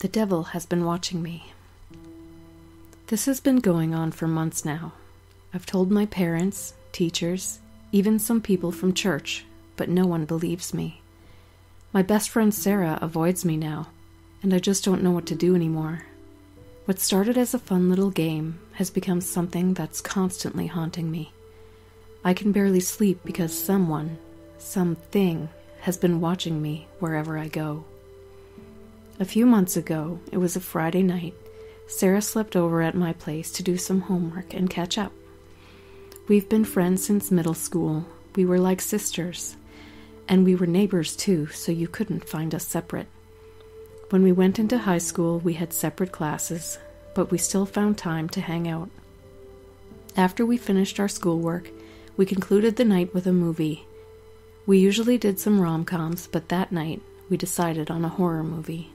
The devil has been watching me. This has been going on for months now. I've told my parents, teachers, even some people from church, but no one believes me. My best friend Sarah avoids me now, and I just don't know what to do anymore. What started as a fun little game has become something that's constantly haunting me. I can barely sleep because someone, something, has been watching me wherever I go. A few months ago, it was a Friday night, Sarah slept over at my place to do some homework and catch up. We've been friends since middle school. We were like sisters. And we were neighbors too, so you couldn't find us separate. When we went into high school, we had separate classes, but we still found time to hang out. After we finished our schoolwork, we concluded the night with a movie. We usually did some rom coms, but that night we decided on a horror movie.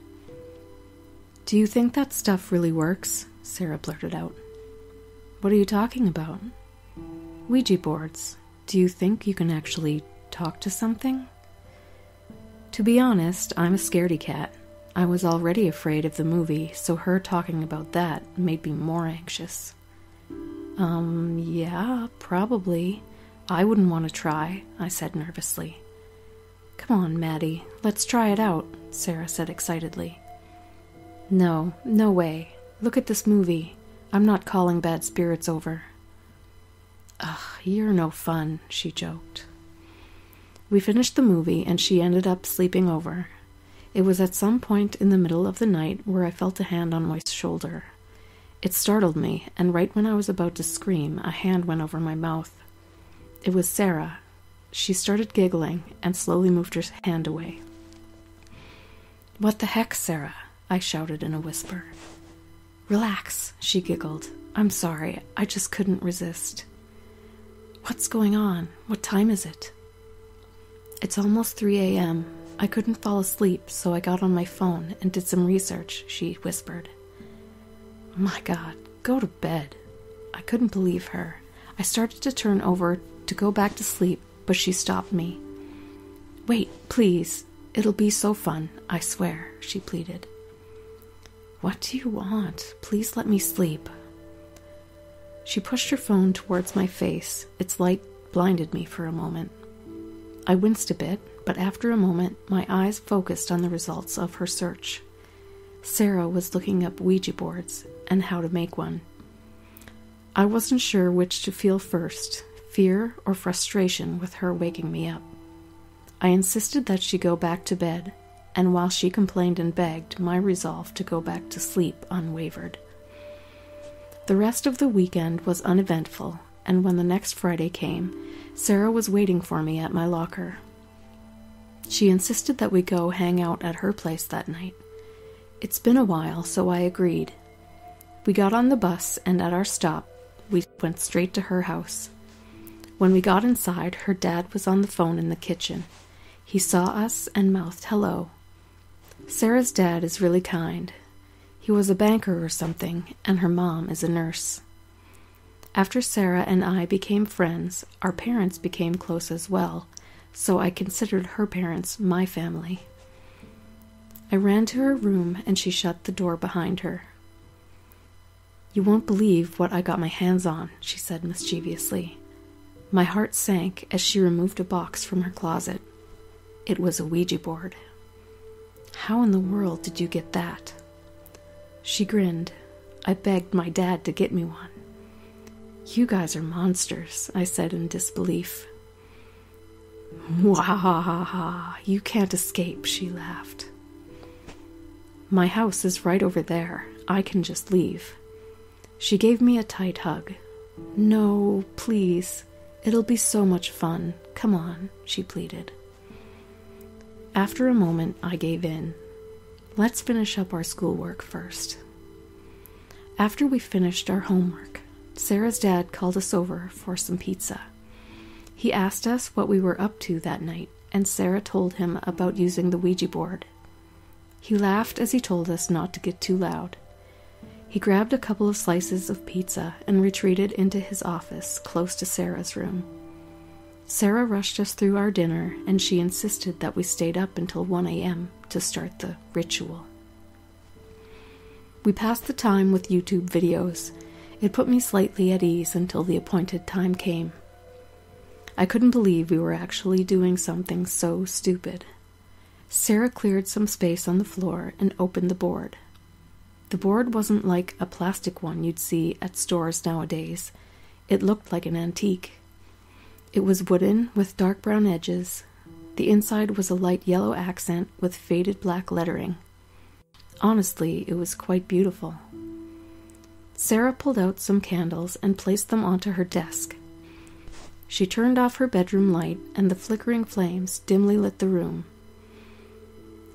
Do you think that stuff really works? Sarah blurted out. What are you talking about? Ouija boards. Do you think you can actually talk to something? To be honest, I'm a scaredy cat. I was already afraid of the movie, so her talking about that made me more anxious. Um, yeah, probably. I wouldn't want to try, I said nervously. Come on, Maddie, let's try it out, Sarah said excitedly. No, no way. Look at this movie. I'm not calling bad spirits over. Ugh, you're no fun, she joked. We finished the movie and she ended up sleeping over. It was at some point in the middle of the night where I felt a hand on my shoulder. It startled me, and right when I was about to scream, a hand went over my mouth. It was Sarah. She started giggling and slowly moved her hand away. What the heck, Sarah? I shouted in a whisper. Relax, she giggled. I'm sorry, I just couldn't resist. What's going on? What time is it? It's almost 3 a.m. I couldn't fall asleep, so I got on my phone and did some research, she whispered. My God, go to bed. I couldn't believe her. I started to turn over to go back to sleep, but she stopped me. Wait, please. It'll be so fun, I swear, she pleaded. What do you want? Please let me sleep. She pushed her phone towards my face. Its light blinded me for a moment. I winced a bit, but after a moment, my eyes focused on the results of her search. Sarah was looking up Ouija boards and how to make one. I wasn't sure which to feel first fear or frustration with her waking me up. I insisted that she go back to bed and while she complained and begged, my resolve to go back to sleep unwavered. The rest of the weekend was uneventful, and when the next Friday came, Sarah was waiting for me at my locker. She insisted that we go hang out at her place that night. It's been a while, so I agreed. We got on the bus, and at our stop, we went straight to her house. When we got inside, her dad was on the phone in the kitchen. He saw us and mouthed hello, Sarah's dad is really kind. He was a banker or something, and her mom is a nurse. After Sarah and I became friends, our parents became close as well, so I considered her parents my family. I ran to her room and she shut the door behind her. You won't believe what I got my hands on, she said mischievously. My heart sank as she removed a box from her closet. It was a Ouija board. How in the world did you get that? She grinned. I begged my dad to get me one. You guys are monsters, I said in disbelief. Wahahaha, you can't escape, she laughed. My house is right over there. I can just leave. She gave me a tight hug. No, please. It'll be so much fun. Come on, she pleaded. After a moment, I gave in. Let's finish up our schoolwork first. After we finished our homework, Sarah's dad called us over for some pizza. He asked us what we were up to that night, and Sarah told him about using the Ouija board. He laughed as he told us not to get too loud. He grabbed a couple of slices of pizza and retreated into his office close to Sarah's room. Sarah rushed us through our dinner, and she insisted that we stayed up until 1 a.m. to start the ritual. We passed the time with YouTube videos. It put me slightly at ease until the appointed time came. I couldn't believe we were actually doing something so stupid. Sarah cleared some space on the floor and opened the board. The board wasn't like a plastic one you'd see at stores nowadays. It looked like an antique. It was wooden with dark brown edges. The inside was a light yellow accent with faded black lettering. Honestly, it was quite beautiful. Sarah pulled out some candles and placed them onto her desk. She turned off her bedroom light, and the flickering flames dimly lit the room.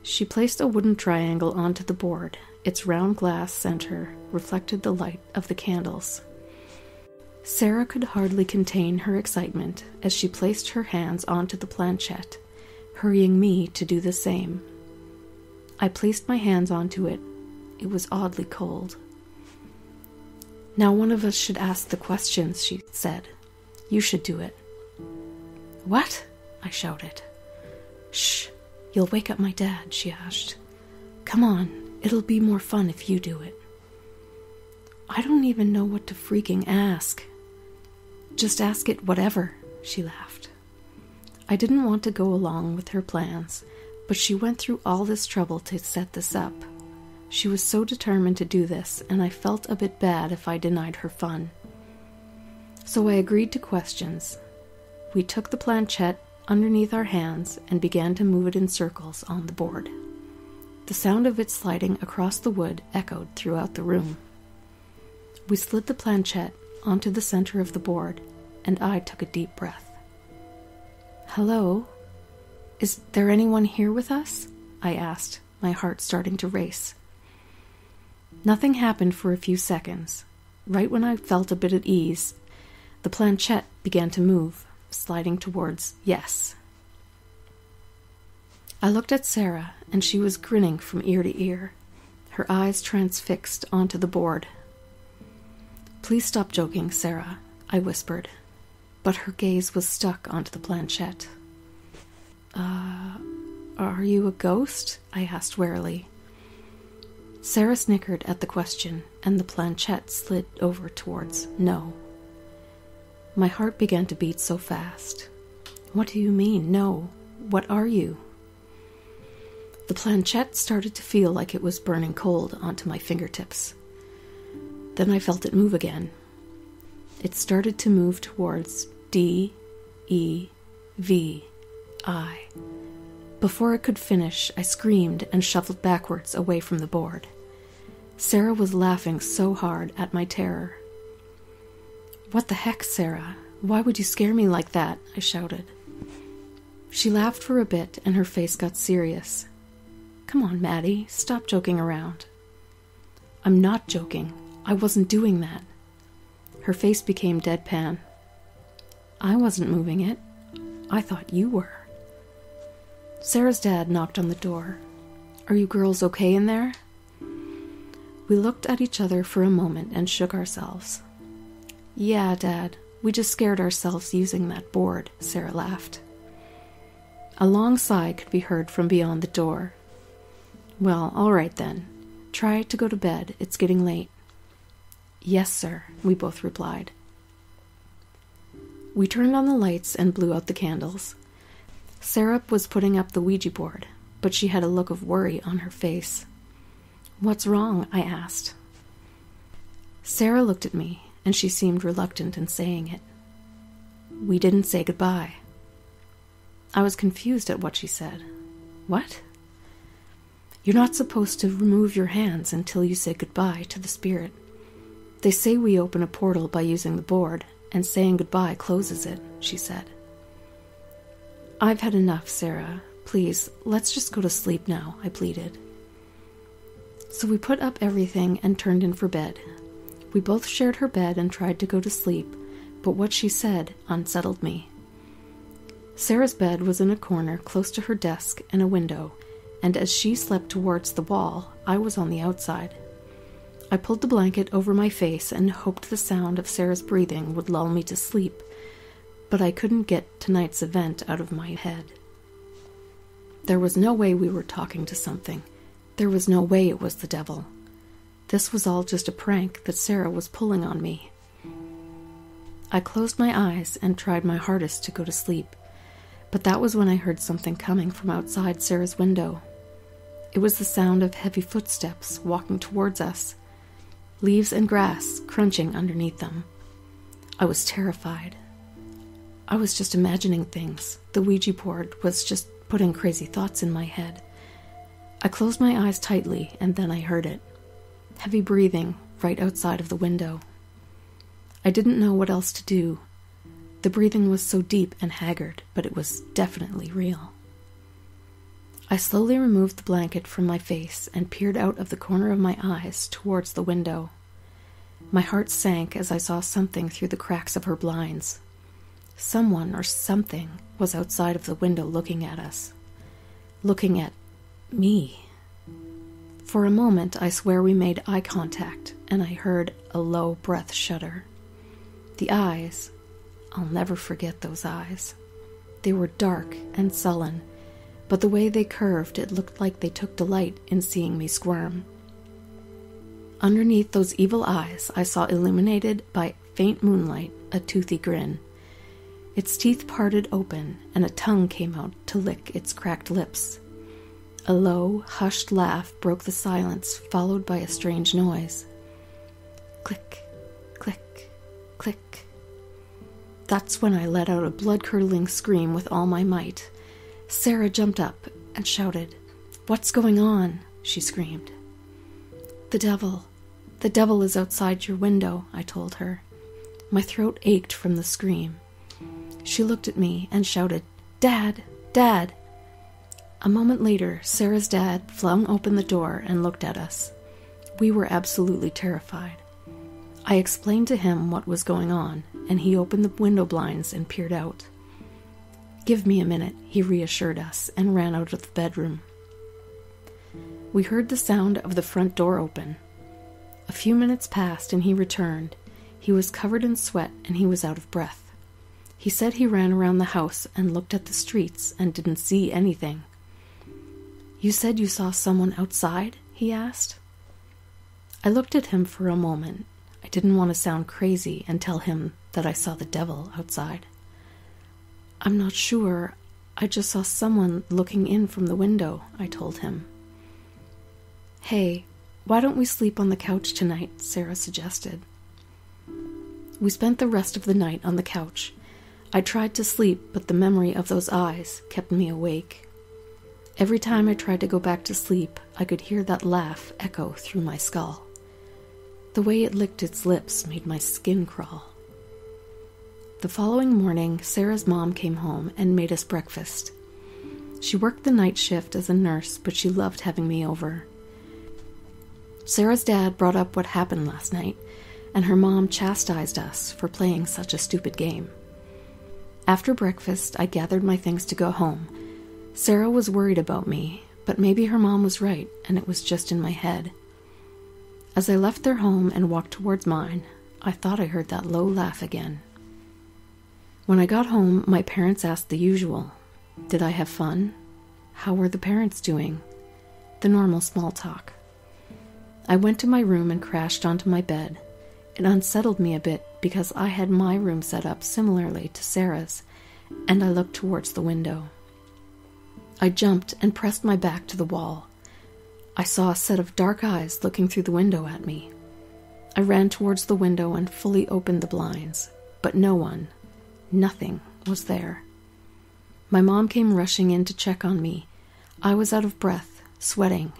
She placed a wooden triangle onto the board. Its round glass center reflected the light of the candles. Sarah could hardly contain her excitement as she placed her hands onto the planchette, hurrying me to do the same. I placed my hands onto it. It was oddly cold. Now one of us should ask the questions, she said. You should do it. What? I shouted. Shh, you'll wake up my dad, she asked. Come on, it'll be more fun if you do it. I don't even know what to freaking ask. Just ask it whatever, she laughed. I didn't want to go along with her plans, but she went through all this trouble to set this up. She was so determined to do this, and I felt a bit bad if I denied her fun. So I agreed to questions. We took the planchette underneath our hands and began to move it in circles on the board. The sound of it sliding across the wood echoed throughout the room. We slid the planchette onto the center of the board, and I took a deep breath. Hello? Is there anyone here with us? I asked, my heart starting to race. Nothing happened for a few seconds. Right when I felt a bit at ease, the planchette began to move, sliding towards yes. I looked at Sarah, and she was grinning from ear to ear, her eyes transfixed onto the board. Please stop joking, Sarah, I whispered, but her gaze was stuck onto the planchette. Uh, are you a ghost? I asked warily. Sarah snickered at the question, and the planchette slid over towards no. My heart began to beat so fast. What do you mean, no? What are you? The planchette started to feel like it was burning cold onto my fingertips. Then I felt it move again. It started to move towards D, E, V, I. Before it could finish, I screamed and shuffled backwards away from the board. Sarah was laughing so hard at my terror. What the heck, Sarah? Why would you scare me like that? I shouted. She laughed for a bit and her face got serious. Come on, Maddie, stop joking around. I'm not joking. I wasn't doing that. Her face became deadpan. I wasn't moving it. I thought you were. Sarah's dad knocked on the door. Are you girls okay in there? We looked at each other for a moment and shook ourselves. Yeah, Dad, we just scared ourselves using that board, Sarah laughed. A long sigh could be heard from beyond the door. Well, all right then. Try to go to bed. It's getting late. Yes, sir, we both replied. We turned on the lights and blew out the candles. Sarah was putting up the Ouija board, but she had a look of worry on her face. What's wrong? I asked. Sarah looked at me, and she seemed reluctant in saying it. We didn't say goodbye. I was confused at what she said. What? You're not supposed to remove your hands until you say goodbye to the spirit. They say we open a portal by using the board, and saying goodbye closes it, she said. I've had enough, Sarah. Please, let's just go to sleep now, I pleaded. So we put up everything and turned in for bed. We both shared her bed and tried to go to sleep, but what she said unsettled me. Sarah's bed was in a corner close to her desk and a window, and as she slept towards the wall, I was on the outside. I pulled the blanket over my face and hoped the sound of Sarah's breathing would lull me to sleep but I couldn't get tonight's event out of my head. There was no way we were talking to something. There was no way it was the devil. this was all just a prank that Sarah was pulling on me. I closed my eyes and tried my hardest to go to sleep, but that was when I heard something coming from outside Sarah's window. It was the sound of heavy footsteps walking towards us, leaves and grass crunching underneath them. I was terrified. I was just imagining things. The Ouija board was just putting crazy thoughts in my head. I closed my eyes tightly and then I heard it heavy breathing right outside of the window. I didn't know what else to do. The breathing was so deep and haggard, but it was definitely real. I slowly removed the blanket from my face and peered out of the corner of my eyes towards the window. My heart sank as I saw something through the cracks of her blinds. Someone or something was outside of the window looking at us. Looking at me. For a moment, I swear we made eye contact, and I heard a low breath shudder. The eyes, I'll never forget those eyes. They were dark and sullen, but the way they curved, it looked like they took delight in seeing me squirm. Underneath those evil eyes, I saw illuminated by faint moonlight a toothy grin. Its teeth parted open, and a tongue came out to lick its cracked lips. A low, hushed laugh broke the silence, followed by a strange noise. Click, click, click. That's when I let out a blood curdling scream with all my might. Sarah jumped up and shouted, What's going on? she screamed. The devil. The devil is outside your window, I told her. My throat ached from the scream. She looked at me and shouted, Dad! Dad! A moment later, Sarah's dad flung open the door and looked at us. We were absolutely terrified. I explained to him what was going on, and he opened the window blinds and peered out. Give me a minute, he reassured us and ran out of the bedroom. We heard the sound of the front door open. A few minutes passed and he returned. He was covered in sweat and he was out of breath. He said he ran around the house and looked at the streets and didn't see anything. You said you saw someone outside? he asked. I looked at him for a moment. I didn't want to sound crazy and tell him that I saw the devil outside. I'm not sure. I just saw someone looking in from the window, I told him. Hey, why don't we sleep on the couch tonight? Sarah suggested. We spent the rest of the night on the couch. I tried to sleep, but the memory of those eyes kept me awake. Every time I tried to go back to sleep, I could hear that laugh echo through my skull. The way it licked its lips made my skin crawl. The following morning, Sarah's mom came home and made us breakfast. She worked the night shift as a nurse, but she loved having me over. Sarah's dad brought up what happened last night, and her mom chastised us for playing such a stupid game. After breakfast, I gathered my things to go home Sarah was worried about me, but maybe her mom was right and it was just in my head. As I left their home and walked towards mine, I thought I heard that low laugh again. When I got home, my parents asked the usual Did I have fun? How were the parents doing? The normal small talk. I went to my room and crashed onto my bed. It unsettled me a bit because I had my room set up similarly to Sarah's, and I looked towards the window. I jumped and pressed my back to the wall. I saw a set of dark eyes looking through the window at me. I ran towards the window and fully opened the blinds, but no one, nothing, was there. My mom came rushing in to check on me. I was out of breath, sweating,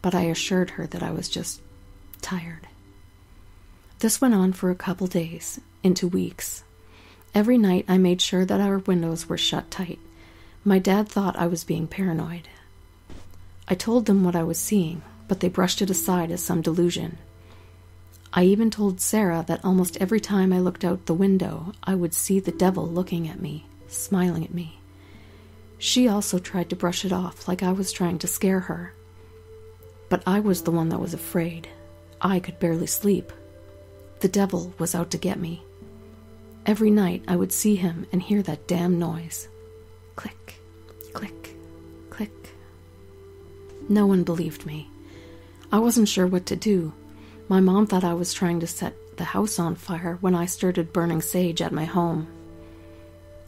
but I assured her that I was just tired. This went on for a couple days, into weeks. Every night I made sure that our windows were shut tight. My dad thought I was being paranoid. I told them what I was seeing, but they brushed it aside as some delusion. I even told Sarah that almost every time I looked out the window, I would see the devil looking at me, smiling at me. She also tried to brush it off like I was trying to scare her. But I was the one that was afraid. I could barely sleep. The devil was out to get me. Every night I would see him and hear that damn noise. Click, click, click. No one believed me. I wasn't sure what to do. My mom thought I was trying to set the house on fire when I started burning sage at my home.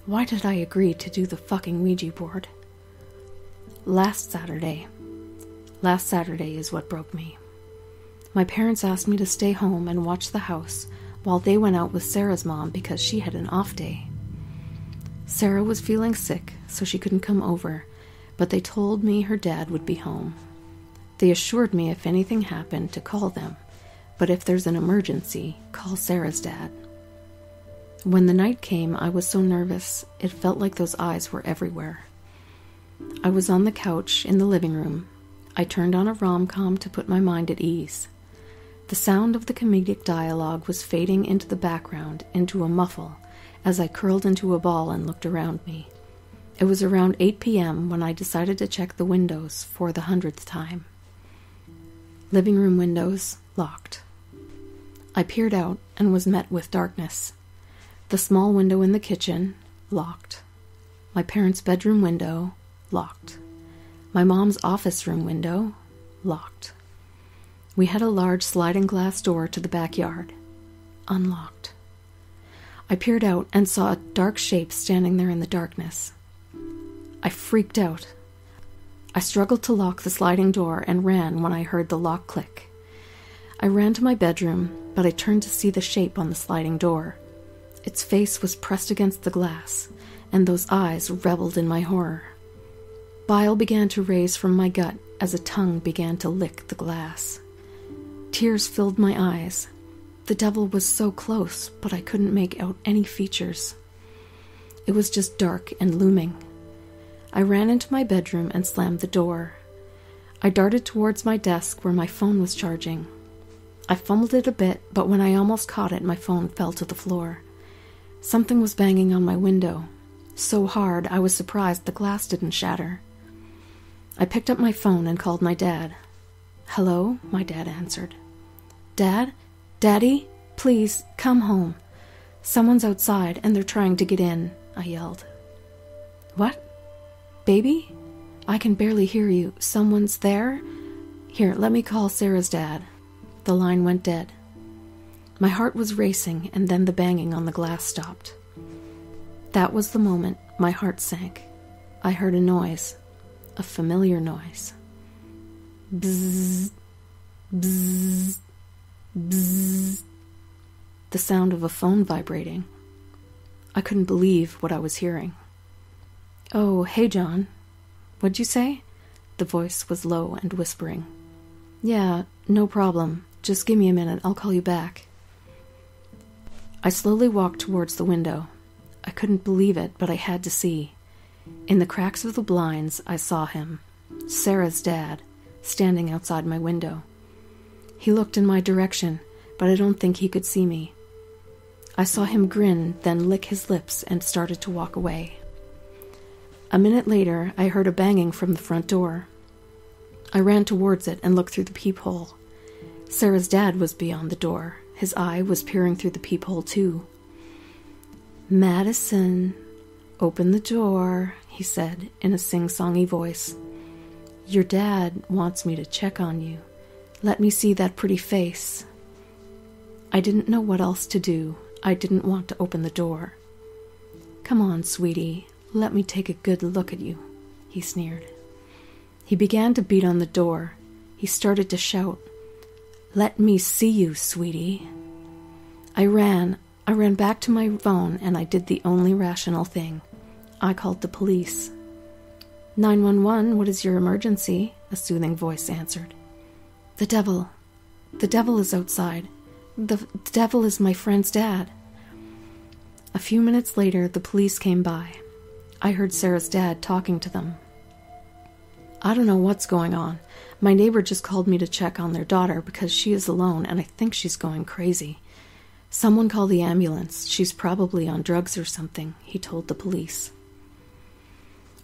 Why did I agree to do the fucking Ouija board? Last Saturday. Last Saturday is what broke me. My parents asked me to stay home and watch the house while they went out with Sarah's mom because she had an off day. Sarah was feeling sick, so she couldn't come over, but they told me her dad would be home. They assured me if anything happened to call them, but if there's an emergency, call Sarah's dad. When the night came, I was so nervous, it felt like those eyes were everywhere. I was on the couch in the living room. I turned on a rom com to put my mind at ease. The sound of the comedic dialogue was fading into the background, into a muffle, as I curled into a ball and looked around me. It was around 8 p.m. when I decided to check the windows for the hundredth time. Living room windows locked. I peered out and was met with darkness. The small window in the kitchen locked. My parents' bedroom window locked. My mom's office room window locked. We had a large sliding glass door to the backyard unlocked. I peered out and saw a dark shape standing there in the darkness. I freaked out. I struggled to lock the sliding door and ran when I heard the lock click. I ran to my bedroom, but I turned to see the shape on the sliding door. Its face was pressed against the glass, and those eyes reveled in my horror. Bile began to raise from my gut as a tongue began to lick the glass. Tears filled my eyes. The devil was so close, but I couldn't make out any features. It was just dark and looming. I ran into my bedroom and slammed the door. I darted towards my desk where my phone was charging. I fumbled it a bit, but when I almost caught it, my phone fell to the floor. Something was banging on my window. So hard, I was surprised the glass didn't shatter. I picked up my phone and called my dad. Hello, my dad answered. Dad? Daddy, please come home. Someone's outside and they're trying to get in, I yelled. What? Baby? I can barely hear you. Someone's there? Here, let me call Sarah's dad. The line went dead. My heart was racing, and then the banging on the glass stopped. That was the moment my heart sank. I heard a noise, a familiar noise. Bzzz, bzzz, Bzzz. The sound of a phone vibrating. I couldn't believe what I was hearing. Oh, hey, John. What'd you say? The voice was low and whispering. Yeah, no problem. Just give me a minute. I'll call you back. I slowly walked towards the window. I couldn't believe it, but I had to see. In the cracks of the blinds, I saw him, Sarah's dad, standing outside my window. He looked in my direction, but I don't think he could see me. I saw him grin, then lick his lips and started to walk away. A minute later, I heard a banging from the front door. I ran towards it and looked through the peephole. Sarah's dad was beyond the door. His eye was peering through the peephole, too. Madison, open the door, he said in a sing songy voice. Your dad wants me to check on you. Let me see that pretty face. I didn't know what else to do. I didn't want to open the door. Come on, sweetie, let me take a good look at you, he sneered. He began to beat on the door. He started to shout, Let me see you, sweetie. I ran. I ran back to my phone and I did the only rational thing. I called the police. 911, what is your emergency? A soothing voice answered. The devil. The devil is outside. The, the devil is my friend's dad. A few minutes later, the police came by. I heard Sarah's dad talking to them. I don't know what's going on. My neighbor just called me to check on their daughter because she is alone and I think she's going crazy. Someone call the ambulance. She's probably on drugs or something, he told the police.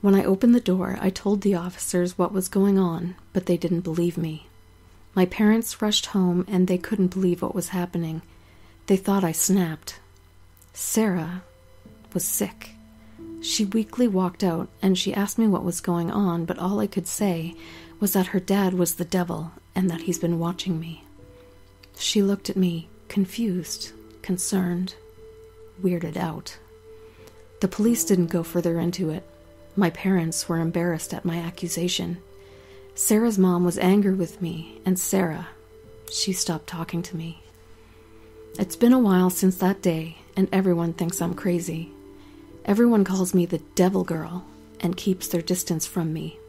When I opened the door, I told the officers what was going on, but they didn't believe me. My parents rushed home and they couldn't believe what was happening. They thought I snapped. Sarah was sick. She weakly walked out and she asked me what was going on, but all I could say was that her dad was the devil and that he's been watching me. She looked at me, confused, concerned, weirded out. The police didn't go further into it. My parents were embarrassed at my accusation. Sarah's mom was angry with me, and Sarah, she stopped talking to me. It's been a while since that day, and everyone thinks I'm crazy. Everyone calls me the devil girl and keeps their distance from me.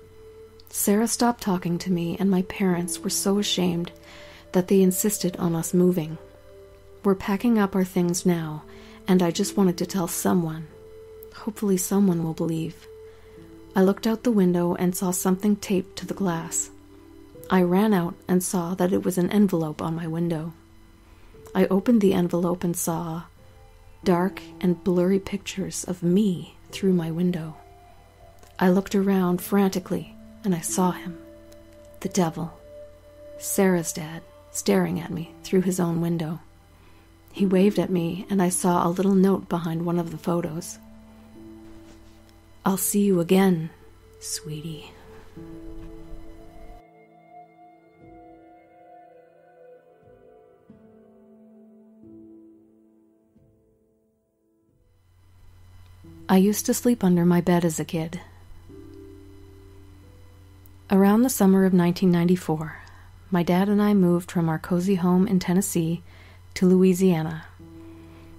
Sarah stopped talking to me, and my parents were so ashamed that they insisted on us moving. We're packing up our things now, and I just wanted to tell someone. Hopefully, someone will believe. I looked out the window and saw something taped to the glass. I ran out and saw that it was an envelope on my window. I opened the envelope and saw dark and blurry pictures of me through my window. I looked around frantically and I saw him, the devil, Sarah's dad, staring at me through his own window. He waved at me and I saw a little note behind one of the photos. I'll see you again, sweetie. I used to sleep under my bed as a kid. Around the summer of 1994, my dad and I moved from our cozy home in Tennessee to Louisiana.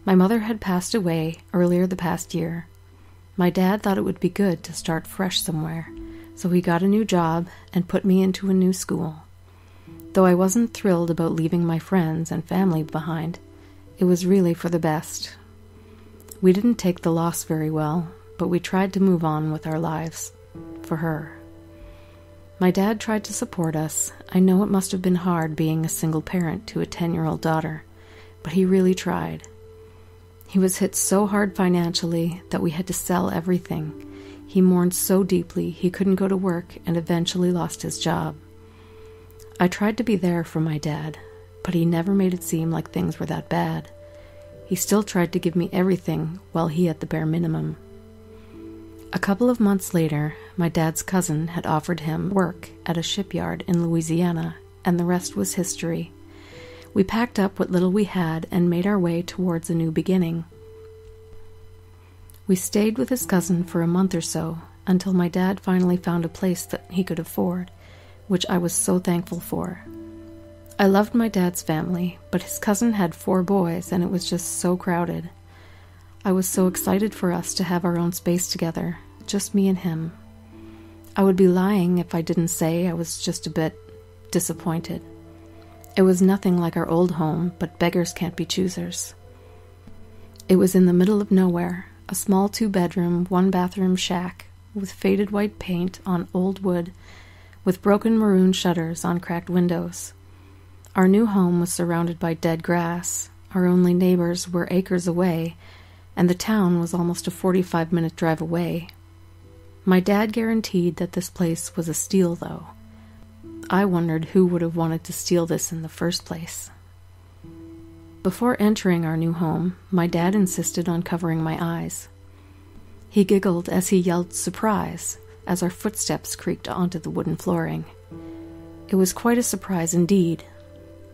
My mother had passed away earlier the past year. My dad thought it would be good to start fresh somewhere, so he got a new job and put me into a new school. Though I wasn't thrilled about leaving my friends and family behind, it was really for the best. We didn't take the loss very well, but we tried to move on with our lives. For her. My dad tried to support us. I know it must have been hard being a single parent to a 10 year old daughter, but he really tried. He was hit so hard financially that we had to sell everything. He mourned so deeply he couldn't go to work and eventually lost his job. I tried to be there for my dad, but he never made it seem like things were that bad. He still tried to give me everything while he had the bare minimum. A couple of months later, my dad's cousin had offered him work at a shipyard in Louisiana, and the rest was history. We packed up what little we had and made our way towards a new beginning. We stayed with his cousin for a month or so until my dad finally found a place that he could afford, which I was so thankful for. I loved my dad's family, but his cousin had four boys and it was just so crowded. I was so excited for us to have our own space together, just me and him. I would be lying if I didn't say I was just a bit disappointed. It was nothing like our old home, but beggars can't be choosers. It was in the middle of nowhere, a small two bedroom, one bathroom shack with faded white paint on old wood, with broken maroon shutters on cracked windows. Our new home was surrounded by dead grass. Our only neighbors were acres away, and the town was almost a 45 minute drive away. My dad guaranteed that this place was a steal, though. I wondered who would have wanted to steal this in the first place. Before entering our new home, my dad insisted on covering my eyes. He giggled as he yelled surprise as our footsteps creaked onto the wooden flooring. It was quite a surprise indeed,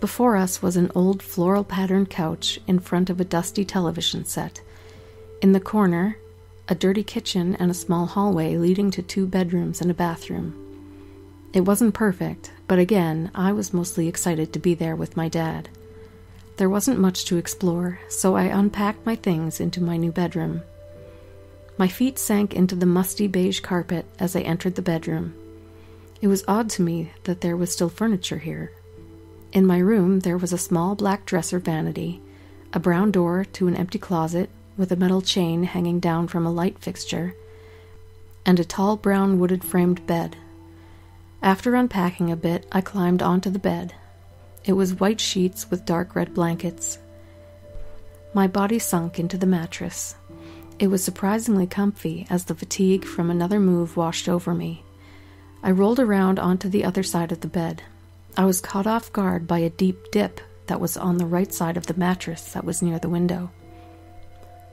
before us was an old floral patterned couch in front of a dusty television set. In the corner, a dirty kitchen and a small hallway leading to two bedrooms and a bathroom. It wasn't perfect, but again, I was mostly excited to be there with my dad. There wasn't much to explore, so I unpacked my things into my new bedroom. My feet sank into the musty beige carpet as I entered the bedroom. It was odd to me that there was still furniture here, in my room, there was a small black dresser vanity, a brown door to an empty closet with a metal chain hanging down from a light fixture, and a tall brown wooded framed bed. After unpacking a bit, I climbed onto the bed. It was white sheets with dark red blankets. My body sunk into the mattress. It was surprisingly comfy as the fatigue from another move washed over me. I rolled around onto the other side of the bed. I was caught off guard by a deep dip that was on the right side of the mattress that was near the window.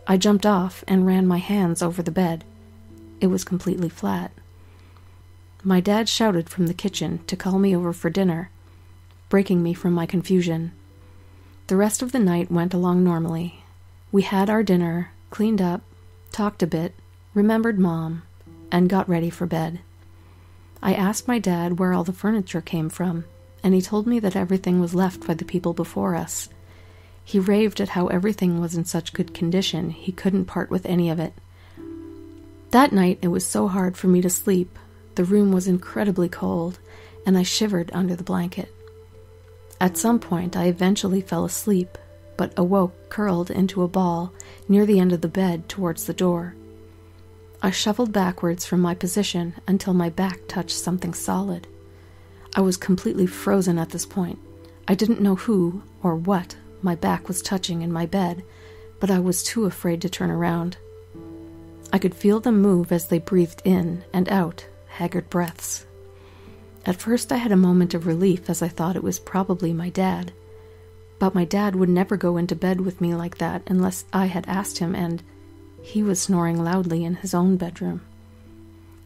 I jumped off and ran my hands over the bed. It was completely flat. My dad shouted from the kitchen to call me over for dinner, breaking me from my confusion. The rest of the night went along normally. We had our dinner, cleaned up, talked a bit, remembered Mom, and got ready for bed. I asked my dad where all the furniture came from, and he told me that everything was left by the people before us. He raved at how everything was in such good condition he couldn't part with any of it. That night it was so hard for me to sleep. The room was incredibly cold, and I shivered under the blanket. At some point, I eventually fell asleep, but awoke curled into a ball near the end of the bed towards the door. I shuffled backwards from my position until my back touched something solid. I was completely frozen at this point. I didn't know who or what my back was touching in my bed, but I was too afraid to turn around. I could feel them move as they breathed in and out, haggard breaths. At first, I had a moment of relief as I thought it was probably my dad. But my dad would never go into bed with me like that unless I had asked him, and he was snoring loudly in his own bedroom.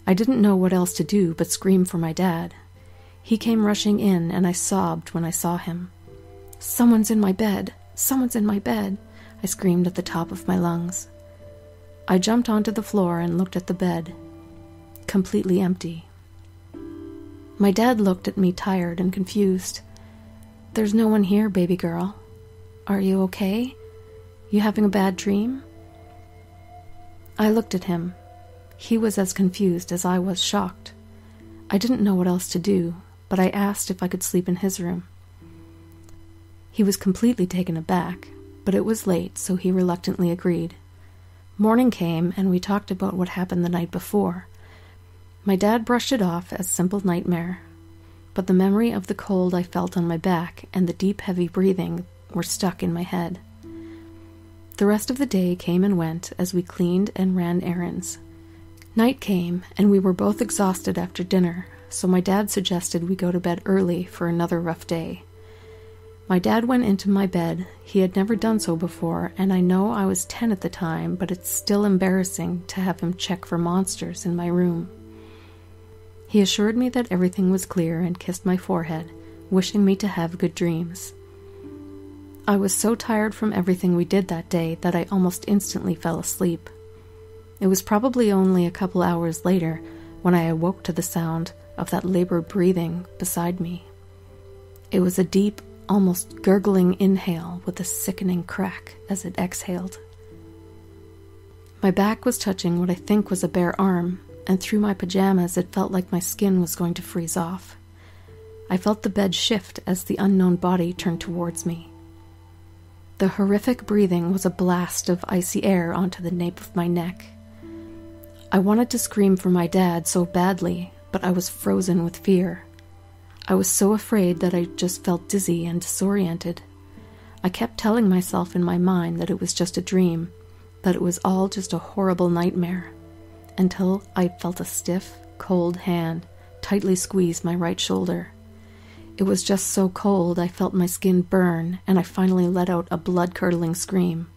I didn't know what else to do but scream for my dad. He came rushing in, and I sobbed when I saw him. Someone's in my bed! Someone's in my bed! I screamed at the top of my lungs. I jumped onto the floor and looked at the bed. Completely empty. My dad looked at me tired and confused. There's no one here, baby girl. Are you okay? You having a bad dream? I looked at him. He was as confused as I was shocked. I didn't know what else to do, but I asked if I could sleep in his room. He was completely taken aback, but it was late, so he reluctantly agreed. Morning came, and we talked about what happened the night before. My dad brushed it off as simple nightmare, but the memory of the cold I felt on my back and the deep, heavy breathing were stuck in my head. The rest of the day came and went as we cleaned and ran errands. Night came, and we were both exhausted after dinner, so my dad suggested we go to bed early for another rough day. My dad went into my bed. He had never done so before, and I know I was 10 at the time, but it's still embarrassing to have him check for monsters in my room. He assured me that everything was clear and kissed my forehead, wishing me to have good dreams. I was so tired from everything we did that day that I almost instantly fell asleep. It was probably only a couple hours later when I awoke to the sound of that labored breathing beside me. It was a deep, almost gurgling inhale with a sickening crack as it exhaled. My back was touching what I think was a bare arm, and through my pajamas it felt like my skin was going to freeze off. I felt the bed shift as the unknown body turned towards me. The horrific breathing was a blast of icy air onto the nape of my neck. I wanted to scream for my dad so badly, but I was frozen with fear. I was so afraid that I just felt dizzy and disoriented. I kept telling myself in my mind that it was just a dream, that it was all just a horrible nightmare until I felt a stiff, cold hand tightly squeeze my right shoulder. It was just so cold I felt my skin burn, and I finally let out a blood curdling scream.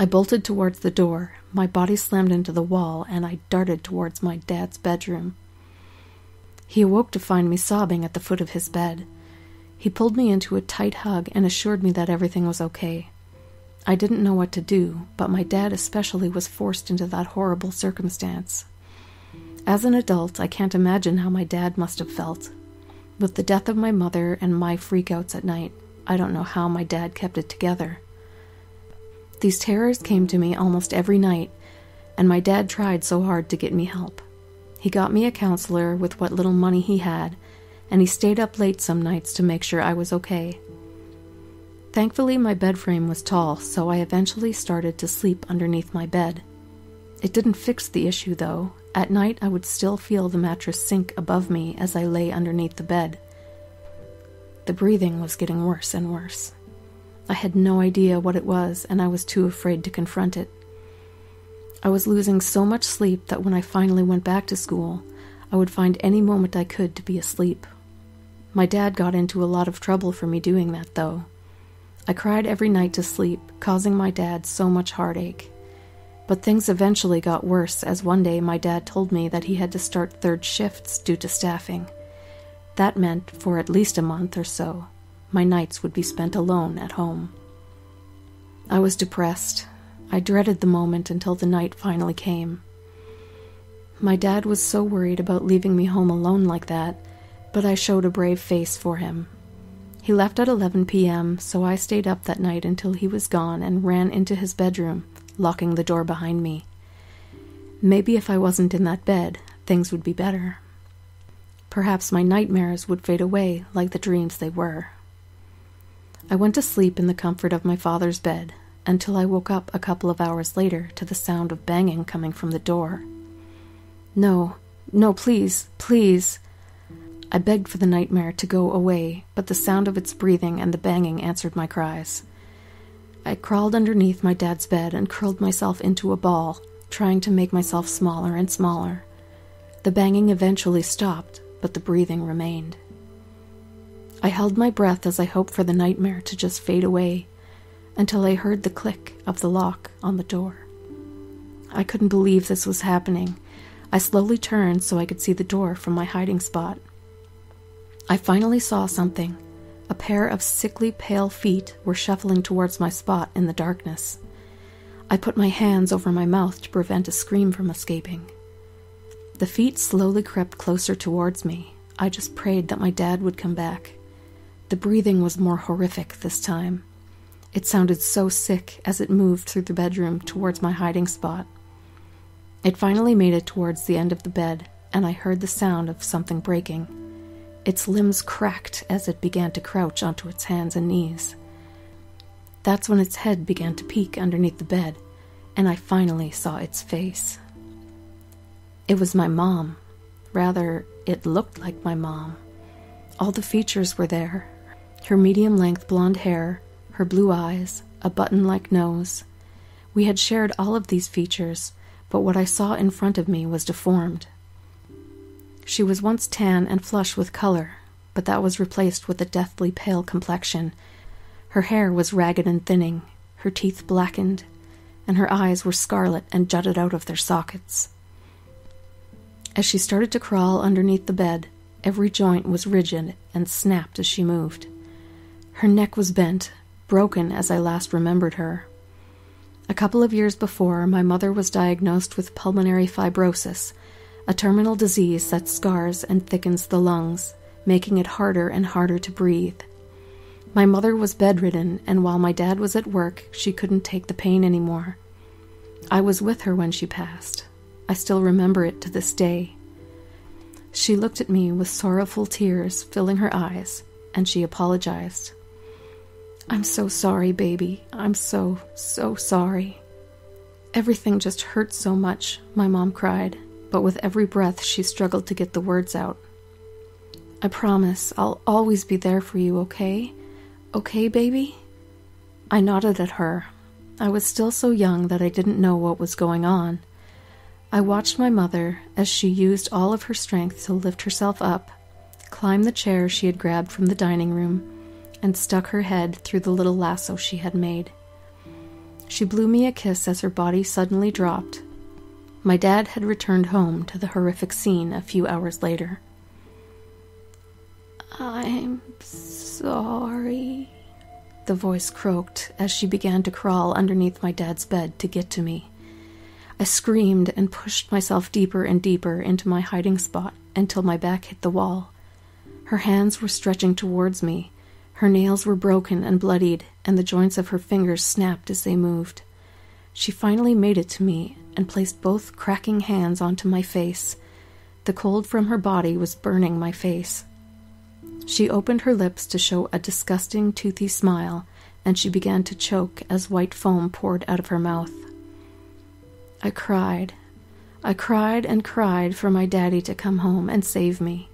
I bolted towards the door, my body slammed into the wall, and I darted towards my dad's bedroom. He awoke to find me sobbing at the foot of his bed. He pulled me into a tight hug and assured me that everything was okay. I didn't know what to do, but my dad especially was forced into that horrible circumstance. As an adult, I can't imagine how my dad must have felt. With the death of my mother and my freakouts at night, I don't know how my dad kept it together. These terrors came to me almost every night, and my dad tried so hard to get me help. He got me a counselor with what little money he had, and he stayed up late some nights to make sure I was okay. Thankfully, my bed frame was tall, so I eventually started to sleep underneath my bed. It didn't fix the issue, though. At night, I would still feel the mattress sink above me as I lay underneath the bed. The breathing was getting worse and worse. I had no idea what it was, and I was too afraid to confront it. I was losing so much sleep that when I finally went back to school, I would find any moment I could to be asleep. My dad got into a lot of trouble for me doing that, though. I cried every night to sleep, causing my dad so much heartache. But things eventually got worse as one day my dad told me that he had to start third shifts due to staffing. That meant, for at least a month or so, my nights would be spent alone at home. I was depressed. I dreaded the moment until the night finally came. My dad was so worried about leaving me home alone like that, but I showed a brave face for him. He left at 11 p.m., so I stayed up that night until he was gone and ran into his bedroom, locking the door behind me. Maybe if I wasn't in that bed, things would be better. Perhaps my nightmares would fade away like the dreams they were. I went to sleep in the comfort of my father's bed until I woke up a couple of hours later to the sound of banging coming from the door. No, no, please, please. I begged for the nightmare to go away, but the sound of its breathing and the banging answered my cries. I crawled underneath my dad's bed and curled myself into a ball, trying to make myself smaller and smaller. The banging eventually stopped, but the breathing remained. I held my breath as I hoped for the nightmare to just fade away until I heard the click of the lock on the door. I couldn't believe this was happening. I slowly turned so I could see the door from my hiding spot. I finally saw something. A pair of sickly pale feet were shuffling towards my spot in the darkness. I put my hands over my mouth to prevent a scream from escaping. The feet slowly crept closer towards me. I just prayed that my dad would come back. The breathing was more horrific this time. It sounded so sick as it moved through the bedroom towards my hiding spot. It finally made it towards the end of the bed, and I heard the sound of something breaking. Its limbs cracked as it began to crouch onto its hands and knees. That's when its head began to peek underneath the bed, and I finally saw its face. It was my mom. Rather, it looked like my mom. All the features were there her medium length blonde hair, her blue eyes, a button like nose. We had shared all of these features, but what I saw in front of me was deformed. She was once tan and flush with color, but that was replaced with a deathly pale complexion. Her hair was ragged and thinning, her teeth blackened, and her eyes were scarlet and jutted out of their sockets. As she started to crawl underneath the bed, every joint was rigid and snapped as she moved. Her neck was bent, broken as I last remembered her. A couple of years before, my mother was diagnosed with pulmonary fibrosis, a terminal disease that scars and thickens the lungs, making it harder and harder to breathe. My mother was bedridden, and while my dad was at work, she couldn't take the pain anymore. I was with her when she passed. I still remember it to this day. She looked at me with sorrowful tears filling her eyes, and she apologized. I'm so sorry, baby. I'm so, so sorry. Everything just hurts so much, my mom cried, but with every breath she struggled to get the words out. I promise I'll always be there for you, okay? Okay, baby? I nodded at her. I was still so young that I didn't know what was going on. I watched my mother as she used all of her strength to lift herself up, climb the chair she had grabbed from the dining room, and stuck her head through the little lasso she had made. She blew me a kiss as her body suddenly dropped. My dad had returned home to the horrific scene a few hours later. I'm sorry, the voice croaked as she began to crawl underneath my dad's bed to get to me. I screamed and pushed myself deeper and deeper into my hiding spot until my back hit the wall. Her hands were stretching towards me, her nails were broken and bloodied, and the joints of her fingers snapped as they moved. She finally made it to me and placed both cracking hands onto my face. The cold from her body was burning my face. She opened her lips to show a disgusting, toothy smile, and she began to choke as white foam poured out of her mouth. I cried. I cried and cried for my daddy to come home and save me.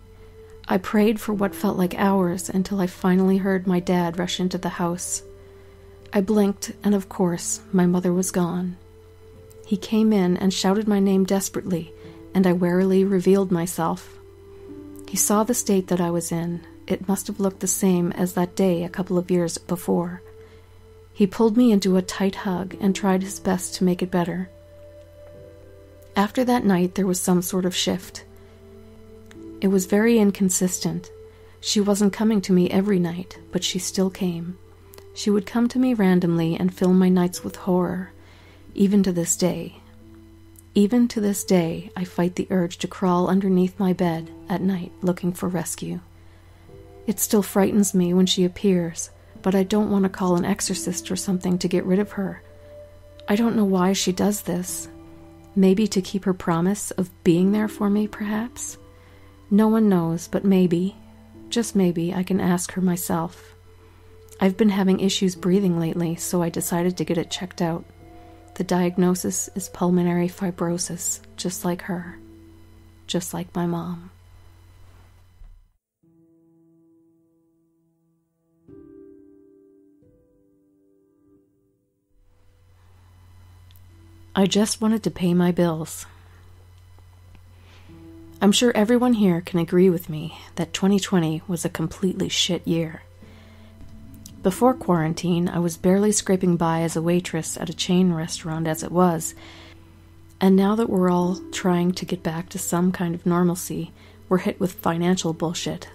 I prayed for what felt like hours until I finally heard my dad rush into the house. I blinked, and of course, my mother was gone. He came in and shouted my name desperately, and I warily revealed myself. He saw the state that I was in. It must have looked the same as that day a couple of years before. He pulled me into a tight hug and tried his best to make it better. After that night, there was some sort of shift. It was very inconsistent. She wasn't coming to me every night, but she still came. She would come to me randomly and fill my nights with horror, even to this day. Even to this day, I fight the urge to crawl underneath my bed at night looking for rescue. It still frightens me when she appears, but I don't want to call an exorcist or something to get rid of her. I don't know why she does this. Maybe to keep her promise of being there for me, perhaps? No one knows, but maybe, just maybe, I can ask her myself. I've been having issues breathing lately, so I decided to get it checked out. The diagnosis is pulmonary fibrosis, just like her, just like my mom. I just wanted to pay my bills. I'm sure everyone here can agree with me that 2020 was a completely shit year. Before quarantine, I was barely scraping by as a waitress at a chain restaurant as it was, and now that we're all trying to get back to some kind of normalcy, we're hit with financial bullshit.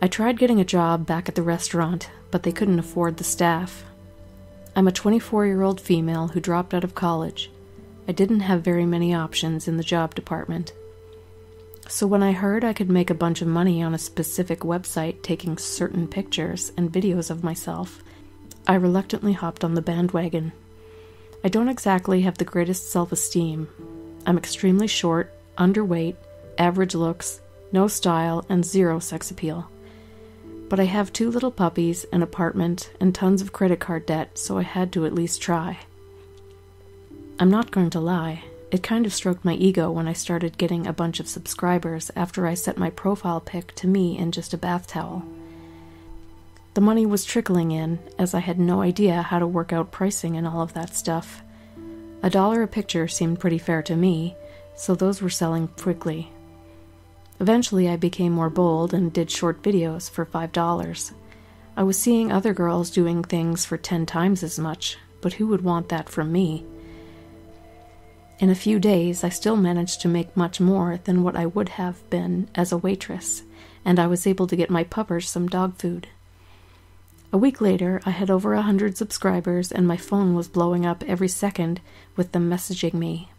I tried getting a job back at the restaurant, but they couldn't afford the staff. I'm a 24 year old female who dropped out of college. I didn't have very many options in the job department. So when I heard I could make a bunch of money on a specific website taking certain pictures and videos of myself, I reluctantly hopped on the bandwagon. I don't exactly have the greatest self esteem. I'm extremely short, underweight, average looks, no style, and zero sex appeal. But I have two little puppies, an apartment, and tons of credit card debt, so I had to at least try. I'm not going to lie, it kind of stroked my ego when I started getting a bunch of subscribers after I set my profile pic to me in just a bath towel. The money was trickling in, as I had no idea how to work out pricing and all of that stuff. A dollar a picture seemed pretty fair to me, so those were selling quickly. Eventually, I became more bold and did short videos for $5. I was seeing other girls doing things for 10 times as much, but who would want that from me? In a few days, I still managed to make much more than what I would have been as a waitress, and I was able to get my puppers some dog food. A week later, I had over a hundred subscribers, and my phone was blowing up every second with them messaging me.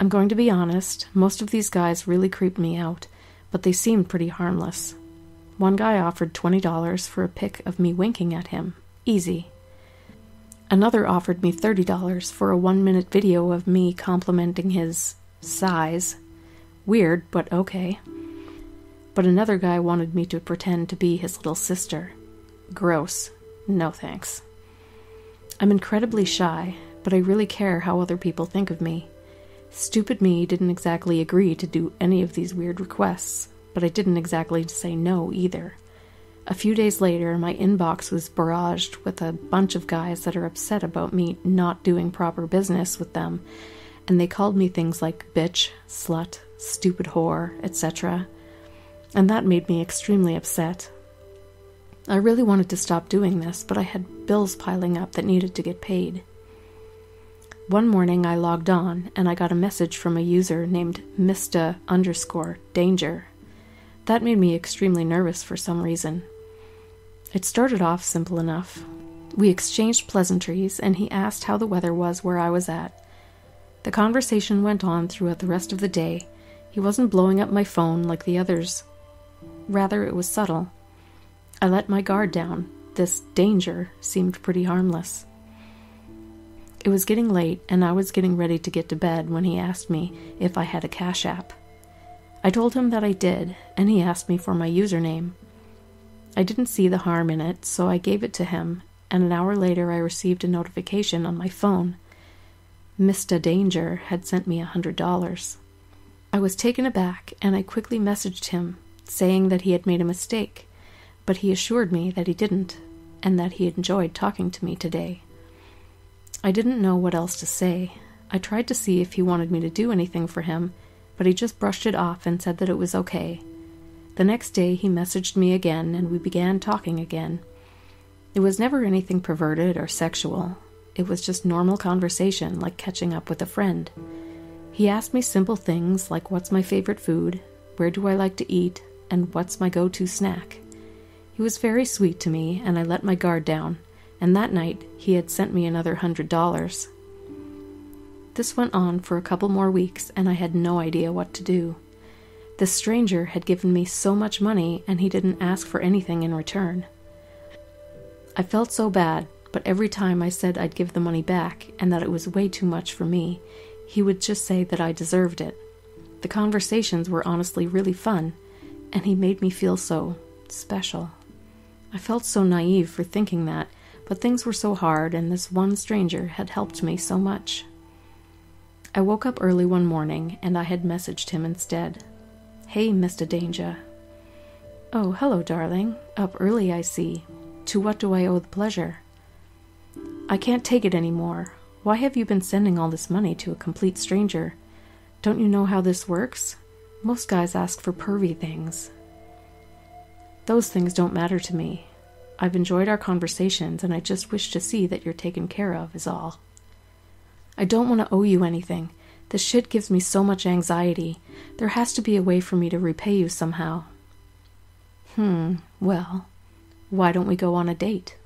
I'm going to be honest, most of these guys really creeped me out, but they seemed pretty harmless. One guy offered $20 for a pic of me winking at him. Easy. Another offered me $30 for a one minute video of me complimenting his size. Weird, but okay. But another guy wanted me to pretend to be his little sister. Gross. No thanks. I'm incredibly shy, but I really care how other people think of me. Stupid me didn't exactly agree to do any of these weird requests, but I didn't exactly say no either. A few days later, my inbox was barraged with a bunch of guys that are upset about me not doing proper business with them, and they called me things like bitch, slut, stupid whore, etc. And that made me extremely upset. I really wanted to stop doing this, but I had bills piling up that needed to get paid. One morning I logged on and I got a message from a user named Mista underscore danger. That made me extremely nervous for some reason. It started off simple enough. We exchanged pleasantries, and he asked how the weather was where I was at. The conversation went on throughout the rest of the day. He wasn't blowing up my phone like the others. Rather, it was subtle. I let my guard down. This danger seemed pretty harmless. It was getting late, and I was getting ready to get to bed when he asked me if I had a Cash App. I told him that I did, and he asked me for my username. I didn't see the harm in it, so I gave it to him, and an hour later I received a notification on my phone. Mr. Danger had sent me a hundred dollars. I was taken aback, and I quickly messaged him, saying that he had made a mistake, but he assured me that he didn't, and that he enjoyed talking to me today. I didn't know what else to say. I tried to see if he wanted me to do anything for him, but he just brushed it off and said that it was okay, the next day he messaged me again and we began talking again. It was never anything perverted or sexual. It was just normal conversation, like catching up with a friend. He asked me simple things like what's my favorite food, where do I like to eat, and what's my go to snack. He was very sweet to me, and I let my guard down, and that night he had sent me another hundred dollars. This went on for a couple more weeks, and I had no idea what to do. The stranger had given me so much money, and he didn't ask for anything in return. I felt so bad, but every time I said I'd give the money back and that it was way too much for me, he would just say that I deserved it. The conversations were honestly really fun, and he made me feel so special. I felt so naive for thinking that, but things were so hard, and this one stranger had helped me so much. I woke up early one morning, and I had messaged him instead. Hey, Mr. Danger. Oh, hello, darling. Up early, I see. To what do I owe the pleasure? I can't take it any more. Why have you been sending all this money to a complete stranger? Don't you know how this works? Most guys ask for pervy things. Those things don't matter to me. I've enjoyed our conversations, and I just wish to see that you're taken care of, is all. I don't want to owe you anything. This shit gives me so much anxiety. There has to be a way for me to repay you somehow. Hmm, well, why don't we go on a date?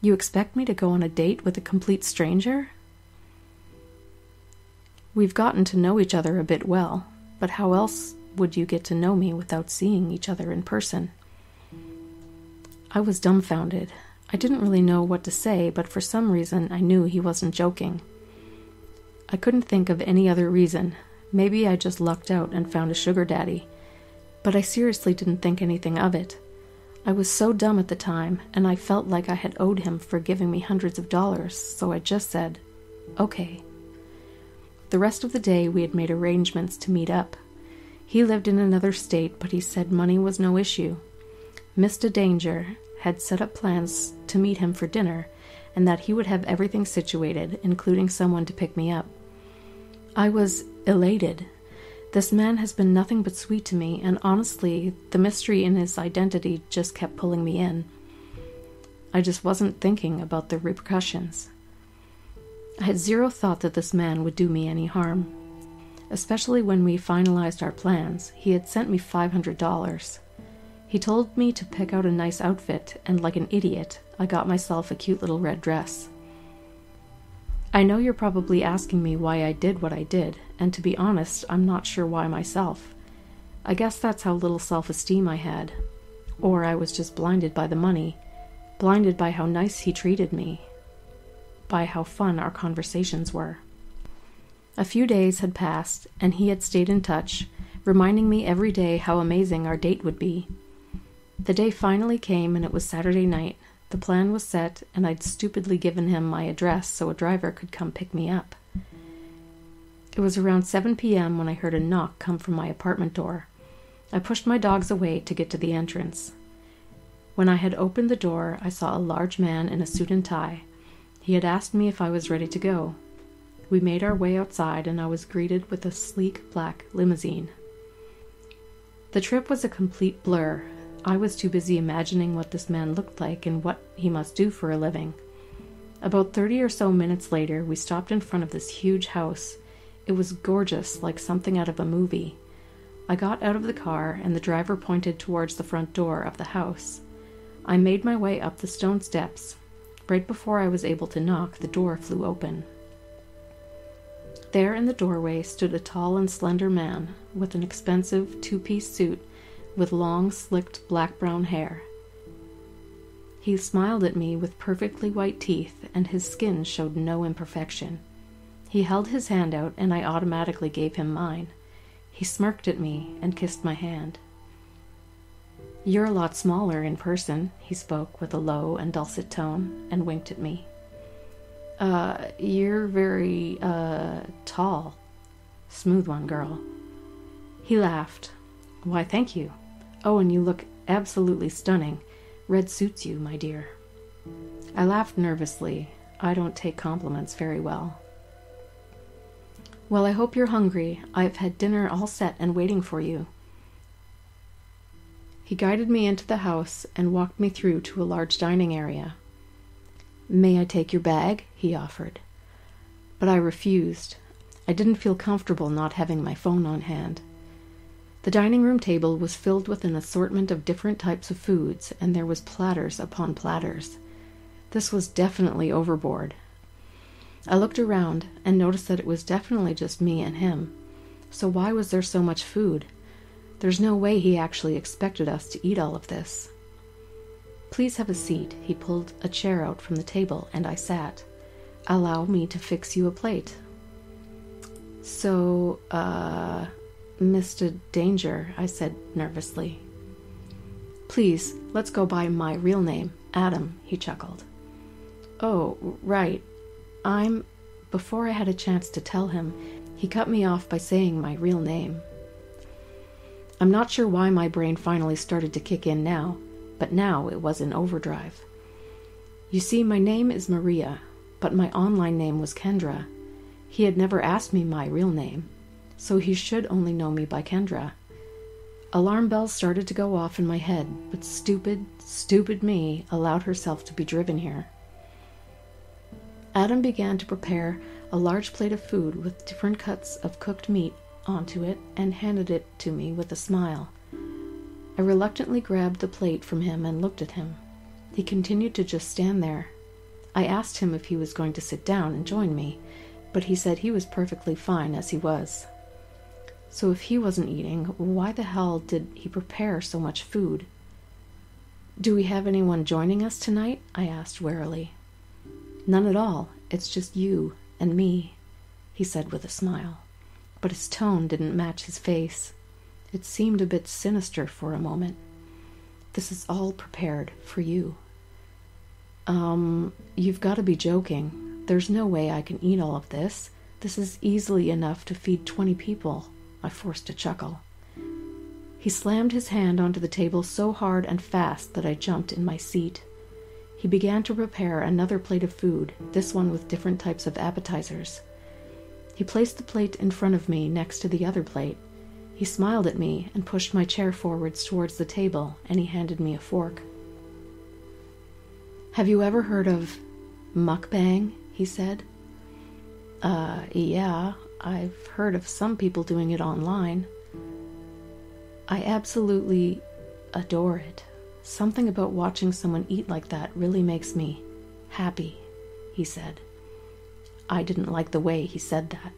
You expect me to go on a date with a complete stranger? We've gotten to know each other a bit well, but how else would you get to know me without seeing each other in person? I was dumbfounded. I didn't really know what to say, but for some reason I knew he wasn't joking. I couldn't think of any other reason. Maybe I just lucked out and found a sugar daddy. But I seriously didn't think anything of it. I was so dumb at the time, and I felt like I had owed him for giving me hundreds of dollars, so I just said, okay. The rest of the day we had made arrangements to meet up. He lived in another state, but he said money was no issue. Mr. Danger had set up plans to meet him for dinner, and that he would have everything situated, including someone to pick me up. I was elated this man has been nothing but sweet to me, and honestly, the mystery in his identity just kept pulling me in. I just wasn't thinking about the repercussions. I had zero thought that this man would do me any harm. Especially when we finalized our plans, he had sent me $500. He told me to pick out a nice outfit, and like an idiot, I got myself a cute little red dress. I know you're probably asking me why I did what I did, and to be honest, I'm not sure why myself. I guess that's how little self esteem I had. Or I was just blinded by the money, blinded by how nice he treated me, by how fun our conversations were. A few days had passed, and he had stayed in touch, reminding me every day how amazing our date would be. The day finally came, and it was Saturday night, the plan was set, and I'd stupidly given him my address so a driver could come pick me up. It was around 7 p.m. when I heard a knock come from my apartment door. I pushed my dogs away to get to the entrance. When I had opened the door, I saw a large man in a suit and tie. He had asked me if I was ready to go. We made our way outside, and I was greeted with a sleek black limousine. The trip was a complete blur, I was too busy imagining what this man looked like and what he must do for a living. About thirty or so minutes later, we stopped in front of this huge house. It was gorgeous, like something out of a movie. I got out of the car, and the driver pointed towards the front door of the house. I made my way up the stone steps. Right before I was able to knock, the door flew open. There in the doorway stood a tall and slender man with an expensive two piece suit with long, slicked black brown hair. He smiled at me with perfectly white teeth, and his skin showed no imperfection. He held his hand out, and I automatically gave him mine. He smirked at me and kissed my hand. You're a lot smaller in person, he spoke with a low and dulcet tone, and winked at me. Uh, you're very, uh, tall. Smooth one, girl. He laughed. Why, thank you. Oh, and you look absolutely stunning. Red suits you, my dear. I laughed nervously. I don't take compliments very well. Well, I hope you're hungry. I've had dinner all set and waiting for you. He guided me into the house and walked me through to a large dining area. May I take your bag? he offered. But I refused. I didn't feel comfortable not having my phone on hand. The dining room table was filled with an assortment of different types of foods, and there was platters upon platters. This was definitely overboard. I looked around and noticed that it was definitely just me and him. So why was there so much food? There's no way he actually expected us to eat all of this. Please have a seat. He pulled a chair out from the table, and I sat. Allow me to fix you a plate. So, uh, Mr. Danger, I said nervously. Please, let's go by my real name, Adam, he chuckled. Oh, right. I'm. Before I had a chance to tell him, he cut me off by saying my real name. I'm not sure why my brain finally started to kick in now, but now it was in overdrive. You see, my name is Maria, but my online name was Kendra. He had never asked me my real name, so he should only know me by Kendra. Alarm bells started to go off in my head, but stupid, stupid me allowed herself to be driven here. Adam began to prepare a large plate of food with different cuts of cooked meat onto it and handed it to me with a smile. I reluctantly grabbed the plate from him and looked at him. He continued to just stand there. I asked him if he was going to sit down and join me, but he said he was perfectly fine as he was. So if he wasn't eating, why the hell did he prepare so much food? Do we have anyone joining us tonight? I asked warily. None at all. It's just you and me, he said with a smile. But his tone didn't match his face. It seemed a bit sinister for a moment. This is all prepared for you. Um, you've got to be joking. There's no way I can eat all of this. This is easily enough to feed twenty people. I forced a chuckle. He slammed his hand onto the table so hard and fast that I jumped in my seat. He began to prepare another plate of food, this one with different types of appetizers. He placed the plate in front of me next to the other plate. He smiled at me and pushed my chair forwards towards the table, and he handed me a fork. Have you ever heard of mukbang? he said. Uh, yeah, I've heard of some people doing it online. I absolutely adore it. Something about watching someone eat like that really makes me happy, he said. I didn't like the way he said that.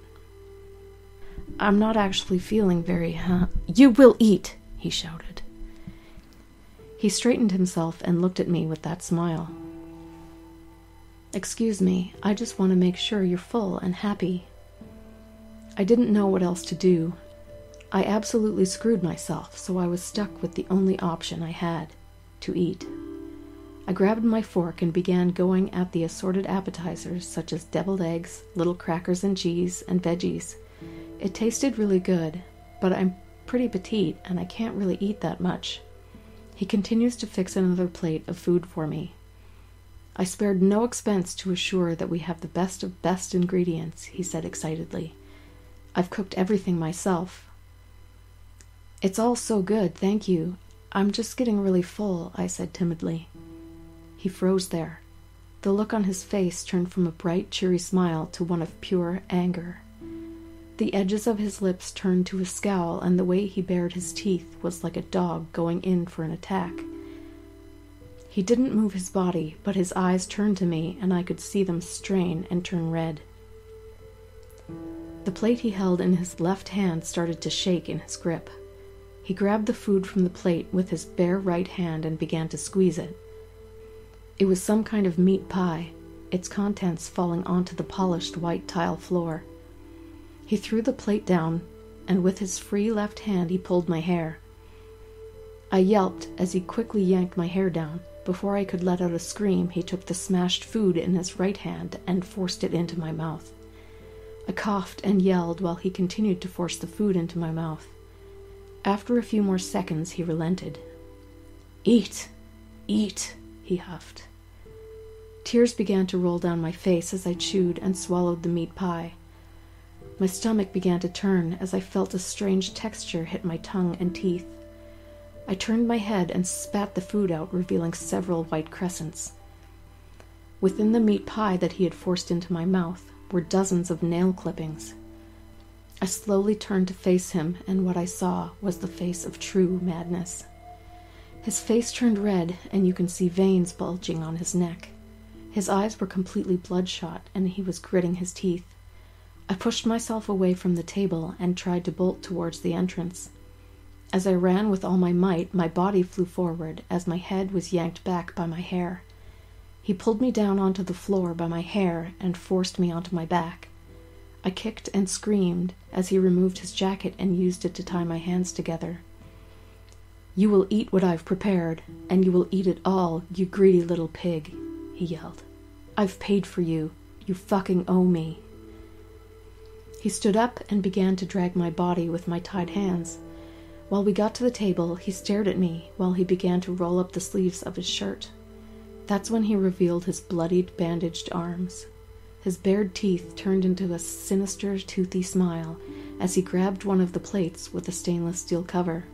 I'm not actually feeling very, huh? You will eat, he shouted. He straightened himself and looked at me with that smile. Excuse me, I just want to make sure you're full and happy. I didn't know what else to do. I absolutely screwed myself, so I was stuck with the only option I had to eat. I grabbed my fork and began going at the assorted appetizers such as deviled eggs, little crackers and cheese, and veggies. It tasted really good, but I'm pretty petite and I can't really eat that much. He continues to fix another plate of food for me. I spared no expense to assure that we have the best of best ingredients, he said excitedly. I've cooked everything myself. It's all so good, thank you, I'm just getting really full, I said timidly. He froze there. The look on his face turned from a bright, cheery smile to one of pure anger. The edges of his lips turned to a scowl, and the way he bared his teeth was like a dog going in for an attack. He didn't move his body, but his eyes turned to me, and I could see them strain and turn red. The plate he held in his left hand started to shake in his grip. He grabbed the food from the plate with his bare right hand and began to squeeze it. It was some kind of meat pie, its contents falling onto the polished white tile floor. He threw the plate down, and with his free left hand he pulled my hair. I yelped as he quickly yanked my hair down. Before I could let out a scream, he took the smashed food in his right hand and forced it into my mouth. I coughed and yelled while he continued to force the food into my mouth. After a few more seconds, he relented. Eat! Eat! he huffed. Tears began to roll down my face as I chewed and swallowed the meat pie. My stomach began to turn as I felt a strange texture hit my tongue and teeth. I turned my head and spat the food out, revealing several white crescents. Within the meat pie that he had forced into my mouth were dozens of nail clippings. I slowly turned to face him, and what I saw was the face of true madness. His face turned red, and you can see veins bulging on his neck. His eyes were completely bloodshot, and he was gritting his teeth. I pushed myself away from the table and tried to bolt towards the entrance. As I ran with all my might, my body flew forward as my head was yanked back by my hair. He pulled me down onto the floor by my hair and forced me onto my back. I kicked and screamed as he removed his jacket and used it to tie my hands together. You will eat what I've prepared, and you will eat it all, you greedy little pig, he yelled. I've paid for you. You fucking owe me. He stood up and began to drag my body with my tied hands. While we got to the table, he stared at me while he began to roll up the sleeves of his shirt. That's when he revealed his bloodied, bandaged arms. His bared teeth turned into a sinister, toothy smile as he grabbed one of the plates with the stainless steel cover.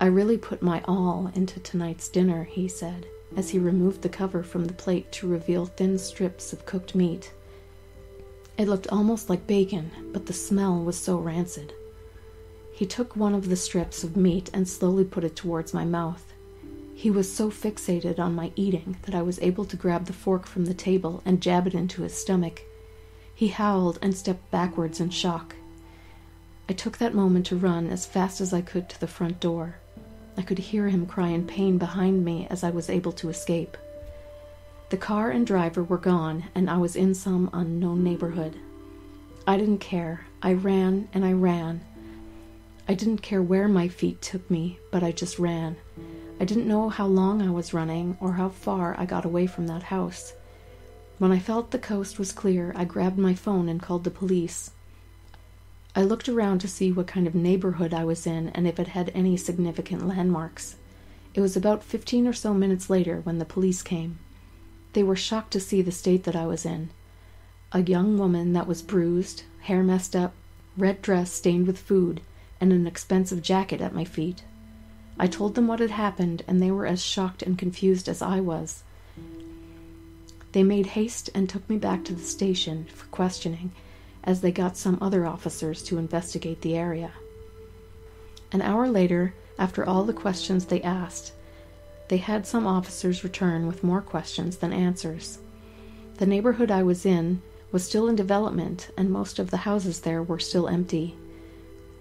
I really put my all into tonight's dinner, he said, as he removed the cover from the plate to reveal thin strips of cooked meat. It looked almost like bacon, but the smell was so rancid. He took one of the strips of meat and slowly put it towards my mouth. He was so fixated on my eating that I was able to grab the fork from the table and jab it into his stomach. He howled and stepped backwards in shock. I took that moment to run as fast as I could to the front door. I could hear him cry in pain behind me as I was able to escape. The car and driver were gone, and I was in some unknown neighborhood. I didn't care. I ran and I ran. I didn't care where my feet took me, but I just ran. I didn't know how long I was running or how far I got away from that house. When I felt the coast was clear, I grabbed my phone and called the police. I looked around to see what kind of neighborhood I was in and if it had any significant landmarks. It was about fifteen or so minutes later when the police came. They were shocked to see the state that I was in. A young woman that was bruised, hair messed up, red dress stained with food, and an expensive jacket at my feet. I told them what had happened, and they were as shocked and confused as I was. They made haste and took me back to the station for questioning, as they got some other officers to investigate the area. An hour later, after all the questions they asked, they had some officers return with more questions than answers. The neighborhood I was in was still in development, and most of the houses there were still empty.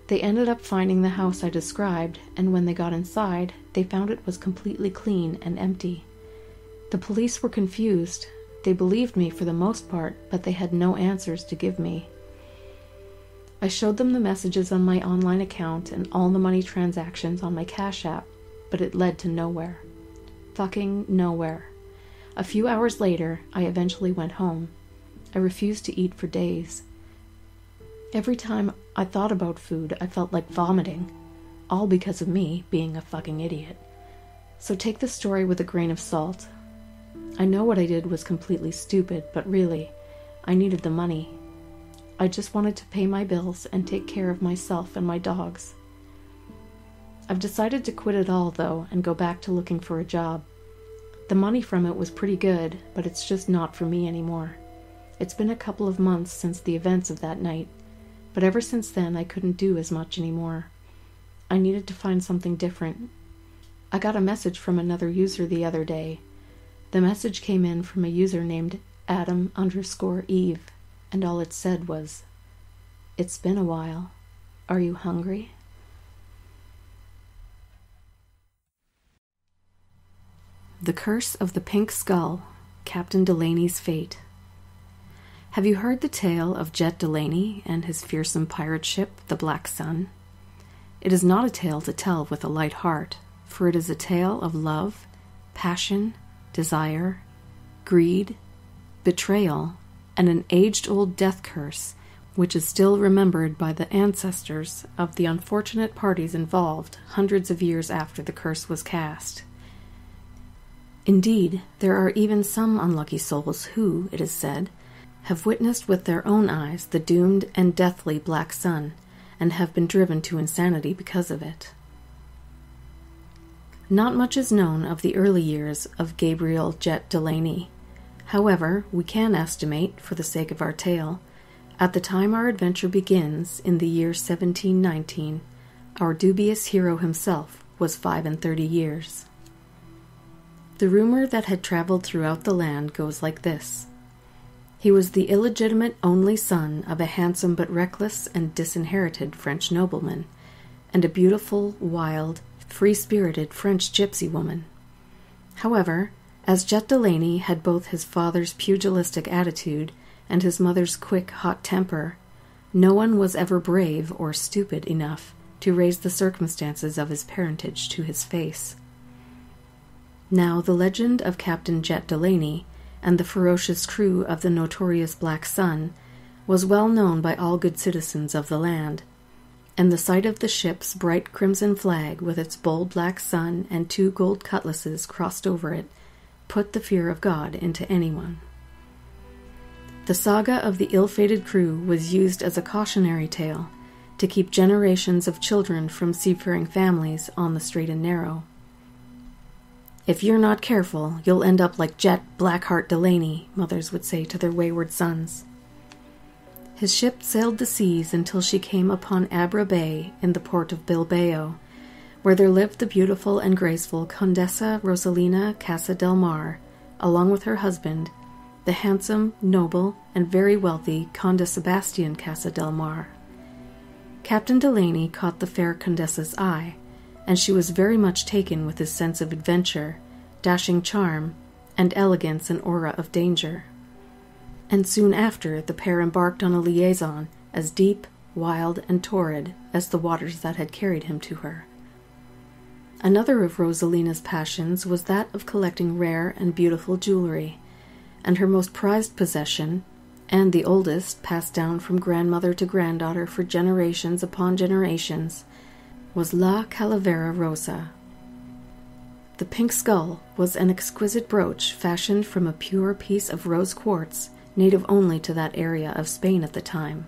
They ended up finding the house I described, and when they got inside, they found it was completely clean and empty. The police were confused. They believed me for the most part, but they had no answers to give me. I showed them the messages on my online account and all the money transactions on my Cash App, but it led to nowhere. Fucking nowhere. A few hours later, I eventually went home. I refused to eat for days. Every time I thought about food, I felt like vomiting. All because of me being a fucking idiot. So take the story with a grain of salt. I know what I did was completely stupid, but really, I needed the money. I just wanted to pay my bills and take care of myself and my dogs. I've decided to quit it all, though, and go back to looking for a job. The money from it was pretty good, but it's just not for me anymore. It's been a couple of months since the events of that night, but ever since then I couldn't do as much anymore. I needed to find something different. I got a message from another user the other day. The message came in from a user named Adam underscore Eve, and all it said was, It's been a while. Are you hungry? The Curse of the Pink Skull Captain Delaney's Fate. Have you heard the tale of Jet Delaney and his fearsome pirate ship, the Black Sun? It is not a tale to tell with a light heart, for it is a tale of love, passion, desire, greed, betrayal, and an aged old death curse which is still remembered by the ancestors of the unfortunate parties involved hundreds of years after the curse was cast. Indeed, there are even some unlucky souls who, it is said, have witnessed with their own eyes the doomed and deathly black sun, and have been driven to insanity because of it. Not much is known of the early years of Gabriel Jet Delaney. However, we can estimate, for the sake of our tale, At the time our adventure begins, in the year 1719, our dubious hero himself was five and thirty years. The rumor that had traveled throughout the land goes like this He was the illegitimate only son of a handsome but reckless and disinherited French nobleman, and a beautiful, wild, free spirited French gypsy woman. However, as Jet Delaney had both his father's pugilistic attitude and his mother's quick, hot temper, no one was ever brave or stupid enough to raise the circumstances of his parentage to his face. Now, the legend of Captain Jet Delaney and the ferocious crew of the notorious Black Sun was well known by all good citizens of the land, and the sight of the ship's bright crimson flag with its bold black sun and two gold cutlasses crossed over it put the fear of God into anyone. The saga of the ill fated crew was used as a cautionary tale to keep generations of children from seafaring families on the straight and narrow. If you're not careful, you'll end up like Jet Blackheart Delaney, mothers would say to their wayward sons. His ship sailed the seas until she came upon Abra Bay in the port of Bilbao, where there lived the beautiful and graceful Condessa Rosalina Casa del Mar, along with her husband, the handsome, noble, and very wealthy Conde Sebastian Casa del Mar. Captain Delaney caught the fair Condessa's eye and she was very much taken with his sense of adventure, dashing charm, and elegance and aura of danger. And soon after, the pair embarked on a liaison as deep, wild, and torrid as the waters that had carried him to her. Another of Rosalina's passions was that of collecting rare and beautiful jewelry, and her most prized possession, and the oldest, passed down from grandmother to granddaughter for generations upon generations, was La Calavera Rosa. The pink skull was an exquisite brooch fashioned from a pure piece of rose quartz native only to that area of Spain at the time.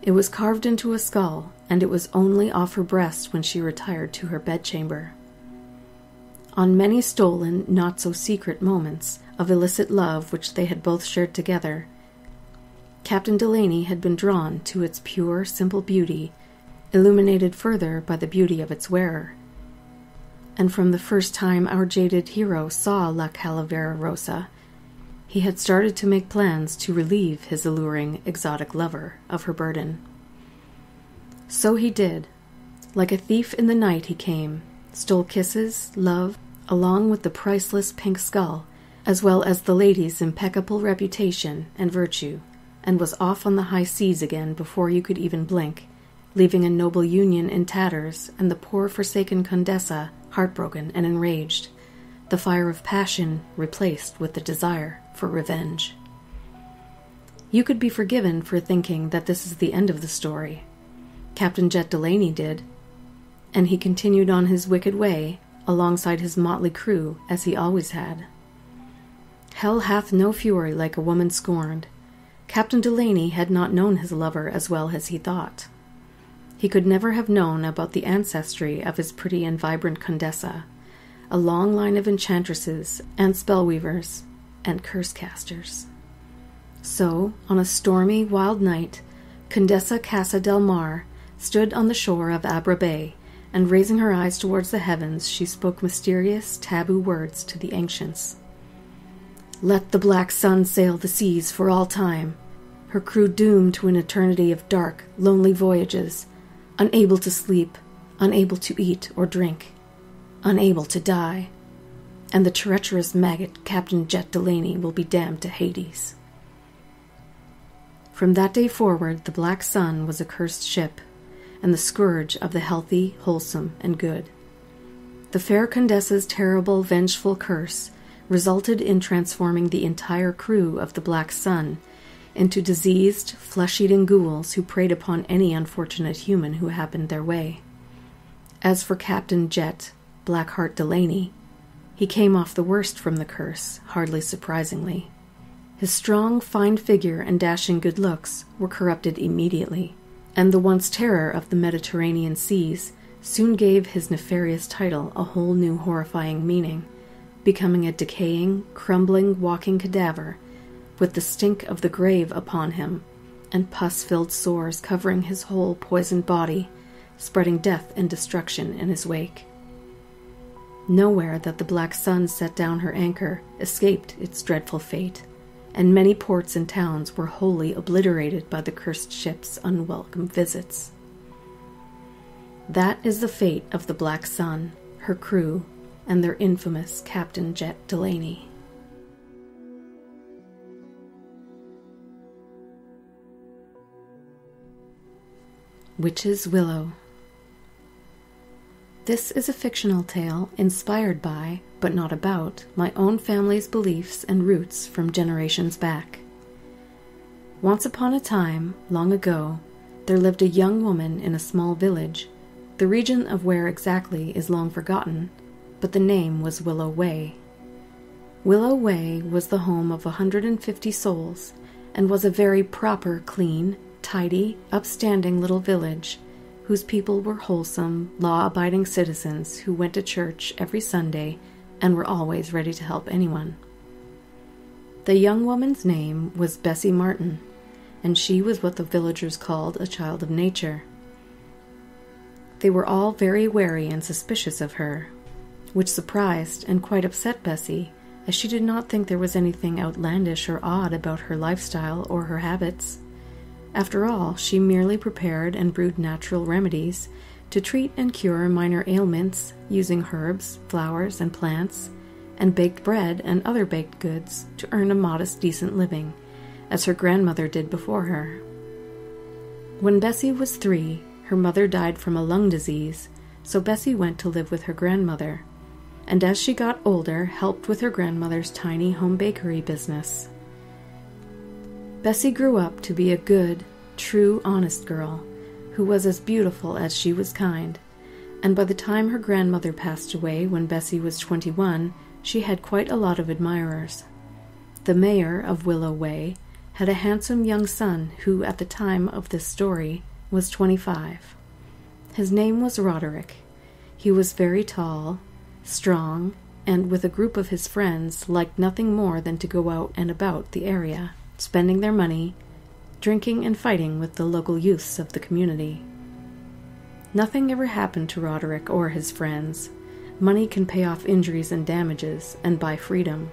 It was carved into a skull, and it was only off her breast when she retired to her bedchamber. On many stolen, not so secret moments of illicit love which they had both shared together, Captain Delaney had been drawn to its pure, simple beauty illuminated further by the beauty of its wearer. And from the first time our jaded hero saw La Calavera Rosa, he had started to make plans to relieve his alluring, exotic lover of her burden. So he did. Like a thief in the night, he came, stole kisses, love, along with the priceless pink skull, as well as the lady's impeccable reputation and virtue, and was off on the high seas again before you could even blink leaving a noble union in tatters and the poor forsaken Condessa heartbroken and enraged, the fire of passion replaced with the desire for revenge. You could be forgiven for thinking that this is the end of the story. Captain Jet Delaney did, and he continued on his wicked way alongside his motley crew as he always had. Hell hath no fury like a woman scorned. Captain Delaney had not known his lover as well as he thought. He could never have known about the ancestry of his pretty and vibrant Condessa, a long line of enchantresses and spellweavers and curse casters. So, on a stormy, wild night, Condessa Casa del Mar stood on the shore of Abra Bay, and raising her eyes towards the heavens, she spoke mysterious, taboo words to the ancients. Let the black sun sail the seas for all time, her crew doomed to an eternity of dark, lonely voyages, unable to sleep, unable to eat or drink, unable to die, and the treacherous maggot Captain Jet Delaney will be damned to Hades. From that day forward, the Black Sun was a cursed ship, and the scourge of the healthy, wholesome, and good. The fair Condessa's terrible, vengeful curse resulted in transforming the entire crew of the Black Sun into diseased, flesh eating ghouls who preyed upon any unfortunate human who happened their way. As for Captain Jet, Blackheart Delaney, he came off the worst from the curse, hardly surprisingly. His strong, fine figure and dashing good looks were corrupted immediately, and the once terror of the Mediterranean seas soon gave his nefarious title a whole new horrifying meaning, becoming a decaying, crumbling, walking cadaver with the stink of the grave upon him, and pus filled sores covering his whole poisoned body, spreading death and destruction in his wake. Nowhere that the black sun set down her anchor escaped its dreadful fate, and many ports and towns were wholly obliterated by the cursed ship's unwelcome visits. That is the fate of the Black Sun, her crew, and their infamous Captain Jet Delaney. Witch's Willow this is a fictional tale inspired by, but not about, my own family's beliefs and roots from generations back. Once upon a time, long ago, there lived a young woman in a small village, the region of where exactly is long forgotten, but the name was Willow Way. Willow Way was the home of a 150 souls and was a very proper, clean, tidy, upstanding little village whose people were wholesome, law abiding citizens who went to church every Sunday and were always ready to help anyone. The young woman's name was Bessie Martin, and she was what the villagers called a child of nature. They were all very wary and suspicious of her, which surprised and quite upset Bessie, as she did not think there was anything outlandish or odd about her lifestyle or her habits. After all, she merely prepared and brewed natural remedies to treat and cure minor ailments using herbs, flowers, and plants, and baked bread and other baked goods to earn a modest, decent living, as her grandmother did before her. When Bessie was three, her mother died from a lung disease, so Bessie went to live with her grandmother, and as she got older, helped with her grandmother's tiny home bakery business. Bessie grew up to be a good, true, honest girl who was as beautiful as she was kind, and by the time her grandmother passed away when Bessie was 21, she had quite a lot of admirers. The mayor of Willow Way had a handsome young son who, at the time of this story, was 25. His name was Roderick. He was very tall, strong, and with a group of his friends liked nothing more than to go out and about the area spending their money, drinking and fighting with the local youths of the community. Nothing ever happened to Roderick or his friends. Money can pay off injuries and damages and buy freedom.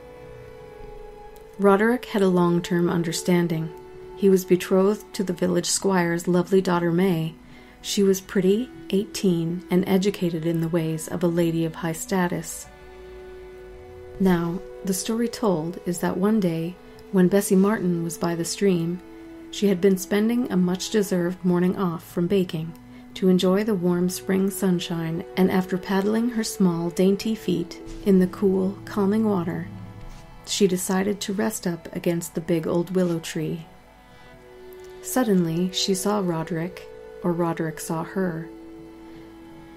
Roderick had a long term understanding. He was betrothed to the village squire's lovely daughter May. She was pretty, eighteen, and educated in the ways of a lady of high status. Now, the story told is that one day when Bessie Martin was by the stream, she had been spending a much deserved morning off from baking to enjoy the warm spring sunshine, and after paddling her small, dainty feet in the cool, calming water, she decided to rest up against the big old willow tree. Suddenly, she saw Roderick, or Roderick saw her.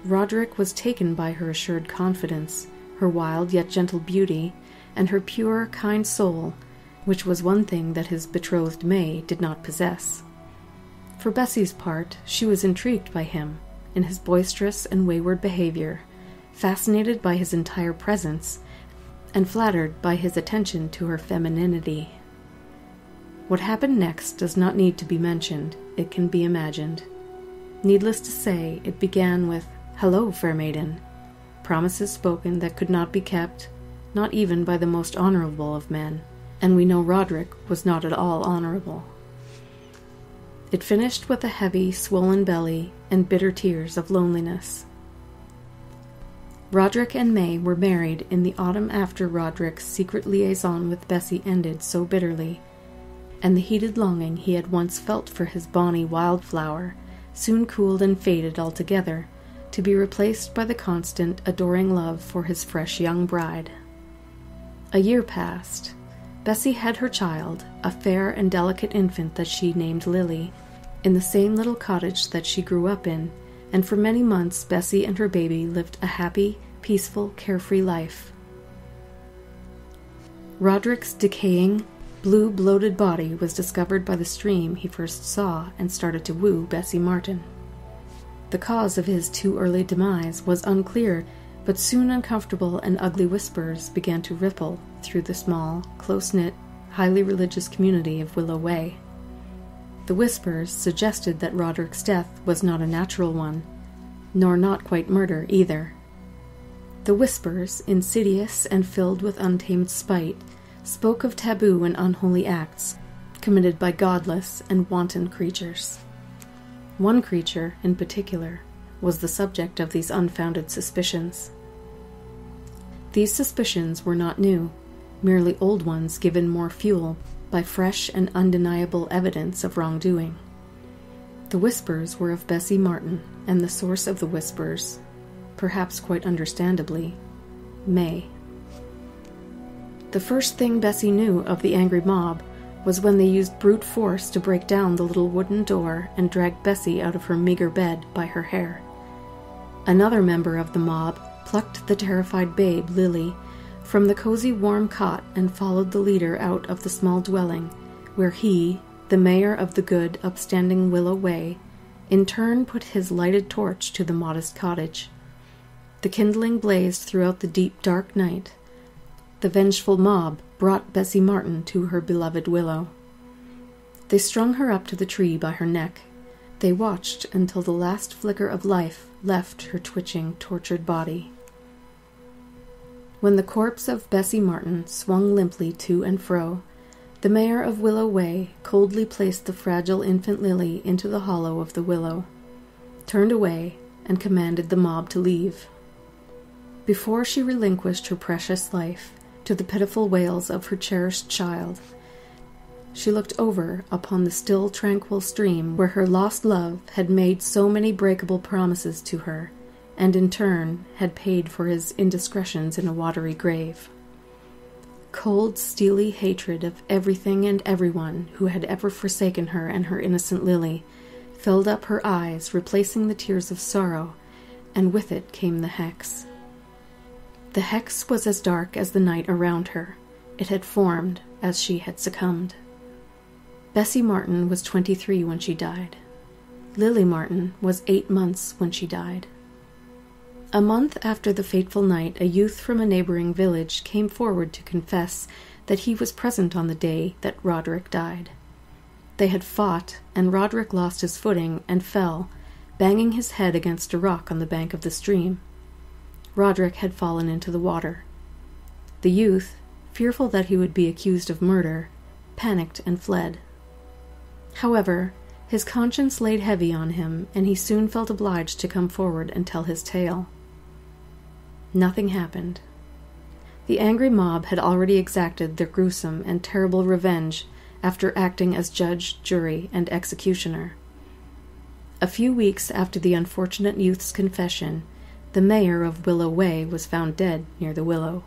Roderick was taken by her assured confidence, her wild yet gentle beauty, and her pure, kind soul which was one thing that his betrothed May did not possess. For Bessie's part, she was intrigued by him, in his boisterous and wayward behavior, fascinated by his entire presence, and flattered by his attention to her femininity. What happened next does not need to be mentioned, it can be imagined. Needless to say, it began with, Hello, fair maiden, promises spoken that could not be kept, not even by the most honorable of men and we know Roderick was not at all honorable. It finished with a heavy, swollen belly and bitter tears of loneliness. Roderick and May were married in the autumn after Roderick's secret liaison with Bessie ended so bitterly, and the heated longing he had once felt for his bonny wildflower soon cooled and faded altogether, to be replaced by the constant, adoring love for his fresh young bride. A year passed, Bessie had her child, a fair and delicate infant that she named Lily, in the same little cottage that she grew up in, and for many months Bessie and her baby lived a happy, peaceful, carefree life. Roderick's decaying, blue bloated body was discovered by the stream he first saw and started to woo Bessie Martin. The cause of his too early demise was unclear but soon uncomfortable and ugly whispers began to ripple through the small, close knit, highly religious community of Willow Way. The whispers suggested that Roderick's death was not a natural one, nor not quite murder either. The whispers, insidious and filled with untamed spite, spoke of taboo and unholy acts committed by godless and wanton creatures. One creature, in particular, was the subject of these unfounded suspicions. These suspicions were not new, merely old ones given more fuel by fresh and undeniable evidence of wrongdoing. The whispers were of Bessie Martin, and the source of the whispers, perhaps quite understandably, May. The first thing Bessie knew of the angry mob was when they used brute force to break down the little wooden door and drag Bessie out of her meager bed by her hair. Another member of the mob plucked the terrified babe, Lily, from the cozy warm cot and followed the leader out of the small dwelling, where he, the mayor of the good, upstanding Willow Way, in turn put his lighted torch to the modest cottage. The kindling blazed throughout the deep, dark night. The vengeful mob brought Bessie Martin to her beloved willow. They strung her up to the tree by her neck. They watched until the last flicker of life left her twitching, tortured body. When the corpse of Bessie Martin swung limply to and fro, the mayor of Willow Way coldly placed the fragile infant Lily into the hollow of the willow, turned away, and commanded the mob to leave. Before she relinquished her precious life, to the pitiful wails of her cherished child. She looked over upon the still tranquil stream where her lost love had made so many breakable promises to her, and in turn had paid for his indiscretions in a watery grave. Cold, steely hatred of everything and everyone who had ever forsaken her and her innocent Lily filled up her eyes, replacing the tears of sorrow, and with it came the hex. The hex was as dark as the night around her. It had formed as she had succumbed. Bessie Martin was 23 when she died. Lily Martin was eight months when she died. A month after the fateful night, a youth from a neighboring village came forward to confess that he was present on the day that Roderick died. They had fought, and Roderick lost his footing and fell, banging his head against a rock on the bank of the stream. Roderick had fallen into the water. The youth, fearful that he would be accused of murder, panicked and fled. However, his conscience laid heavy on him, and he soon felt obliged to come forward and tell his tale. Nothing happened. The angry mob had already exacted their gruesome and terrible revenge after acting as judge, jury, and executioner. A few weeks after the unfortunate youth's confession, the mayor of Willow Way was found dead near the willow.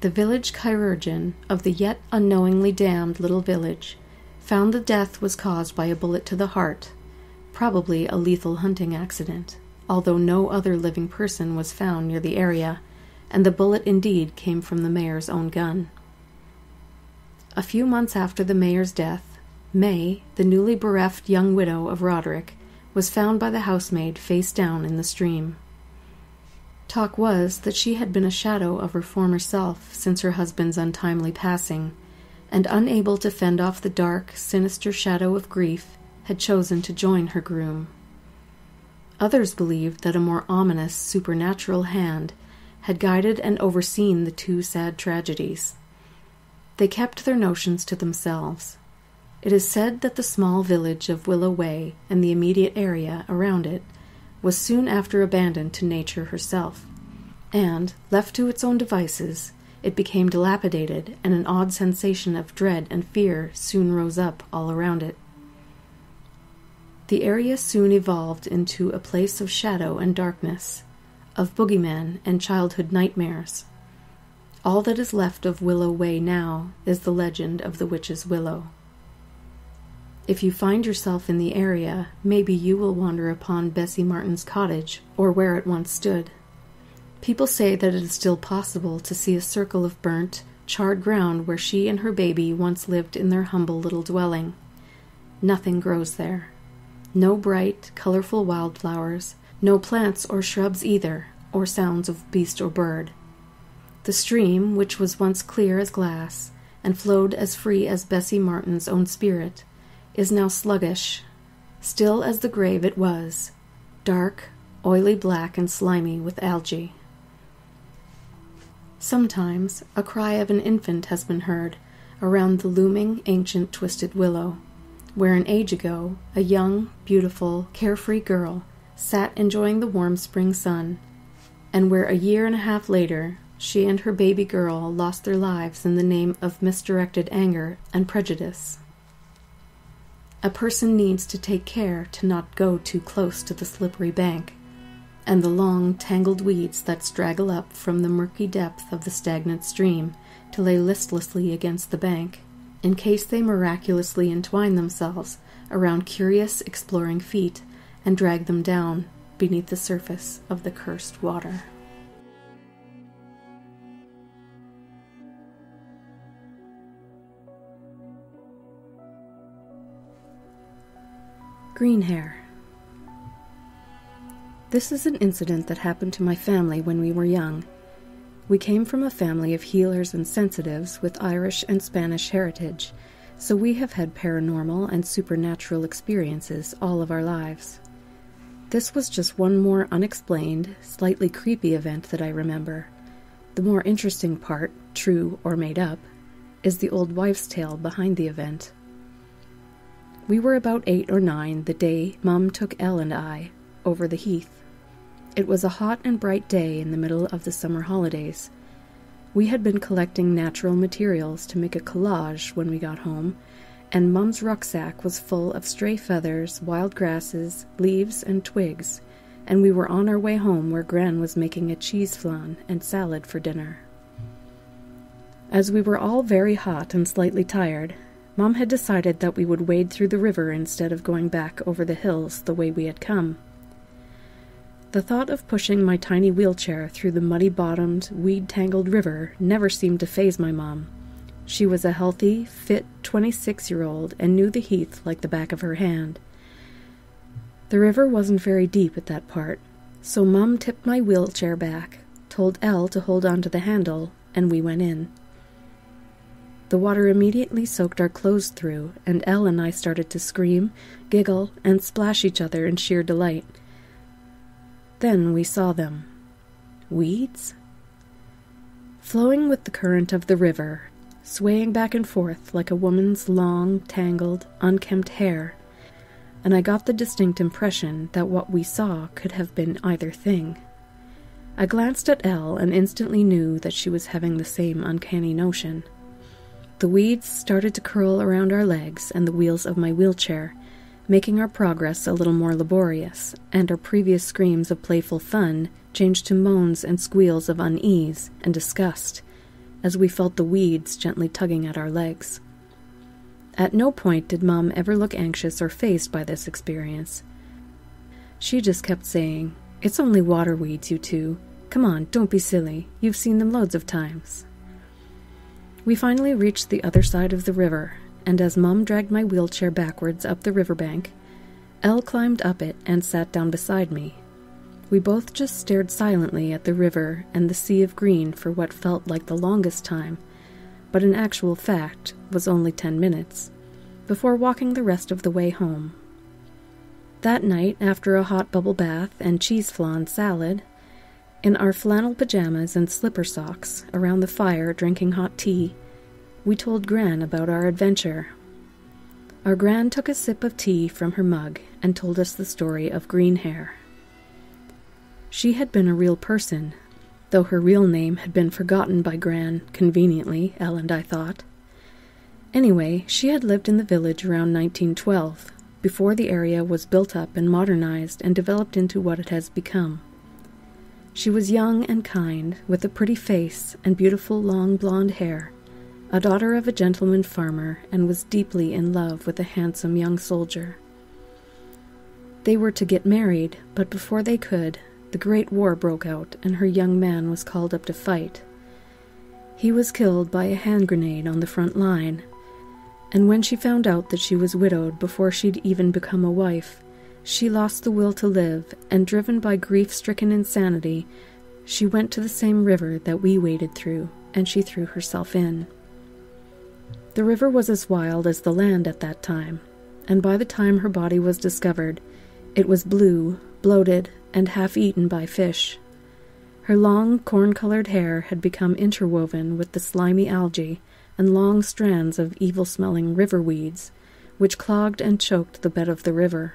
The village chirurgeon of the yet unknowingly damned little village found the death was caused by a bullet to the heart, probably a lethal hunting accident, although no other living person was found near the area, and the bullet indeed came from the mayor's own gun. A few months after the mayor's death, May, the newly bereft young widow of Roderick, was found by the housemaid face down in the stream. Talk was that she had been a shadow of her former self since her husband's untimely passing, and unable to fend off the dark, sinister shadow of grief, had chosen to join her groom. Others believed that a more ominous supernatural hand had guided and overseen the two sad tragedies. They kept their notions to themselves, it is said that the small village of Willow Way and the immediate area around it was soon after abandoned to nature herself, and, left to its own devices, it became dilapidated, and an odd sensation of dread and fear soon rose up all around it. The area soon evolved into a place of shadow and darkness, of boogeymen and childhood nightmares. All that is left of Willow Way now is the legend of the witch's willow. If you find yourself in the area, maybe you will wander upon Bessie Martin's cottage, or where it once stood. People say that it is still possible to see a circle of burnt, charred ground where she and her baby once lived in their humble little dwelling. Nothing grows there. No bright, colorful wildflowers, no plants or shrubs either, or sounds of beast or bird. The stream, which was once clear as glass, and flowed as free as Bessie Martin's own spirit, is now sluggish, still as the grave it was, dark, oily black, and slimy with algae. Sometimes a cry of an infant has been heard around the looming, ancient, twisted willow, where an age ago a young, beautiful, carefree girl sat enjoying the warm spring sun, and where a year and a half later she and her baby girl lost their lives in the name of misdirected anger and prejudice. A person needs to take care to not go too close to the slippery bank and the long, tangled weeds that straggle up from the murky depth of the stagnant stream to lay listlessly against the bank, in case they miraculously entwine themselves around curious, exploring feet and drag them down beneath the surface of the cursed water. Green hair. This is an incident that happened to my family when we were young. We came from a family of healers and sensitives with Irish and Spanish heritage, so we have had paranormal and supernatural experiences all of our lives. This was just one more unexplained, slightly creepy event that I remember. The more interesting part, true or made up, is the old wives' tale behind the event. We were about eight or nine the day Mum took Elle and I over the heath. It was a hot and bright day in the middle of the summer holidays. We had been collecting natural materials to make a collage when we got home, and Mum's rucksack was full of stray feathers, wild grasses, leaves, and twigs, and we were on our way home where Gran was making a cheese flan and salad for dinner. As we were all very hot and slightly tired, Mom had decided that we would wade through the river instead of going back over the hills the way we had come. The thought of pushing my tiny wheelchair through the muddy bottomed, weed tangled river never seemed to faze my mom. She was a healthy, fit 26 year old and knew the heath like the back of her hand. The river wasn't very deep at that part, so Mum tipped my wheelchair back, told Elle to hold on to the handle, and we went in. The water immediately soaked our clothes through, and Elle and I started to scream, giggle, and splash each other in sheer delight. Then we saw them. Weeds? Flowing with the current of the river, swaying back and forth like a woman's long, tangled, unkempt hair, and I got the distinct impression that what we saw could have been either thing. I glanced at Elle and instantly knew that she was having the same uncanny notion. The weeds started to curl around our legs and the wheels of my wheelchair, making our progress a little more laborious, and our previous screams of playful fun changed to moans and squeals of unease and disgust as we felt the weeds gently tugging at our legs. At no point did Mom ever look anxious or fazed by this experience. She just kept saying, It's only water weeds, you two. Come on, don't be silly. You've seen them loads of times. We finally reached the other side of the river and as Mum dragged my wheelchair backwards up the riverbank, Elle climbed up it and sat down beside me. We both just stared silently at the river and the sea of green for what felt like the longest time, but in actual fact was only ten minutes, before walking the rest of the way home. That night, after a hot bubble bath and cheese flan salad, in our flannel pajamas and slipper socks, around the fire drinking hot tea, we told Gran about our adventure. Our Gran took a sip of tea from her mug and told us the story of Green Hair. She had been a real person, though her real name had been forgotten by Gran, conveniently, Elle and I thought. Anyway, she had lived in the village around 1912, before the area was built up and modernized and developed into what it has become. She was young and kind, with a pretty face and beautiful long blonde hair, a daughter of a gentleman farmer, and was deeply in love with a handsome young soldier. They were to get married, but before they could, the Great War broke out, and her young man was called up to fight. He was killed by a hand grenade on the front line, and when she found out that she was widowed before she'd even become a wife, she lost the will to live, and driven by grief stricken insanity, she went to the same river that we waded through, and she threw herself in. The river was as wild as the land at that time, and by the time her body was discovered, it was blue, bloated, and half eaten by fish. Her long, corn colored hair had become interwoven with the slimy algae and long strands of evil smelling river weeds, which clogged and choked the bed of the river.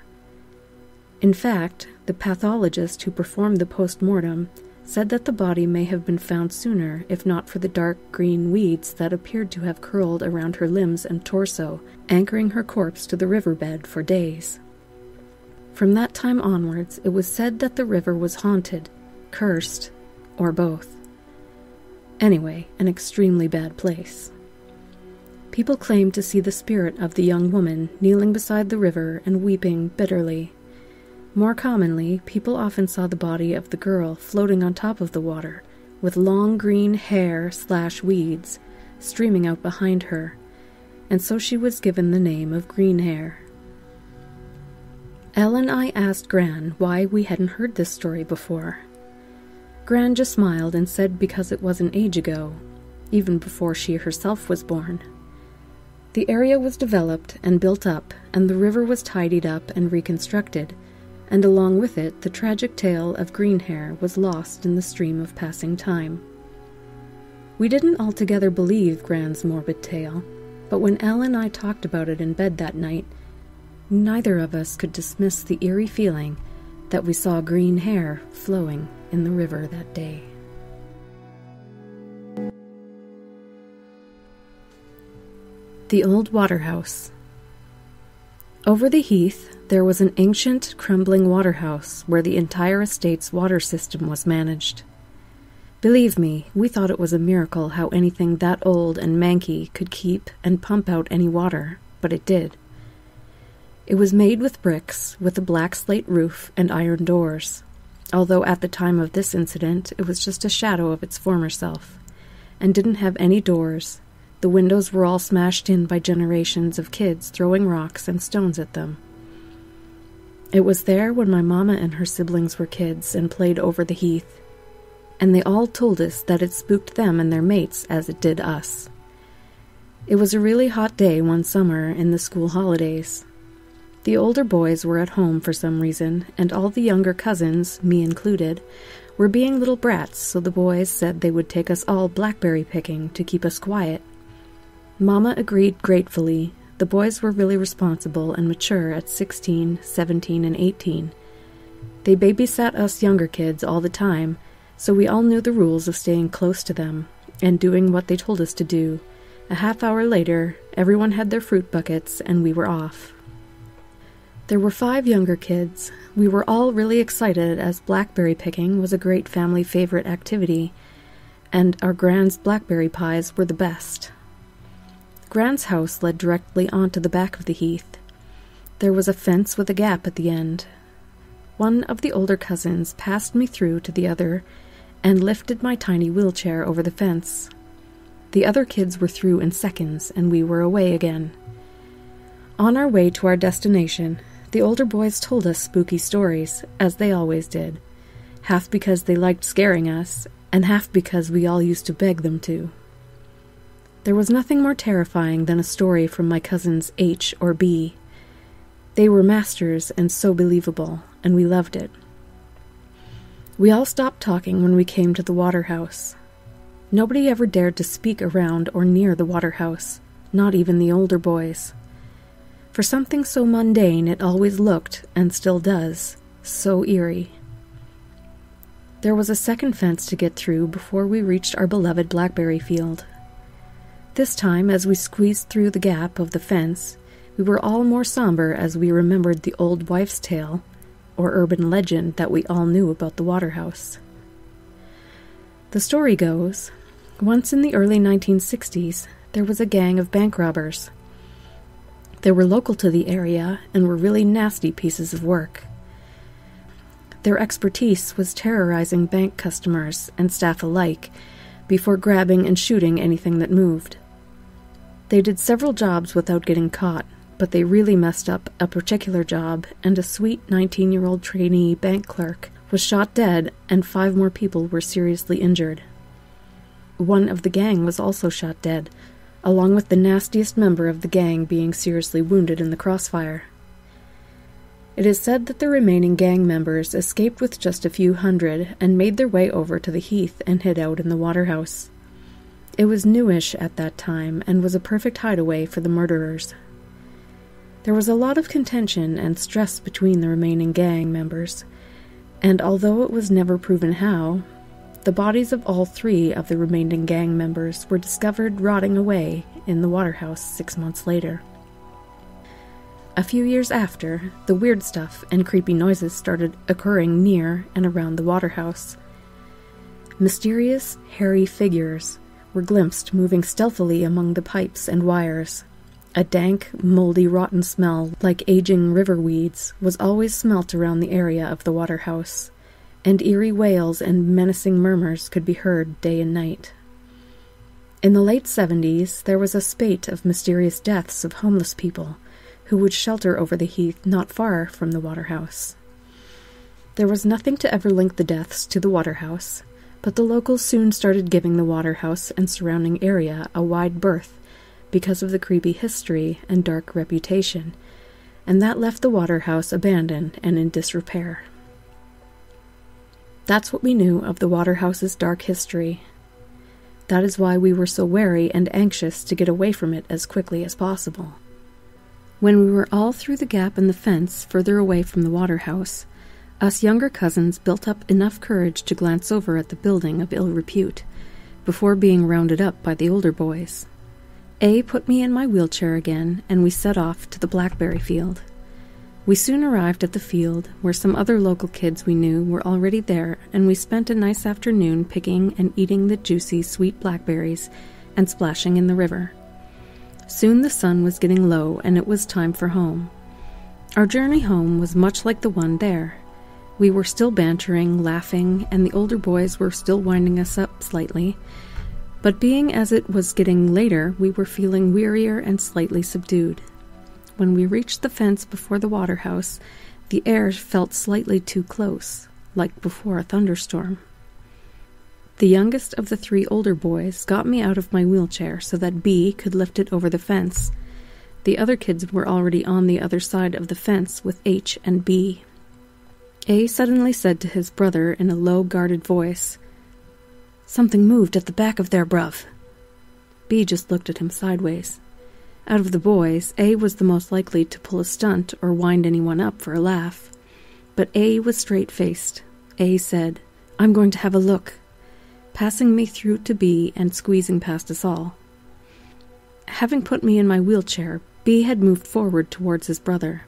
In fact, the pathologist who performed the post mortem said that the body may have been found sooner if not for the dark green weeds that appeared to have curled around her limbs and torso, anchoring her corpse to the riverbed for days. From that time onwards, it was said that the river was haunted, cursed, or both. Anyway, an extremely bad place. People claimed to see the spirit of the young woman kneeling beside the river and weeping bitterly. More commonly, people often saw the body of the girl floating on top of the water, with long green hair slash weeds streaming out behind her, and so she was given the name of Green Hair. Elle and I asked Gran why we hadn't heard this story before. Gran just smiled and said because it was an age ago, even before she herself was born. The area was developed and built up, and the river was tidied up and reconstructed, and along with it the tragic tale of Greenhair was lost in the stream of passing time. We didn't altogether believe Gran's morbid tale, but when Elle and I talked about it in bed that night, neither of us could dismiss the eerie feeling that we saw green hair flowing in the river that day. The Old Waterhouse. Over the heath, there was an ancient, crumbling waterhouse where the entire estate's water system was managed. Believe me, we thought it was a miracle how anything that old and manky could keep and pump out any water, but it did. It was made with bricks, with a black slate roof and iron doors, although at the time of this incident it was just a shadow of its former self, and didn't have any doors, the windows were all smashed in by generations of kids throwing rocks and stones at them. It was there when my mamma and her siblings were kids and played over the heath, and they all told us that it spooked them and their mates as it did us. It was a really hot day one summer in the school holidays. The older boys were at home for some reason, and all the younger cousins, me included, were being little brats, so the boys said they would take us all blackberry picking to keep us quiet. Mamma agreed gratefully. The boys were really responsible and mature at 16, 17, and 18. They babysat us younger kids all the time, so we all knew the rules of staying close to them and doing what they told us to do. A half hour later, everyone had their fruit buckets and we were off. There were five younger kids. We were all really excited as blackberry picking was a great family favorite activity, and our grand's blackberry pies were the best. Gran's house led directly onto the back of the heath. There was a fence with a gap at the end. One of the older cousins passed me through to the other and lifted my tiny wheelchair over the fence. The other kids were through in seconds, and we were away again. On our way to our destination, the older boys told us spooky stories, as they always did, half because they liked scaring us, and half because we all used to beg them to. There was nothing more terrifying than a story from my cousins H or B. They were masters and so believable, and we loved it. We all stopped talking when we came to the waterhouse. Nobody ever dared to speak around or near the waterhouse, not even the older boys. For something so mundane, it always looked, and still does, so eerie. There was a second fence to get through before we reached our beloved blackberry field. This time, as we squeezed through the gap of the fence, we were all more somber as we remembered the old wife's tale, or urban legend that we all knew about the Waterhouse. The story goes once in the early 1960s, there was a gang of bank robbers. They were local to the area and were really nasty pieces of work. Their expertise was terrorizing bank customers and staff alike before grabbing and shooting anything that moved. They did several jobs without getting caught, but they really messed up a particular job, and a sweet 19 year old trainee bank clerk was shot dead, and five more people were seriously injured. One of the gang was also shot dead, along with the nastiest member of the gang being seriously wounded in the crossfire. It is said that the remaining gang members escaped with just a few hundred and made their way over to the heath and hid out in the Waterhouse. It was newish at that time and was a perfect hideaway for the murderers. There was a lot of contention and stress between the remaining gang members, and although it was never proven how, the bodies of all three of the remaining gang members were discovered rotting away in the Waterhouse six months later. A few years after, the weird stuff and creepy noises started occurring near and around the Waterhouse. Mysterious, hairy figures were glimpsed moving stealthily among the pipes and wires. A dank, moldy, rotten smell, like aging river weeds, was always smelt around the area of the Waterhouse and eerie wails and menacing murmurs could be heard day and night. In the late seventies, there was a spate of mysterious deaths of homeless people who would shelter over the heath not far from the Waterhouse. There was nothing to ever link the deaths to the Waterhouse, but the locals soon started giving the Waterhouse and surrounding area a wide berth because of the creepy history and dark reputation, and that left the Waterhouse abandoned and in disrepair. That's what we knew of the Waterhouse's dark history. That is why we were so wary and anxious to get away from it as quickly as possible. When we were all through the gap in the fence further away from the Waterhouse, us younger cousins built up enough courage to glance over at the building of ill repute before being rounded up by the older boys. A put me in my wheelchair again, and we set off to the blackberry field. We soon arrived at the field, where some other local kids we knew were already there, and we spent a nice afternoon picking and eating the juicy, sweet blackberries and splashing in the river. Soon the sun was getting low, and it was time for home. Our journey home was much like the one there. We were still bantering, laughing, and the older boys were still winding us up slightly. But being as it was getting later, we were feeling wearier and slightly subdued. When we reached the fence before the Waterhouse, the air felt slightly too close, like before a thunderstorm. The youngest of the three older boys got me out of my wheelchair so that B could lift it over the fence. The other kids were already on the other side of the fence with H and B. A suddenly said to his brother in a low, guarded voice, Something moved at the back of there, bruv. B just looked at him sideways. Out of the boys, A was the most likely to pull a stunt or wind anyone up for a laugh. But A was straight faced. A said, I'm going to have a look, passing me through to B and squeezing past us all. Having put me in my wheelchair, B had moved forward towards his brother.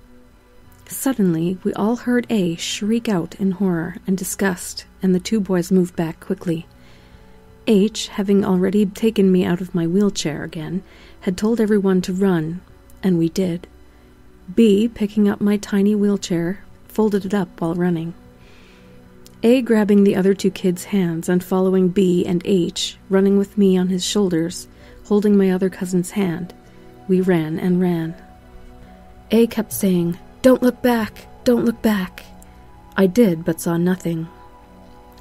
Suddenly, we all heard A shriek out in horror and disgust, and the two boys moved back quickly. H, having already taken me out of my wheelchair again, had told everyone to run, and we did. B, picking up my tiny wheelchair, folded it up while running. A grabbing the other two kids' hands and following B and H, running with me on his shoulders, holding my other cousin's hand. We ran and ran. A kept saying, Don't look back! Don't look back! I did, but saw nothing.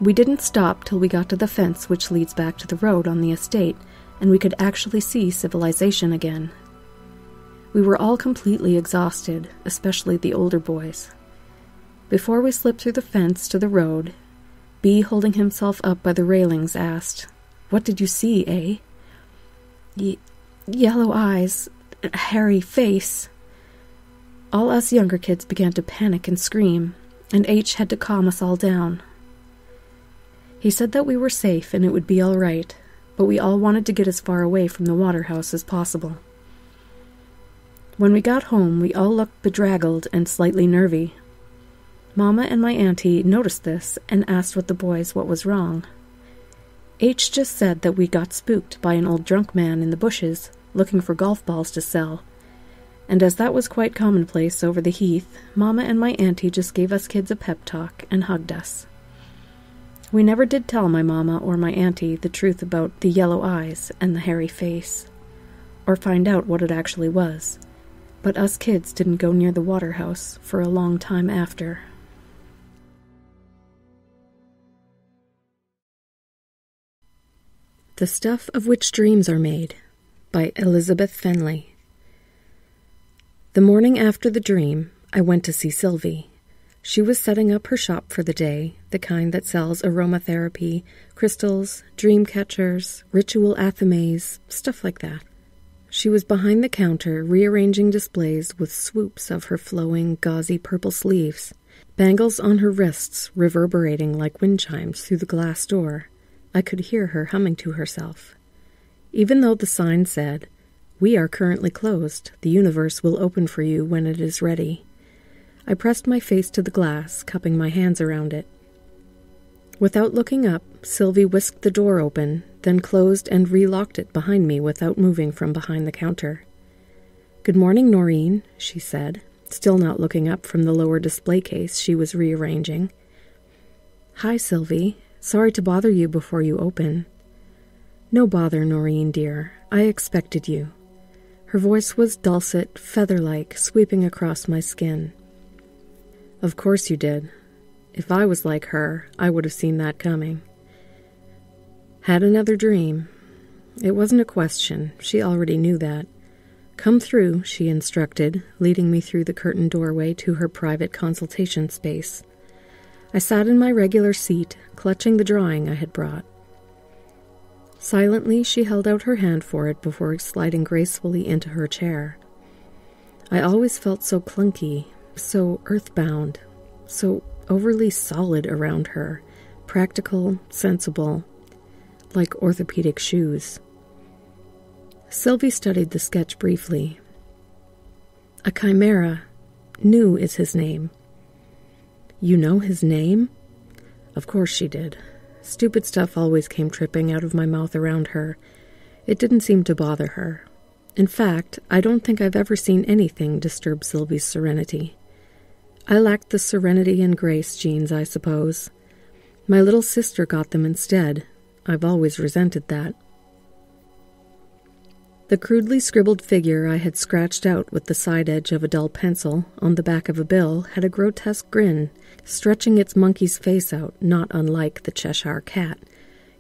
We didn't stop till we got to the fence which leads back to the road on the estate, and we could actually see civilization again. We were all completely exhausted, especially the older boys. Before we slipped through the fence to the road, B, holding himself up by the railings, asked, What did you see, eh? Ye- yellow eyes, hairy face. All us younger kids began to panic and scream, and H had to calm us all down. He said that we were safe and it would be all right, but we all wanted to get as far away from the Waterhouse as possible. When we got home, we all looked bedraggled and slightly nervy. Mamma and my auntie noticed this and asked what the boys what was wrong. H just said that we got spooked by an old drunk man in the bushes looking for golf balls to sell. And as that was quite commonplace over the heath, Mamma and my auntie just gave us kids a pep talk and hugged us. We never did tell my mamma or my auntie the truth about the yellow eyes and the hairy face, or find out what it actually was, but us kids didn't go near the Waterhouse for a long time after. The Stuff of Which Dreams Are Made by Elizabeth Fenley. The morning after the dream, I went to see Sylvie. She was setting up her shop for the day, the kind that sells aromatherapy, crystals, dream catchers, ritual athames, stuff like that. She was behind the counter, rearranging displays with swoops of her flowing, gauzy purple sleeves, bangles on her wrists reverberating like wind chimes through the glass door. I could hear her humming to herself. Even though the sign said, We are currently closed, the universe will open for you when it is ready. I pressed my face to the glass, cupping my hands around it. Without looking up, Sylvie whisked the door open, then closed and relocked it behind me without moving from behind the counter. Good morning, Noreen, she said, still not looking up from the lower display case she was rearranging. Hi, Sylvie. Sorry to bother you before you open. No bother, Noreen, dear. I expected you. Her voice was dulcet, feather like, sweeping across my skin. Of course you did. If I was like her, I would have seen that coming. Had another dream. It wasn't a question. She already knew that. Come through, she instructed, leading me through the curtained doorway to her private consultation space. I sat in my regular seat, clutching the drawing I had brought. Silently, she held out her hand for it before sliding gracefully into her chair. I always felt so clunky, so earthbound, so overly solid around her, practical, sensible, like orthopedic shoes. Sylvie studied the sketch briefly. A chimera. Nue is his name. You know his name? Of course she did. Stupid stuff always came tripping out of my mouth around her. It didn't seem to bother her. In fact, I don't think I've ever seen anything disturb Sylvie's serenity. I lacked the serenity and grace genes, I suppose. My little sister got them instead. I've always resented that. The crudely scribbled figure I had scratched out with the side edge of a dull pencil on the back of a bill had a grotesque grin, stretching its monkey's face out, not unlike the Cheshire cat.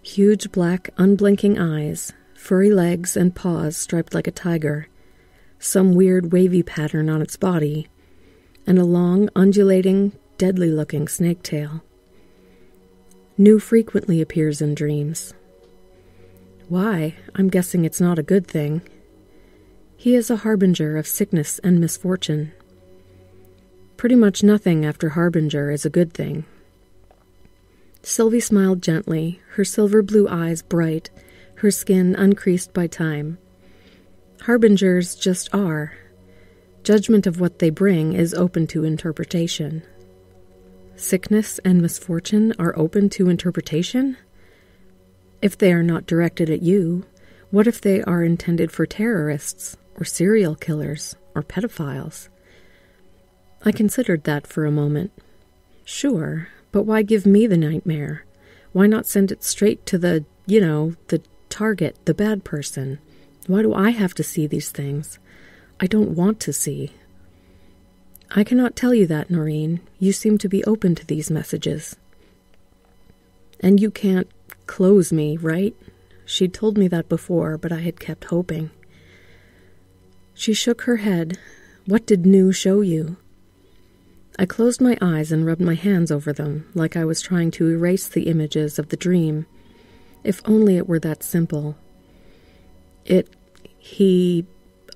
Huge black, unblinking eyes, furry legs and paws striped like a tiger, some weird wavy pattern on its body, and a long, undulating, deadly looking snake tail. Nue frequently appears in dreams. Why? I'm guessing it's not a good thing. He is a harbinger of sickness and misfortune. Pretty much nothing after harbinger is a good thing. Sylvie smiled gently, her silver blue eyes bright, her skin uncreased by time. Harbingers just are, Judgment of what they bring is open to interpretation. Sickness and misfortune are open to interpretation? If they are not directed at you, what if they are intended for terrorists, or serial killers, or pedophiles? I considered that for a moment. Sure, but why give me the nightmare? Why not send it straight to the, you know, the target, the bad person? Why do I have to see these things? I don't want to see. I cannot tell you that, Noreen. You seem to be open to these messages. And you can't close me, right? She'd told me that before, but I had kept hoping. She shook her head. What did Nue show you? I closed my eyes and rubbed my hands over them, like I was trying to erase the images of the dream. If only it were that simple. It. he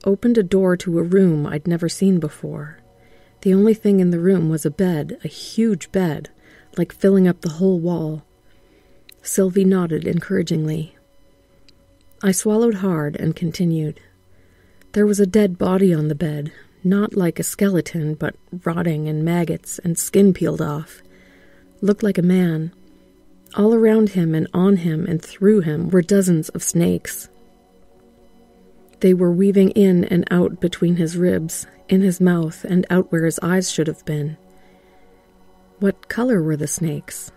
opened a door to a room I'd never seen before. The only thing in the room was a bed, a huge bed, like filling up the whole wall. Sylvie nodded encouragingly. I swallowed hard and continued. There was a dead body on the bed, not like a skeleton, but rotting and maggots and skin peeled off. Looked like a man. All around him and on him and through him were dozens of snakes. They were weaving in and out between his ribs, in his mouth, and out where his eyes should have been. What color were the snakes?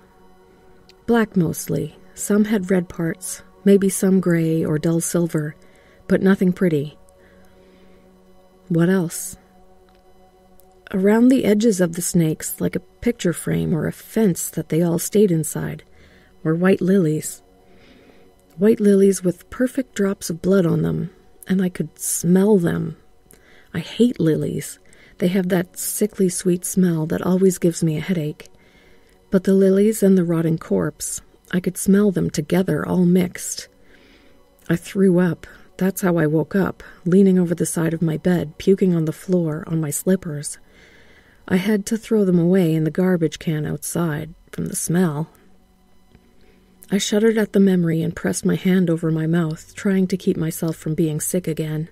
Black mostly. Some had red parts, maybe some gray or dull silver, but nothing pretty. What else? Around the edges of the snakes, like a picture frame or a fence that they all stayed inside, were white lilies. White lilies with perfect drops of blood on them, and I could smell them. I hate lilies. They have that sickly sweet smell that always gives me a headache. But the lilies and the rotting corpse, I could smell them together, all mixed. I threw up. That's how I woke up, leaning over the side of my bed, puking on the floor, on my slippers. I had to throw them away in the garbage can outside, from the smell. I shuddered at the memory and pressed my hand over my mouth, trying to keep myself from being sick again.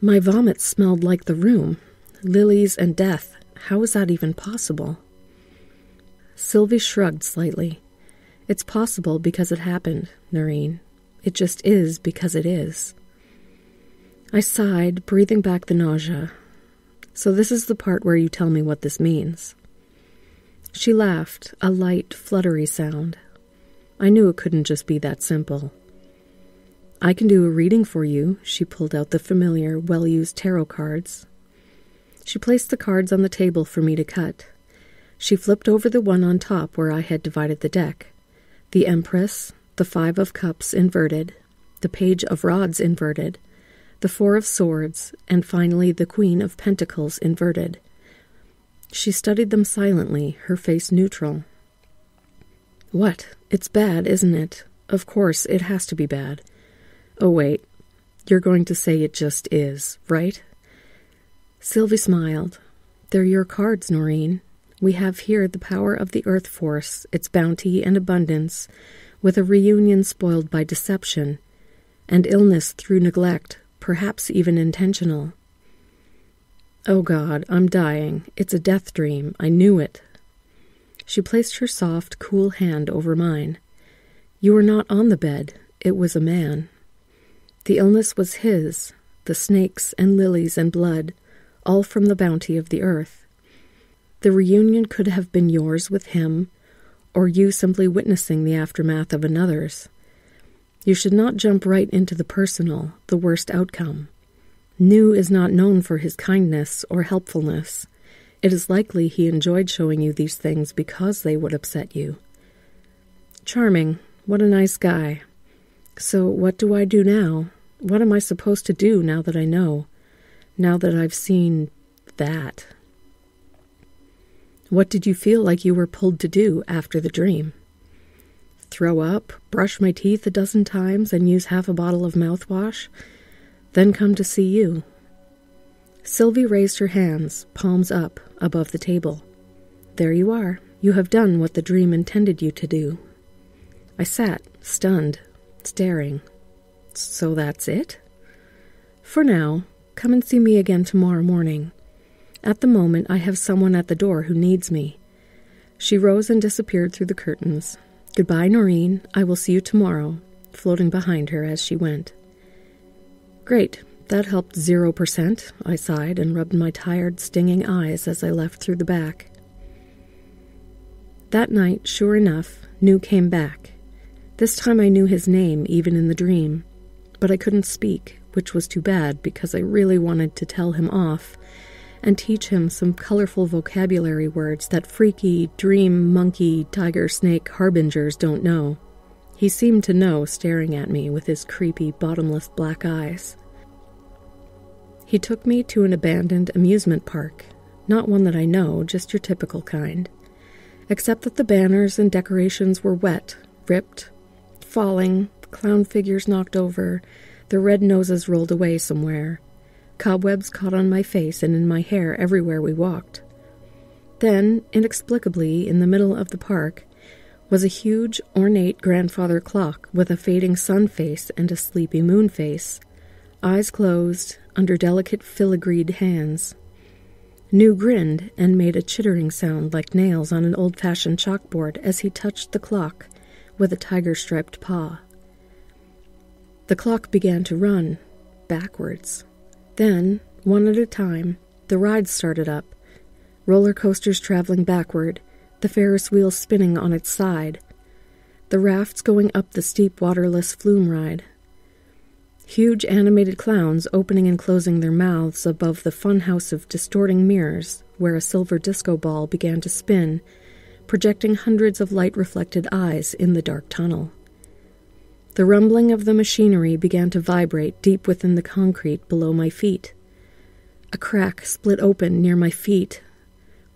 My vomit smelled like the room. Lilies and death. How was that even possible? Sylvie shrugged slightly. It's possible because it happened, Noreen. It just is because it is. I sighed, breathing back the nausea. So this is the part where you tell me what this means. She laughed, a light, fluttery sound. I knew it couldn't just be that simple. I can do a reading for you. She pulled out the familiar, well used tarot cards. She placed the cards on the table for me to cut. She flipped over the one on top where I had divided the deck. The Empress, the Five of Cups inverted, the Page of Rods inverted, the Four of Swords, and finally the Queen of Pentacles inverted. She studied them silently, her face neutral. What? It's bad, isn't it? Of course, it has to be bad. Oh, wait. You're going to say it just is, right? Sylvie smiled. They're your cards, Noreen. We have here the power of the earth force, its bounty and abundance, with a reunion spoiled by deception, and illness through neglect, perhaps even intentional. Oh God, I'm dying. It's a death dream. I knew it. She placed her soft, cool hand over mine. You were not on the bed. It was a man. The illness was his, the snakes and lilies and blood, all from the bounty of the earth. The reunion could have been yours with him, or you simply witnessing the aftermath of another's. You should not jump right into the personal, the worst outcome. Nue is not known for his kindness or helpfulness. It is likely he enjoyed showing you these things because they would upset you. Charming. What a nice guy. So, what do I do now? What am I supposed to do now that I know? Now that I've seen that? What did you feel like you were pulled to do after the dream? Throw up, brush my teeth a dozen times, and use half a bottle of mouthwash? Then come to see you. Sylvie raised her hands, palms up, above the table. There you are. You have done what the dream intended you to do. I sat, stunned, staring. So that's it? For now, come and see me again tomorrow morning. At the moment, I have someone at the door who needs me. She rose and disappeared through the curtains. Goodbye, Noreen. I will see you tomorrow, floating behind her as she went. Great. That helped zero percent, I sighed and rubbed my tired, stinging eyes as I left through the back. That night, sure enough, Nue came back. This time I knew his name, even in the dream, but I couldn't speak, which was too bad because I really wanted to tell him off and teach him some colorful vocabulary words that freaky, dream, monkey, tiger, snake harbingers don't know. He seemed to know, staring at me with his creepy, bottomless black eyes. He took me to an abandoned amusement park. Not one that I know, just your typical kind. Except that the banners and decorations were wet, ripped, falling, clown figures knocked over, their red noses rolled away somewhere. Cobwebs caught on my face and in my hair everywhere we walked. Then, inexplicably, in the middle of the park, was a huge, ornate grandfather clock with a fading sun face and a sleepy moon face, eyes closed, under delicate filigreed hands. Nue grinned and made a chittering sound like nails on an old fashioned chalkboard as he touched the clock with a tiger striped paw. The clock began to run, backwards. Then, one at a time, the rides started up roller coasters traveling backward, the Ferris wheel spinning on its side, the rafts going up the steep waterless flume ride, Huge animated clowns opening and closing their mouths above the funhouse of distorting mirrors, where a silver disco ball began to spin, projecting hundreds of light reflected eyes in the dark tunnel. The rumbling of the machinery began to vibrate deep within the concrete below my feet. A crack split open near my feet,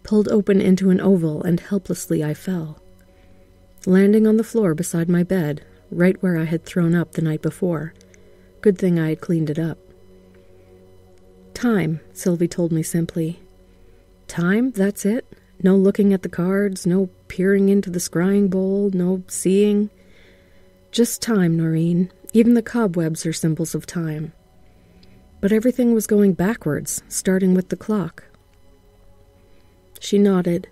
pulled open into an oval, and helplessly I fell, landing on the floor beside my bed, right where I had thrown up the night before. Good thing I had cleaned it up. Time, Sylvie told me simply. Time, that's it. No looking at the cards, no peering into the scrying bowl, no seeing. Just time, Noreen. Even the cobwebs are symbols of time. But everything was going backwards, starting with the clock. She nodded.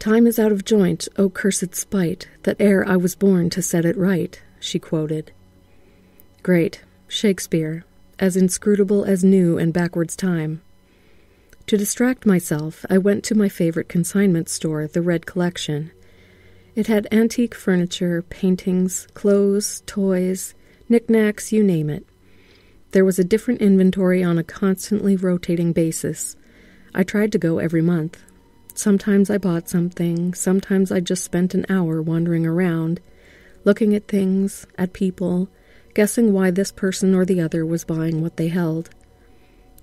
Time is out of joint, O cursed spite, that ere I was born to set it right, she quoted. Great. Shakespeare, as inscrutable as Nue and backwards time. To distract myself, I went to my favorite consignment store, the Red Collection. It had antique furniture, paintings, clothes, toys, knickknacks, you name it. There was a different inventory on a constantly rotating basis. I tried to go every month. Sometimes I bought something, sometimes I just spent an hour wandering around, looking at things, at people, guessing why this person or the other was buying what they held.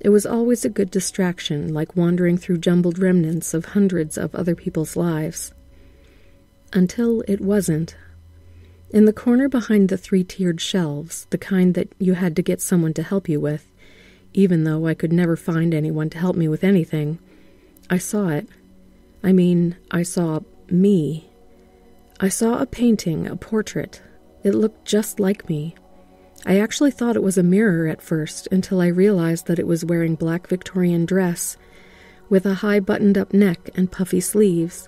It was always a good distraction, like wandering through jumbled remnants of hundreds of other people's lives. Until it wasn't. In the corner behind the three tiered shelves, the kind that you had to get someone to help you with, even though I could never find anyone to help me with anything, I saw it. I mean, I saw me. I saw a painting, a portrait. It looked just like me. I actually thought it was a mirror at first until I realized that it was wearing black Victorian dress with a high buttoned up neck and puffy sleeves,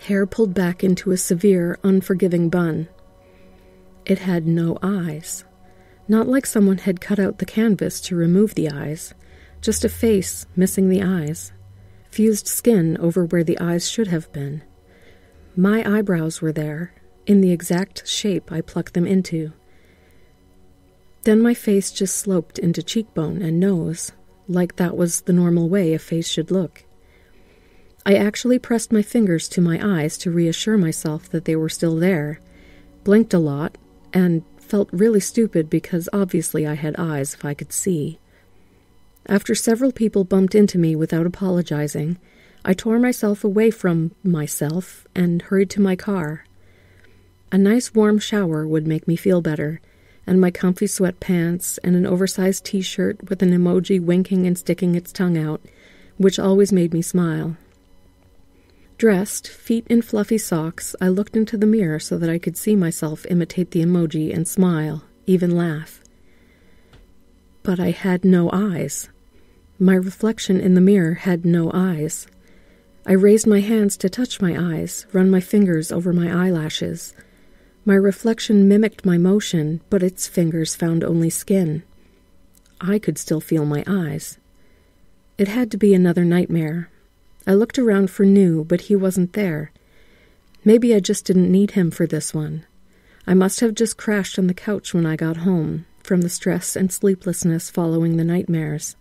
hair pulled back into a severe, unforgiving bun. It had no eyes. Not like someone had cut out the canvas to remove the eyes, just a face missing the eyes, fused skin over where the eyes should have been. My eyebrows were there, in the exact shape I plucked them into. Then my face just sloped into cheekbone and nose, like that was the normal way a face should look. I actually pressed my fingers to my eyes to reassure myself that they were still there, blinked a lot, and felt really stupid because obviously I had eyes if I could see. After several people bumped into me without apologizing, I tore myself away from myself and hurried to my car. A nice warm shower would make me feel better, and my comfy sweatpants and an oversized t shirt with an emoji winking and sticking its tongue out, which always made me smile. Dressed, feet in fluffy socks, I looked into the mirror so that I could see myself imitate the emoji and smile, even laugh. But I had no eyes. My reflection in the mirror had no eyes. I raised my hands to touch my eyes, run my fingers over my eyelashes. My reflection mimicked my motion, but its fingers found only skin. I could still feel my eyes. It had to be another nightmare. I looked around for Nue, but he wasn't there. Maybe I just didn't need him for this one. I must have just crashed on the couch when I got home, from the stress and sleeplessness following the nightmares.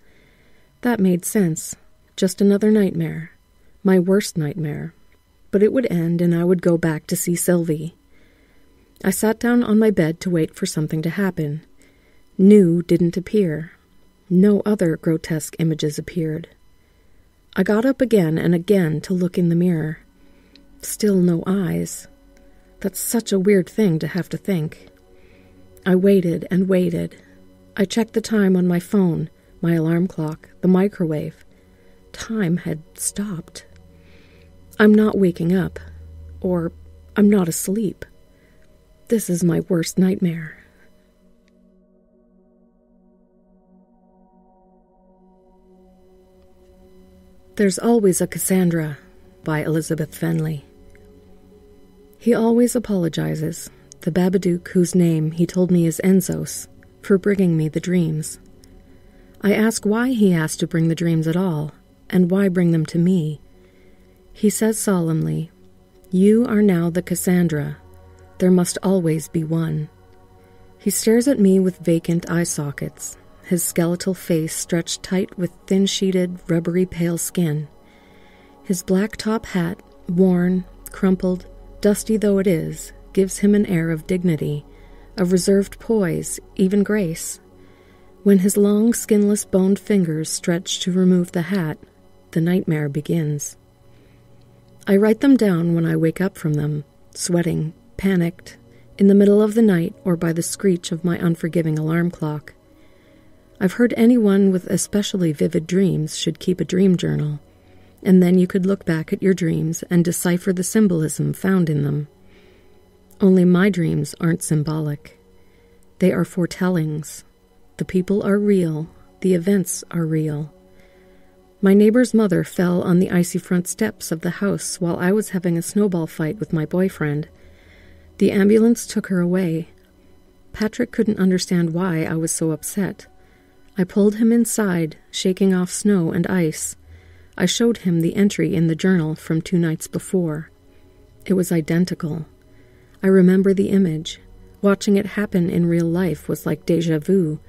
That made sense. Just another nightmare. My worst nightmare. But it would end, and I would go back to see Sylvie. I sat down on my bed to wait for something to happen. Nue didn't appear. No other grotesque images appeared. I got up again and again to look in the mirror. Still no eyes. That's such a weird thing to have to think. I waited and waited. I checked the time on my phone, my alarm clock, the microwave. Time had stopped. I'm not waking up. Or I'm not asleep. This is my worst nightmare. There's Always a Cassandra by Elizabeth Fenley. He always apologizes, the Babadook whose name he told me is Enzos, for bringing me the dreams. I ask why he has to bring the dreams at all, and why bring them to me. He says solemnly, You are now the Cassandra there must always be one. He stares at me with vacant eye sockets, his skeletal face stretched tight with thin sheeted, rubbery pale skin. His black top hat, worn, crumpled, dusty though it is, gives him an air of dignity, of reserved poise, even grace. When his long, skinless, boned fingers stretch to remove the hat, the nightmare begins. I write them down when I wake up from them, sweating, panicked, in the middle of the night or by the screech of my unforgiving alarm clock. I've heard anyone with especially vivid dreams should keep a dream journal, and then you could look back at your dreams and decipher the symbolism found in them. Only my dreams aren't symbolic. They are foretellings. The people are real, the events are real. My neighbor's mother fell on the icy front steps of the house while I was having a snowball fight with my boyfriend. The ambulance took her away. Patrick couldn't understand why I was so upset. I pulled him inside, shaking off snow and ice. I showed him the entry in the journal from two nights before. It was identical. I remember the image. Watching it happen in real life was like deja vu.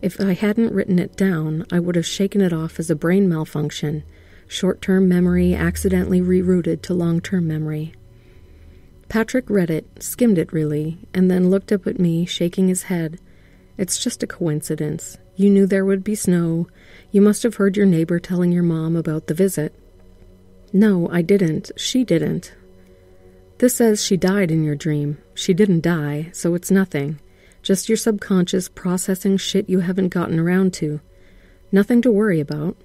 If I hadn't written it down, I would have shaken it off as a brain malfunction, short term memory accidentally rerouted to long term memory. Patrick read it, skimmed it really, and then looked up at me, shaking his head. It's just a coincidence. You knew there would be snow. You must have heard your neighbor telling your mom about the visit. No, I didn't. She didn't. This says she died in your dream. She didn't die, so it's nothing. Just your subconscious processing shit you haven't gotten around to. Nothing to worry about.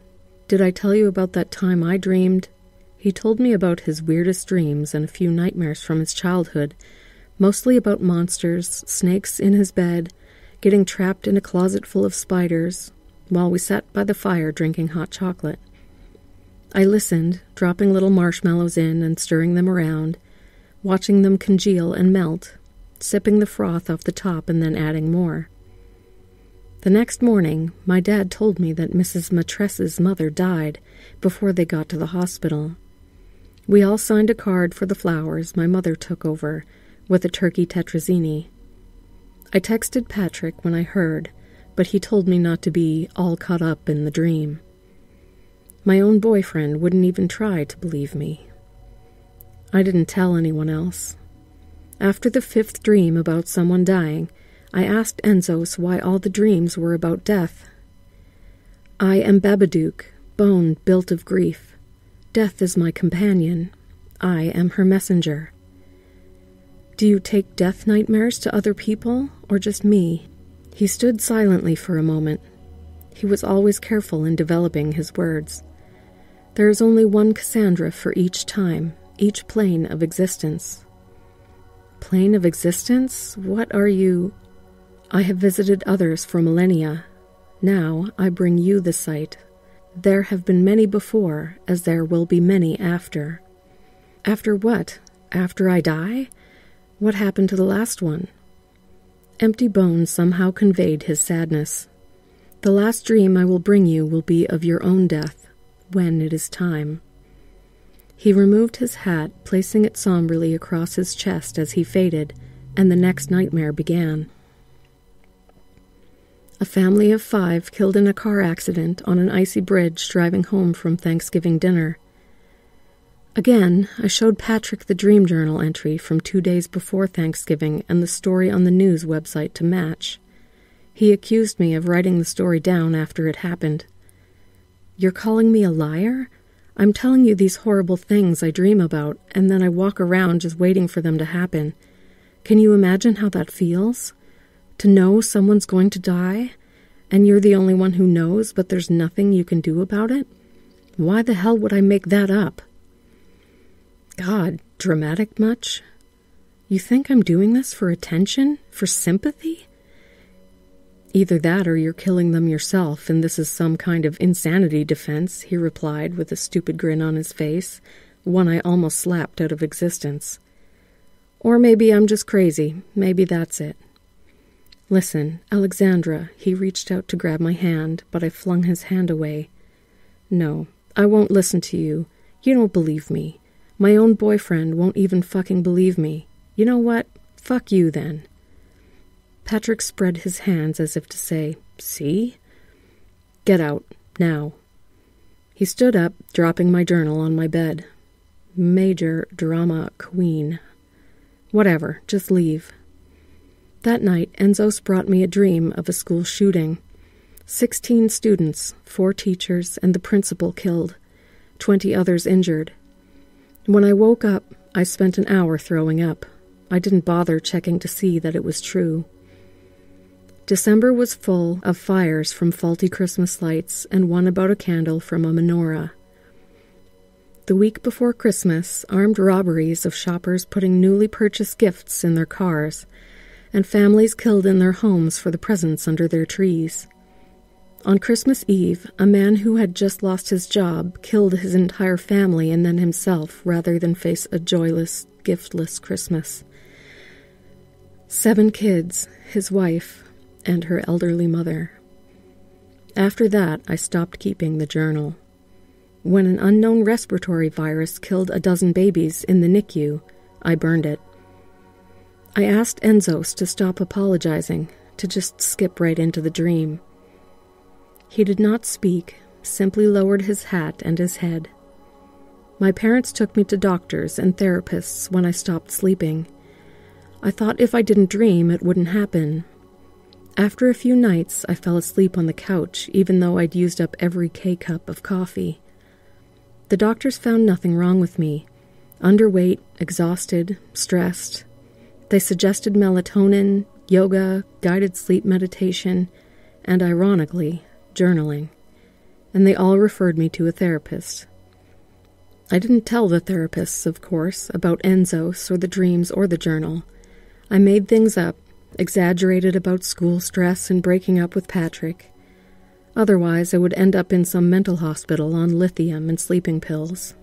Did I tell you about that time I dreamed? He told me about his weirdest dreams and a few nightmares from his childhood, mostly about monsters, snakes in his bed, getting trapped in a closet full of spiders, while we sat by the fire drinking hot chocolate. I listened, dropping little marshmallows in and stirring them around, watching them congeal and melt, sipping the froth off the top and then adding more. The next morning, my dad told me that Mrs. Matresse's mother died before they got to the hospital. We all signed a card for the flowers my mother took over with a turkey tetrazzini. I texted Patrick when I heard, but he told me not to be all caught up in the dream. My own boyfriend wouldn't even try to believe me. I didn't tell anyone else. After the fifth dream about someone dying, I asked Enzos why all the dreams were about death. I am Babadook, bone built of grief. Death is my companion. I am her messenger. Do you take death nightmares to other people, or just me? He stood silently for a moment. He was always careful in developing his words. There is only one Cassandra for each time, each plane of existence. Plane of existence? What are you? I have visited others for millennia. Now I bring you the sight. There have been many before, as there will be many after. After what? After I die? What happened to the last one? Empty bones somehow conveyed his sadness. The last dream I will bring you will be of your own death, when it is time. He removed his hat, placing it somberly across his chest as he faded, and the next nightmare began. A family of five killed in a car accident on an icy bridge driving home from Thanksgiving dinner. Again, I showed Patrick the Dream Journal entry from two days before Thanksgiving and the story on the news website to match. He accused me of writing the story down after it happened. You're calling me a liar? I'm telling you these horrible things I dream about, and then I walk around just waiting for them to happen. Can you imagine how that feels? To know someone's going to die, and you're the only one who knows, but there's nothing you can do about it? Why the hell would I make that up? God, dramatic much? You think I'm doing this for attention? For sympathy? Either that or you're killing them yourself, and this is some kind of insanity defense, he replied with a stupid grin on his face, one I almost slapped out of existence. Or maybe I'm just crazy. Maybe that's it. Listen, Alexandra, he reached out to grab my hand, but I flung his hand away. No, I won't listen to you. You don't believe me. My own boyfriend won't even fucking believe me. You know what? Fuck you then. Patrick spread his hands as if to say, See? Get out, now. He stood up, dropping my journal on my bed. Major drama queen. Whatever, just leave. That night, Enzos brought me a dream of a school shooting. Sixteen students, four teachers, and the principal killed, twenty others injured. When I woke up, I spent an hour throwing up. I didn't bother checking to see that it was true. December was full of fires from faulty Christmas lights and one about a candle from a menorah. The week before Christmas, armed robberies of shoppers putting newly purchased gifts in their cars, and families killed in their homes for the presents under their trees. On Christmas Eve, a man who had just lost his job killed his entire family and then himself rather than face a joyless, giftless Christmas. Seven kids, his wife, and her elderly mother. After that, I stopped keeping the journal. When an unknown respiratory virus killed a dozen babies in the NICU, I burned it. I asked Enzos to stop apologizing, to just skip right into the dream. He did not speak, simply lowered his hat and his head. My parents took me to doctors and therapists when I stopped sleeping. I thought if I didn't dream, it wouldn't happen. After a few nights, I fell asleep on the couch, even though I'd used up every K cup of coffee. The doctors found nothing wrong with me underweight, exhausted, stressed. They suggested melatonin, yoga, guided sleep meditation, and ironically, journaling. And they all referred me to a therapist. I didn't tell the therapists, of course, about Enzos or the dreams or the journal. I made things up, exaggerated about school stress and breaking up with Patrick. Otherwise, I would end up in some mental hospital on lithium and sleeping pills.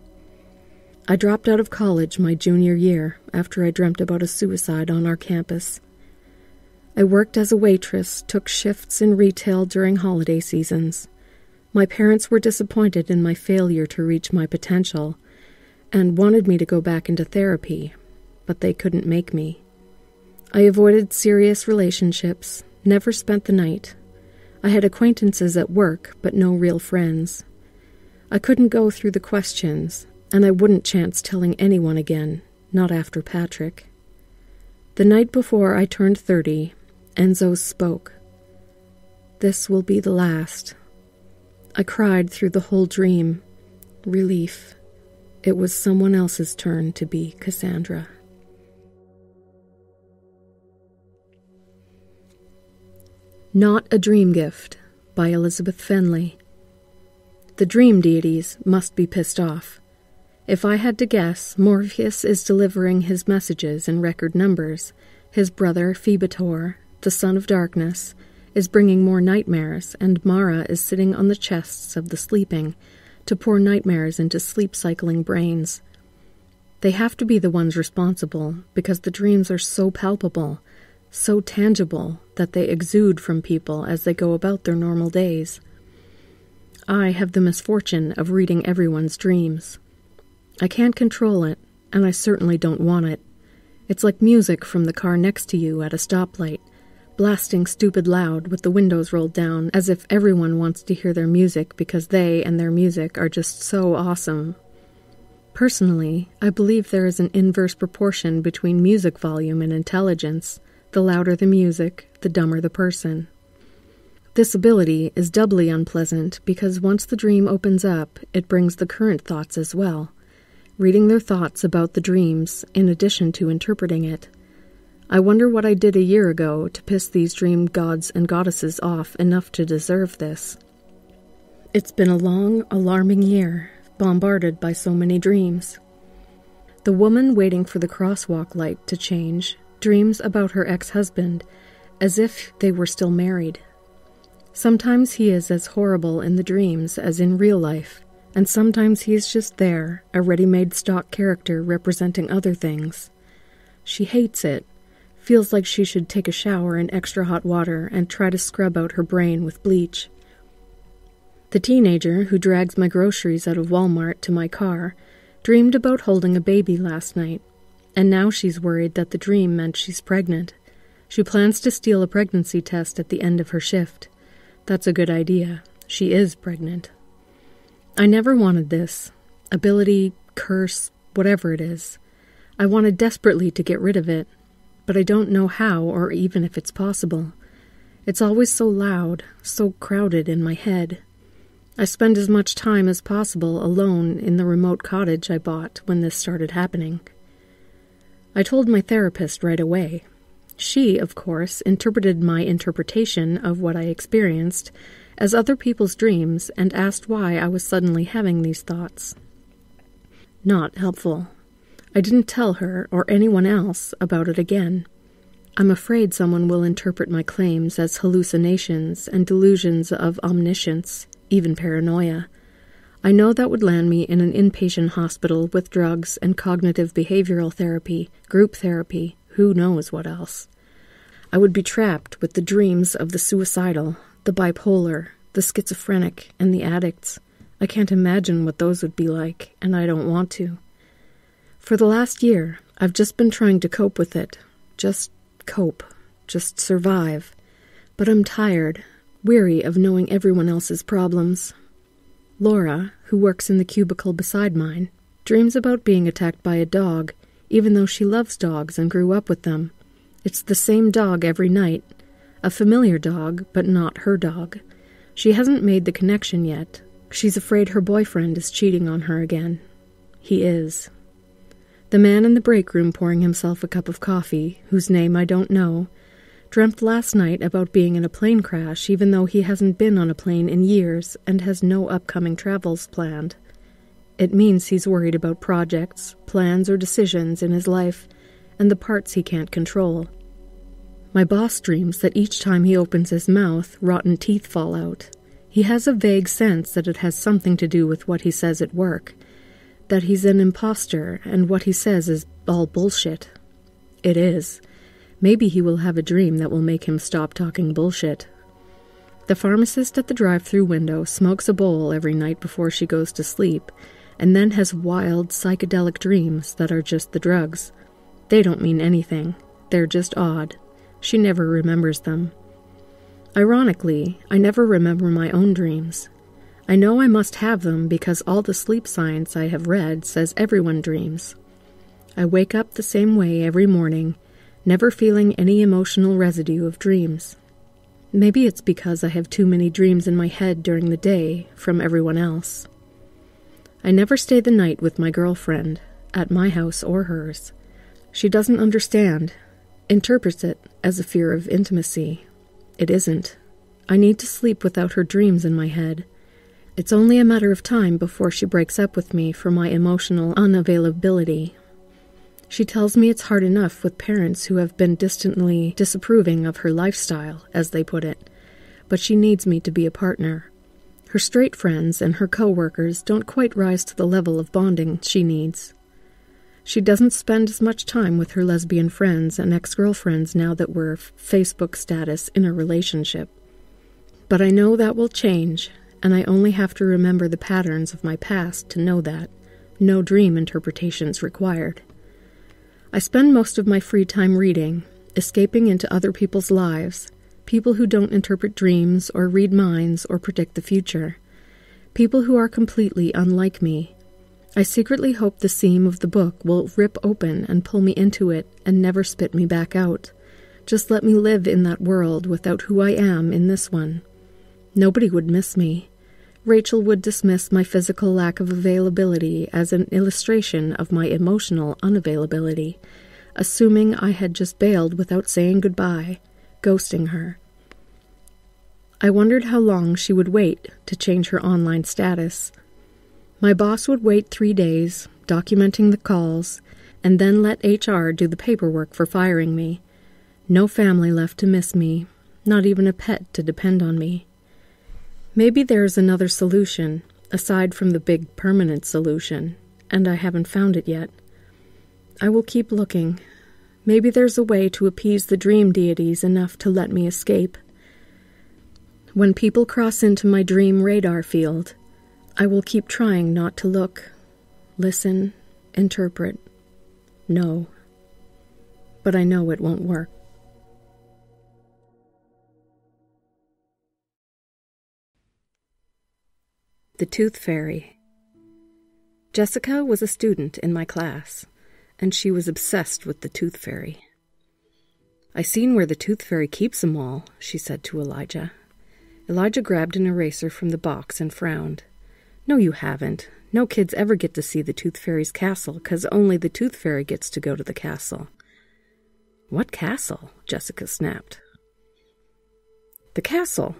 I dropped out of college my junior year after I dreamt about a suicide on our campus. I worked as a waitress, took shifts in retail during holiday seasons. My parents were disappointed in my failure to reach my potential and wanted me to go back into therapy, but they couldn't make me. I avoided serious relationships, never spent the night, I had acquaintances at work, but no real friends. I couldn't go through the questions, and I wouldn't chance telling anyone again, not after Patrick. The night before I turned thirty, Enzo spoke. This will be the last. I cried through the whole dream. Relief. It was someone else's turn to be Cassandra. Not a Dream Gift by Elizabeth Fenley. The dream deities must be pissed off. If I had to guess, Morpheus is delivering his messages in record numbers. His brother, Phobetor, the son of darkness, is bringing more nightmares, and Mara is sitting on the chests of the sleeping to pour nightmares into sleep cycling brains. They have to be the ones responsible because the dreams are so palpable so tangible that they exude from people as they go about their normal days. I have the misfortune of reading everyone's dreams. I can't control it, and I certainly don't want it. It's like music from the car next to you at a stoplight, blasting stupid loud with the windows rolled down as if everyone wants to hear their music because they and their music are just so awesome. Personally, I believe there is an inverse proportion between music volume and intelligence. The louder the music, the dumber the person. This ability is doubly unpleasant because once the dream opens up, it brings the current thoughts as well, reading their thoughts about the dreams in addition to interpreting it. I wonder what I did a year ago to piss these dream gods and goddesses off enough to deserve this. It's been a long, alarming year, bombarded by so many dreams. The woman waiting for the crosswalk light to change dreams about her ex husband as if they were still married. Sometimes he is as horrible in the dreams as in real life, and sometimes he is just there, a ready made stock character representing other things. She hates it, feels like she should take a shower in extra hot water and try to scrub out her brain with bleach. The teenager who drags my groceries out of Walmart to my car dreamed about holding a baby last night and now she's worried that the dream meant she's pregnant. She plans to steal a pregnancy test at the end of her shift. That's a good idea. She is pregnant. I never wanted this. Ability, curse, whatever it is. I wanted desperately to get rid of it. But I don't know how or even if it's possible. It's always so loud, so crowded in my head. I spend as much time as possible alone in the remote cottage I bought when this started happening. I told my therapist right away. She, of course, interpreted my interpretation of what I experienced as other people's dreams and asked why I was suddenly having these thoughts. Not helpful. I didn't tell her or anyone else about it again. I'm afraid someone will interpret my claims as hallucinations and delusions of omniscience, even paranoia. I know that would land me in an inpatient hospital with drugs and cognitive behavioral therapy, group therapy, who knows what else. I would be trapped with the dreams of the suicidal, the bipolar, the schizophrenic, and the addicts. I can't imagine what those would be like, and I don't want to. For the last year, I've just been trying to cope with it. Just cope. Just survive. But I'm tired, weary of knowing everyone else's problems. Laura, who works in the cubicle beside mine, dreams about being attacked by a dog, even though she loves dogs and grew up with them. It's the same dog every night. A familiar dog, but not her dog. She hasn't made the connection yet, She's afraid her boyfriend is cheating on her again. He is. The man in the break room pouring himself a cup of coffee, whose name I don't know, dreamt last night about being in a plane crash, even though he hasn't been on a plane in years and has no upcoming travels planned. It means he's worried about projects, plans, or decisions in his life and the parts he can't control. My boss dreams that each time he opens his mouth, rotten teeth fall out, he has a vague sense that it has something to do with what he says at work, that he's an impostor and what he says is all bullshit. It is. Maybe he will have a dream that will make him stop talking bullshit. The pharmacist at the drive through window smokes a bowl every night before she goes to sleep, and then has wild, psychedelic dreams that are just the drugs. They don't mean anything, they're just odd. She never remembers them. Ironically, I never remember my own dreams. I know I must have them because all the sleep science I have read says everyone dreams. I wake up the same way every morning, never feeling any emotional residue of dreams. Maybe it's because I have too many dreams in my head during the day from everyone else. I never stay the night with my girlfriend, at my house or hers. She doesn't understand, interprets it as a fear of intimacy it isn't. I need to sleep without her dreams in my head. It's only a matter of time before she breaks up with me for my emotional unavailability. She tells me it's hard enough with parents who have been distantly disapproving of her lifestyle, as they put it, but she needs me to be a partner. Her straight friends and her co-workers don't quite rise to the level of bonding she needs. She doesn't spend as much time with her lesbian friends and ex girlfriends now that we're Facebook status in a relationship. But I know that will change, and I only have to remember the patterns of my past to know that. No dream interpretations required. I spend most of my free time reading, escaping into other people's lives, people who don't interpret dreams or read minds or predict the future, people who are completely unlike me I secretly hope the seam of the book will rip open and pull me into it and never spit me back out. Just let me live in that world without who I am in this one. Nobody would miss me. Rachel would dismiss my physical lack of availability as an illustration of my emotional unavailability, assuming I had just bailed without saying goodbye, ghosting her. I wondered how long she would wait to change her online status. My boss would wait three days, documenting the calls, and then let HR do the paperwork for firing me. No family left to miss me, not even a pet to depend on me. Maybe there's another solution, aside from the big permanent solution, and I haven't found it yet. I will keep looking. Maybe there's a way to appease the dream deities enough to let me escape. When people cross into my dream radar field, I will keep trying not to look, listen, interpret, know. But I know it won't work. The Tooth Fairy. Jessica was a student in my class, and she was obsessed with the Tooth Fairy. I seen where the tooth fairy keeps 'em all, she said to Elijah. Elijah grabbed an eraser from the box and frowned. No, you haven't. No kids ever get to see the Tooth Fairy's castle, 'cause only the Tooth Fairy gets to go to the castle. What castle? Jessica snapped. The castle.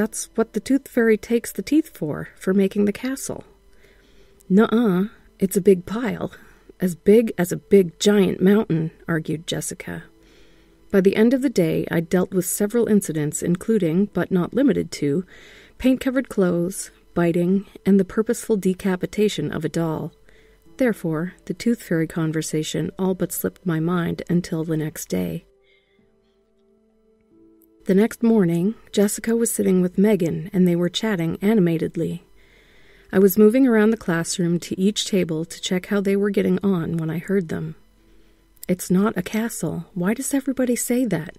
That's what the Tooth Fairy takes the teeth for, for making the castle. Nuh-uh. It's a big pile. As big as a big giant mountain, argued Jessica. By the end of the day, I dealt with several incidents, including, but not limited to, paint covered clothes, biting, and the purposeful decapitation of a doll. Therefore, the tooth fairy conversation all but slipped my mind until the next day. The next morning, Jessica was sitting with Megan, and they were chatting animatedly. I was moving around the classroom to each table to check how they were getting on when I heard them. It's not a castle. Why does everybody say that?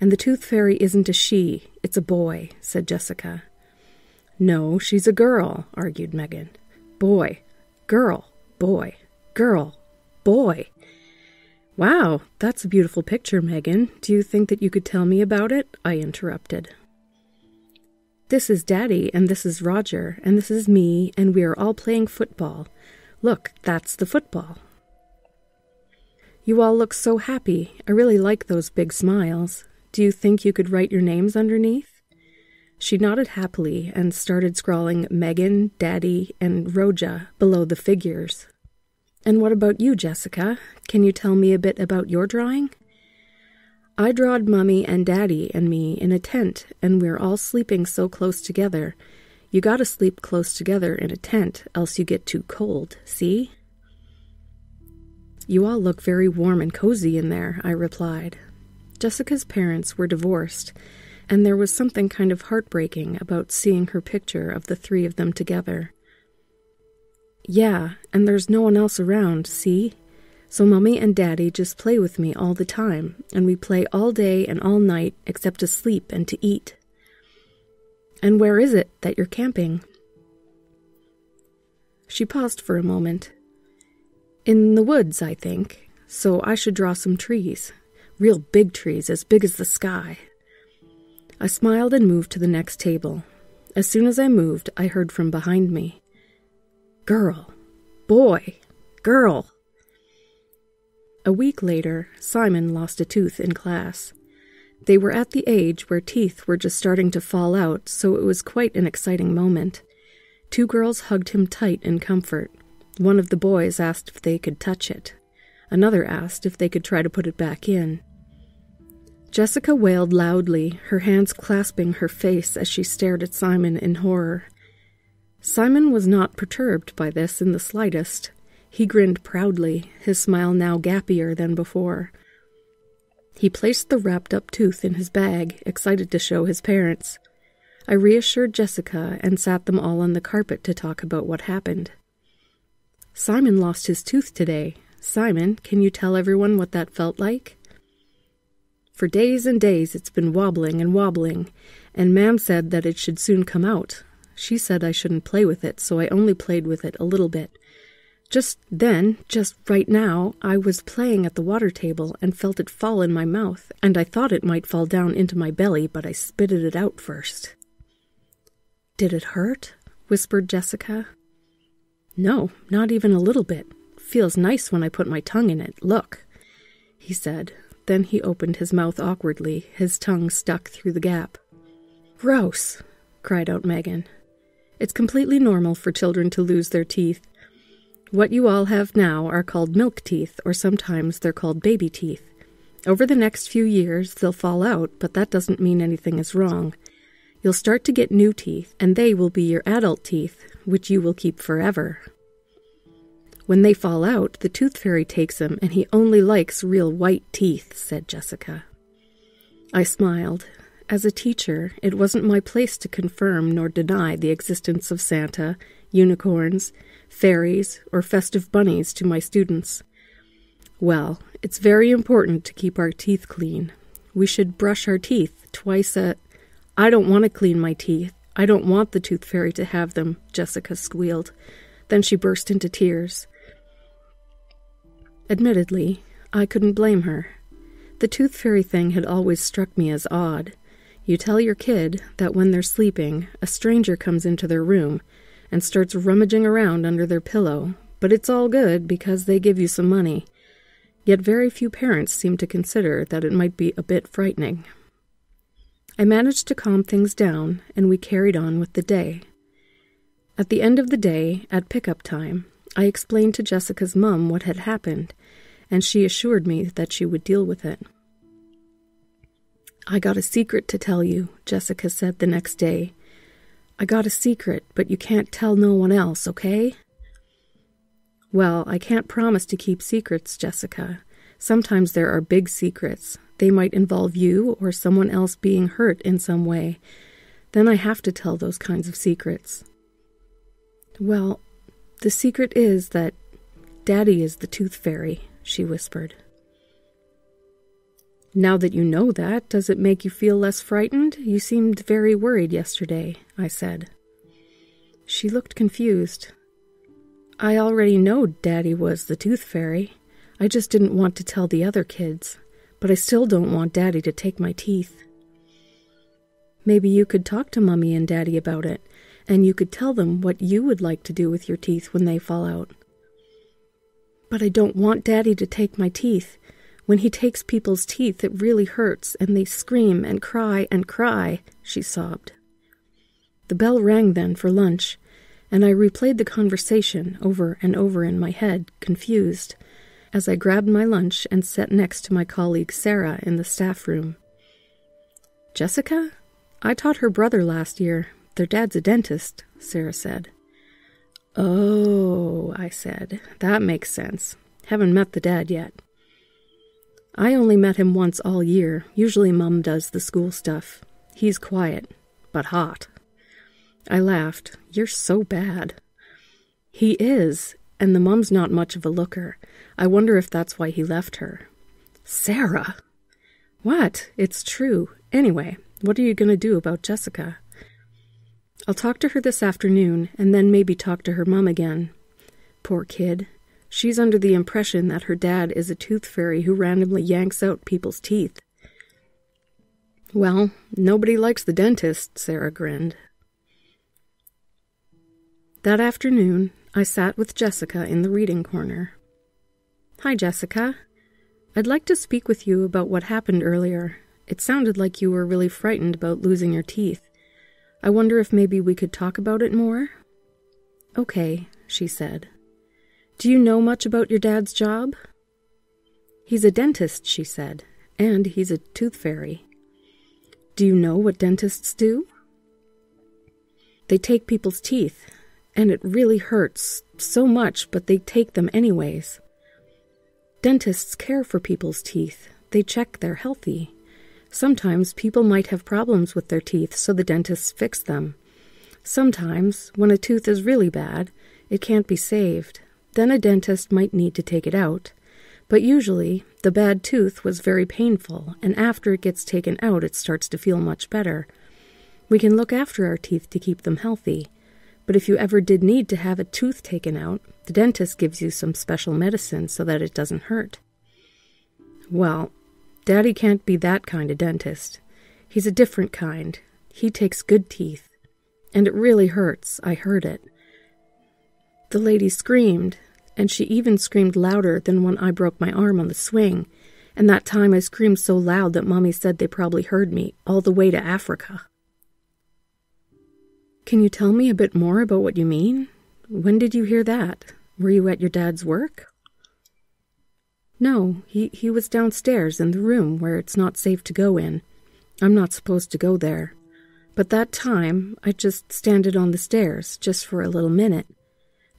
And the tooth fairy isn't a she, it's a boy, said Jessica. No, she's a girl, argued Megan. Boy, girl, boy, girl, boy. Wow, that's a beautiful picture, Megan. Do you think that you could tell me about it? I interrupted. This is Daddy, and this is Roger, and this is me, and we are all playing football. Look, that's the football. You all look so happy. I really like those big smiles. Do you think you could write your names underneath? She nodded happily and started scrawling Megan, Daddy, and Roja below the figures. And what about you, Jessica? Can you tell me a bit about your drawing? I drawed Mummy and Daddy and me in a tent, and we're all sleeping so close together. You gotta sleep close together in a tent, else you get too cold, see? You all look very warm and cozy in there, I replied. Jessica's parents were divorced, and there was something kind of heartbreaking about seeing her picture of the three of them together. Yeah, and there's no one else around, see? So Mummy and Daddy just play with me all the time, and we play all day and all night except to sleep and to eat. And where is it that you're camping? She paused for a moment. In the woods, I think, so I should draw some trees. Real big trees, as big as the sky. I smiled and moved to the next table. As soon as I moved, I heard from behind me Girl, boy, girl. A week later, Simon lost a tooth in class. They were at the age where teeth were just starting to fall out, so it was quite an exciting moment. Two girls hugged him tight in comfort. One of the boys asked if they could touch it. Another asked if they could try to put it back in. Jessica wailed loudly, her hands clasping her face as she stared at Simon in horror. Simon was not perturbed by this in the slightest. He grinned proudly, his smile now gappier than before. He placed the wrapped up tooth in his bag, excited to show his parents. I reassured Jessica and sat them all on the carpet to talk about what happened. Simon lost his tooth today. Simon, can you tell everyone what that felt like? For days and days it's been wobbling and wobbling, and Mam said that it should soon come out. She said I shouldn't play with it, so I only played with it a little bit. Just then, just right now, I was playing at the water table and felt it fall in my mouth, and I thought it might fall down into my belly, but I spitted it out first. Did it hurt? whispered Jessica. No, not even a little bit. Feels nice when I put my tongue in it. Look, he said. Then he opened his mouth awkwardly, his tongue stuck through the gap. Gross, cried out Megan. It's completely normal for children to lose their teeth. What you all have now are called milk teeth, or sometimes they're called baby teeth. Over the next few years, they'll fall out, but that doesn't mean anything is wrong. You'll start to get new teeth, and they will be your adult teeth, which you will keep forever. When they fall out, the tooth fairy takes them, and he only likes real white teeth, said Jessica. I smiled. As a teacher, it wasn't my place to confirm nor deny the existence of Santa, unicorns, fairies, or festive bunnies to my students. Well, it's very important to keep our teeth clean. We should brush our teeth twice a. I don't want to clean my teeth. I don't want the tooth fairy to have them, Jessica squealed. Then she burst into tears. Admittedly, I couldn't blame her. The tooth fairy thing had always struck me as odd. You tell your kid that when they're sleeping, a stranger comes into their room and starts rummaging around under their pillow, but it's all good because they give you some money. Yet very few parents seem to consider that it might be a bit frightening. I managed to calm things down, and we carried on with the day. At the end of the day, at pickup time, I explained to Jessica's mum what had happened, and she assured me that she would deal with it. I got a secret to tell you, Jessica said the next day. I got a secret, but you can't tell no one else, okay? Well, I can't promise to keep secrets, Jessica. Sometimes there are big secrets. They might involve you or someone else being hurt in some way. Then I have to tell those kinds of secrets. Well, the secret is that Daddy is the tooth fairy, she whispered. Now that you know that, does it make you feel less frightened? You seemed very worried yesterday, I said. She looked confused. I already know Daddy was the tooth fairy. I just didn't want to tell the other kids, but I still don't want Daddy to take my teeth. Maybe you could talk to Mummy and Daddy about it, and you could tell them what you would like to do with your teeth when they fall out. But I don't want Daddy to take my teeth. When he takes people's teeth, it really hurts, and they scream and cry and cry, she sobbed. The bell rang then for lunch, and I replayed the conversation over and over in my head, confused, as I grabbed my lunch and sat next to my colleague Sarah in the staff room. Jessica? I taught her brother last year. Their dad's a dentist, Sarah said. Oh, I said. That makes sense. Haven't met the dad yet. I only met him once all year. Usually Mum does the school stuff. He's quiet, but hot. I laughed. You're so bad. He is, and the mum's not much of a looker. I wonder if that's why he left her. Sarah! What? It's true. Anyway, what are you going to do about Jessica? I'll talk to her this afternoon, and then maybe talk to her mum again. Poor kid. She's under the impression that her dad is a tooth fairy who randomly yanks out people's teeth. Well, nobody likes the dentist, Sarah grinned. That afternoon, I sat with Jessica in the reading corner. Hi, Jessica. I'd like to speak with you about what happened earlier. It sounded like you were really frightened about losing your teeth. I wonder if maybe we could talk about it more? Okay, she said. Do you know much about your dad's job? He's a dentist, she said, and he's a tooth fairy. Do you know what dentists do? They take people's teeth, and it really hurts so much, but they take them anyways. Dentists care for people's teeth. They check they're healthy. Sometimes people might have problems with their teeth, so the dentists fix them. Sometimes, when a tooth is really bad, it can't be saved, then a dentist might need to take it out. But usually, the bad tooth was very painful, and after it gets taken out, it starts to feel much better. We can look after our teeth to keep them healthy. But if you ever did need to have a tooth taken out, the dentist gives you some special medicine so that it doesn't hurt. Well, Daddy can't be that kind of dentist. He's a different kind. He takes good teeth. And it really hurts. I heard it. The lady screamed, and she even screamed louder than when I broke my arm on the swing, and that time I screamed so loud that Mommy said they probably heard me all the way to Africa. Can you tell me a bit more about what you mean? When did you hear that? Were you at your dad's work? No, he, he was downstairs in the room where it's not safe to go in. I'm not supposed to go there. But that time, I just standed on the stairs, just for a little minute.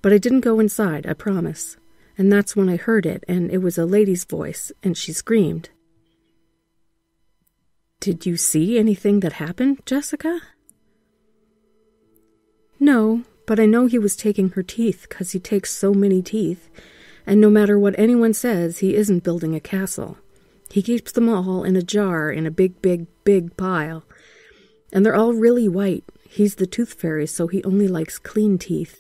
But I didn't go inside, I promise. And that's when I heard it, and it was a lady's voice, and she screamed. Did you see anything that happened, Jessica? No, but I know he was taking her teeth, 'cause he takes so many teeth, and no matter what anyone says, he isn't building a castle. He keeps them all in a jar in a big, big, big pile. And they're all really white. He's the tooth fairy, so he only likes clean teeth.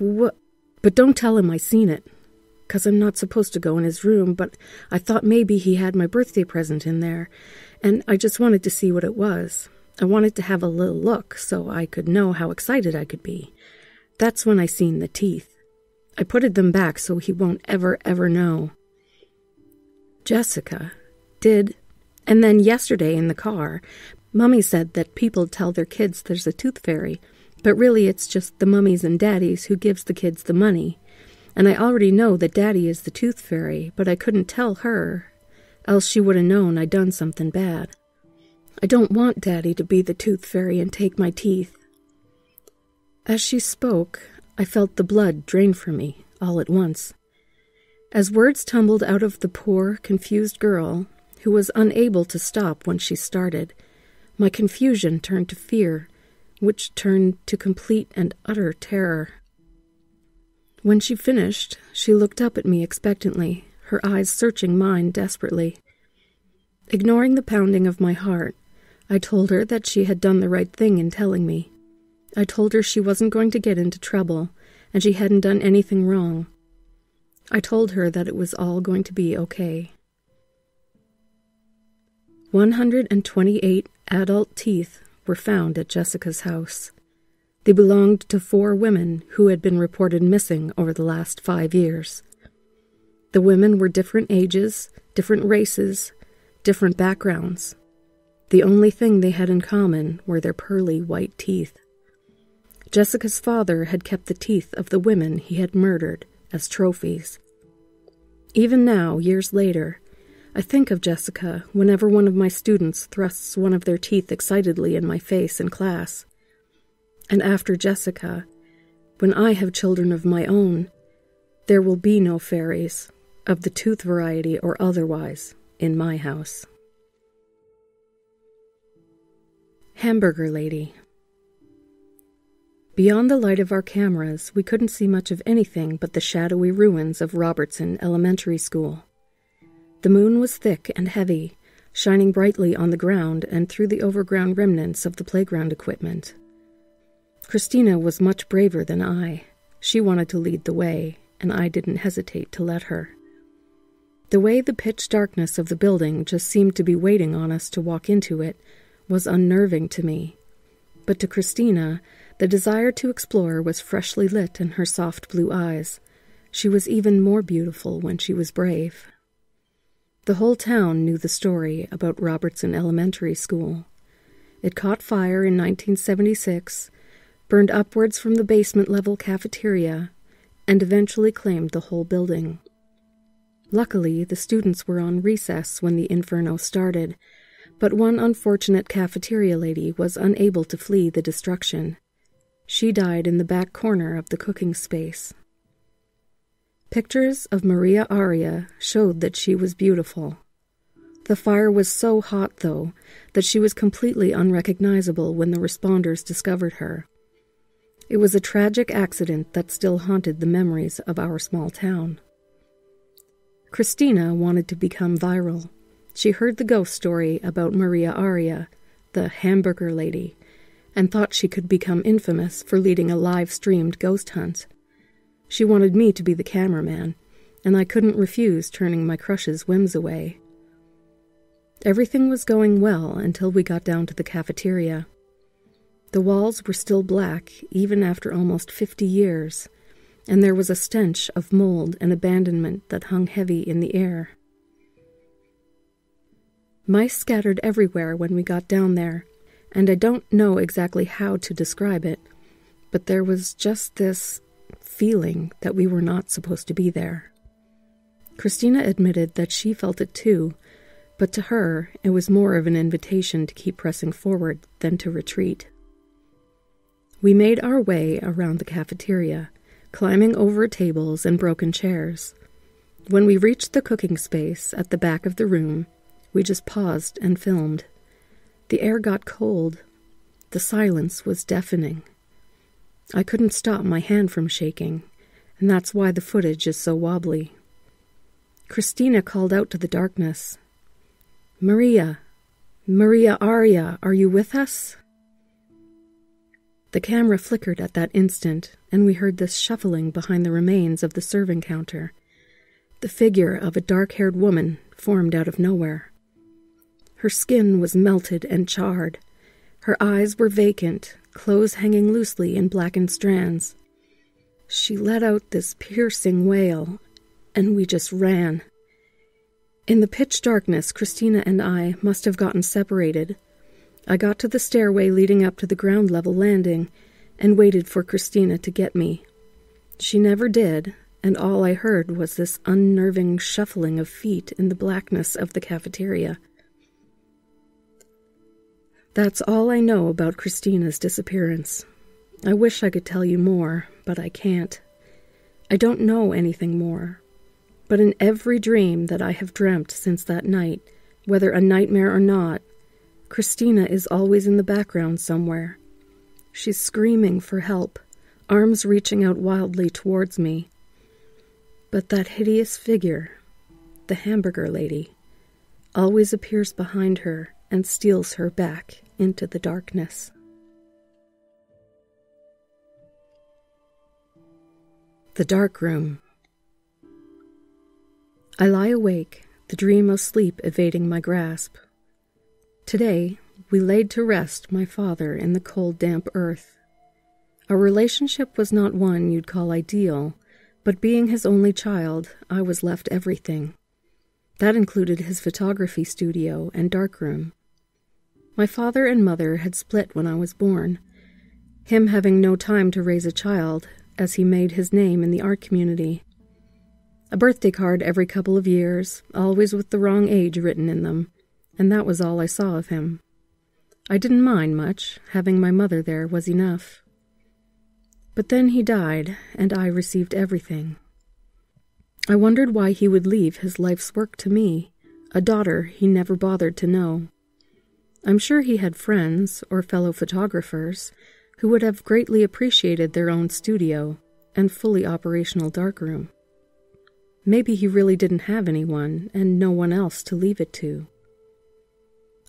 What? But don't tell him I seen it. because I'm not supposed to go in his room, but I thought maybe he had my birthday present in there, and I just wanted to see what it was. I wanted to have a little look so I could know how excited I could be. That's when I seen the teeth. I putted them back so he won't ever, ever know. Jessica did. And then yesterday in the car, Mummy said that people tell their kids there's a tooth fairy, but really it's just the mummies and daddies who gives the kids the money. And I already know that Daddy is the tooth fairy, but I couldn't tell her, else she would have known I'd done something bad. I don't want Daddy to be the tooth fairy and take my teeth. As she spoke, I felt the blood drain from me all at once. As words tumbled out of the poor, confused girl, who was unable to stop when she started, my confusion turned to fear, which turned to complete and utter terror. When she finished, she looked up at me expectantly, her eyes searching mine desperately. Ignoring the pounding of my heart, I told her that she had done the right thing in telling me. I told her she wasn't going to get into trouble, and she hadn't done anything wrong. I told her that it was all going to be okay. 128 adult teeth were found at Jessica's house. They belonged to four women who had been reported missing over the last five years. The women were different ages, different races, different backgrounds. The only thing they had in common were their pearly white teeth. Jessica's father had kept the teeth of the women he had murdered as trophies. Even now, years later, I think of Jessica whenever one of my students thrusts one of their teeth excitedly in my face in class. And after Jessica, when I have children of my own, there will be no fairies, of the tooth variety or otherwise, in my house. Hamburger Lady Beyond the light of our cameras, we couldn't see much of anything but the shadowy ruins of Robertson Elementary School. The moon was thick and heavy, shining brightly on the ground and through the overgrown remnants of the playground equipment. Christina was much braver than I. She wanted to lead the way, and I didn't hesitate to let her. The way the pitch darkness of the building just seemed to be waiting on us to walk into it was unnerving to me. But to Christina, the desire to explore was freshly lit in her soft blue eyes. She was even more beautiful when she was brave. The whole town knew the story about Robertson Elementary School. It caught fire in 1976, burned upwards from the basement level cafeteria, and eventually claimed the whole building. Luckily, the students were on recess when the inferno started, but one unfortunate cafeteria lady was unable to flee the destruction. She died in the back corner of the cooking space. Pictures of Maria Aria showed that she was beautiful. The fire was so hot, though, that she was completely unrecognizable when the responders discovered her. It was a tragic accident that still haunted the memories of our small town. Christina wanted to become viral. She heard the ghost story about Maria Aria, the hamburger lady, and thought she could become infamous for leading a live streamed ghost hunt. She wanted me to be the cameraman, and I couldn't refuse turning my crush's whims away. Everything was going well until we got down to the cafeteria. The walls were still black, even after almost fifty years, and there was a stench of mold and abandonment that hung heavy in the air. Mice scattered everywhere when we got down there, and I don't know exactly how to describe it, but there was just this feeling that we were not supposed to be there. Christina admitted that she felt it too, but to her it was more of an invitation to keep pressing forward than to retreat. We made our way around the cafeteria, climbing over tables and broken chairs. When we reached the cooking space at the back of the room, we just paused and filmed. The air got cold. The silence was deafening. I couldn't stop my hand from shaking, and that's why the footage is so wobbly. Christina called out to the darkness Maria, Maria Aria, are you with us? The camera flickered at that instant, and we heard this shuffling behind the remains of the serving counter. The figure of a dark haired woman formed out of nowhere. Her skin was melted and charred. Her eyes were vacant, clothes hanging loosely in blackened strands. She let out this piercing wail, and we just ran. In the pitch darkness, Christina and I must have gotten separated. I got to the stairway leading up to the ground level landing and waited for Christina to get me. She never did, and all I heard was this unnerving shuffling of feet in the blackness of the cafeteria. That's all I know about Christina's disappearance. I wish I could tell you more, but I can't. I don't know anything more. But in every dream that I have dreamt since that night, whether a nightmare or not, Christina is always in the background somewhere. She's screaming for help, arms reaching out wildly towards me. But that hideous figure, the hamburger lady, always appears behind her and steals her back into the darkness. The Dark Room. I lie awake, the dream of sleep evading my grasp. Today, we laid to rest my father in the cold, damp earth. Our relationship was not one you'd call ideal, but being his only child, I was left everything. That included his photography studio and darkroom. My father and mother had split when I was born, him having no time to raise a child as he made his name in the art community. A birthday card every couple of years, always with the wrong age written in them, and that was all I saw of him. I didn't mind much, having my mother there was enough. But then he died, and I received everything. I wondered why he would leave his life's work to me, a daughter he never bothered to know. I'm sure he had friends or fellow photographers who would have greatly appreciated their own studio and fully operational darkroom. Maybe he really didn't have anyone and no one else to leave it to.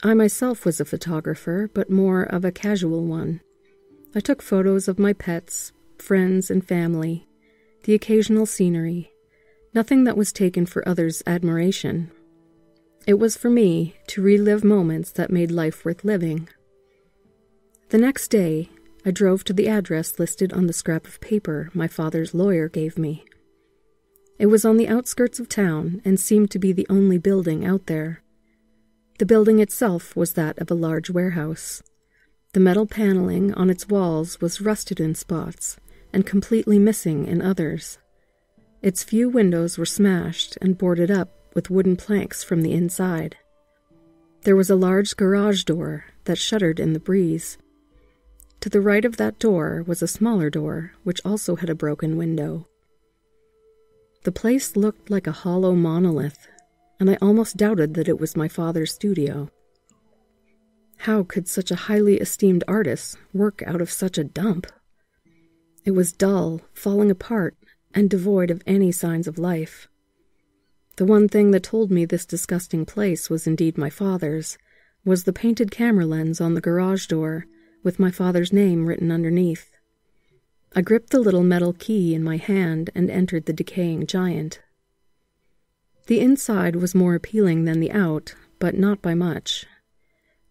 I myself was a photographer, but more of a casual one. I took photos of my pets, friends, and family, the occasional scenery, nothing that was taken for others' admiration it was for me to relive moments that made life worth living. The next day, I drove to the address listed on the scrap of paper my father's lawyer gave me. It was on the outskirts of town and seemed to be the only building out there. The building itself was that of a large warehouse. The metal paneling on its walls was rusted in spots and completely missing in others. Its few windows were smashed and boarded up with wooden planks from the inside. There was a large garage door that shuddered in the breeze. To the right of that door was a smaller door, which also had a broken window. The place looked like a hollow monolith, and I almost doubted that it was my father's studio. How could such a highly esteemed artist work out of such a dump? It was dull, falling apart, and devoid of any signs of life. The one thing that told me this disgusting place was indeed my father's was the painted camera lens on the garage door with my father's name written underneath. I gripped the little metal key in my hand and entered the decaying giant. The inside was more appealing than the out, but not by much.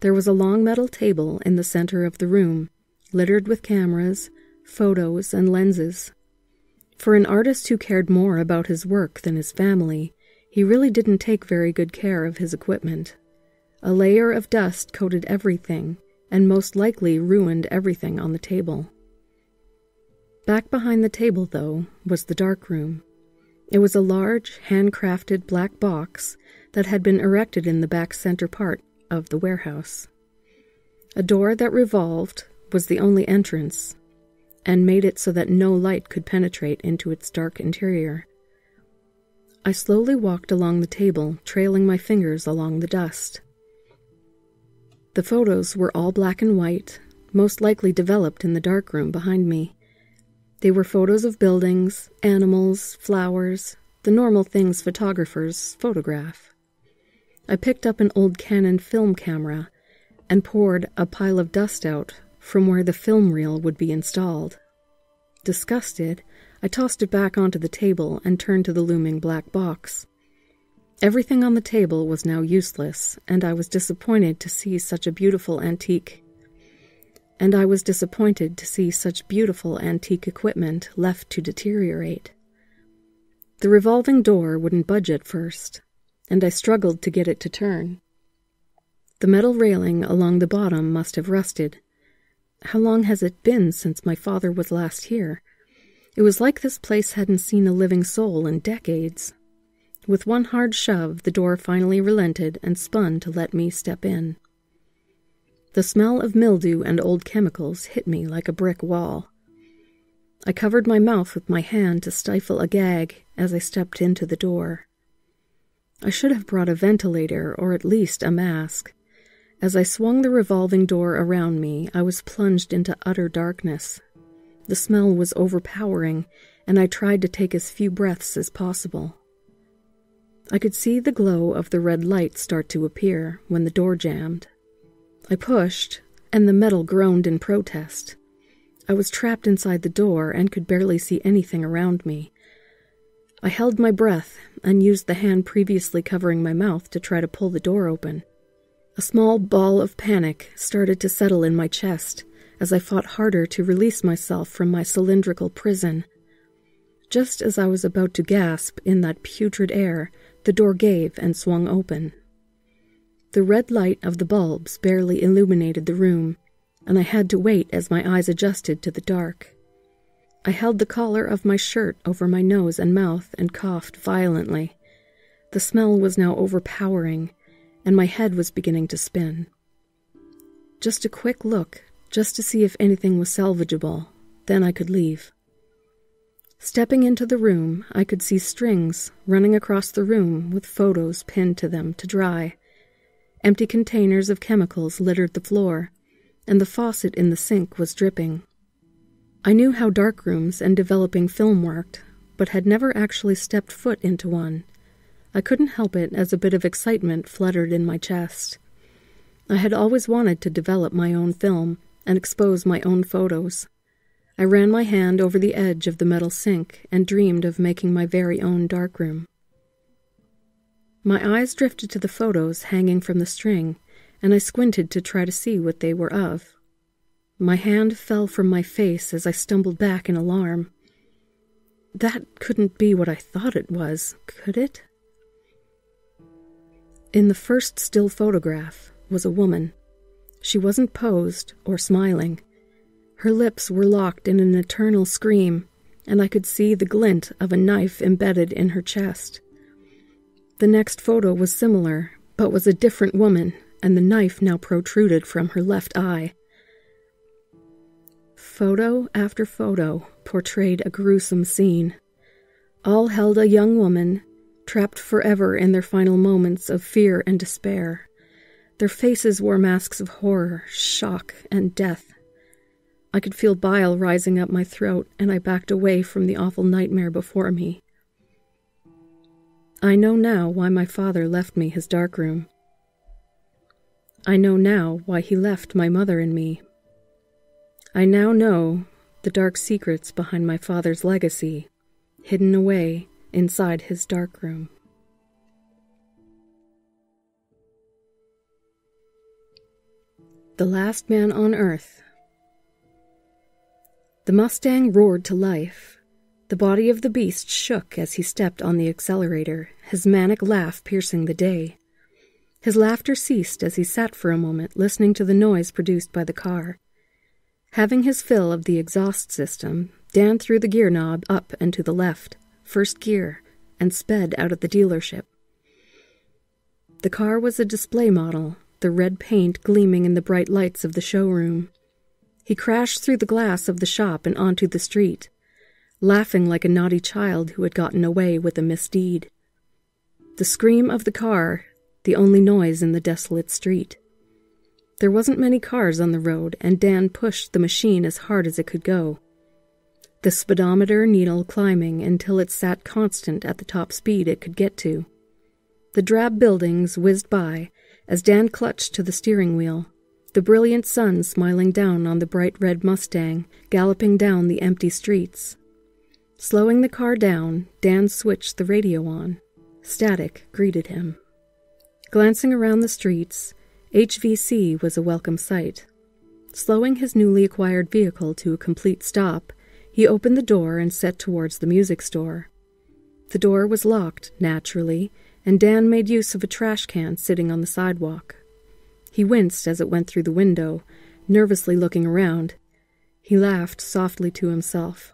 There was a long metal table in the center of the room, littered with cameras, photos, and lenses. For an artist who cared more about his work than his family, he really didn't take very good care of his equipment. A layer of dust coated everything, and most likely ruined everything on the table. Back behind the table, though, was the dark room. It was a large, handcrafted black box that had been erected in the back center part of the warehouse. A door that revolved was the only entrance, and made it so that no light could penetrate into its dark interior. I slowly walked along the table, trailing my fingers along the dust. The photos were all black and white, most likely developed in the dark room behind me. They were photos of buildings, animals, flowers, the normal things photographers photograph. I picked up an old Canon film camera and poured a pile of dust out from where the film reel would be installed. Disgusted, I tossed it back onto the table and turned to the looming black box. Everything on the table was now useless, and I was disappointed to see such a beautiful antique. And I was disappointed to see such beautiful antique equipment left to deteriorate. The revolving door wouldn't budge at first, and I struggled to get it to turn. The metal railing along the bottom must have rusted. How long has it been since my father was last here? It was like this place hadn't seen a living soul in decades. With one hard shove, the door finally relented and spun to let me step in. The smell of mildew and old chemicals hit me like a brick wall. I covered my mouth with my hand to stifle a gag as I stepped into the door. I should have brought a ventilator or at least a mask. As I swung the revolving door around me, I was plunged into utter darkness. The smell was overpowering, and I tried to take as few breaths as possible. I could see the glow of the red light start to appear when the door jammed. I pushed, and the metal groaned in protest. I was trapped inside the door and could barely see anything around me. I held my breath and used the hand previously covering my mouth to try to pull the door open. A small ball of panic started to settle in my chest as I fought harder to release myself from my cylindrical prison. Just as I was about to gasp in that putrid air, the door gave and swung open. The red light of the bulbs barely illuminated the room, and I had to wait as my eyes adjusted to the dark. I held the collar of my shirt over my nose and mouth and coughed violently. The smell was now overpowering, and my head was beginning to spin. Just a quick look, just to see if anything was salvageable, then I could leave. Stepping into the room, I could see strings running across the room with photos pinned to them to dry. Empty containers of chemicals littered the floor, and the faucet in the sink was dripping. I knew how dark rooms and developing film worked, but had never actually stepped foot into one. I couldn't help it as a bit of excitement fluttered in my chest. I had always wanted to develop my own film and expose my own photos. I ran my hand over the edge of the metal sink and dreamed of making my very own darkroom. My eyes drifted to the photos hanging from the string, and I squinted to try to see what they were of. My hand fell from my face as I stumbled back in alarm. That couldn't be what I thought it was, could it? In the first still photograph was a woman. She wasn't posed or smiling. Her lips were locked in an eternal scream, and I could see the glint of a knife embedded in her chest. The next photo was similar, but was a different woman, and the knife now protruded from her left eye. Photo after photo portrayed a gruesome scene. All held a young woman, trapped forever in their final moments of fear and despair. Their faces wore masks of horror, shock, and death. I could feel bile rising up my throat, and I backed away from the awful nightmare before me. I know now why my father left me his darkroom. I know now why he left my mother and me. I now know the dark secrets behind my father's legacy, hidden away inside his darkroom. The Last Man on Earth the Mustang roared to life. The body of the beast shook as he stepped on the accelerator, his manic laugh piercing the day. His laughter ceased as he sat for a moment listening to the noise produced by the car. Having his fill of the exhaust system, Dan threw the gear knob up and to the left, first gear, and sped out of the dealership. The car was a display model, the red paint gleaming in the bright lights of the showroom. He crashed through the glass of the shop and onto the street, laughing like a naughty child who had gotten away with a misdeed. The scream of the car, the only noise in the desolate street. There wasn't many cars on the road, and Dan pushed the machine as hard as it could go. The speedometer needle climbing until it sat constant at the top speed it could get to. The drab buildings whizzed by as Dan clutched to the steering wheel the brilliant sun smiling down on the bright red Mustang, galloping down the empty streets. Slowing the car down, Dan switched the radio on. Static greeted him. Glancing around the streets, HMV was a welcome sight. Slowing his newly acquired vehicle to a complete stop, he opened the door and set towards the music store. The door was locked, naturally, and Dan made use of a trash can sitting on the sidewalk. He winced as it went through the window, nervously looking around. He laughed softly to himself.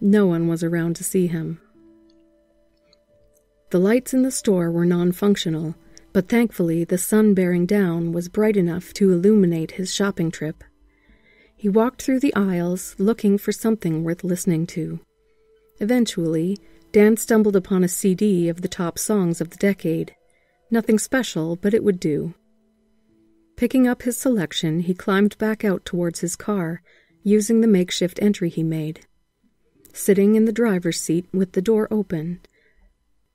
No one was around to see him. The lights in the store were non functional, but thankfully the sun bearing down was bright enough to illuminate his shopping trip. He walked through the aisles, looking for something worth listening to. Eventually, Dan stumbled upon a CD of the top songs of the decade. Nothing special, but it would do. Picking up his selection, he climbed back out towards his car, using the makeshift entry he made. Sitting in the driver's seat with the door open,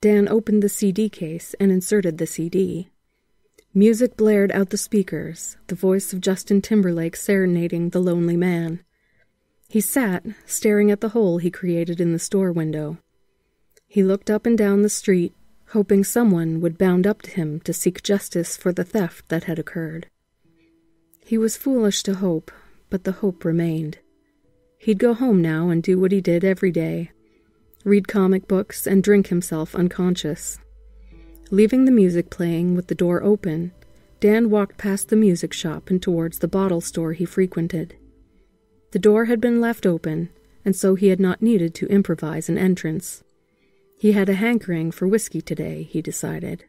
Dan opened the CD case and inserted the CD. Music blared out the speakers, the voice of Justin Timberlake serenading the lonely man. He sat, staring at the hole he created in the store window. He looked up and down the street, hoping someone would bound up to him to seek justice for the theft that had occurred. He was foolish to hope, but the hope remained. He'd go home now and do what he did every day read comic books and drink himself unconscious. Leaving the music playing with the door open, Dan walked past the music shop and towards the bottle store he frequented. The door had been left open, and so he had not needed to improvise an entrance. He had a hankering for whiskey today, he decided.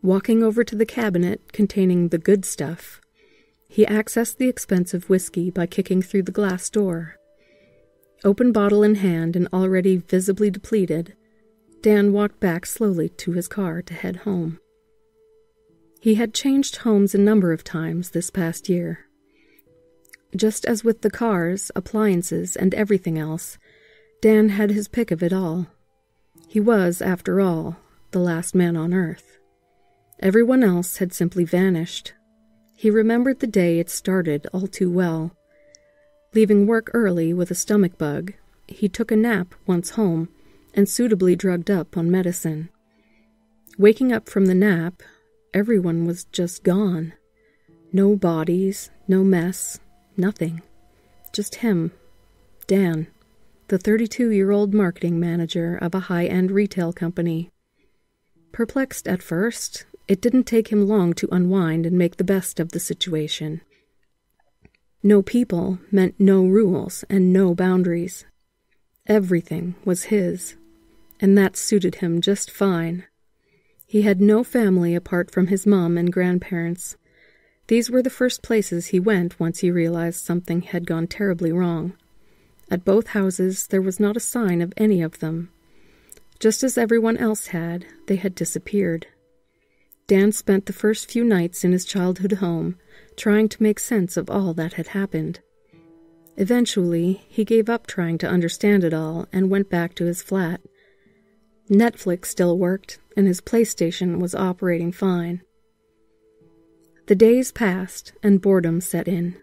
Walking over to the cabinet containing the good stuff, he accessed the expensive whiskey by kicking through the glass door. Open bottle in hand and already visibly depleted, Dan walked back slowly to his car to head home. He had changed homes a number of times this past year. Just as with the cars, appliances, and everything else, Dan had his pick of it all. He was, after all, the last man on earth. Everyone else had simply vanished, he remembered the day it started all too well. Leaving work early with a stomach bug, he took a nap once home and suitably drugged up on medicine. Waking up from the nap, everyone was just gone. No bodies, no mess, nothing. Just him, Dan, the 32 year old marketing manager of a high end retail company. Perplexed at first, it didn't take him long to unwind and make the best of the situation. No people meant no rules and no boundaries. Everything was his, and that suited him just fine. He had no family apart from his mom and grandparents. These were the first places he went once he realized something had gone terribly wrong. At both houses there was not a sign of any of them. Just as everyone else had, they had disappeared. Dan spent the first few nights in his childhood home trying to make sense of all that had happened. Eventually, he gave up trying to understand it all and went back to his flat. Netflix still worked, and his PlayStation was operating fine. The days passed, and boredom set in.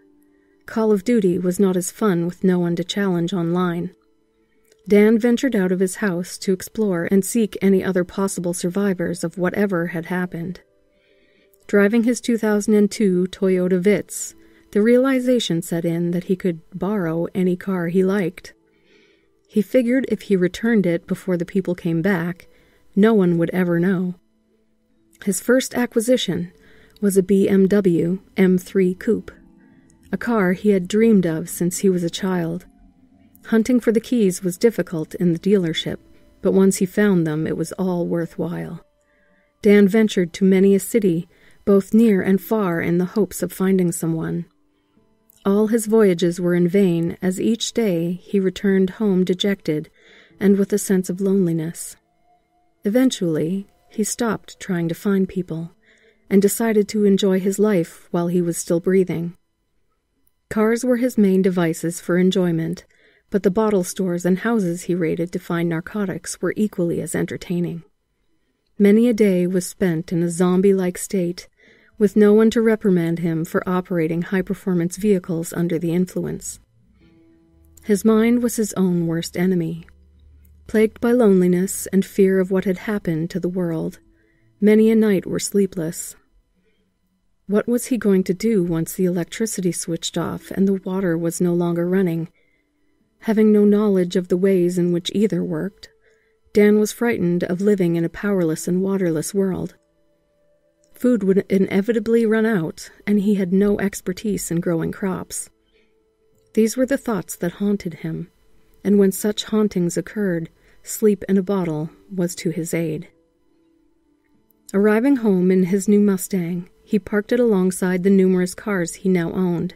Call of Duty was not as fun with no one to challenge online. Dan ventured out of his house to explore and seek any other possible survivors of whatever had happened. Driving his 2002 Toyota Vitz, the realization set in that he could borrow any car he liked. He figured if he returned it before the people came back, no one would ever know. His first acquisition was a BMW M3 Coupe, a car he had dreamed of since he was a child. Hunting for the keys was difficult in the dealership, but once he found them, it was all worthwhile. Dan ventured to many a city, both near and far, in the hopes of finding someone. All his voyages were in vain, as each day he returned home dejected and with a sense of loneliness. Eventually, he stopped trying to find people and decided to enjoy his life while he was still breathing. Cars were his main devices for enjoyment, but the bottle stores and houses he raided to find narcotics were equally as entertaining. Many a day was spent in a zombie like state, with no one to reprimand him for operating high performance vehicles under the influence. His mind was his own worst enemy. Plagued by loneliness and fear of what had happened to the world, many a night were sleepless. What was he going to do once the electricity switched off and the water was no longer running? Having no knowledge of the ways in which either worked, Dan was frightened of living in a powerless and waterless world. Food would inevitably run out, and he had no expertise in growing crops. These were the thoughts that haunted him, and when such hauntings occurred, sleep in a bottle was to his aid. Arriving home in his new Mustang, he parked it alongside the numerous cars he now owned.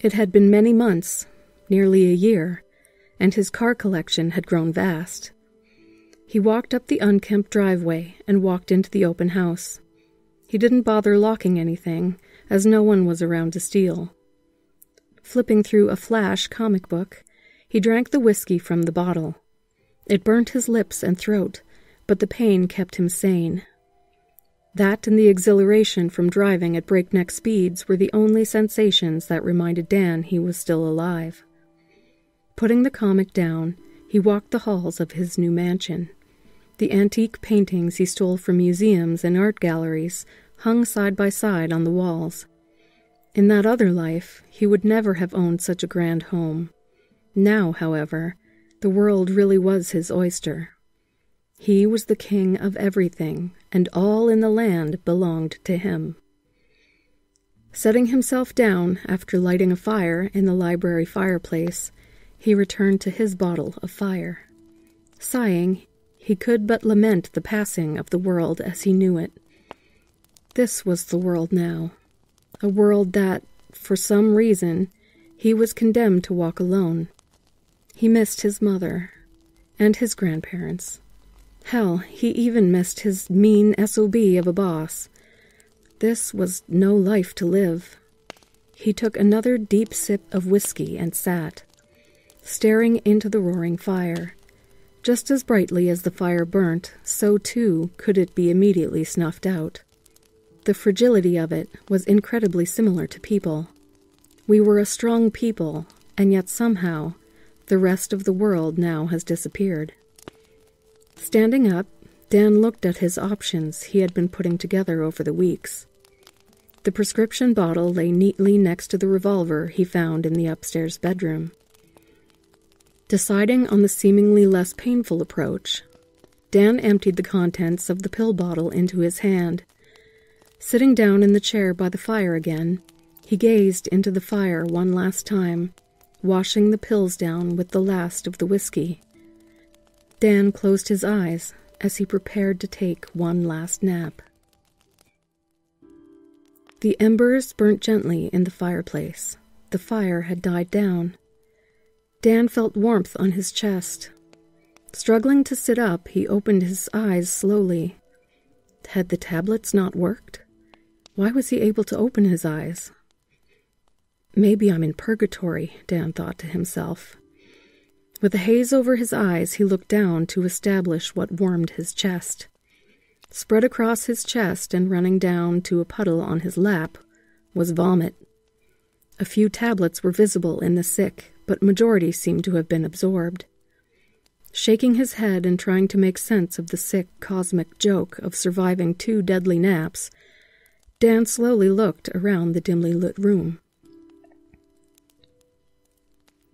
It had been many months, nearly a year, and his car collection had grown vast. He walked up the unkempt driveway and walked into the open house. He didn't bother locking anything, as no one was around to steal. Flipping through a flash comic book, he drank the whiskey from the bottle. It burnt his lips and throat, but the pain kept him sane. That and the exhilaration from driving at breakneck speeds were the only sensations that reminded Dan he was still alive. Putting the comic down, he walked the halls of his new mansion. The antique paintings he stole from museums and art galleries hung side by side on the walls. In that other life, he would never have owned such a grand home. Now, however, the world really was his oyster. He was the king of everything, and all in the land belonged to him. Setting himself down after lighting a fire in the library fireplace, he returned to his bottle of fire. Sighing, he could but lament the passing of the world as he knew it. This was the world now, a world that, for some reason, he was condemned to walk alone. He missed his mother and his grandparents. Hell, he even missed his mean SOB of a boss. This was no life to live. He took another deep sip of whiskey and sat, staring into the roaring fire. Just as brightly as the fire burnt, so too could it be immediately snuffed out. The fragility of it was incredibly similar to people. We were a strong people, and yet somehow the rest of the world now has disappeared. Standing up, Dan looked at his options he had been putting together over the weeks. The prescription bottle lay neatly next to the revolver he found in the upstairs bedroom. Deciding on the seemingly less painful approach, Dan emptied the contents of the pill bottle into his hand. Sitting down in the chair by the fire again, he gazed into the fire one last time washing the pills down with the last of the whiskey. Dan closed his eyes as he prepared to take one last nap. The embers burnt gently in the fireplace. The fire had died down. Dan felt warmth on his chest. Struggling to sit up, he opened his eyes slowly. Had the tablets not worked? Why was he able to open his eyes? Maybe I'm in purgatory, Dan thought to himself. With a haze over his eyes, he looked down to establish what warmed his chest. Spread across his chest and running down to a puddle on his lap was vomit. A few tablets were visible in the sick, but majority seemed to have been absorbed. Shaking his head and trying to make sense of the sick cosmic joke of surviving two deadly naps, Dan slowly looked around the dimly lit room.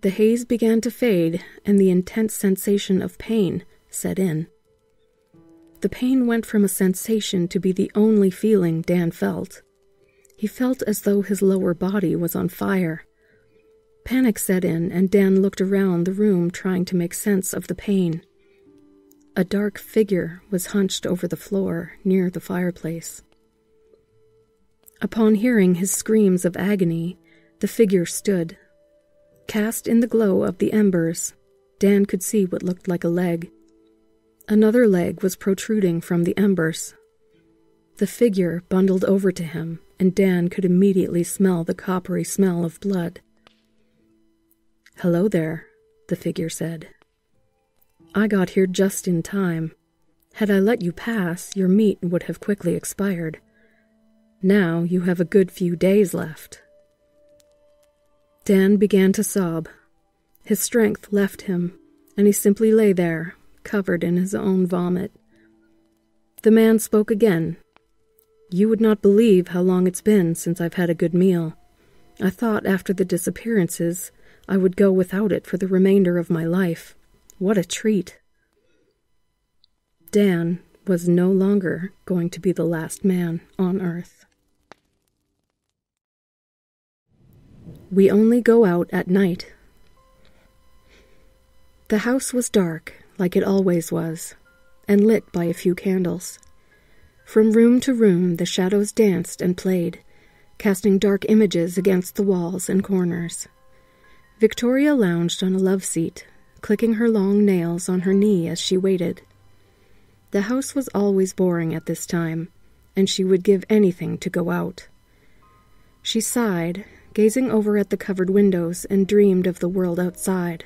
The haze began to fade, and the intense sensation of pain set in. The pain went from a sensation to be the only feeling Dan felt. He felt as though his lower body was on fire. Panic set in, and Dan looked around the room trying to make sense of the pain. A dark figure was hunched over the floor near the fireplace. Upon hearing his screams of agony, the figure stood, Cast in the glow of the embers, Dan could see what looked like a leg. Another leg was protruding from the embers. The figure bundled over to him, and Dan could immediately smell the coppery smell of blood. Hello there, the figure said. I got here just in time. Had I let you pass, your meat would have quickly expired. Now you have a good few days left. Dan began to sob. His strength left him, and he simply lay there, covered in his own vomit. The man spoke again. You would not believe how long it's been since I've had a good meal. I thought after the disappearances I would go without it for the remainder of my life. What a treat! Dan was no longer going to be the last man on earth. We only go out at night. The house was dark, like it always was, and lit by a few candles. From room to room the shadows danced and played, casting dark images against the walls and corners. Victoria lounged on a love seat, clicking her long nails on her knee as she waited. The house was always boring at this time, and she would give anything to go out. She sighed, gazing over at the covered windows, and dreamed of the world outside.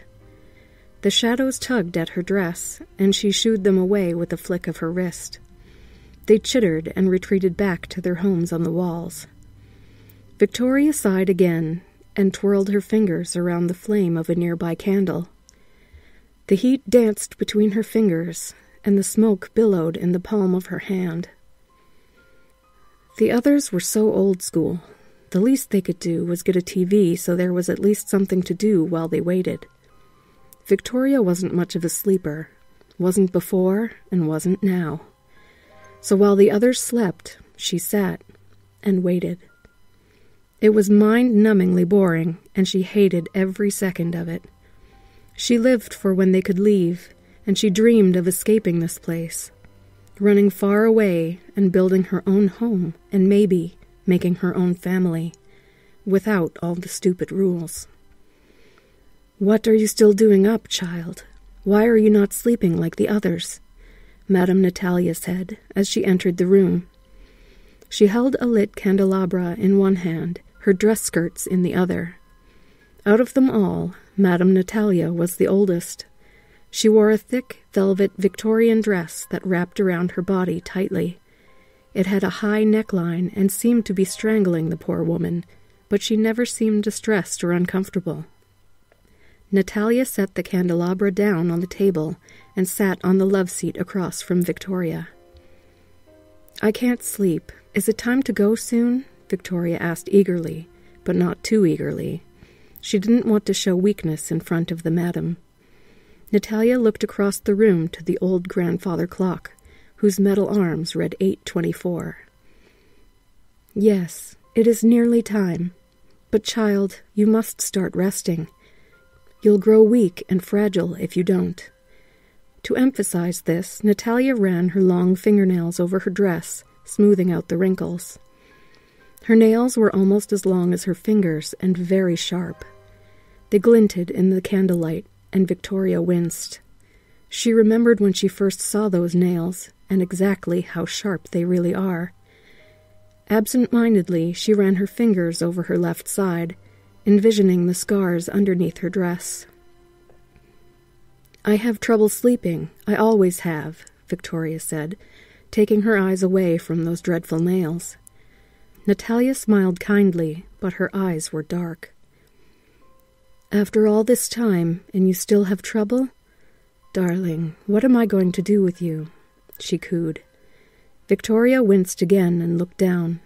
The shadows tugged at her dress, and she shooed them away with a flick of her wrist. They chittered and retreated back to their homes on the walls. Victoria sighed again and twirled her fingers around the flame of a nearby candle. The heat danced between her fingers, and the smoke billowed in the palm of her hand. The others were so old school. The least they could do was get a TV so there was at least something to do while they waited. Victoria wasn't much of a sleeper, wasn't before, and wasn't now. So while the others slept, she sat and waited. It was mind numbingly boring, and she hated every second of it. She lived for when they could leave, and she dreamed of escaping this place, running far away and building her own home, and maybe making her own family, without all the stupid rules. What are you still doing up, child? Why are you not sleeping like the others? Madame Natalia said as she entered the room. She held a lit candelabra in one hand, her dress skirts in the other. Out of them all, Madame Natalia was the oldest. She wore a thick velvet Victorian dress that wrapped around her body tightly. It had a high neckline and seemed to be strangling the poor woman, but she never seemed distressed or uncomfortable. Natalia set the candelabra down on the table and sat on the love seat across from Victoria. I can't sleep. Is it time to go soon? Victoria asked eagerly, but not too eagerly. She didn't want to show weakness in front of the madam. Natalia looked across the room to the old grandfather clock, whose metal arms read 824. Yes, it is nearly time. But, child, you must start resting. You'll grow weak and fragile if you don't. To emphasize this, Natalia ran her long fingernails over her dress, smoothing out the wrinkles. Her nails were almost as long as her fingers and very sharp. They glinted in the candlelight and Victoria winced. She remembered when she first saw those nails, and exactly how sharp they really are. Absent mindedly, she ran her fingers over her left side, envisioning the scars underneath her dress. I have trouble sleeping. I always have, Victoria said, taking her eyes away from those dreadful nails. Natalia smiled kindly, but her eyes were dark. After all this time, and you still have trouble? Darling, what am I going to do with you? she cooed. Victoria winced again and looked down.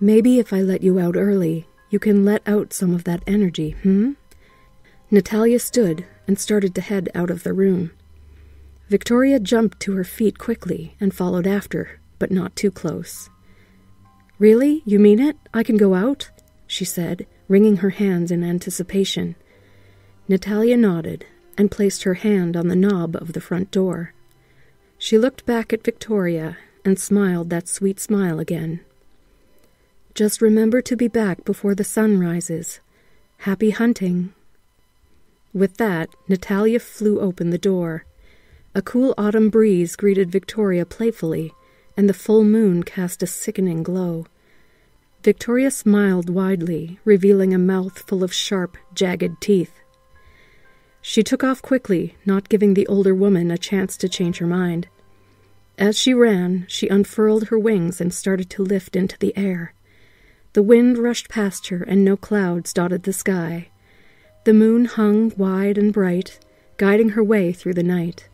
Maybe if I let you out early, you can let out some of that energy, hmm? Natalia stood and started to head out of the room. Victoria jumped to her feet quickly and followed after, but not too close. Really? You mean it? I can go out? she said, wringing her hands in anticipation. Natalia nodded and placed her hand on the knob of the front door. She looked back at Victoria and smiled that sweet smile again. Just remember to be back before the sun rises. Happy hunting. With that, Natalia flew open the door. A cool autumn breeze greeted Victoria playfully, and the full moon cast a sickening glow. Victoria smiled widely, revealing a mouth full of sharp, jagged teeth. She took off quickly, not giving the older woman a chance to change her mind. As she ran, she unfurled her wings and started to lift into the air. The wind rushed past her, and no clouds dotted the sky. The moon hung wide and bright, guiding her way through the night.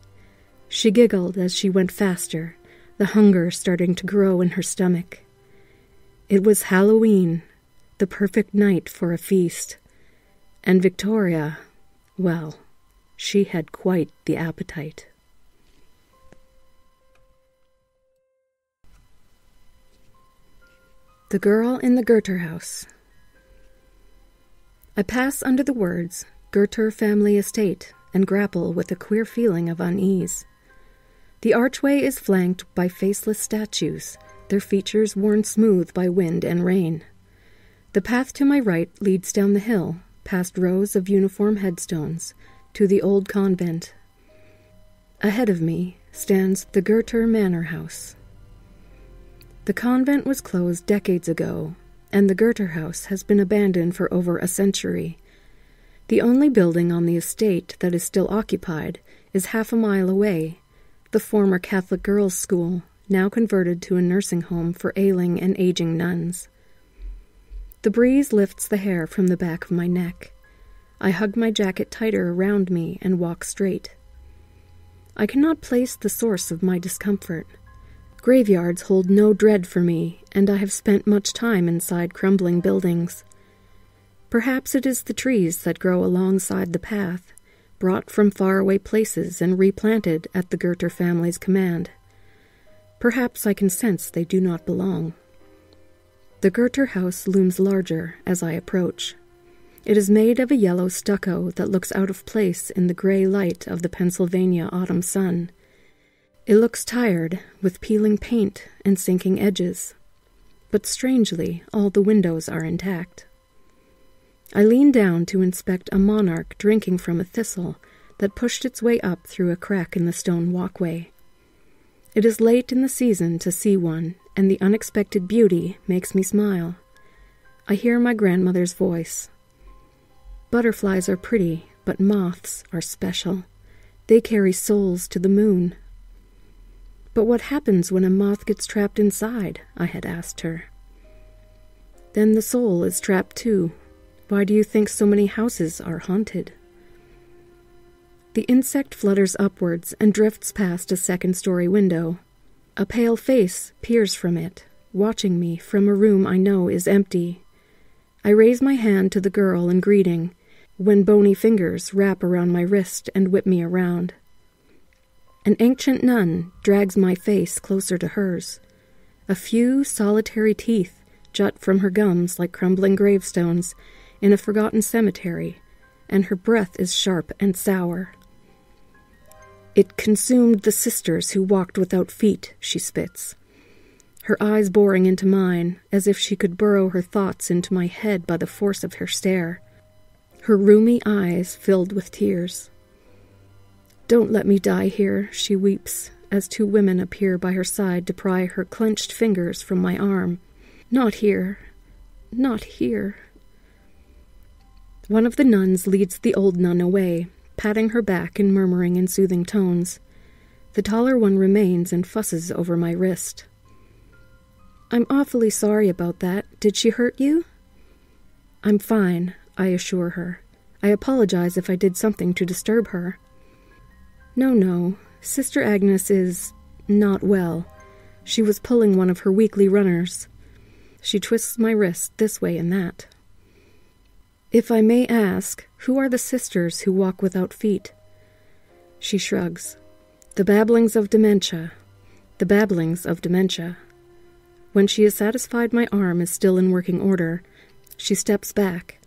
She giggled as she went faster, the hunger starting to grow in her stomach. It was Halloween, the perfect night for a feast, and Victoria, well, she had quite the appetite. The Girl in the Goether House. I pass under the words Goether Family Estate and grapple with a queer feeling of unease. The archway is flanked by faceless statues, their features worn smooth by wind and rain. The path to my right leads down the hill, past rows of uniform headstones, to the old convent. Ahead of me stands the Goether Manor House. The convent was closed decades ago, and the Goether House has been abandoned for over a century. The only building on the estate that is still occupied is half a mile away, the former Catholic girls' school, now converted to a nursing home for ailing and aging nuns. The breeze lifts the hair from the back of my neck. I hug my jacket tighter around me and walk straight. I cannot place the source of my discomfort. Graveyards hold no dread for me, and I have spent much time inside crumbling buildings. Perhaps it is the trees that grow alongside the path, brought from faraway places and replanted at the Goether family's command. Perhaps I can sense they do not belong. The Goether house looms larger as I approach. It is made of a yellow stucco that looks out of place in the gray light of the Pennsylvania autumn sun it looks tired, with peeling paint and sinking edges. But strangely, all the windows are intact. I lean down to inspect a monarch drinking from a thistle that pushed its way up through a crack in the stone walkway. It is late in the season to see one, and the unexpected beauty makes me smile. I hear my grandmother's voice. Butterflies are pretty, but moths are special. They carry souls to the moon. But what happens when a moth gets trapped inside? I had asked her. Then the soul is trapped too. Why do you think so many houses are haunted? The insect flutters upwards and drifts past a second story window. A pale face peers from it, watching me from a room I know is empty. I raise my hand to the girl in greeting when bony fingers wrap around my wrist and whip me around. An ancient nun drags my face closer to hers. A few solitary teeth jut from her gums like crumbling gravestones in a forgotten cemetery, and her breath is sharp and sour. It consumed the sisters who walked without feet, she spits, her eyes boring into mine as if she could burrow her thoughts into my head by the force of her stare. Her rheumy eyes filled with tears. Don't let me die here, she weeps, as two women appear by her side to pry her clenched fingers from my arm. Not here. Not here. One of the nuns leads the old nun away, patting her back and murmuring in soothing tones. The taller one remains and fusses over my wrist. I'm awfully sorry about that. Did she hurt you? I'm fine, I assure her. I apologize if I did something to disturb her. No, no. Sister Agnes is not well. She was pulling one of her weekly runners. She twists my wrist this way and that. If I may ask, who are the sisters who walk without feet? She shrugs. The babblings of dementia. The babblings of dementia. When she is satisfied my arm is still in working order, she steps back.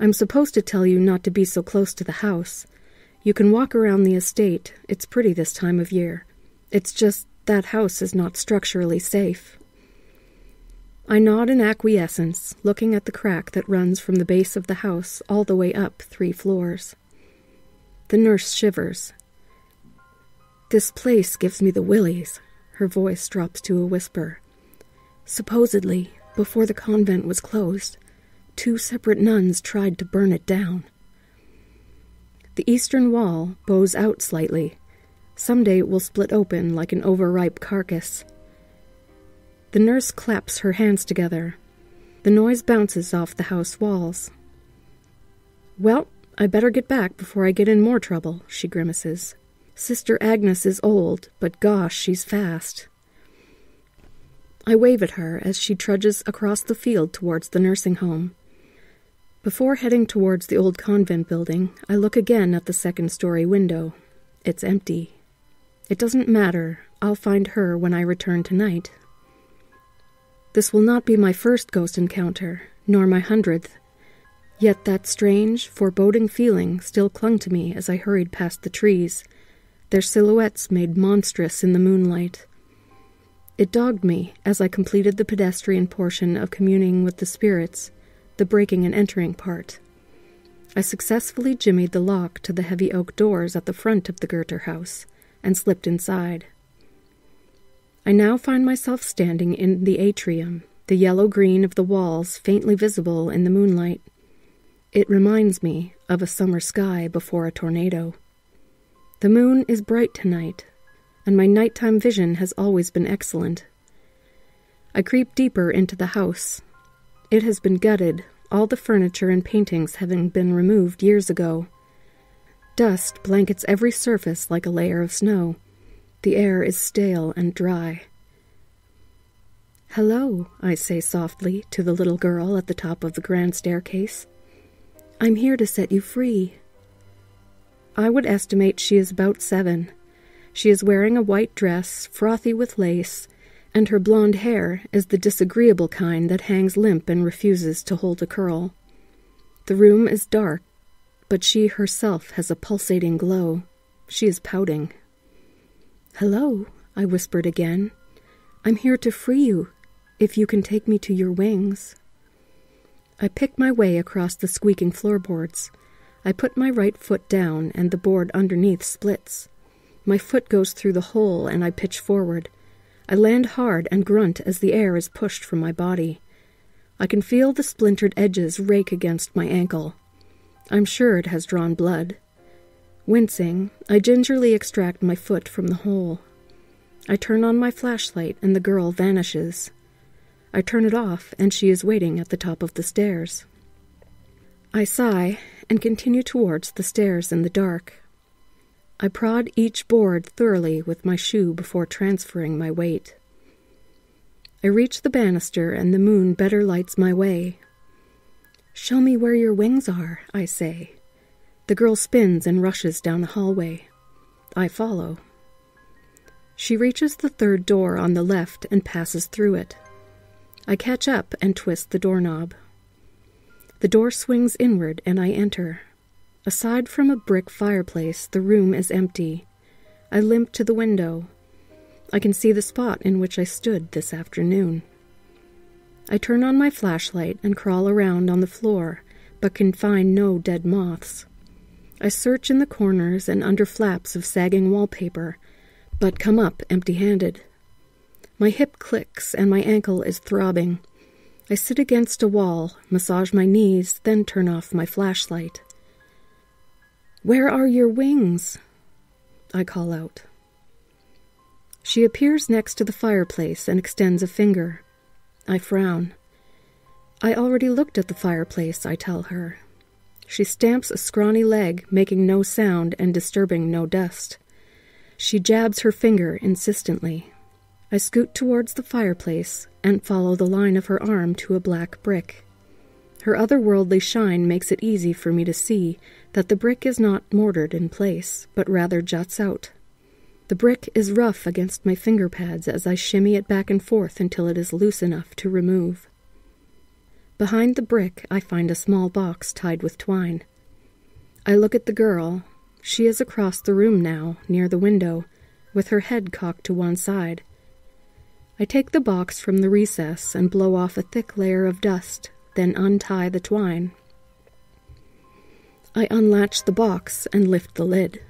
I'm supposed to tell you not to be so close to the house. You can walk around the estate. It's pretty this time of year. It's just that house is not structurally safe. I nod in acquiescence, looking at the crack that runs from the base of the house all the way up three floors. The nurse shivers. This place gives me the willies. Her voice drops to a whisper. Supposedly, before the convent was closed, two separate nuns tried to burn it down. The eastern wall bows out slightly. Someday it will split open like an overripe carcass. The nurse claps her hands together. The noise bounces off the house walls. Well, I better get back before I get in more trouble, she grimaces. Sister Agnes is old, but gosh, she's fast. I wave at her as she trudges across the field towards the nursing home. Before heading towards the old convent building, I look again at the second story window. It's empty. It doesn't matter. I'll find her when I return tonight. This will not be my first ghost encounter, nor my hundredth. Yet that strange, foreboding feeling still clung to me as I hurried past the trees, their silhouettes made monstrous in the moonlight. It dogged me as I completed the pedestrian portion of communing with the spirits, the breaking and entering part. I successfully jimmied the lock to the heavy oak doors at the front of the Goethe house and slipped inside. I now find myself standing in the atrium, the yellow green of the walls faintly visible in the moonlight. It reminds me of a summer sky before a tornado. The moon is bright tonight, and my nighttime vision has always been excellent. I creep deeper into the house. It has been gutted, all the furniture and paintings having been removed years ago. Dust blankets every surface like a layer of snow. The air is stale and dry. Hello, I say softly to the little girl at the top of the grand staircase. I'm here to set you free. I would estimate she is about seven. She is wearing a white dress, frothy with lace, and her blonde hair is the disagreeable kind that hangs limp and refuses to hold a curl. The room is dark, but she herself has a pulsating glow. She is pouting. Hello, I whispered again. I'm here to free you, if you can take me to your wings. I pick my way across the squeaking floorboards. I put my right foot down, and the board underneath splits. My foot goes through the hole, and I pitch forward. I land hard and grunt as the air is pushed from my body. I can feel the splintered edges rake against my ankle. I'm sure it has drawn blood. Wincing, I gingerly extract my foot from the hole. I turn on my flashlight and the girl vanishes. I turn it off and she is waiting at the top of the stairs. I sigh and continue towards the stairs in the dark. I prod each board thoroughly with my shoe before transferring my weight. I reach the banister and the moon better lights my way. Show me where your wings are, I say. The girl spins and rushes down the hallway. I follow. She reaches the third door on the left and passes through it. I catch up and twist the doorknob. The door swings inward and I enter. Aside from a brick fireplace, the room is empty. I limp to the window. I can see the spot in which I stood this afternoon. I turn on my flashlight and crawl around on the floor, but can find no dead moths. I search in the corners and under flaps of sagging wallpaper, but come up empty handed. My hip clicks and my ankle is throbbing. I sit against a wall, massage my knees, then turn off my flashlight. Where are your wings? I call out. She appears next to the fireplace and extends a finger. I frown. I already looked at the fireplace, I tell her. She stamps a scrawny leg, making no sound and disturbing no dust. She jabs her finger insistently. I scoot towards the fireplace and follow the line of her arm to a black brick. Her otherworldly shine makes it easy for me to see that the brick is not mortared in place, but rather juts out. The brick is rough against my finger pads as I shimmy it back and forth until it is loose enough to remove. Behind the brick, I find a small box tied with twine. I look at the girl. She is across the room now, near the window, with her head cocked to one side. I take the box from the recess and blow off a thick layer of dust, then untie the twine. I unlatch the box and lift the lid.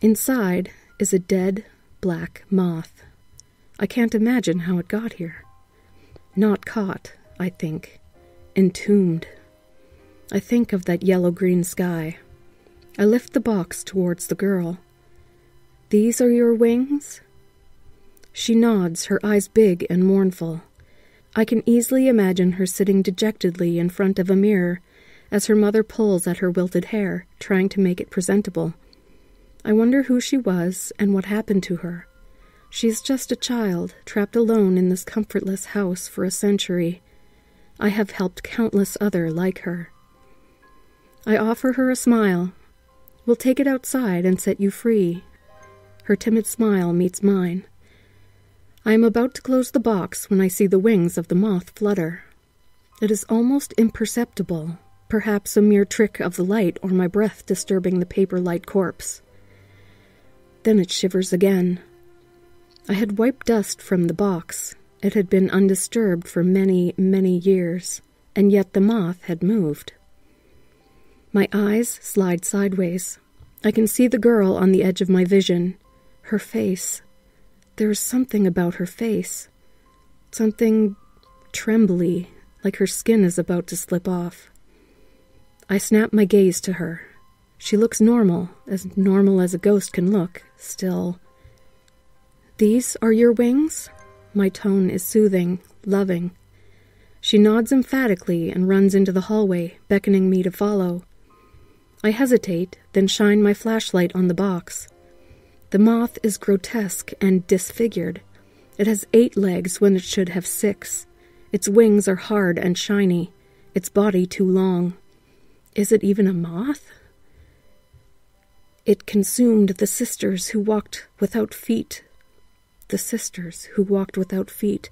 Inside is a dead black moth. I can't imagine how it got here. Not caught, I think, entombed. I think of that yellow green sky. I lift the box towards the girl. These are your wings? She nods, her eyes big and mournful. I can easily imagine her sitting dejectedly in front of a mirror as her mother pulls at her wilted hair, trying to make it presentable. I wonder who she was and what happened to her. She is just a child, trapped alone in this comfortless house for a century. I have helped countless other like her. I offer her a smile. We'll take it outside and set you free. Her timid smile meets mine. I am about to close the box when I see the wings of the moth flutter. It is almost imperceptible, perhaps a mere trick of the light or my breath disturbing the paper light corpse. Then it shivers again. I had wiped dust from the box. It had been undisturbed for many, many years, and yet the moth had moved. My eyes slide sideways. I can see the girl on the edge of my vision. Her face. There is something about her face. Something trembly, like her skin is about to slip off. I snap my gaze to her. She looks normal, as normal as a ghost can look, still. These are your wings? My tone is soothing, loving. She nods emphatically and runs into the hallway, beckoning me to follow. I hesitate, then shine my flashlight on the box. The moth is grotesque and disfigured. It has eight legs when it should have six. Its wings are hard and shiny, its body too long. Is it even a moth? It consumed the sisters who walked without feet the sisters who walked without feet.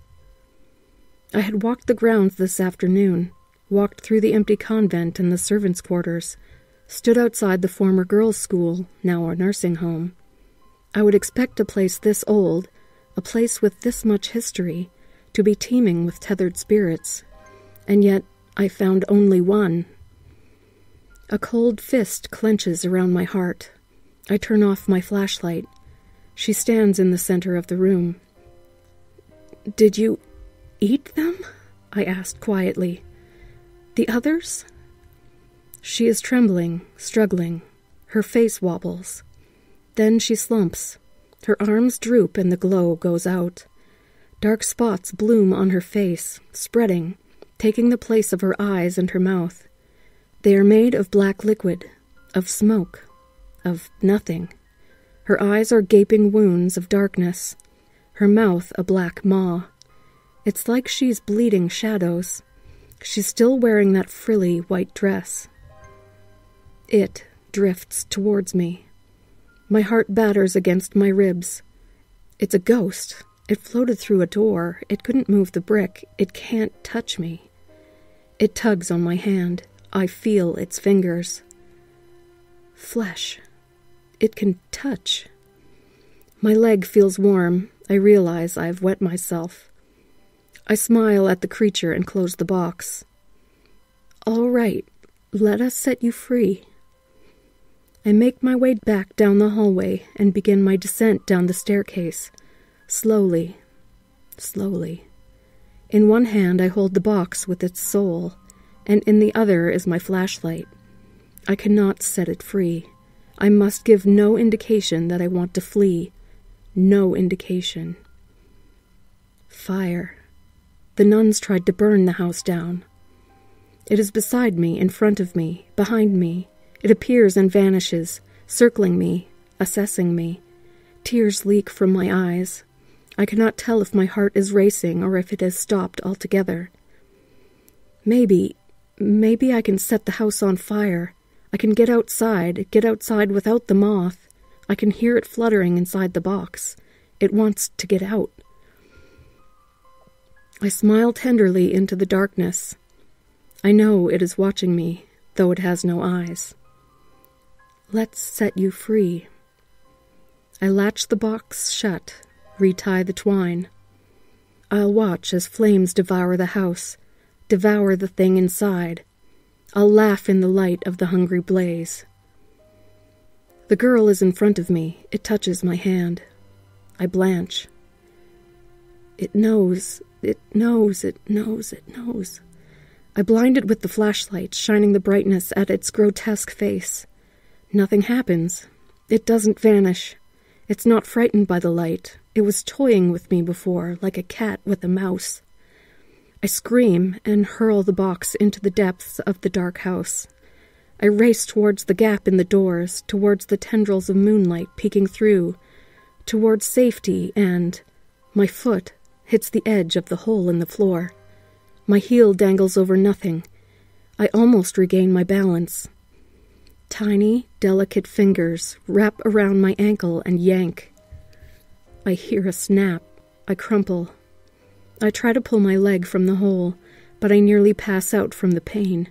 I had walked the grounds this afternoon, walked through the empty convent and the servants' quarters, stood outside the former girls' school, now a nursing home. I would expect a place this old, a place with this much history, to be teeming with tethered spirits, and yet I found only one. A cold fist clenches around my heart. I turn off my flashlight she stands in the center of the room. Did you eat them? I asked quietly. The others? She is trembling, struggling. Her face wobbles. Then she slumps. Her arms droop and the glow goes out. Dark spots bloom on her face, spreading, taking the place of her eyes and her mouth. They are made of black liquid, of smoke, of nothing. Her eyes are gaping wounds of darkness, her mouth a black maw. It's like she's bleeding shadows. She's still wearing that frilly white dress. It drifts towards me. My heart batters against my ribs. It's a ghost. It floated through a door. It couldn't move the brick. It can't touch me. It tugs on my hand. I feel its fingers. Flesh. It can touch. My leg feels warm. I realize I have wet myself. I smile at the creature and close the box. All right, let us set you free. I make my way back down the hallway and begin my descent down the staircase. Slowly, slowly. In one hand, I hold the box with its soul, and in the other is my flashlight. I cannot set it free. I must give no indication that I want to flee. No indication. Fire. The nuns tried to burn the house down. It is beside me, in front of me, behind me. It appears and vanishes, circling me, assessing me. Tears leak from my eyes. I cannot tell if my heart is racing or if it has stopped altogether. Maybe, maybe I can set the house on fire I can get outside, get outside without the moth. I can hear it fluttering inside the box. It wants to get out. I smile tenderly into the darkness. I know it is watching me, though it has no eyes. Let's set you free. I latch the box shut, retie the twine. I'll watch as flames devour the house, devour the thing inside, I'll laugh in the light of the hungry blaze. The girl is in front of me. It touches my hand. I blanch. It knows, it knows, it knows, it knows. I blind it with the flashlight, shining the brightness at its grotesque face. Nothing happens. It doesn't vanish. It's not frightened by the light. It was toying with me before, like a cat with a mouse. I scream and hurl the box into the depths of the dark house. I race towards the gap in the doors, towards the tendrils of moonlight peeking through, towards safety, and my foot hits the edge of the hole in the floor. My heel dangles over nothing. I almost regain my balance. Tiny, delicate fingers wrap around my ankle and yank. I hear a snap. I crumple. I try to pull my leg from the hole, but I nearly pass out from the pain.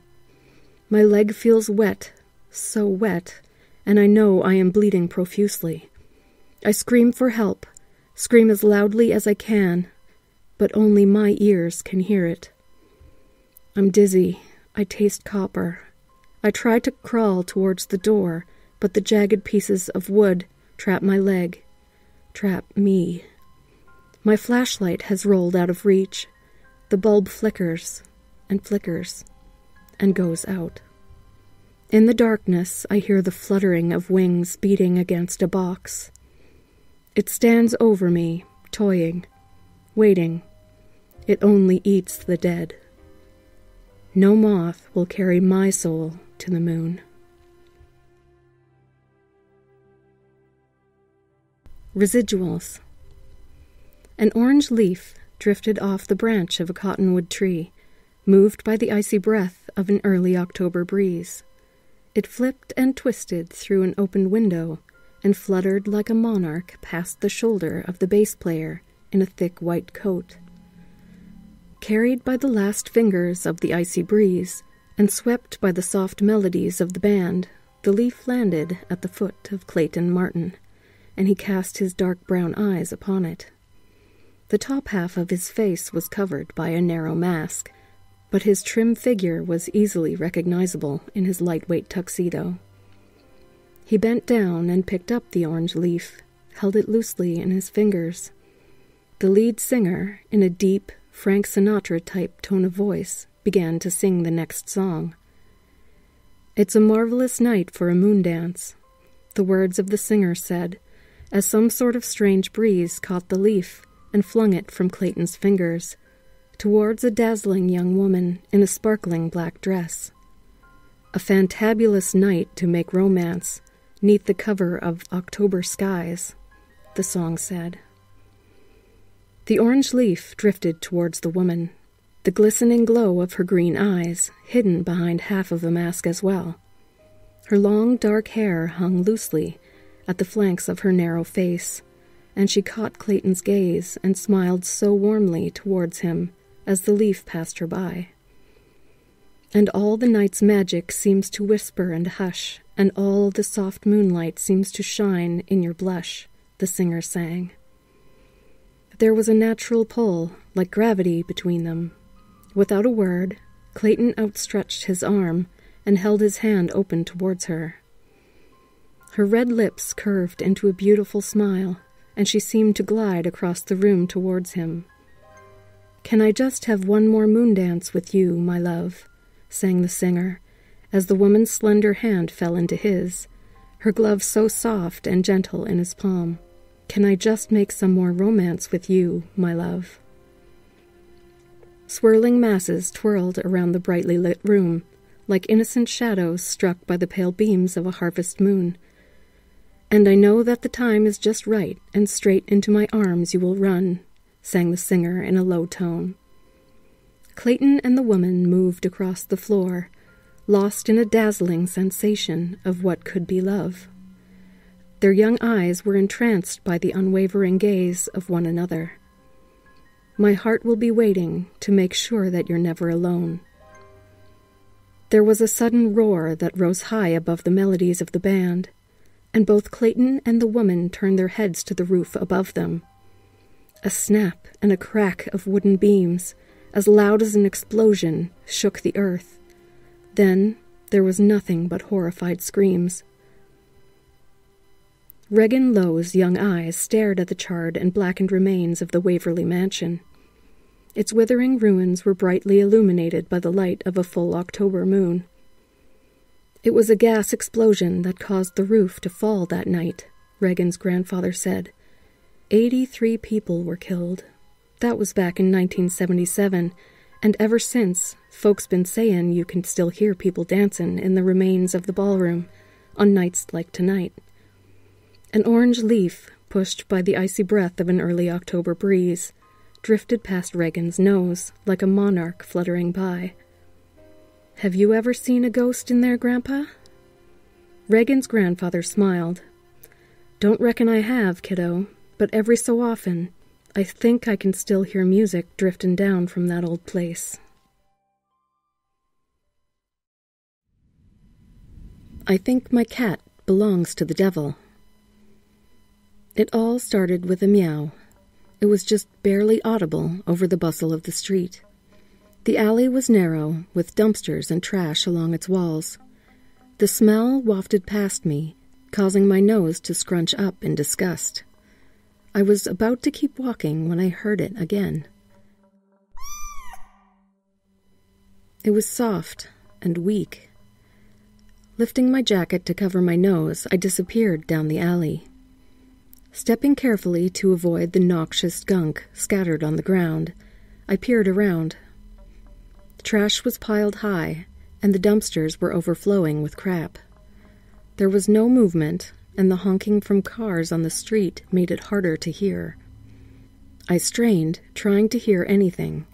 My leg feels wet, so wet, and I know I am bleeding profusely. I scream for help, scream as loudly as I can, but only my ears can hear it. I'm dizzy. I taste copper. I try to crawl towards the door, but the jagged pieces of wood trap my leg, trap me. My flashlight has rolled out of reach. The bulb flickers and flickers and goes out. In the darkness, I hear the fluttering of wings beating against a box. It stands over me, toying, waiting. It only eats the dead. No moth will carry my soul to the moon. Residuals. An orange leaf drifted off the branch of a cottonwood tree, moved by the icy breath of an early October breeze. It flipped and twisted through an open window and fluttered like a monarch past the shoulder of the bass player in a thick white coat. Carried by the last fingers of the icy breeze, and swept by the soft melodies of the band, the leaf landed at the foot of Clayton Martin, and he cast his dark brown eyes upon it. The top half of his face was covered by a narrow mask, but his trim figure was easily recognizable in his lightweight tuxedo. He bent down and picked up the orange leaf, held it loosely in his fingers. The lead singer, in a deep, Frank Sinatra type tone of voice, began to sing the next song. It's a marvelous night for a moon dance, the words of the singer said, as some sort of strange breeze caught the leaf and flung it from Clayton's fingers towards a dazzling young woman in a sparkling black dress. A fantabulous night to make romance, neath the cover of October skies, the song said. The orange leaf drifted towards the woman, the glistening glow of her green eyes hidden behind half of a mask as well. Her long dark hair hung loosely at the flanks of her narrow face, and she caught Clayton's gaze and smiled so warmly towards him as the leaf passed her by. And all the night's magic seems to whisper and hush, and all the soft moonlight seems to shine in your blush, the singer sang. There was a natural pull, like gravity, between them. Without a word, Clayton outstretched his arm and held his hand open towards her. Her red lips curved into a beautiful smile, and she seemed to glide across the room towards him. Can I just have one more moon dance with you, my love? sang the singer, as the woman's slender hand fell into his, her glove so soft and gentle in his palm. Can I just make some more romance with you, my love? Swirling masses twirled around the brightly lit room, like innocent shadows struck by the pale beams of a harvest moon. And I know that the time is just right, and straight into my arms you will run, sang the singer in a low tone. Clayton and the woman moved across the floor, lost in a dazzling sensation of what could be love. Their young eyes were entranced by the unwavering gaze of one another. My heart will be waiting to make sure that you're never alone. There was a sudden roar that rose high above the melodies of the band, and both Clayton and the woman turned their heads to the roof above them. A snap and a crack of wooden beams, as loud as an explosion, shook the earth. Then there was nothing but horrified screams. Regan Lowe's young eyes stared at the charred and blackened remains of the Waverley mansion. Its withering ruins were brightly illuminated by the light of a full October moon. It was a gas explosion that caused the roof to fall that night, Regan's grandfather said. Eighty-three people were killed. That was back in 1977, And ever since, folks been sayin' you can still hear people dancin' in the remains of the ballroom on nights like tonight. An orange leaf, pushed by the icy breath of an early October breeze, drifted past Regan's nose like a monarch fluttering by. Have you ever seen a ghost in there, Grandpa? Regan's grandfather smiled. Don't reckon I have, kiddo, but every so often I think I can still hear music drifting down from that old place. I think my cat belongs to the devil. It all started with a meow. It was just barely audible over the bustle of the street. The alley was narrow, with dumpsters and trash along its walls. The smell wafted past me, causing my nose to scrunch up in disgust. I was about to keep walking when I heard it again. It was soft and weak. Lifting my jacket to cover my nose, I disappeared down the alley. Stepping carefully to avoid the noxious gunk scattered on the ground, I peered around. Trash was piled high, and the dumpsters were overflowing with crap. There was no movement, and the honking from cars on the street made it harder to hear. I strained, trying to hear anything.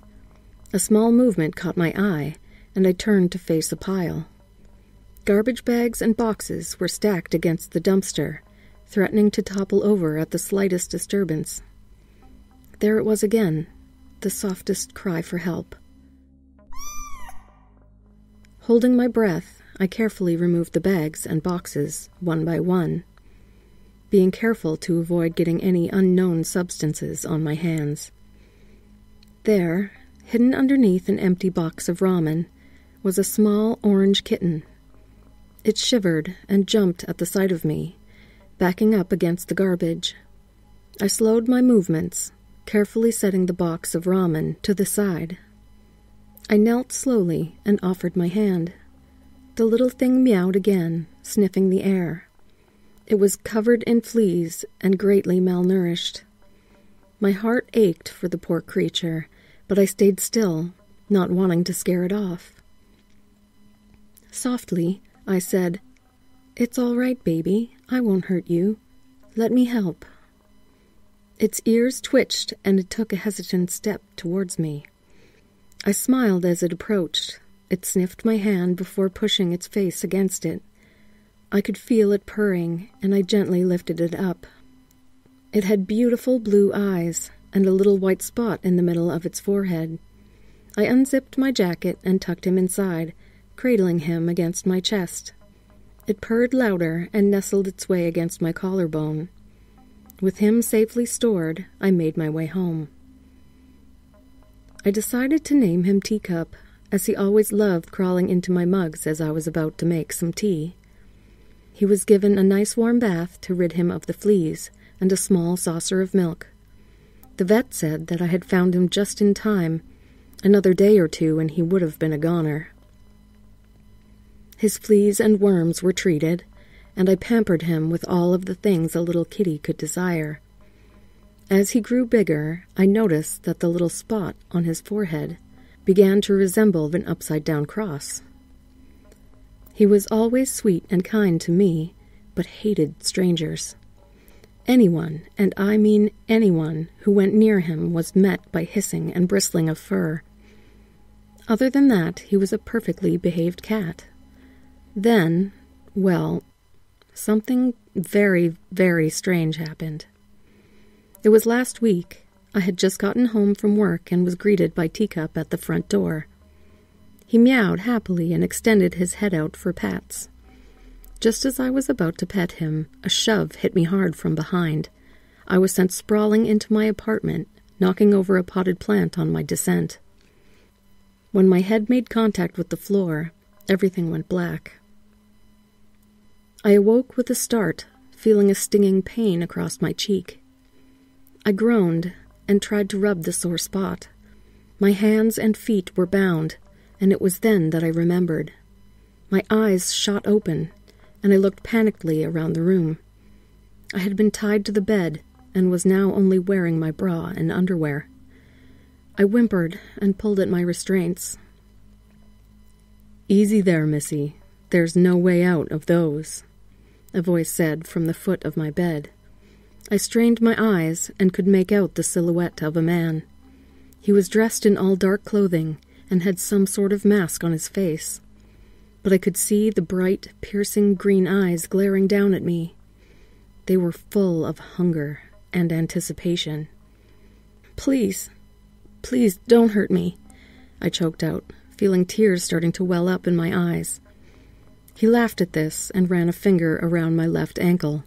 A small movement caught my eye, and I turned to face a pile. Garbage bags and boxes were stacked against the dumpster, threatening to topple over at the slightest disturbance. There it was again, the softest cry for help. Holding my breath, I carefully removed the bags and boxes, one by one, being careful to avoid getting any unknown substances on my hands. There, hidden underneath an empty box of ramen, was a small orange kitten. It shivered and jumped at the sight of me, backing up against the garbage. I slowed my movements, carefully setting the box of ramen to the side. I knelt slowly and offered my hand. The little thing meowed again, sniffing the air. It was covered in fleas and greatly malnourished. My heart ached for the poor creature, but I stayed still, not wanting to scare it off. Softly, I said, It's all right, baby. I won't hurt you. Let me help. Its ears twitched, and it took a hesitant step towards me. I smiled as it approached. It sniffed my hand before pushing its face against it. I could feel it purring, and I gently lifted it up. It had beautiful blue eyes and a little white spot in the middle of its forehead. I unzipped my jacket and tucked him inside, cradling him against my chest. It purred louder and nestled its way against my collarbone. With him safely stored, I made my way home. I decided to name him Teacup, as he always loved crawling into my mugs as I was about to make some tea. He was given a nice warm bath to rid him of the fleas, and a small saucer of milk. The vet said that I had found him just in time. Another day or two and he would have been a goner. His fleas and worms were treated, and I pampered him with all of the things a little kitty could desire. As he grew bigger, I noticed that the little spot on his forehead began to resemble an upside down cross. He was always sweet and kind to me, but hated strangers. Anyone, and I mean anyone, who went near him was met by hissing and bristling of fur. Other than that, he was a perfectly behaved cat. Then, well, something very, very strange happened. It was last week. I had just gotten home from work and was greeted by Teacup at the front door. He meowed happily and extended his head out for pats. Just as I was about to pet him, a shove hit me hard from behind. I was sent sprawling into my apartment, knocking over a potted plant on my descent. When my head made contact with the floor, everything went black. I awoke with a start, feeling a stinging pain across my cheek. I groaned and tried to rub the sore spot. My hands and feet were bound, and it was then that I remembered. My eyes shot open, and I looked panickedly around the room. I had been tied to the bed and was now only wearing my bra and underwear. I whimpered and pulled at my restraints. Easy there, missy. There's no way out of those, a voice said from the foot of my bed. I strained my eyes and could make out the silhouette of a man. He was dressed in all dark clothing and had some sort of mask on his face. But I could see the bright, piercing green eyes glaring down at me. They were full of hunger and anticipation. Please, please don't hurt me, I choked out, feeling tears starting to well up in my eyes. He laughed at this and ran a finger around my left ankle.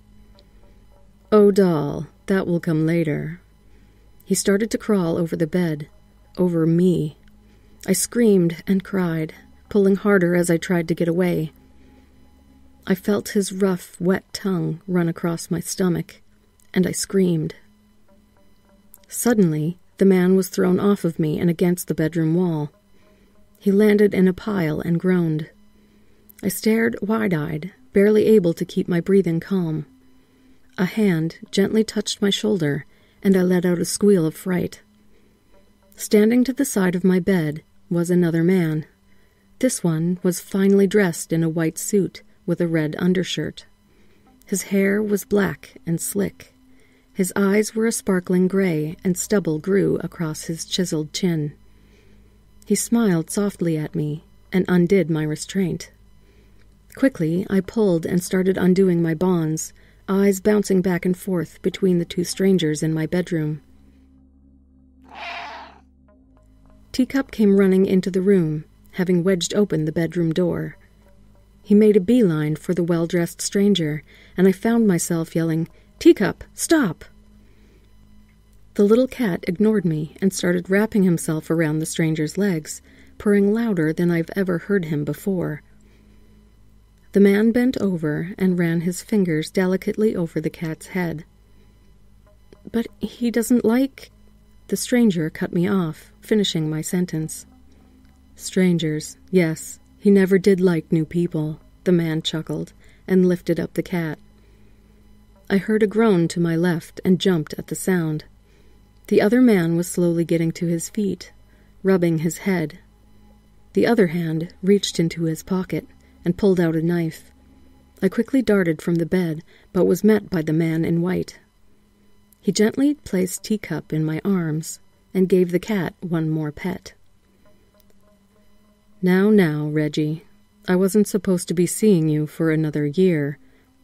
Oh, doll, that will come later. He started to crawl over the bed, over me. I screamed and cried, pulling harder as I tried to get away. I felt his rough, wet tongue run across my stomach, and I screamed. Suddenly, the man was thrown off of me and against the bedroom wall. He landed in a pile and groaned. I stared wide eyed, barely able to keep my breathing calm. A hand gently touched my shoulder, and I let out a squeal of fright. Standing to the side of my bed was another man. This one was finely dressed in a white suit with a red undershirt. His hair was black and slick. His eyes were a sparkling gray, and stubble grew across his chiseled chin. He smiled softly at me and undid my restraint. Quickly, I pulled and started undoing my bonds, eyes bouncing back and forth between the two strangers in my bedroom. Teacup came running into the room, having wedged open the bedroom door. He made a beeline for the well dressed stranger, and I found myself yelling, Teacup, stop! The little cat ignored me and started wrapping himself around the stranger's legs, purring louder than I've ever heard him before. The man bent over and ran his fingers delicately over the cat's head. But he doesn't like. The stranger cut me off, finishing my sentence. Strangers, yes, he never did like new people, the man chuckled and lifted up the cat. I heard a groan to my left and jumped at the sound. The other man was slowly getting to his feet, rubbing his head. The other hand reached into his pocket and pulled out a knife. I quickly darted from the bed, but was met by the man in white. He gently placed Teacup in my arms and gave the cat one more pet. Now, now, Reggie, I wasn't supposed to be seeing you for another year,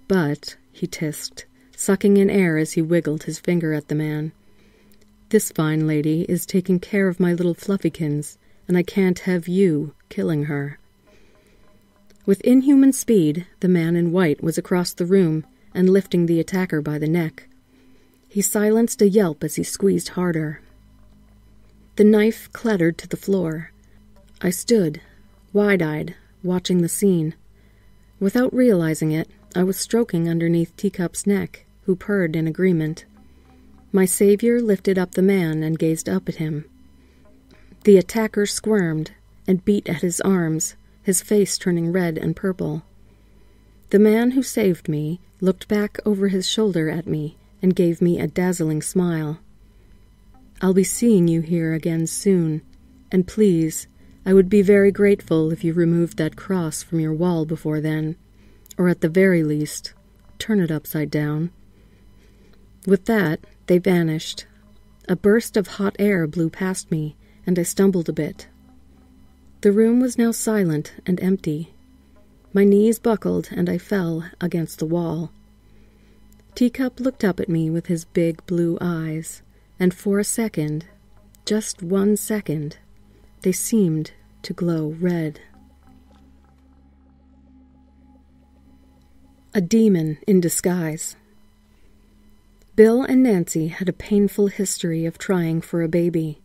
but, he tisked, sucking in air as he wiggled his finger at the man. This fine lady is taking care of my little fluffykins, and I can't have you killing her. With inhuman speed, the man in white was across the room and lifting the attacker by the neck. He silenced a yelp as he squeezed harder. The knife clattered to the floor. I stood, wide eyed, watching the scene. Without realizing it, I was stroking underneath Teacup's neck, who purred in agreement. My savior lifted up the man and gazed up at him. The attacker squirmed and beat at his arms, his face turning red and purple. The man who saved me looked back over his shoulder at me and gave me a dazzling smile. I'll be seeing you here again soon, and please, I would be very grateful if you removed that cross from your wall before then, or at the very least, turn it upside down. With that, they vanished. A burst of hot air blew past me, and I stumbled a bit. The room was now silent and empty. My knees buckled, and I fell against the wall. Teacup looked up at me with his big blue eyes, and for a second, just one second, they seemed to glow red. A demon in disguise. Bill and Nancy had a painful history of trying for a baby.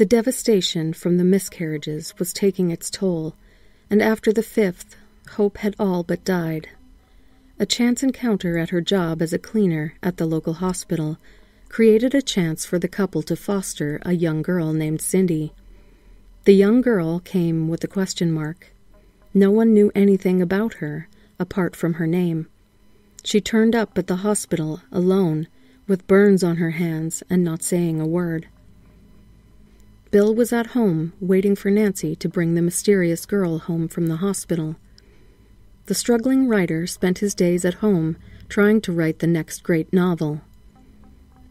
The devastation from the miscarriages was taking its toll, and after the fifth, Hope had all but died. A chance encounter at her job as a cleaner at the local hospital created a chance for the couple to foster a young girl named Cindy. The young girl came with a question mark. No one knew anything about her apart from her name. She turned up at the hospital alone, with burns on her hands and not saying a word. Bill was at home, waiting for Nancy to bring the mysterious girl home from the hospital. The struggling writer spent his days at home, trying to write the next great novel.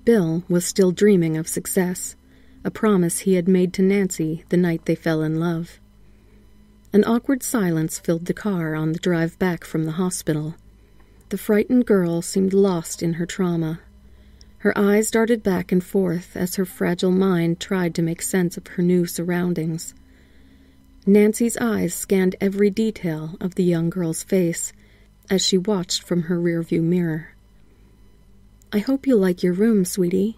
Bill was still dreaming of success, a promise he had made to Nancy the night they fell in love. An awkward silence filled the car on the drive back from the hospital. The frightened girl seemed lost in her trauma. Her eyes darted back and forth as her fragile mind tried to make sense of her new surroundings. Nancy's eyes scanned every detail of the young girl's face as she watched from her rearview mirror. I hope you like your room, sweetie.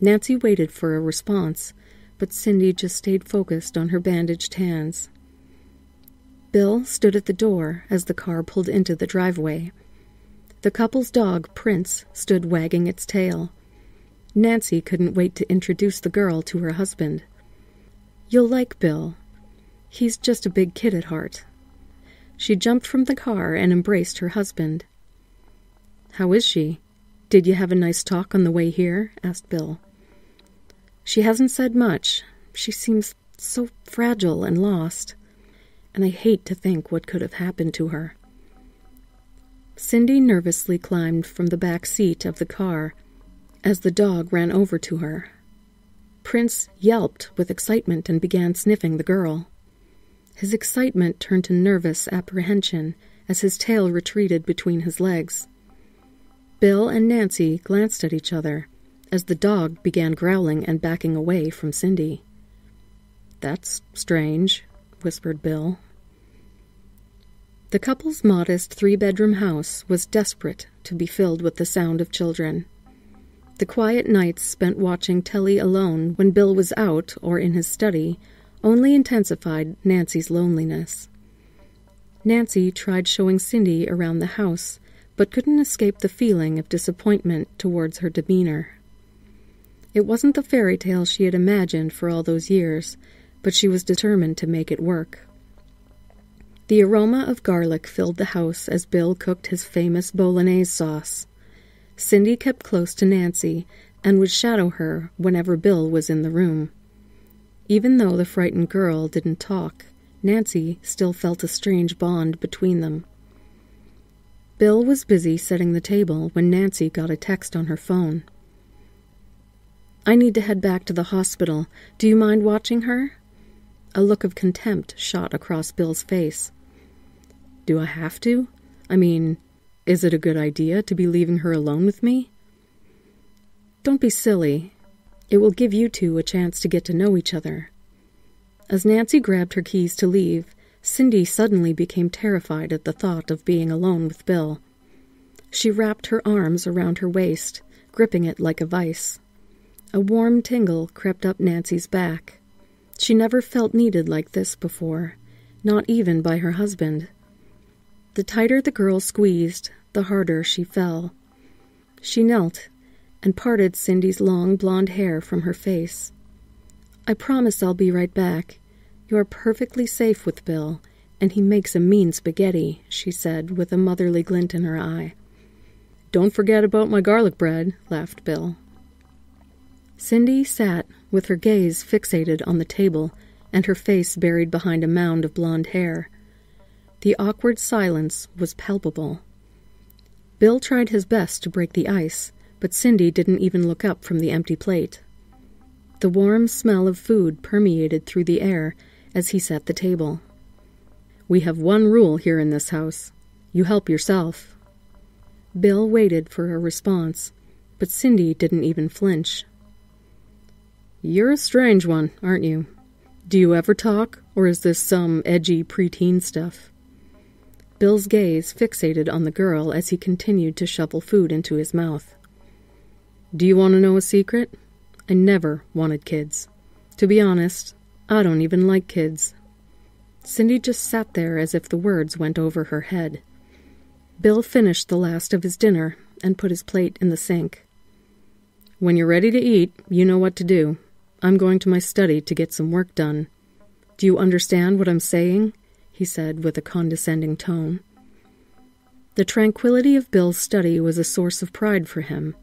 Nancy waited for a response, but Cindy just stayed focused on her bandaged hands. Bill stood at the door as the car pulled into the driveway. The couple's dog, Prince, stood wagging its tail. Nancy couldn't wait to introduce the girl to her husband. You'll like Bill. He's just a big kid at heart. She jumped from the car and embraced her husband. How is she? Did you have a nice talk on the way here? asked Bill. She hasn't said much. She seems so fragile and lost, and I hate to think what could have happened to her. Cindy nervously climbed from the back seat of the car as the dog ran over to her. Prince yelped with excitement and began sniffing the girl. His excitement turned to nervous apprehension as his tail retreated between his legs. Bill and Nancy glanced at each other as the dog began growling and backing away from Cindy. That's strange, whispered Bill. The couple's modest three bedroom house was desperate to be filled with the sound of children. The quiet nights spent watching telly alone when Bill was out or in his study only intensified Nancy's loneliness. Nancy tried showing Cindy around the house but couldn't escape the feeling of disappointment towards her demeanor. It wasn't the fairy tale she had imagined for all those years, but she was determined to make it work. The aroma of garlic filled the house as Bill cooked his famous bolognese sauce. Cindy kept close to Nancy and would shadow her whenever Bill was in the room. Even though the frightened girl didn't talk, Nancy still felt a strange bond between them. Bill was busy setting the table when Nancy got a text on her phone. I need to head back to the hospital. Do you mind watching her? A look of contempt shot across Bill's face. Do I have to? I mean, is it a good idea to be leaving her alone with me? Don't be silly. It will give you two a chance to get to know each other. As Nancy grabbed her keys to leave, Cindy suddenly became terrified at the thought of being alone with Bill. She wrapped her arms around her waist, gripping it like a vice. A warm tingle crept up Nancy's back. She never felt needed like this before, not even by her husband. The tighter the girl squeezed, the harder she fell. She knelt and parted Cindy's long blonde hair from her face. I promise I'll be right back. You are perfectly safe with Bill, and he makes a mean spaghetti, she said with a motherly glint in her eye. Don't forget about my garlic bread, laughed Bill. Cindy sat with her gaze fixated on the table and her face buried behind a mound of blonde hair. The awkward silence was palpable. Bill tried his best to break the ice, but Cindy didn't even look up from the empty plate. The warm smell of food permeated through the air as he set the table. We have one rule here in this house you help yourself. Bill waited for a response, but Cindy didn't even flinch. You're a strange one, aren't you? Do you ever talk, or is this some edgy preteen stuff? Bill's gaze fixated on the girl as he continued to shovel food into his mouth. Do you want to know a secret? I never wanted kids. To be honest, I don't even like kids. Cindy just sat there as if the words went over her head. Bill finished the last of his dinner and put his plate in the sink. When you're ready to eat, you know what to do. I'm going to my study to get some work done. Do you understand what I'm saying? He said with a condescending tone. The tranquility of Bill's study was a source of pride for him.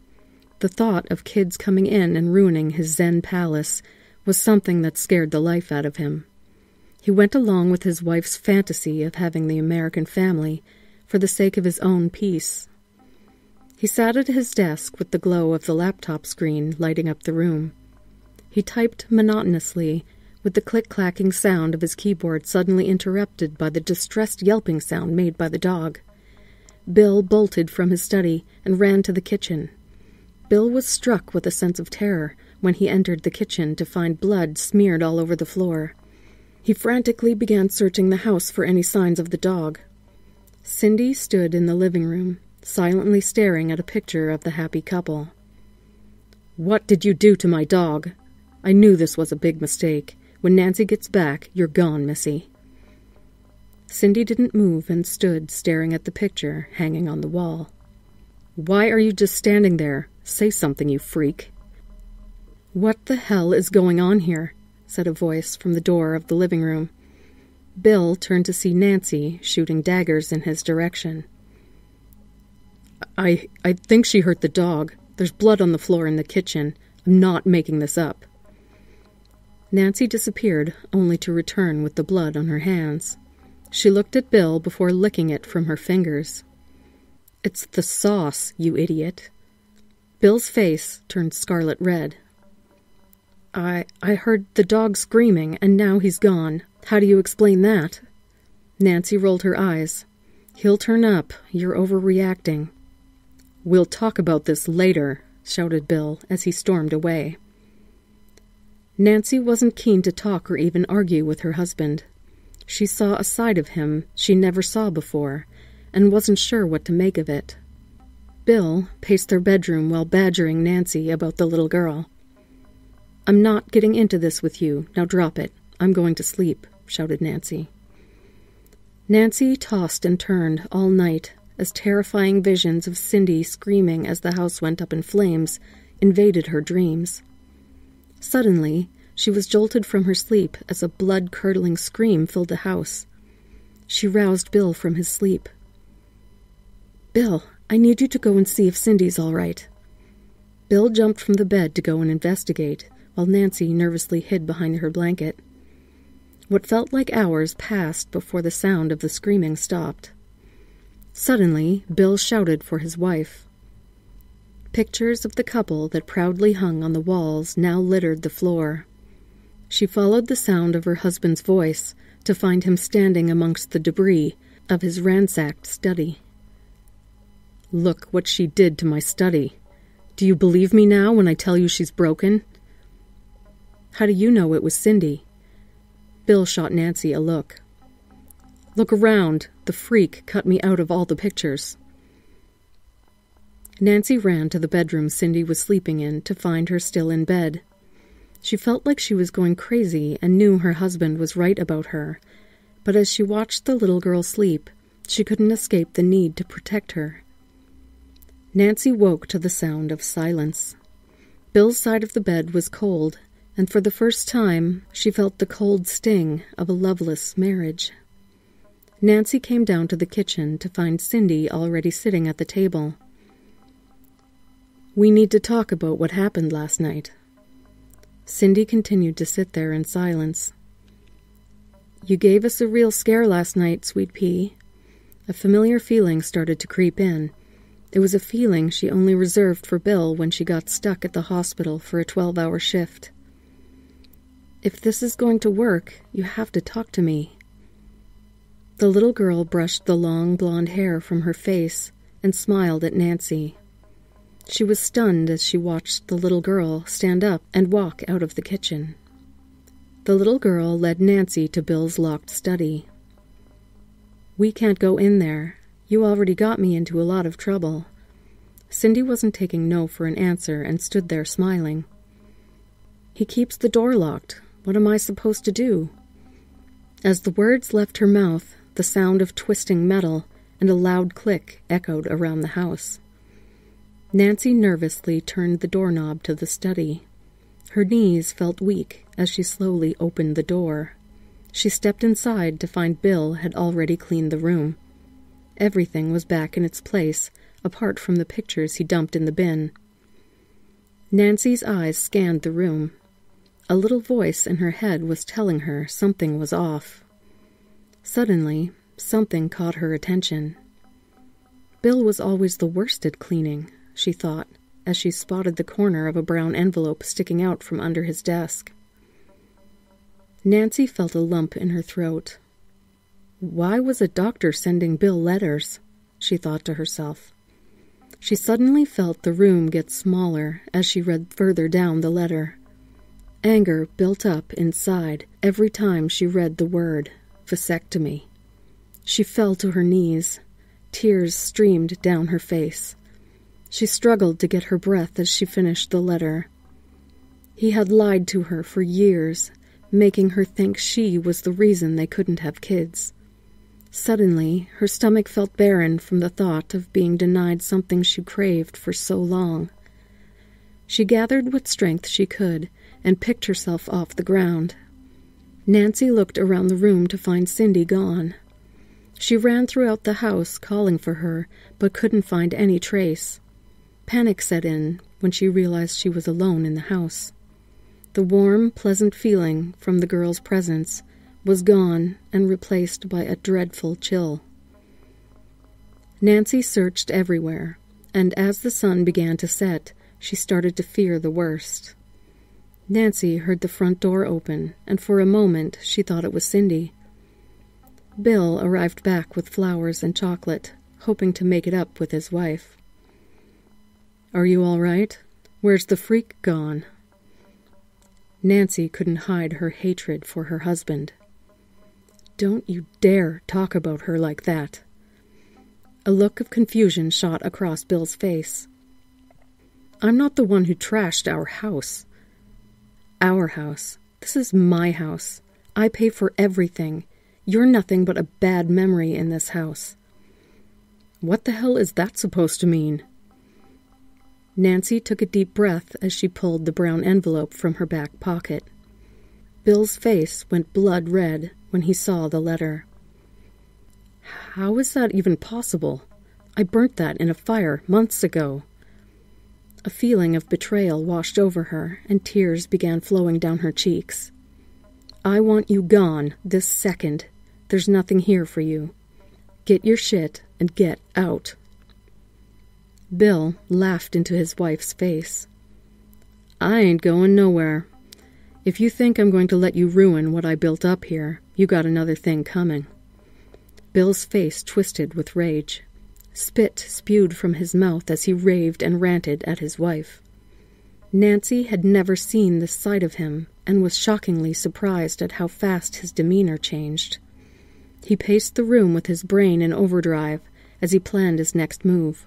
The thought of kids coming in and ruining his Zen palace was something that scared the life out of him. He went along with his wife's fantasy of having the American family for the sake of his own peace. He sat at his desk with the glow of the laptop screen lighting up the room. He typed monotonously, with the click clacking sound of his keyboard suddenly interrupted by the distressed yelping sound made by the dog. Bill bolted from his study and ran to the kitchen. Bill was struck with a sense of terror when he entered the kitchen to find blood smeared all over the floor. He frantically began searching the house for any signs of the dog. Cindy stood in the living room, silently staring at a picture of the happy couple. What did you do to my dog? I knew this was a big mistake. When Nancy gets back, you're gone, Missy. Cindy didn't move and stood staring at the picture hanging on the wall. Why are you just standing there? Say something, you freak. What the hell is going on here? said a voice from the door of the living room. Bill turned to see Nancy shooting daggers in his direction. I I think she hurt the dog. There's blood on the floor in the kitchen. I'm not making this up. Nancy disappeared, only to return with the blood on her hands. She looked at Bill before licking it from her fingers. It's the sauce, you idiot. Bill's face turned scarlet red. I I heard the dog screaming, and now he's gone. How do you explain that? Nancy rolled her eyes. He'll turn up. You're overreacting. We'll talk about this later, shouted Bill as he stormed away. Nancy wasn't keen to talk or even argue with her husband. She saw a side of him she never saw before and wasn't sure what to make of it. Bill paced their bedroom while badgering Nancy about the little girl. I'm not getting into this with you. Now drop it. I'm going to sleep, shouted Nancy. Nancy tossed and turned all night as terrifying visions of Cindy screaming as the house went up in flames invaded her dreams. Suddenly, she was jolted from her sleep as a blood curdling scream filled the house. She roused Bill from his sleep. Bill, I need you to go and see if Cindy's all right. Bill jumped from the bed to go and investigate, while Nancy nervously hid behind her blanket. What felt like hours passed before the sound of the screaming stopped. Suddenly, Bill shouted for his wife. Pictures of the couple that proudly hung on the walls now littered the floor. She followed the sound of her husband's voice to find him standing amongst the debris of his ransacked study. Look what she did to my study. Do you believe me now when I tell you she's broken? How do you know it was Cindy? Bill shot Nancy a look. Look around. The freak cut me out of all the pictures. Nancy ran to the bedroom Cindy was sleeping in to find her still in bed. She felt like she was going crazy and knew her husband was right about her, but as she watched the little girl sleep, she couldn't escape the need to protect her. Nancy woke to the sound of silence. Bill's side of the bed was cold, and for the first time she felt the cold sting of a loveless marriage. Nancy came down to the kitchen to find Cindy already sitting at the table. We need to talk about what happened last night. Cindy continued to sit there in silence. You gave us a real scare last night, Sweet Pea. A familiar feeling started to creep in. It was a feeling she only reserved for Bill when she got stuck at the hospital for a 12 hour shift. If this is going to work, you have to talk to me. The little girl brushed the long blonde hair from her face and smiled at Nancy. She was stunned as she watched the little girl stand up and walk out of the kitchen. The little girl led Nancy to Bill's locked study. We can't go in there. You already got me into a lot of trouble. Cindy wasn't taking no for an answer and stood there smiling. He keeps the door locked. What am I supposed to do? As the words left her mouth, the sound of twisting metal and a loud click echoed around the house. Nancy nervously turned the doorknob to the study. Her knees felt weak as she slowly opened the door. She stepped inside to find Bill had already cleaned the room. Everything was back in its place, apart from the pictures he dumped in the bin. Nancy's eyes scanned the room. A little voice in her head was telling her something was off. Suddenly, something caught her attention. Bill was always the worst at cleaning, she thought, as she spotted the corner of a brown envelope sticking out from under his desk. Nancy felt a lump in her throat. Why was a doctor sending Bill letters? she thought to herself. She suddenly felt the room get smaller as she read further down the letter. Anger built up inside every time she read the word vasectomy. She fell to her knees. Tears streamed down her face. She struggled to get her breath as she finished the letter. He had lied to her for years, making her think she was the reason they couldn't have kids. Suddenly, her stomach felt barren from the thought of being denied something she craved for so long. She gathered what strength she could and picked herself off the ground. Nancy looked around the room to find Cindy gone. She ran throughout the house calling for her, but couldn't find any trace. Panic set in when she realized she was alone in the house. The warm, pleasant feeling from the girl's presence was gone and replaced by a dreadful chill. Nancy searched everywhere, and as the sun began to set, she started to fear the worst. Nancy heard the front door open, and for a moment she thought it was Cindy. Bill arrived back with flowers and chocolate, hoping to make it up with his wife. Are you all right? Where's the freak gone? Nancy couldn't hide her hatred for her husband. Don't you dare talk about her like that. A look of confusion shot across Bill's face. I'm not the one who trashed our house. Our house. This is my house. I pay for everything. You're nothing but a bad memory in this house. What the hell is that supposed to mean? Nancy took a deep breath as she pulled the brown envelope from her back pocket. Bill's face went blood red when he saw the letter. How is that even possible? I burnt that in a fire months ago. A feeling of betrayal washed over her, and tears began flowing down her cheeks. I want you gone this second. There's nothing here for you. Get your shit and get out. Bill laughed into his wife's face. I ain't going nowhere. If you think I'm going to let you ruin what I built up here, you got another thing coming. Bill's face twisted with rage. Spit spewed from his mouth as he raved and ranted at his wife. Nancy had never seen this side of him and was shockingly surprised at how fast his demeanor changed. He paced the room with his brain in overdrive as he planned his next move.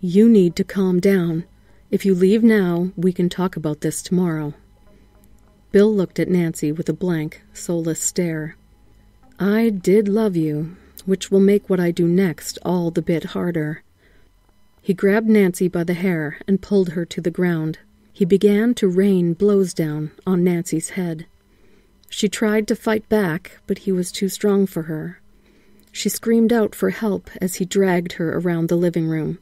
You need to calm down. If you leave now, we can talk about this tomorrow. Bill looked at Nancy with a blank, soulless stare. I did love you, which will make what I do next all the bit harder. He grabbed Nancy by the hair and pulled her to the ground. He began to rain blows down on Nancy's head. She tried to fight back, but he was too strong for her. She screamed out for help as he dragged her around the living room.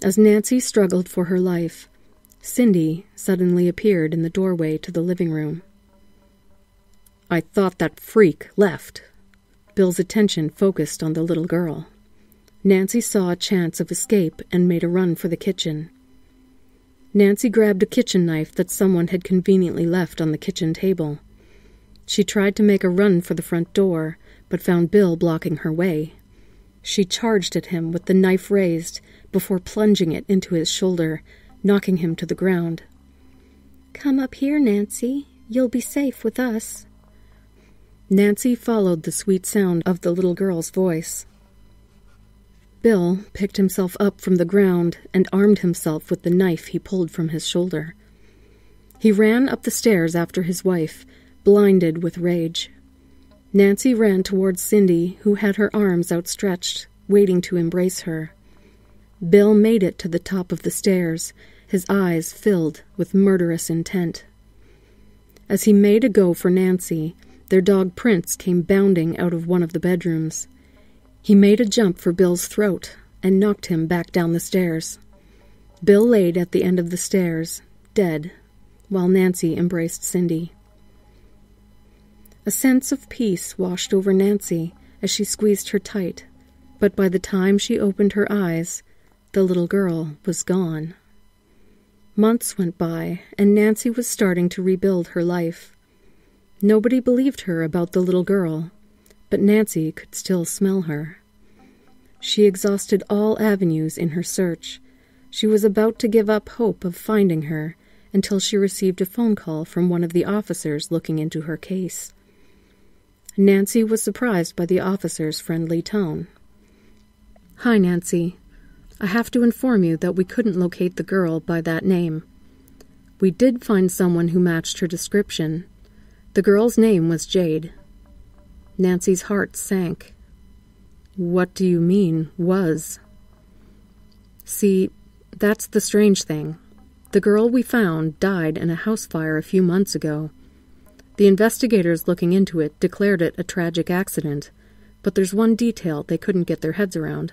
As Nancy struggled for her life, Cindy suddenly appeared in the doorway to the living room. I thought that freak left, Bill's attention focused on the little girl. Nancy saw a chance of escape and made a run for the kitchen. Nancy grabbed a kitchen knife that someone had conveniently left on the kitchen table. She tried to make a run for the front door, but found Bill blocking her way. She charged at him with the knife raised before plunging it into his shoulder, knocking him to the ground. Come up here, Nancy. You'll be safe with us. Nancy followed the sweet sound of the little girl's voice. Bill picked himself up from the ground and armed himself with the knife he pulled from his shoulder. He ran up the stairs after his wife, blinded with rage. Nancy ran towards Cindy, who had her arms outstretched, waiting to embrace her. Bill made it to the top of the stairs, his eyes filled with murderous intent. As he made a go for Nancy, their dog Prince came bounding out of one of the bedrooms. He made a jump for Bill's throat and knocked him back down the stairs. Bill laid at the end of the stairs, dead, while Nancy embraced Cindy. A sense of peace washed over Nancy as she squeezed her tight, but by the time she opened her eyes, the little girl was gone. Months went by, and Nancy was starting to rebuild her life. Nobody believed her about the little girl, but Nancy could still smell her. She exhausted all avenues in her search. She was about to give up hope of finding her until she received a phone call from one of the officers looking into her case. Nancy was surprised by the officer's friendly tone. Hi, Nancy. I have to inform you that we couldn't locate the girl by that name. We did find someone who matched her description. The girl's name was Jade. Nancy's heart sank. What do you mean, was? See, that's the strange thing. The girl we found died in a house fire a few months ago. The investigators looking into it declared it a tragic accident, but there's one detail they couldn't get their heads around.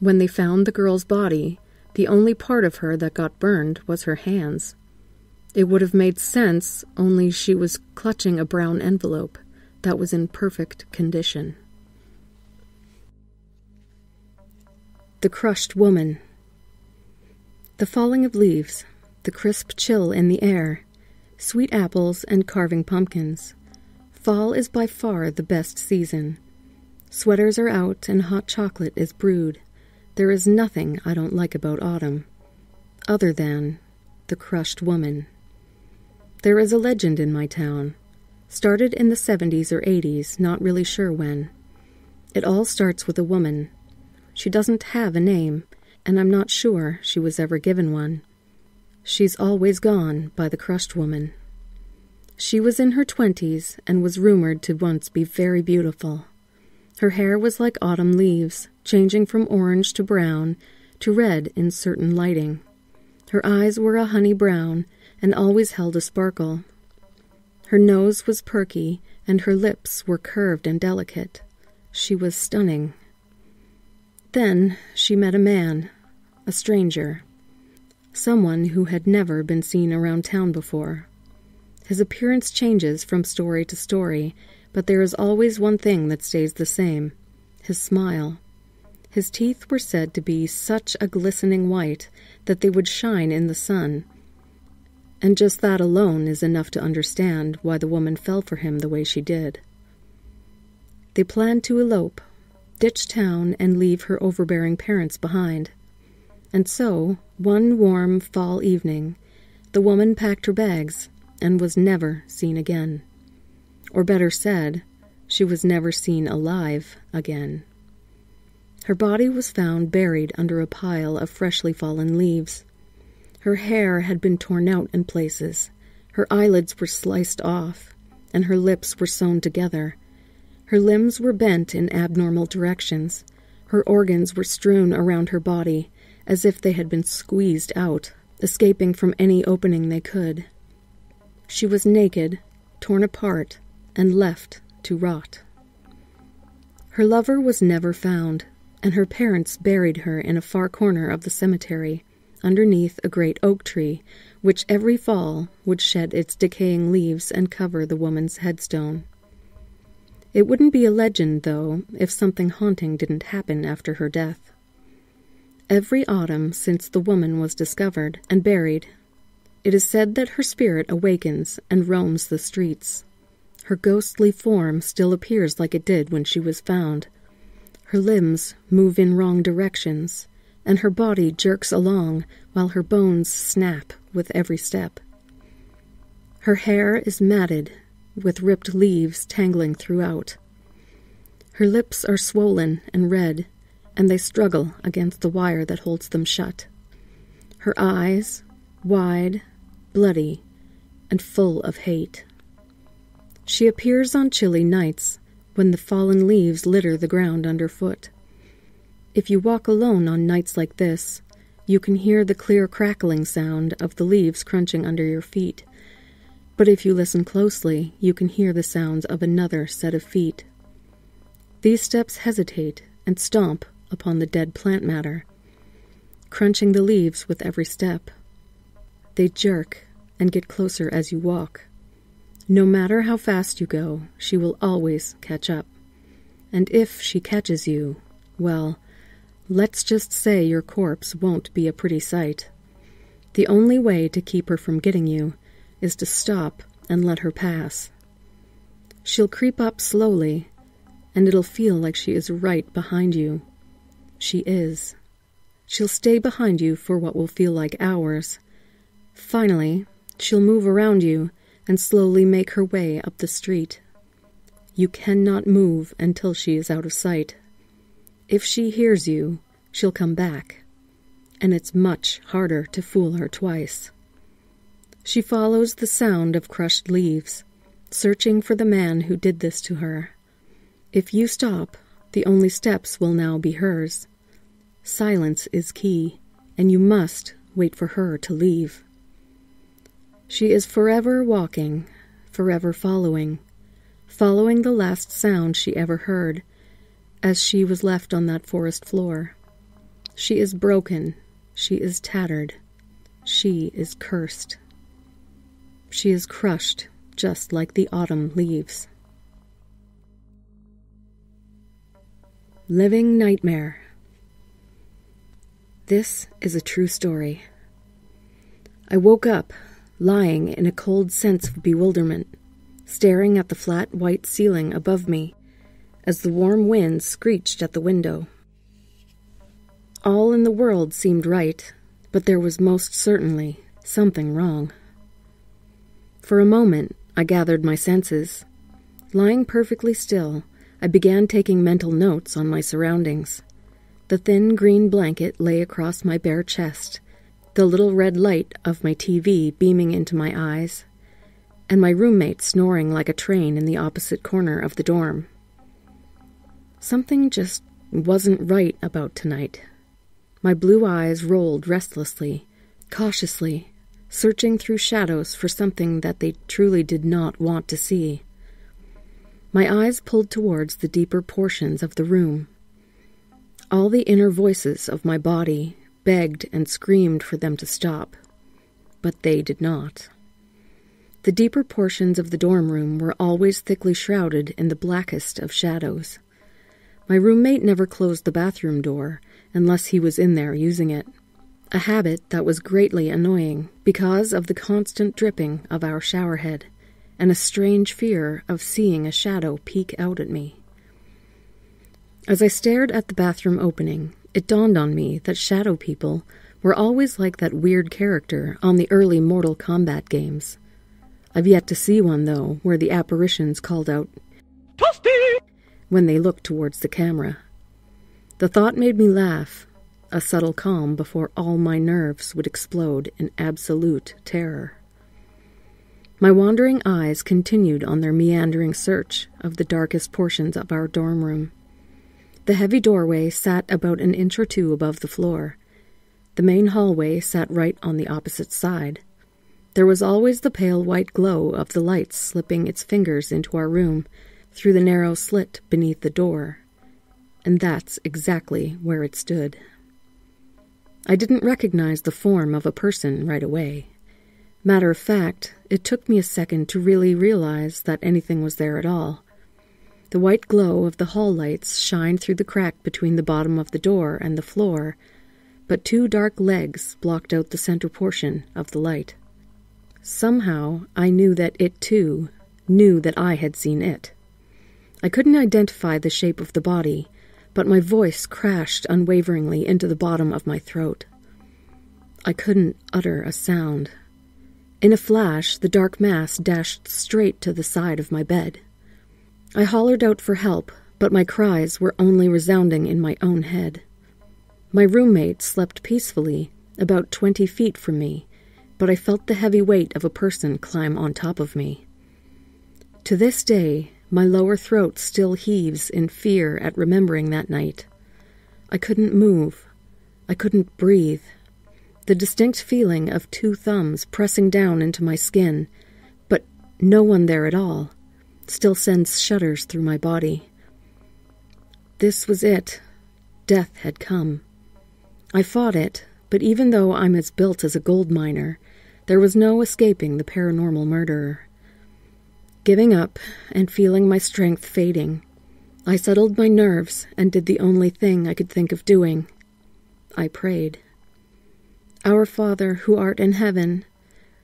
When they found the girl's body, the only part of her that got burned was her hands. It would have made sense, only she was clutching a brown envelope that was in perfect condition. The Crushed Woman The falling of leaves, the crisp chill in the air, sweet apples, and carving pumpkins. Fall is by far the best season. Sweaters are out and hot chocolate is brewed. There is nothing I don't like about autumn, other than the crushed woman. There is a legend in my town. Started in the 70s or 80s, not really sure when. It all starts with a woman. She doesn't have a name, and I'm not sure she was ever given one. She's always gone by the crushed woman. She was in her twenties and was rumored to once be very beautiful. Her hair was like autumn leaves, changing from orange to brown to red in certain lighting. Her eyes were a honey brown and always held a sparkle. Her nose was perky and her lips were curved and delicate. She was stunning. Then she met a man, a stranger someone who had never been seen around town before. His appearance changes from story to story, but there is always one thing that stays the same his smile. His teeth were said to be such a glistening white that they would shine in the sun. And just that alone is enough to understand why the woman fell for him the way she did. They planned to elope, ditch town, and leave her overbearing parents behind. And so, one warm fall evening, the woman packed her bags and was never seen again. Or better said, she was never seen alive again. Her body was found buried under a pile of freshly fallen leaves. Her hair had been torn out in places, her eyelids were sliced off, and her lips were sewn together. Her limbs were bent in abnormal directions. Her organs were strewn around her body, as if they had been squeezed out, escaping from any opening they could. She was naked, torn apart, and left to rot. Her lover was never found, and her parents buried her in a far corner of the cemetery, underneath a great oak tree, which every fall would shed its decaying leaves and cover the woman's headstone. It wouldn't be a legend, though, if something haunting didn't happen after her death every autumn since the woman was discovered and buried. It is said that her spirit awakens and roams the streets. Her ghostly form still appears like it did when she was found. Her limbs move in wrong directions, and her body jerks along while her bones snap with every step. Her hair is matted, with ripped leaves tangling throughout. Her lips are swollen and red, and they struggle against the wire that holds them shut. Her eyes, wide, bloody, and full of hate. She appears on chilly nights when the fallen leaves litter the ground underfoot. If you walk alone on nights like this, you can hear the clear crackling sound of the leaves crunching under your feet. But if you listen closely, you can hear the sounds of another set of feet. These steps hesitate and stomp upon the dead plant matter, crunching the leaves with every step. They jerk and get closer as you walk. No matter how fast you go, she will always catch up. And if she catches you, well, let's just say your corpse won't be a pretty sight. The only way to keep her from getting you is to stop and let her pass. She'll creep up slowly, and it'll feel like she is right behind you. She is. She'll stay behind you for what will feel like hours. Finally, she'll move around you and slowly make her way up the street. You cannot move until she is out of sight. If she hears you, she'll come back, and it's much harder to fool her twice. She follows the sound of crushed leaves, searching for the man who did this to her. If you stop, the only steps will now be hers. Silence is key, and you must wait for her to leave. She is forever walking, forever following, following the last sound she ever heard as she was left on that forest floor. She is broken, she is tattered, she is cursed. She is crushed just like the autumn leaves. Living Nightmare. This is a true story. I woke up lying in a cold sense of bewilderment, staring at the flat white ceiling above me as the warm wind screeched at the window. All in the world seemed right, but there was most certainly something wrong. For a moment, I gathered my senses. Lying perfectly still, I began taking mental notes on my surroundings. The thin green blanket lay across my bare chest the little red light of my TV beaming into my eyes, and my roommate snoring like a train in the opposite corner of the dorm. Something just wasn't right about tonight. My blue eyes rolled restlessly, cautiously, searching through shadows for something that they truly did not want to see. My eyes pulled towards the deeper portions of the room. All the inner voices of my body begged and screamed for them to stop, but they did not. The deeper portions of the dorm room were always thickly shrouded in the blackest of shadows. My roommate never closed the bathroom door unless he was in there using it, a habit that was greatly annoying because of the constant dripping of our showerhead and a strange fear of seeing a shadow peek out at me. As I stared at the bathroom opening, it dawned on me that shadow people were always like that weird character on the early Mortal Kombat games. I've yet to see one, though, where the apparitions called out, Toasty! when they looked towards the camera. The thought made me laugh, a subtle calm before all my nerves would explode in absolute terror. My wandering eyes continued on their meandering search of the darkest portions of our dorm room. The heavy doorway sat about an inch or two above the floor. The main hallway sat right on the opposite side. There was always the pale white glow of the lights slipping its fingers into our room through the narrow slit beneath the door. And that's exactly where it stood. I didn't recognize the form of a person right away. Matter of fact, it took me a second to really realize that anything was there at all. The white glow of the hall lights shined through the crack between the bottom of the door and the floor, but two dark legs blocked out the center portion of the light. Somehow I knew that it too knew that I had seen it. I couldn't identify the shape of the body, but my voice crashed unwaveringly into the bottom of my throat. I couldn't utter a sound. In a flash, the dark mass dashed straight to the side of my bed. I hollered out for help, but my cries were only resounding in my own head. My roommate slept peacefully, about twenty feet from me, but I felt the heavy weight of a person climb on top of me. To this day, my lower throat still heaves in fear at remembering that night. I couldn't move. I couldn't breathe. The distinct feeling of two thumbs pressing down into my skin, but no one there at all still sends shudders through my body. This was it. Death had come. I fought it, but even though I'm as built as a gold miner, There was no escaping the paranormal murderer. Giving up and feeling my strength fading, I settled my nerves and did the only thing I could think of doing. I prayed. Our Father, who art in heaven,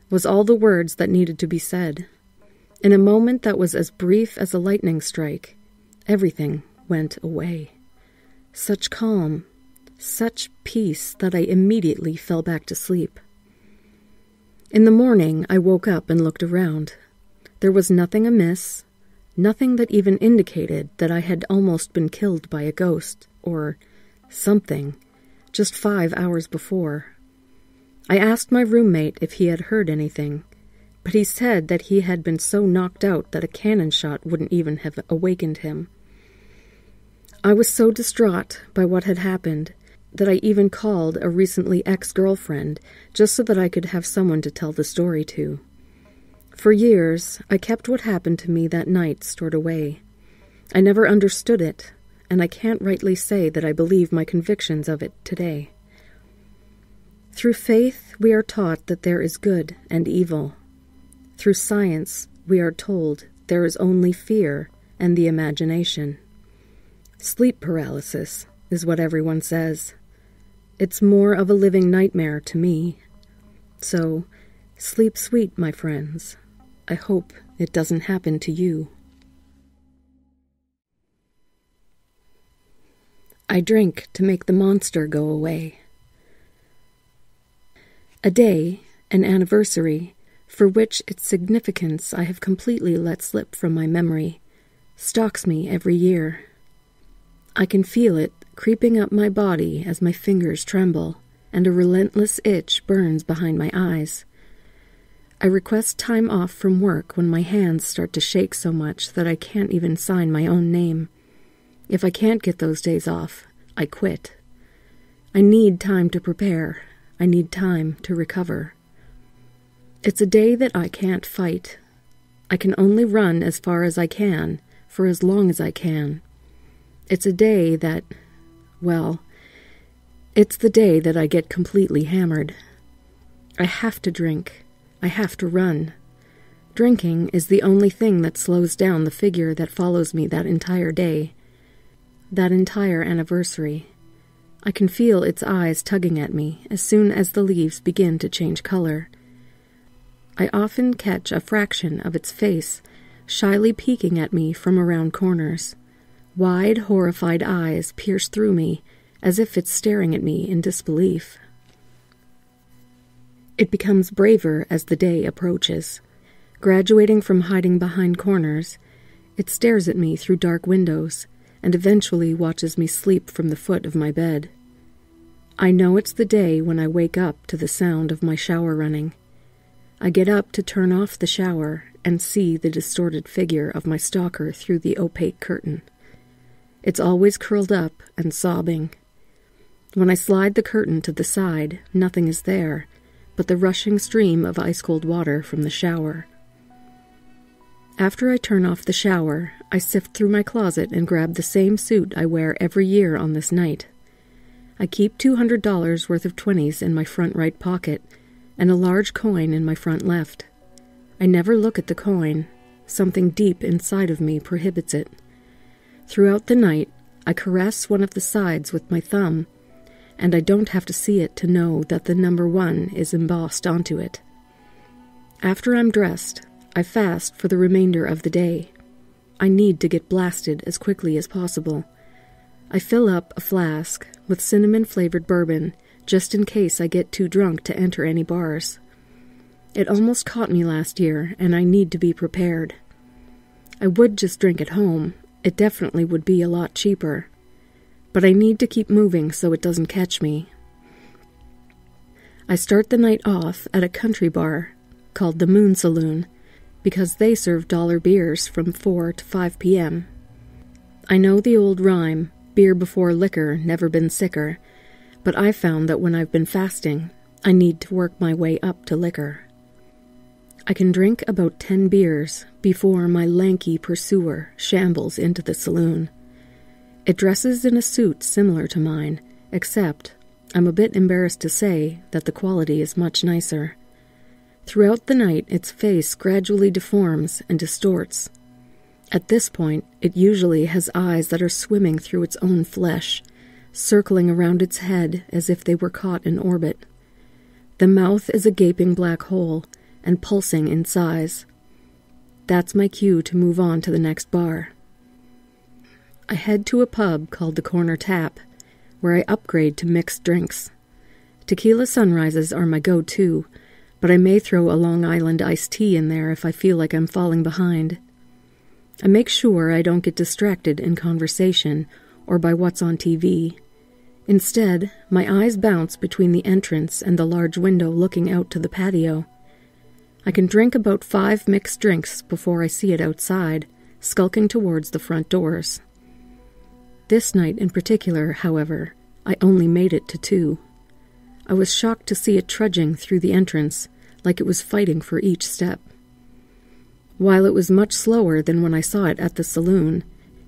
was all the words that needed to be said. In a moment that was as brief as a lightning strike, everything went away. Such calm, such peace that I immediately fell back to sleep. In the morning, I woke up and looked around. There was nothing amiss, nothing that even indicated that I had almost been killed by a ghost, or something, just five hours before. I asked my roommate if he had heard anything, but he said that he had been so knocked out that a cannon shot wouldn't even have awakened him. I was so distraught by what had happened that I even called a recently ex girlfriend just so that I could have someone to tell the story to. For years, I kept what happened to me that night stored away. I never understood it, and I can't rightly say that I believe my convictions of it today. Through faith, we are taught that there is good and evil. Through science, we are told there is only fear and the imagination. Sleep paralysis is what everyone says. It's more of a living nightmare to me. So, sleep sweet, my friends. I hope it doesn't happen to you. I drink to make the monster go away a day, an anniversary, for which its significance I have completely let slip from my memory, stalks me every year. I can feel it creeping up my body as my fingers tremble, and a relentless itch burns behind my eyes. I request time off from work when my hands start to shake so much that I can't even sign my own name. If I can't get those days off, I quit. I need time to prepare, I need time to recover. It's a day that I can't fight. I can only run as far as I can, for as long as I can. It's a day that, well, it's the day that I get completely hammered. I have to drink. I have to run. Drinking is the only thing that slows down the figure that follows me that entire day, that entire anniversary. I can feel its eyes tugging at me as soon as the leaves begin to change color. I often catch a fraction of its face shyly peeking at me from around corners. Wide, horrified eyes pierce through me as if it's staring at me in disbelief. It becomes braver as the day approaches. Graduating from hiding behind corners, it stares at me through dark windows and eventually watches me sleep from the foot of my bed. I know it's the day when I wake up to the sound of my shower running. I get up to turn off the shower and see the distorted figure of my stalker through the opaque curtain. It's always curled up and sobbing. When I slide the curtain to the side, nothing is there but the rushing stream of ice cold water from the shower. After I turn off the shower, I sift through my closet and grab the same suit I wear every year on this night. I keep $200 worth of 20s in my front right pocket and a large coin in my front left. I never look at the coin. Something deep inside of me prohibits it. Throughout the night, I caress one of the sides with my thumb, and I don't have to see it to know that the number one is embossed onto it. After I'm dressed, I fast for the remainder of the day. I need to get blasted as quickly as possible. I fill up a flask with cinnamon flavored bourbon just in case I get too drunk to enter any bars. It almost caught me last year, and I need to be prepared. I would just drink at home. It definitely would be a lot cheaper. But I need to keep moving so it doesn't catch me. I start the night off at a country bar called the Moon Saloon because they serve dollar beers from 4 to 5 p.m. I know the old rhyme, beer before liquor, never been sicker, but I've found that when I've been fasting, I need to work my way up to liquor. I can drink about ten beers before my lanky pursuer shambles into the saloon. It dresses in a suit similar to mine, except I'm a bit embarrassed to say that the quality is much nicer. Throughout the night, its face gradually deforms and distorts. At this point, it usually has eyes that are swimming through its own flesh, circling around its head as if they were caught in orbit. The mouth is a gaping black hole and pulsing in size. That's my cue to move on to the next bar. I head to a pub called the Corner Tap, where I upgrade to mixed drinks. Tequila sunrises are my go to, but I may throw a Long Island iced tea in there if I feel like I'm falling behind. I make sure I don't get distracted in conversation or by what's on TV. Instead, my eyes bounce between the entrance and the large window looking out to the patio. I can drink about five mixed drinks before I see it outside, skulking towards the front doors. This night in particular, however, I only made it to two. I was shocked to see it trudging through the entrance, like it was fighting for each step. While it was much slower than when I saw it at the saloon,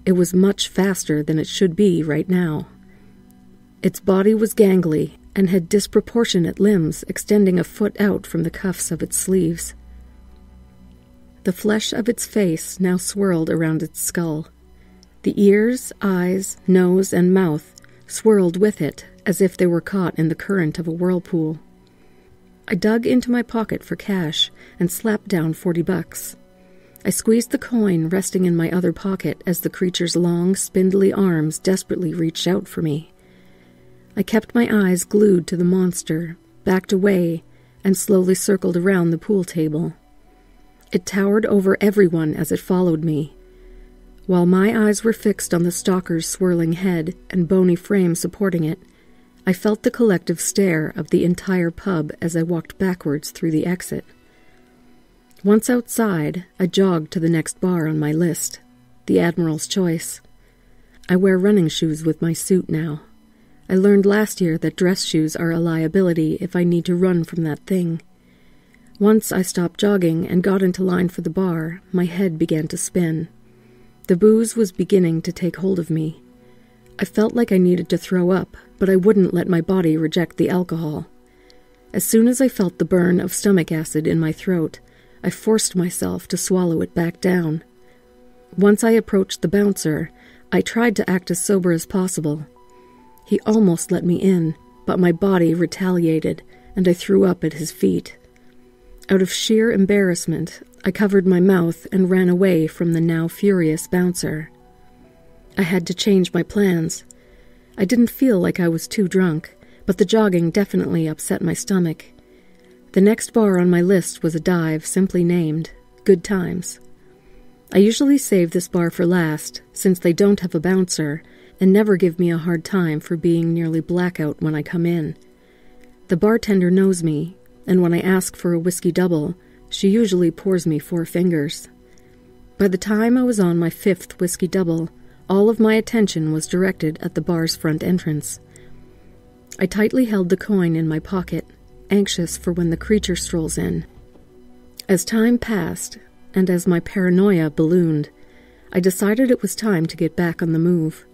it was much faster than it should be right now. Its body was gangly and had disproportionate limbs extending a foot out from the cuffs of its sleeves. The flesh of its face now swirled around its skull. The ears, eyes, nose, and mouth swirled with it as if they were caught in the current of a whirlpool. I dug into my pocket for cash and slapped down forty bucks. I squeezed the coin resting in my other pocket as the creature's long, spindly arms desperately reached out for me. I kept my eyes glued to the monster, backed away, and slowly circled around the pool table. It towered over everyone as it followed me. While my eyes were fixed on the stalker's swirling head and bony frame supporting it, I felt the collective stare of the entire pub as I walked backwards through the exit. Once outside, I jogged to the next bar on my list, the Admiral's Choice. I wear running shoes with my suit now. I learned last year that dress shoes are a liability if I need to run from that thing. Once I stopped jogging and got into line for the bar, my head began to spin. The booze was beginning to take hold of me. I felt like I needed to throw up, but I wouldn't let my body reject the alcohol. As soon as I felt the burn of stomach acid in my throat, I forced myself to swallow it back down. Once I approached the bouncer, I tried to act as sober as possible. He almost let me in, but my body retaliated, and I threw up at his feet. Out of sheer embarrassment, I covered my mouth and ran away from the now furious bouncer. I had to change my plans. I didn't feel like I was too drunk, but the jogging definitely upset my stomach. The next bar on my list was a dive simply named Good Times. I usually save this bar for last, since they don't have a bouncer and never give me a hard time for being nearly blackout when I come in. The bartender knows me, and when I ask for a whiskey double, she usually pours me four fingers. By the time I was on my fifth whiskey double, all of my attention was directed at the bar's front entrance. I tightly held the coin in my pocket anxious for when the creature strolls in. As time passed, and as my paranoia ballooned, I decided it was time to get back on the move.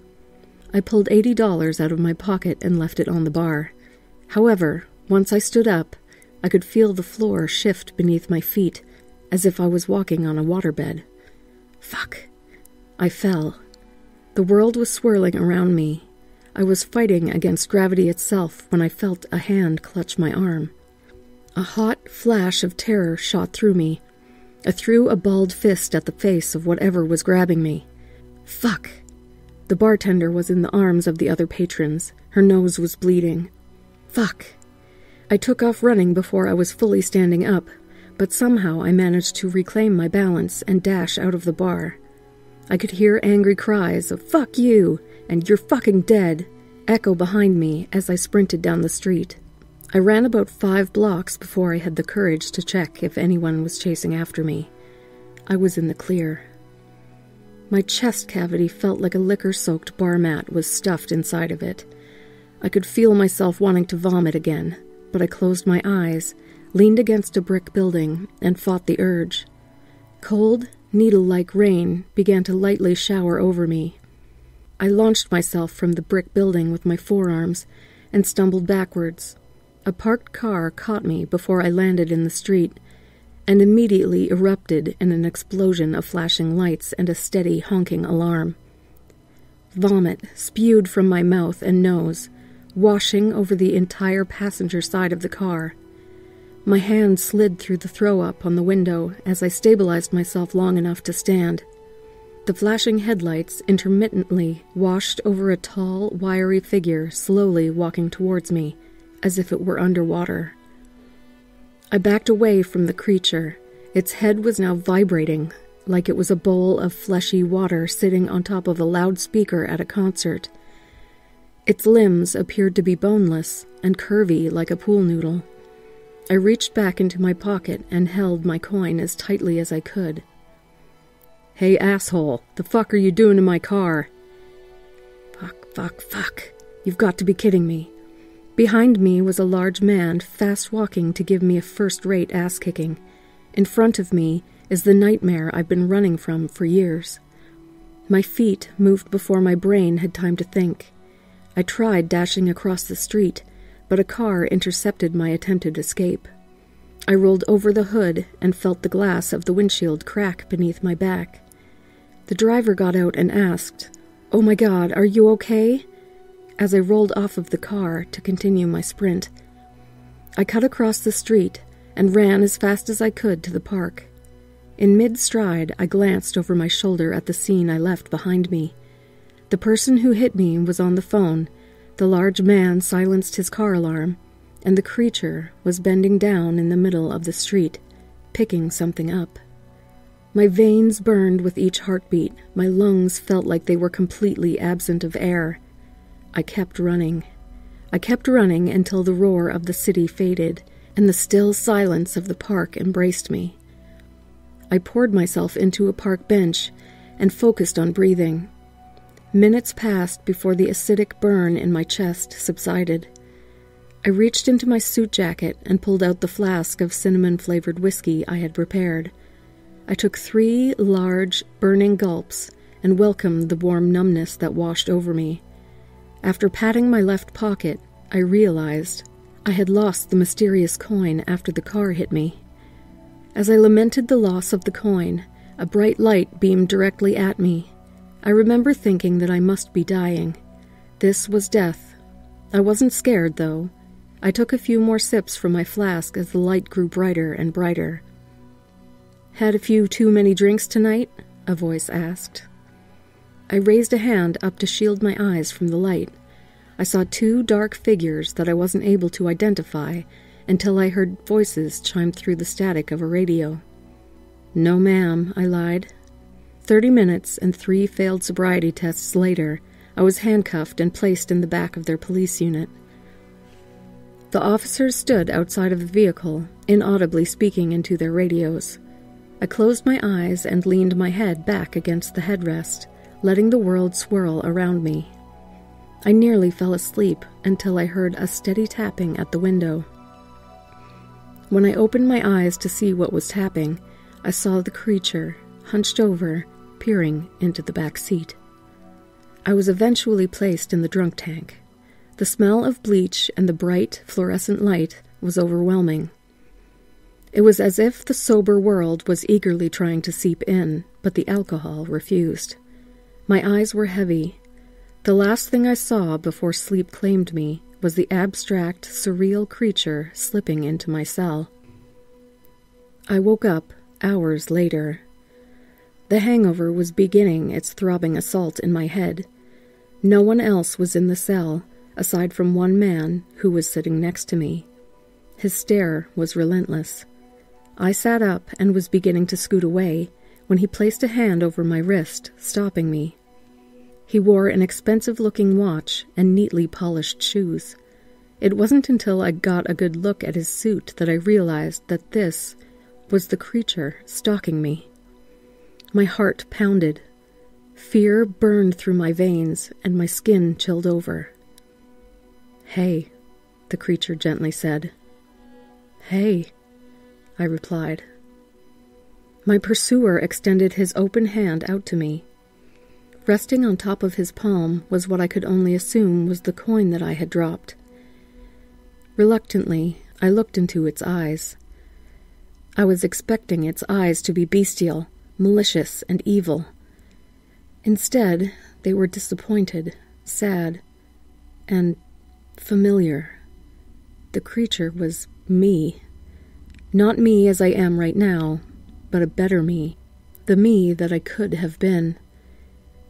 I pulled $80 out of my pocket and left it on the bar. However, once I stood up, I could feel the floor shift beneath my feet as if I was walking on a waterbed. Fuck. I fell. The world was swirling around me, I was fighting against gravity itself when I felt a hand clutch my arm. A hot flash of terror shot through me. I threw a balled fist at the face of whatever was grabbing me. Fuck! The bartender was in the arms of the other patrons. Her nose was bleeding. Fuck! I took off running before I was fully standing up, but somehow I managed to reclaim my balance and dash out of the bar. I could hear angry cries of fuck you and you're fucking dead echo behind me as I sprinted down the street. I ran about five blocks before I had the courage to check if anyone was chasing after me. I was in the clear. My chest cavity felt like a liquor soaked bar mat was stuffed inside of it. I could feel myself wanting to vomit again, but I closed my eyes, leaned against a brick building, and fought the urge. Cold, needle like rain began to lightly shower over me. I launched myself from the brick building with my forearms and stumbled backwards. A parked car caught me before I landed in the street and immediately erupted in an explosion of flashing lights and a steady honking alarm. Vomit spewed from my mouth and nose, washing over the entire passenger side of the car. My hand slid through the throw up on the window as I stabilized myself long enough to stand. The flashing headlights intermittently washed over a tall, wiry figure slowly walking towards me, as if it were underwater. I backed away from the creature. Its head was now vibrating, like it was a bowl of fleshy water sitting on top of a loudspeaker at a concert. Its limbs appeared to be boneless and curvy like a pool noodle. I reached back into my pocket and held my coin as tightly as I could. Hey, asshole, the fuck are you doing in my car? Fuck, fuck, fuck. You've got to be kidding me. Behind me was a large man fast walking to give me a first rate ass kicking. In front of me is the nightmare I've been running from for years. My feet moved before my brain had time to think. I tried dashing across the street, but a car intercepted my attempted escape. I rolled over the hood and felt the glass of the windshield crack beneath my back. The driver got out and asked, Oh my god, are you okay? As I rolled off of the car to continue my sprint, I cut across the street and ran as fast as I could to the park. In mid stride, I glanced over my shoulder at the scene I left behind me. The person who hit me was on the phone the large man silenced his car alarm, and the creature was bending down in the middle of the street, picking something up. My veins burned with each heartbeat. My lungs felt like they were completely absent of air. I kept running. I kept running until the roar of the city faded and the still silence of the park embraced me. I poured myself into a park bench and focused on breathing. Minutes passed before the acidic burn in my chest subsided. I reached into my suit jacket and pulled out the flask of cinnamon flavored whiskey I had prepared. I took three large, burning gulps and welcomed the warm numbness that washed over me. After patting my left pocket, I realized I had lost the mysterious coin after the car hit me. As I lamented the loss of the coin, a bright light beamed directly at me I remember thinking that I must be dying. This was death. I wasn't scared, though. I took a few more sips from my flask as the light grew brighter and brighter. Had a few too many drinks tonight? A voice asked. I raised a hand up to shield my eyes from the light. I saw two dark figures that I wasn't able to identify until I heard voices chime through the static of a radio. No, ma'am, I lied. Thirty minutes and three failed sobriety tests later, I was handcuffed and placed in the back of their police unit. The officers stood outside of the vehicle, inaudibly speaking into their radios. I closed my eyes and leaned my head back against the headrest, letting the world swirl around me. I nearly fell asleep until I heard a steady tapping at the window. When I opened my eyes to see what was tapping, I saw the creature, hunched over, peering into the back seat. I was eventually placed in the drunk tank. The smell of bleach and the bright, fluorescent light was overwhelming. It was as if the sober world was eagerly trying to seep in, but the alcohol refused. My eyes were heavy. The last thing I saw before sleep claimed me was the abstract, surreal creature slipping into my cell. I woke up hours later the hangover was beginning its throbbing assault in my head. No one else was in the cell, aside from one man who was sitting next to me. His stare was relentless. I sat up and was beginning to scoot away when he placed a hand over my wrist, stopping me. He wore an expensive looking watch and neatly polished shoes. It wasn't until I got a good look at his suit that I realized that this was the creature stalking me. My heart pounded. Fear burned through my veins, and my skin chilled over. Hey, the creature gently said. Hey, I replied. My pursuer extended his open hand out to me. Resting on top of his palm was what I could only assume was the coin that I had dropped. Reluctantly, I looked into its eyes. I was expecting its eyes to be bestial, malicious, and evil. Instead, they were disappointed, sad, and familiar. The creature was me. Not me as I am right now, but a better me, the me that I could have been.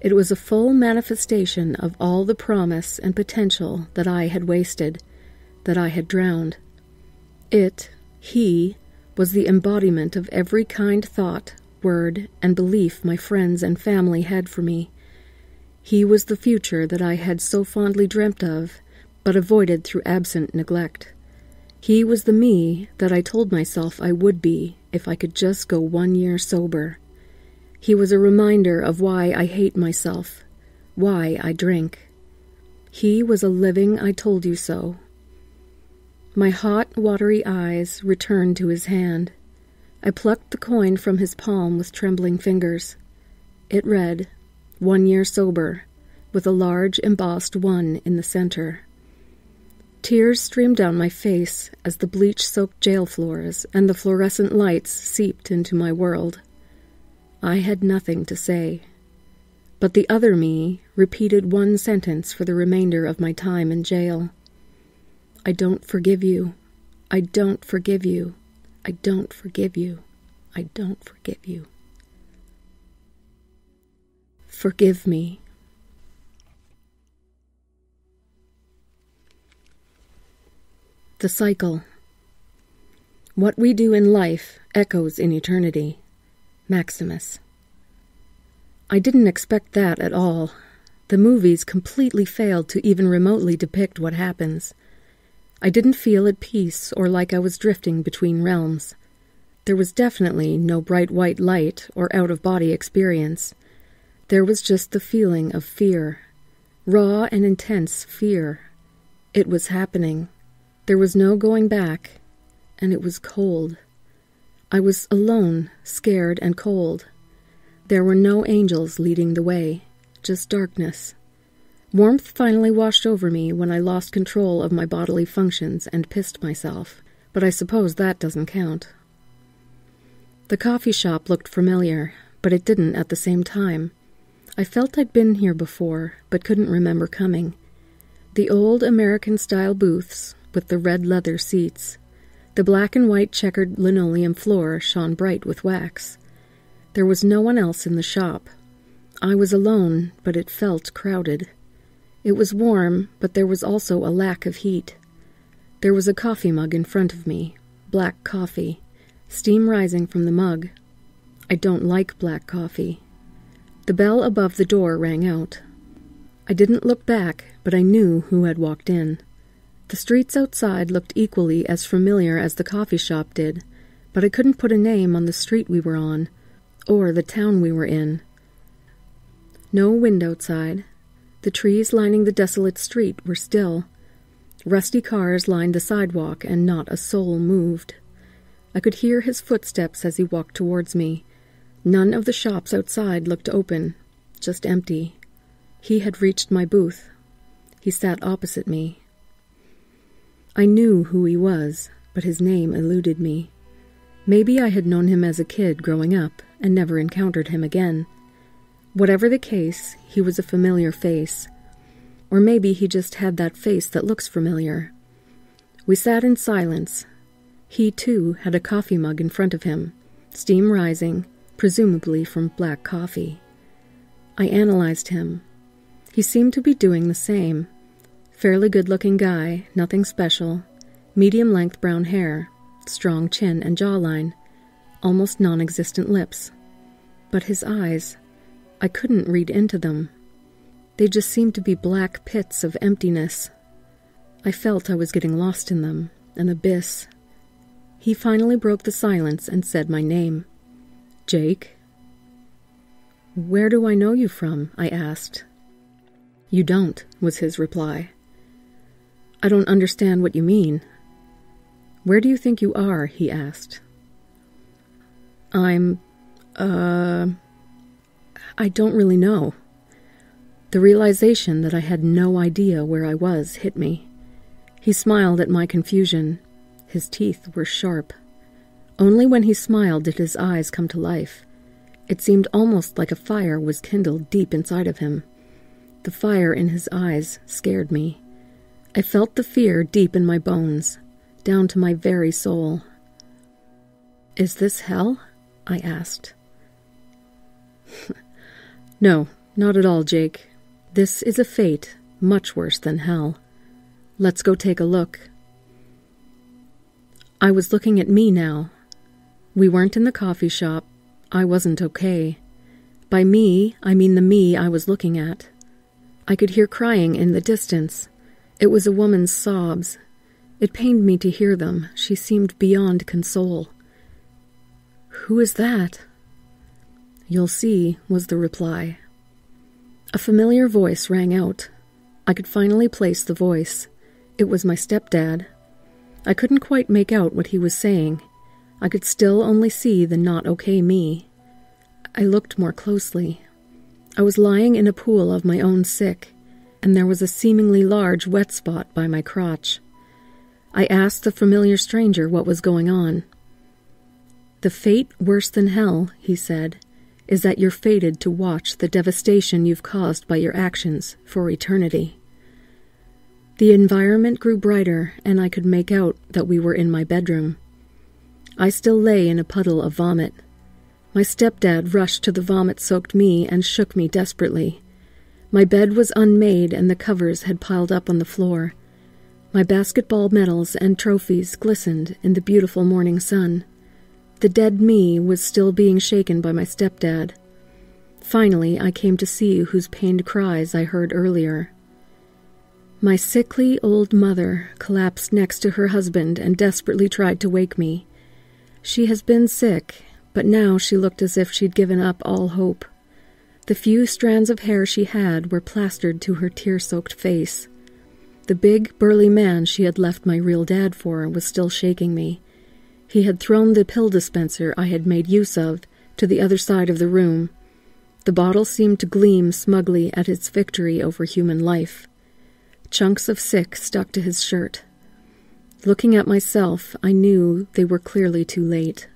It was a full manifestation of all the promise and potential that I had wasted, that I had drowned. It, he, was the embodiment of every kind thought, word, and belief my friends and family had for me. He was the future that I had so fondly dreamt of, but avoided through absent neglect. He was the me that I told myself I would be if I could just go one year sober. He was a reminder of why I hate myself, why I drink. He was a living I told you so. My hot, watery eyes returned to his hand. I plucked the coin from his palm with trembling fingers. It read, One year sober, with a large embossed one in the center. Tears streamed down my face as the bleach soaked jail floors and the fluorescent lights seeped into my world. I had nothing to say. But the other me repeated one sentence for the remainder of my time in jail. I don't forgive you. I don't forgive you. I don't forgive you. I don't forgive you. Forgive me. The cycle. What we do in life echoes in eternity. Maximus. I didn't expect that at all. The movies completely failed to even remotely depict what happens. I didn't feel at peace or like I was drifting between realms. There was definitely no bright white light or out of body experience. There was just the feeling of fear. Raw and intense fear. It was happening. There was no going back, and it was cold. I was alone, scared and cold. There were no angels leading the way, just darkness. Warmth finally washed over me when I lost control of my bodily functions and pissed myself, but I suppose that doesn't count. The coffee shop looked familiar, but it didn't at the same time. I felt I'd been here before, but couldn't remember coming. The old American style booths, with the red leather seats. The black and white checkered linoleum floor shone bright with wax. There was no one else in the shop. I was alone, but it felt crowded. It was warm, but there was also a lack of heat. There was a coffee mug in front of me, black coffee, steam rising from the mug. I don't like black coffee. The bell above the door rang out. I didn't look back, but I knew who had walked in. The streets outside looked equally as familiar as the coffee shop did, but I couldn't put a name on the street we were on, or the town we were in. No wind outside. The trees lining the desolate street were still. Rusty cars lined the sidewalk, and not a soul moved. I could hear his footsteps as he walked towards me. None of the shops outside looked open, just empty. He had reached my booth. He sat opposite me, I knew who he was, but his name eluded me. Maybe I had known him as a kid growing up and never encountered him again. Whatever the case, he was a familiar face. Or maybe he just had that face that looks familiar. We sat in silence. He, too, had a coffee mug in front of him, steam rising, presumably from black coffee. I analyzed him. He seemed to be doing the same, Fairly good looking guy, nothing special. Medium length brown hair, strong chin and jawline, almost non existent lips. But his eyes, I couldn't read into them. They just seemed to be black pits of emptiness. I felt I was getting lost in them, an abyss. He finally broke the silence and said my name. Jake? Where do I know you from? I asked. You don't, was his reply. I don't understand what you mean. Where do you think you are? he asked. I'm, uh, I don't really know. The realization that I had no idea where I was hit me. He smiled at my confusion. His teeth were sharp. Only when he smiled did his eyes come to life. It seemed almost like a fire was kindled deep inside of him. The fire in his eyes scared me. I felt the fear deep in my bones, down to my very soul. Is this hell? I asked. no, not at all, Jake. This is a fate much worse than hell. Let's go take a look. I was looking at me now. We weren't in the coffee shop. I wasn't okay. By me, I mean the me I was looking at. I could hear crying in the distance. It was a woman's sobs. It pained me to hear them. She seemed beyond console. Who is that? You'll see, was the reply. A familiar voice rang out. I could finally place the voice. It was my stepdad. I couldn't quite make out what he was saying. I could still only see the not okay me. I looked more closely. I was lying in a pool of my own sick, and there was a seemingly large wet spot by my crotch. I asked the familiar stranger what was going on. The fate worse than hell, he said, is that you're fated to watch the devastation you've caused by your actions for eternity. The environment grew brighter, and I could make out that we were in my bedroom. I still lay in a puddle of vomit. My stepdad rushed to the vomit soaked me and shook me desperately. My bed was unmade and the covers had piled up on the floor. My basketball medals and trophies glistened in the beautiful morning sun. The dead me was still being shaken by my stepdad. Finally, I came to see whose pained cries I heard earlier. My sickly old mother collapsed next to her husband and desperately tried to wake me. She has been sick, but now she looked as if she'd given up all hope. The few strands of hair she had were plastered to her tear soaked face. The big, burly man she had left my real dad for was still shaking me. He had thrown the pill dispenser I had made use of to the other side of the room. The bottle seemed to gleam smugly at its victory over human life. Chunks of sick stuck to his shirt. Looking at myself, I knew they were clearly too late.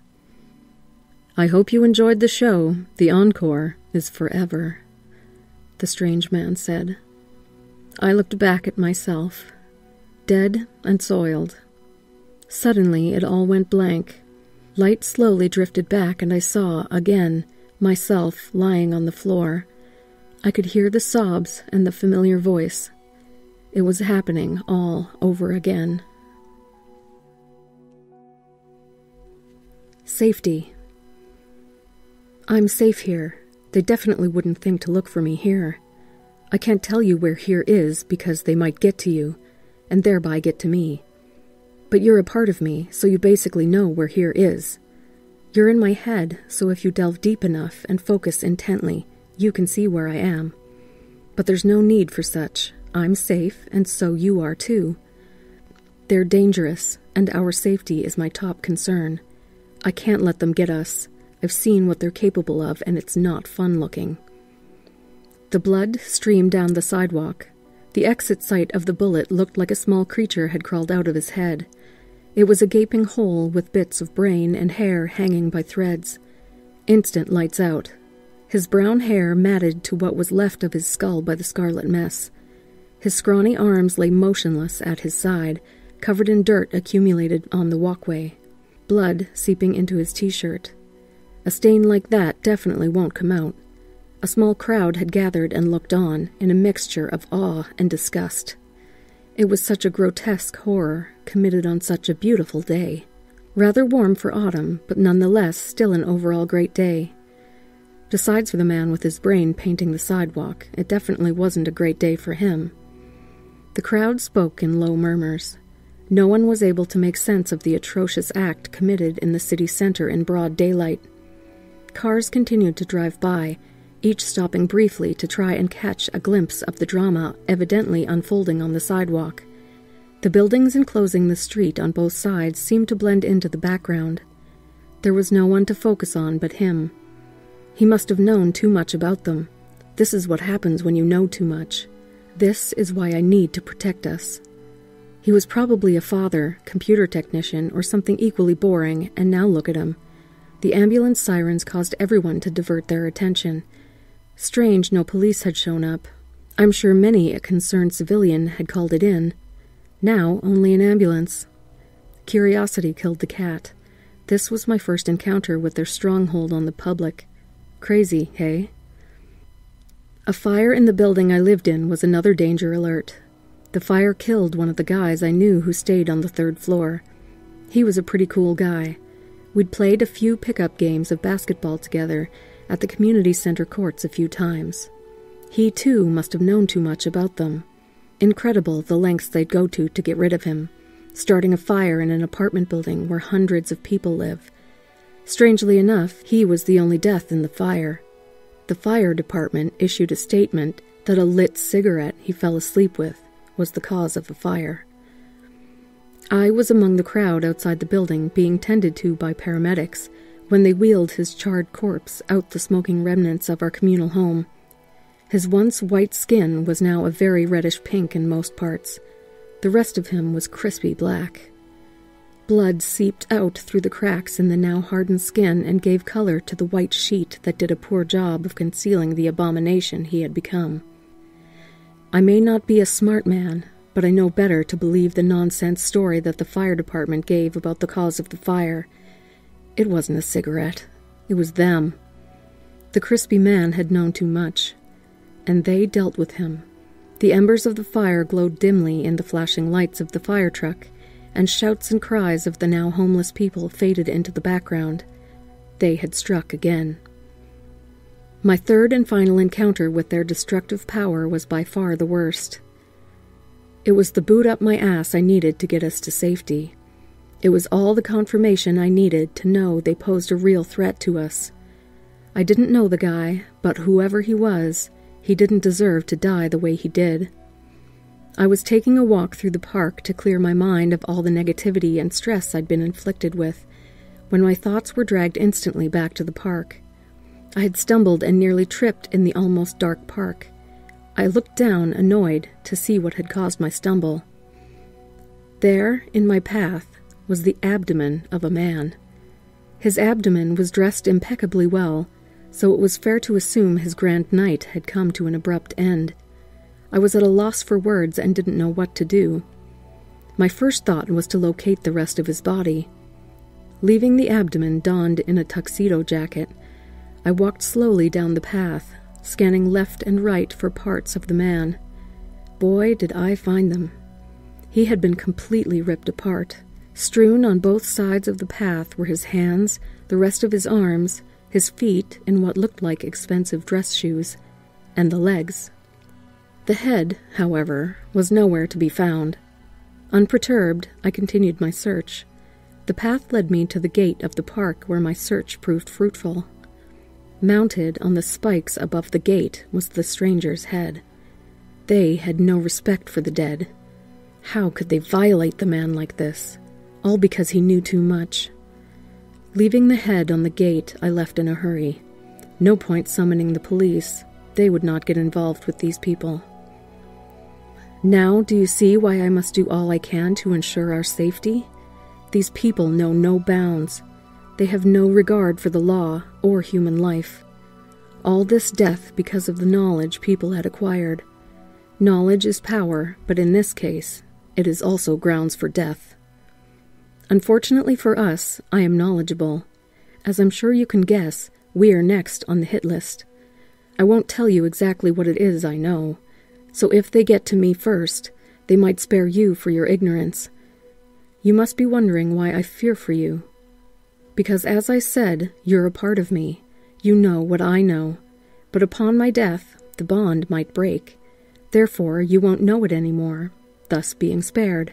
I hope you enjoyed the show. The encore is forever, the strange man said. I looked back at myself, dead and soiled. Suddenly it all went blank. Light slowly drifted back, and I saw, again, myself lying on the floor. I could hear the sobs and the familiar voice. It was happening all over again. Safety. I'm safe here. They definitely wouldn't think to look for me here. I can't tell you where here is because they might get to you, and thereby get to me. But you're a part of me, so you basically know where here is. You're in my head, so if you delve deep enough and focus intently, you can see where I am. But there's no need for such. I'm safe, and so you are too. They're dangerous, and our safety is my top concern. I can't let them get us. I've seen what they're capable of, and it's not fun looking. The blood streamed down the sidewalk. The exit site of the bullet looked like a small creature had crawled out of his head. It was a gaping hole with bits of brain and hair hanging by threads. Instant lights out. His brown hair matted to what was left of his skull by the scarlet mess. His scrawny arms lay motionless at his side, covered in dirt accumulated on the walkway blood seeping into his t shirt. A stain like that definitely won't come out. A small crowd had gathered and looked on, in a mixture of awe and disgust. It was such a grotesque horror, committed on such a beautiful day. Rather warm for autumn, but nonetheless still an overall great day. Besides for the man with his brain painting the sidewalk, it definitely wasn't a great day for him. The crowd spoke in low murmurs. No one was able to make sense of the atrocious act committed in the city center in broad daylight. Cars continued to drive by, each stopping briefly to try and catch a glimpse of the drama evidently unfolding on the sidewalk. The buildings enclosing the street on both sides seemed to blend into the background. There was no one to focus on but him. He must have known too much about them. This is what happens when you know too much. This is why I need to protect us. He was probably a father, computer technician, or something equally boring, and now look at him. The ambulance sirens caused everyone to divert their attention. Strange no police had shown up. I'm sure many a concerned civilian had called it in. Now only an ambulance. Curiosity killed the cat. This was my first encounter with their stronghold on the public. Crazy, hey? A fire in the building I lived in was another danger alert. The fire killed one of the guys I knew who stayed on the third floor. He was a pretty cool guy. We'd played a few pickup games of basketball together at the community center courts a few times. He, too, must have known too much about them. Incredible the lengths they'd go to to get rid of him, starting a fire in an apartment building where hundreds of people live. Strangely enough, he was the only death in the fire. The fire department issued a statement that a lit cigarette he fell asleep with was the cause of the fire. I was among the crowd outside the building being tended to by paramedics when they wheeled his charred corpse out the smoking remnants of our communal home. His once white skin was now a very reddish pink in most parts. The rest of him was crispy black. Blood seeped out through the cracks in the now hardened skin and gave color to the white sheet that did a poor job of concealing the abomination he had become. I may not be a smart man, but I know better to believe the nonsense story that the fire department gave about the cause of the fire. It wasn't a cigarette, it was them. The crispy man had known too much, and they dealt with him. The embers of the fire glowed dimly in the flashing lights of the fire truck and shouts and cries of the now homeless people faded into the background. They had struck again. My third and final encounter with their destructive power was by far the worst. It was the boot up my ass I needed to get us to safety. It was all the confirmation I needed to know they posed a real threat to us. I didn't know the guy, but whoever he was, he didn't deserve to die the way he did. I was taking a walk through the park to clear my mind of all the negativity and stress I'd been inflicted with, when my thoughts were dragged instantly back to the park. I had stumbled and nearly tripped in the almost dark park. I looked down, annoyed, to see what had caused my stumble. There, in my path, was the abdomen of a man. His abdomen was dressed impeccably well, so it was fair to assume his grand night had come to an abrupt end. I was at a loss for words and didn't know what to do. My first thought was to locate the rest of his body. Leaving the abdomen donned in a tuxedo jacket, I walked slowly down the path, scanning left and right for parts of the man. Boy, did I find them. He had been completely ripped apart. Strewn on both sides of the path were his hands, the rest of his arms, his feet in what looked like expensive dress shoes, and the legs. The head, however, was nowhere to be found. Unperturbed, I continued my search. The path led me to the gate of the park where my search proved fruitful. Mounted on the spikes above the gate was the stranger's head. They had no respect for the dead. How could they violate the man like this? All because he knew too much. Leaving the head on the gate, I left in a hurry. No point summoning the police. They would not get involved with these people. Now, do you see why I must do all I can to ensure our safety? These people know no bounds. They have no regard for the law or human life. All this death because of the knowledge people had acquired. Knowledge is power, but in this case, it is also grounds for death. Unfortunately for us, I am knowledgeable. As I'm sure you can guess, we are next on the hit list. I won't tell you exactly what it is I know so if they get to me first, they might spare you for your ignorance. You must be wondering why I fear for you. Because, as I said, you're a part of me. You know what I know. But upon my death, the bond might break. Therefore, you won't know it any more, thus being spared.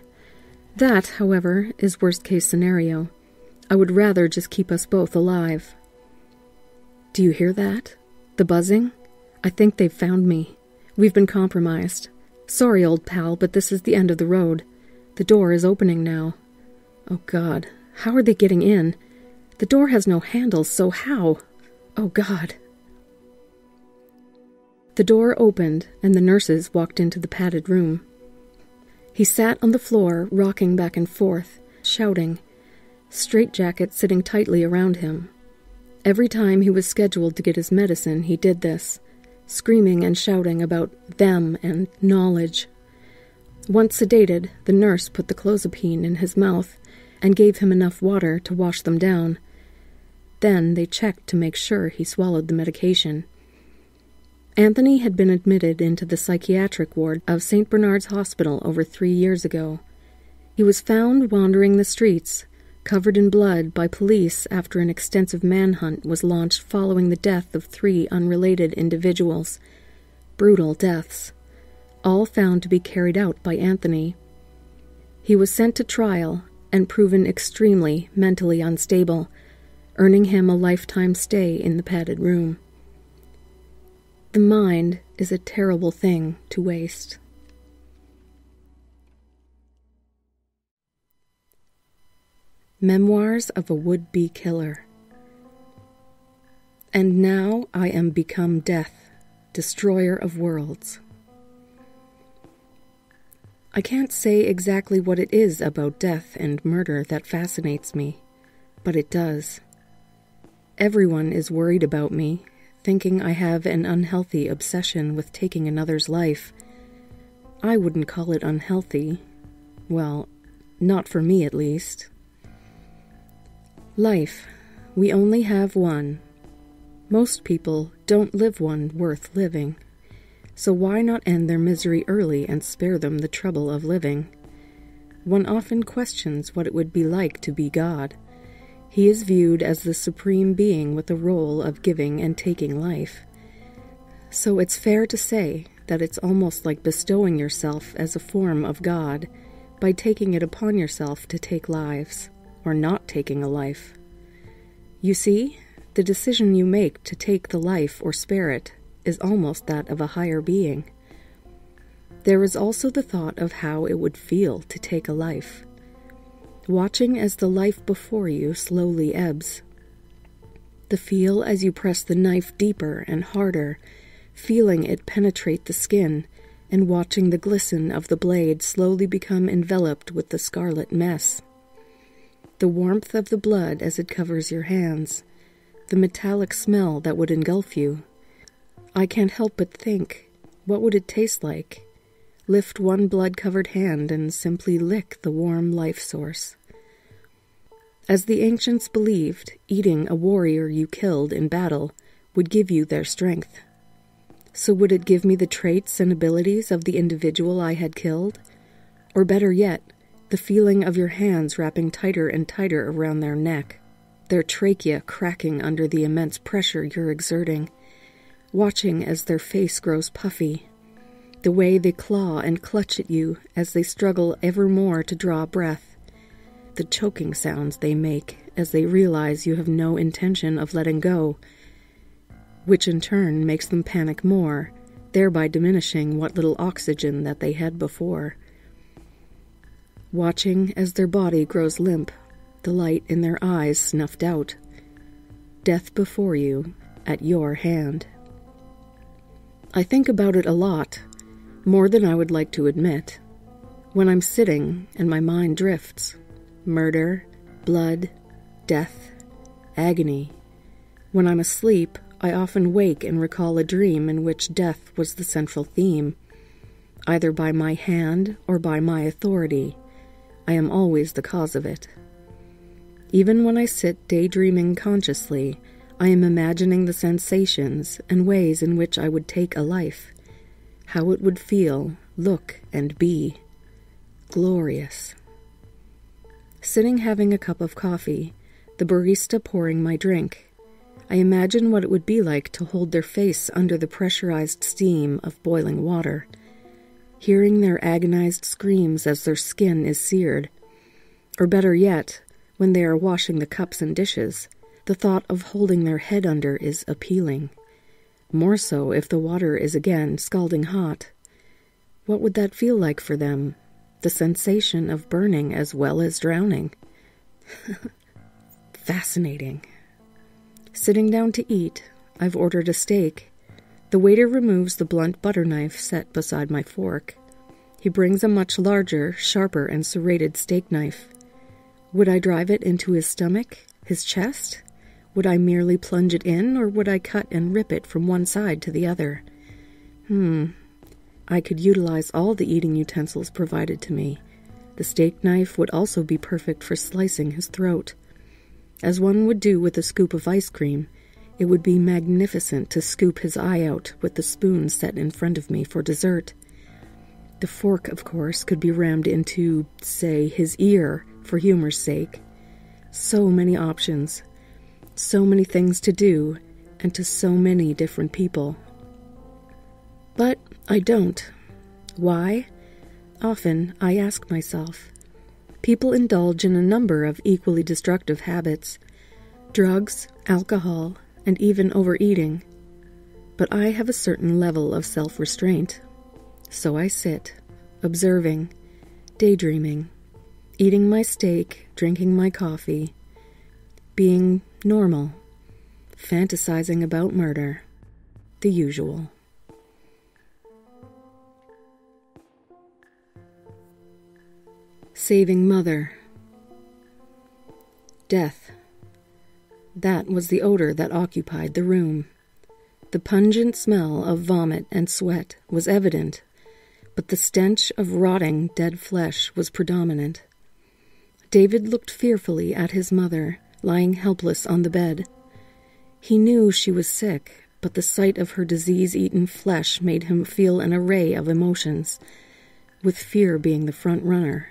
That, however, is worst case scenario. I would rather just keep us both alive. Do you hear that? The buzzing? I think they've found me. We've been compromised. Sorry, old pal, but this is the end of the road. The door is opening now. Oh, God, how are they getting in? The door has no handles, so how? Oh, God. The door opened, and the nurses walked into the padded room. He sat on the floor, rocking back and forth, shouting, straitjacket sitting tightly around him. Every time he was scheduled to get his medicine, he did this, screaming and shouting about them and knowledge. Once sedated, the nurse put the clozapine in his mouth and gave him enough water to wash them down. Then they checked to make sure he swallowed the medication. Anthony had been admitted into the psychiatric ward of St. Bernard's Hospital over three years ago. He was found wandering the streets, covered in blood, by police after an extensive manhunt was launched following the death of three unrelated individuals. Brutal deaths, all found to be carried out by Anthony. He was sent to trial and proven extremely mentally unstable, earning him a lifetime stay in the padded room. The mind is a terrible thing to waste. Memoirs of a Would Be Killer. And now I am become death, destroyer of worlds. I can't say exactly what it is about death and murder that fascinates me, but it does. Everyone is worried about me, thinking I have an unhealthy obsession with taking another's life. I wouldn't call it unhealthy. Well, not for me at least. Life. We only have one. Most people don't live one worth living. So why not end their misery early and spare them the trouble of living? One often questions what it would be like to be God. He is viewed as the supreme being with the role of giving and taking life. So it's fair to say that it's almost like bestowing yourself as a form of God by taking it upon yourself to take lives or not taking a life. You see, the decision you make to take the life or spare it is almost that of a higher being. There is also the thought of how it would feel to take a life, watching as the life before you slowly ebbs. The feel as you press the knife deeper and harder, feeling it penetrate the skin, and watching the glisten of the blade slowly become enveloped with the scarlet mess the warmth of the blood as it covers your hands, the metallic smell that would engulf you. I can't help but think, what would it taste like? Lift one blood covered hand and simply lick the warm life source. As the ancients believed, eating a warrior you killed in battle would give you their strength. So, would it give me the traits and abilities of the individual I had killed? Or better yet, the feeling of your hands wrapping tighter and tighter around their neck, their trachea cracking under the immense pressure you're exerting, watching as their face grows puffy, the way they claw and clutch at you as they struggle ever more to draw breath, the choking sounds they make as they realize you have no intention of letting go, which in turn makes them panic more, thereby diminishing what little oxygen that they had before watching as their body grows limp, the light in their eyes snuffed out. Death before you, at your hand. I think about it a lot, more than I would like to admit. When I'm sitting and my mind drifts murder, blood, death, agony. When I'm asleep, I often wake and recall a dream in which death was the central theme, either by my hand or by my authority. I am always the cause of it. Even when I sit daydreaming consciously, I am imagining the sensations and ways in which I would take a life, how it would feel, look, and be. Glorious. Sitting having a cup of coffee, the barista pouring my drink, I imagine what it would be like to hold their face under the pressurized steam of boiling water hearing their agonized screams as their skin is seared. Or better yet, when they are washing the cups and dishes, the thought of holding their head under is appealing. More so if the water is again scalding hot. What would that feel like for them? The sensation of burning as well as drowning. Fascinating. Sitting down to eat, I've ordered a steak the waiter removes the blunt butter knife set beside my fork. He brings a much larger, sharper, and serrated steak knife. Would I drive it into his stomach, his chest? Would I merely plunge it in, or would I cut and rip it from one side to the other? Hmm. I could utilize all the eating utensils provided to me. The steak knife would also be perfect for slicing his throat. As one would do with a scoop of ice cream, it would be magnificent to scoop his eye out with the spoon set in front of me for dessert. The fork, of course, could be rammed into, say, his ear for humor's sake. So many options, so many things to do, and to so many different people. But I don't. Why? Often I ask myself. People indulge in a number of equally destructive habits drugs, alcohol, and even overeating. But I have a certain level of self restraint. So I sit, observing, daydreaming, eating my steak, drinking my coffee, being normal, fantasizing about murder, the usual. Saving Mother. Death. That was the odor that occupied the room. The pungent smell of vomit and sweat was evident, but the stench of rotting dead flesh was predominant. David looked fearfully at his mother, lying helpless on the bed. He knew she was sick, but the sight of her disease eaten flesh made him feel an array of emotions, with fear being the front runner.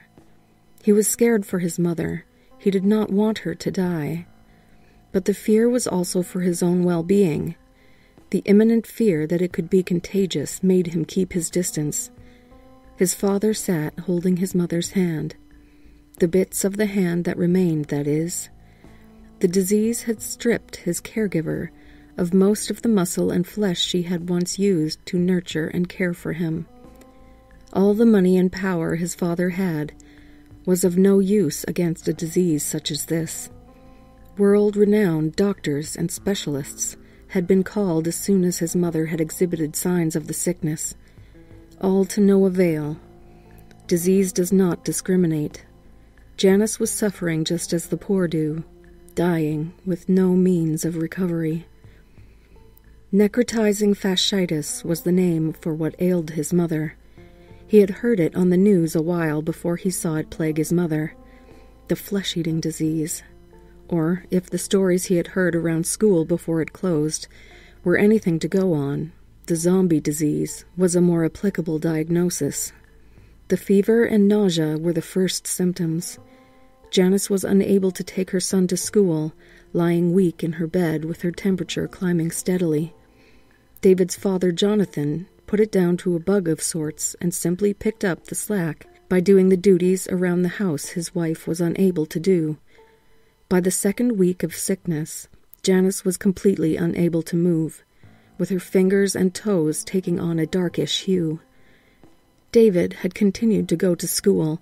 He was scared for his mother. He did not want her to die but the fear was also for his own well being. The imminent fear that it could be contagious made him keep his distance. His father sat holding his mother's hand. The bits of the hand that remained, that is. The disease had stripped his caregiver of most of the muscle and flesh she had once used to nurture and care for him. All the money and power his father had was of no use against a disease such as this. World renowned doctors and specialists had been called as soon as his mother had exhibited signs of the sickness. All to no avail. Disease does not discriminate. Janice was suffering just as the poor do, dying with no means of recovery. Necrotizing fasciitis was the name for what ailed his mother. He had heard it on the news a while before he saw it plague his mother. The flesh eating disease, or if the stories he had heard around school before it closed were anything to go on, the zombie disease was a more applicable diagnosis. The fever and nausea were the first symptoms. Janice was unable to take her son to school, lying weak in her bed with her temperature climbing steadily. David's father, Jonathan, put it down to a bug of sorts and simply picked up the slack by doing the duties around the house his wife was unable to do. By the second week of sickness, Janice was completely unable to move, with her fingers and toes taking on a darkish hue. David had continued to go to school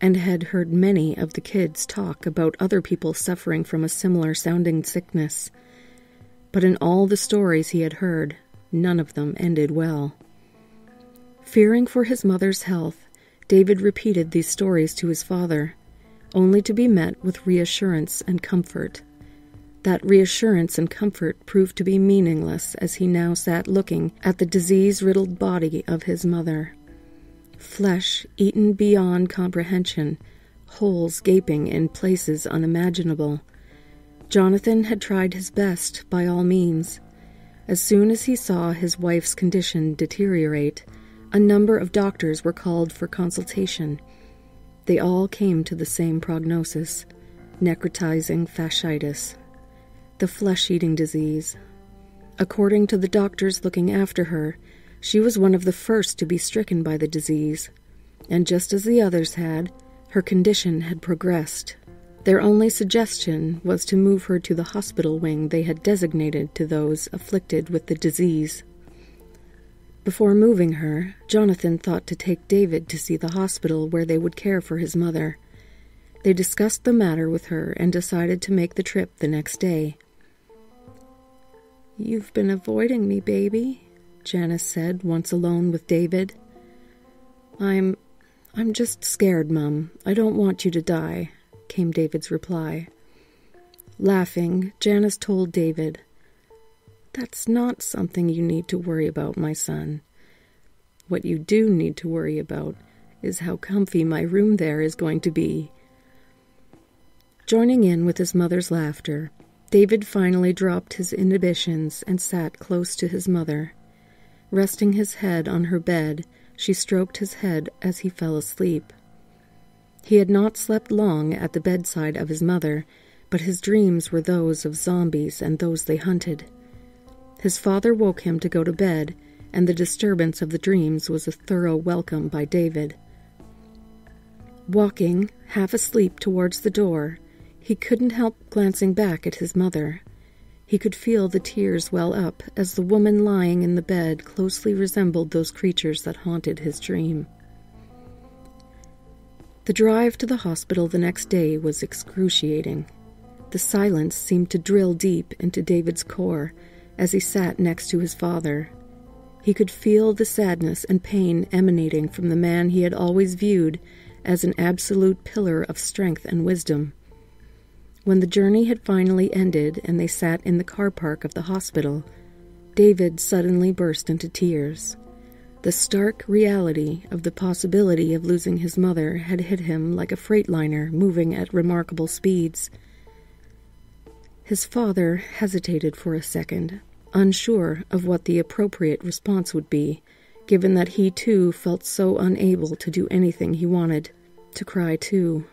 and had heard many of the kids talk about other people suffering from a similar sounding sickness. But in all the stories he had heard, none of them ended well. Fearing for his mother's health, David repeated these stories to his father only to be met with reassurance and comfort. That reassurance and comfort proved to be meaningless as he now sat looking at the disease riddled body of his mother. Flesh eaten beyond comprehension, holes gaping in places unimaginable. Jonathan had tried his best by all means. As soon as he saw his wife's condition deteriorate, a number of doctors were called for consultation. They all came to the same prognosis necrotizing fasciitis, the flesh eating disease. According to the doctors looking after her, she was one of the first to be stricken by the disease, and just as the others had, her condition had progressed. Their only suggestion was to move her to the hospital wing they had designated to those afflicted with the disease. Before moving her, Jonathan thought to take David to see the hospital where they would care for his mother. They discussed the matter with her and decided to make the trip the next day. You've been avoiding me, baby, Janice said once alone with David. I'm I'm just scared, Mum. I don't want you to die, came David's reply. Laughing, Janice told David, That's not something you need to worry about, my son. What you do need to worry about is how comfy my room there is going to be. Joining in with his mother's laughter, David finally dropped his inhibitions and sat close to his mother. Resting his head on her bed, she stroked his head as he fell asleep. He had not slept long at the bedside of his mother, but his dreams were those of zombies and those they hunted. His father woke him to go to bed, and the disturbance of the dreams was a thorough welcome by David. Walking, half asleep, towards the door, he couldn't help glancing back at his mother. He could feel the tears well up as the woman lying in the bed closely resembled those creatures that haunted his dream. The drive to the hospital the next day was excruciating. The silence seemed to drill deep into David's core as he sat next to his father. He could feel the sadness and pain emanating from the man he had always viewed as an absolute pillar of strength and wisdom. When the journey had finally ended and they sat in the car park of the hospital, David suddenly burst into tears. The stark reality of the possibility of losing his mother had hit him like a freightliner moving at remarkable speeds. His father hesitated for a second, unsure of what the appropriate response would be, given that he too felt so unable to do anything he wanted, to cry too.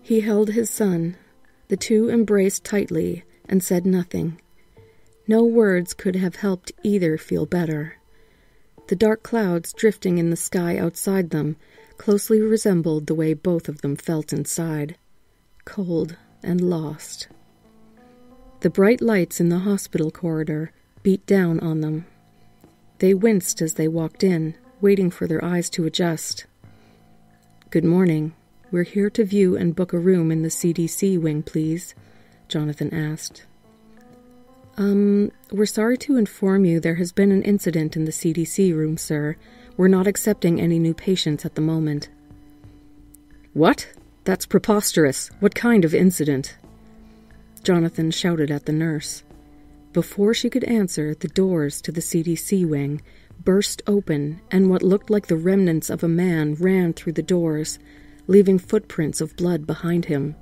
He held his son. The two embraced tightly and said nothing. No words could have helped either feel better. The dark clouds drifting in the sky outside them closely resembled the way both of them felt inside cold and lost. The bright lights in the hospital corridor beat down on them. They winced as they walked in, waiting for their eyes to adjust. Good morning. We're here to view and book a room in the CDC wing, please, Jonathan asked. Um, we're sorry to inform you there has been an incident in the CDC room, sir. We're not accepting any new patients at the moment. What? That's preposterous. What kind of incident? Jonathan shouted at the nurse. Before she could answer, the doors to the CDC wing burst open, and what looked like the remnants of a man ran through the doors, leaving footprints of blood behind him.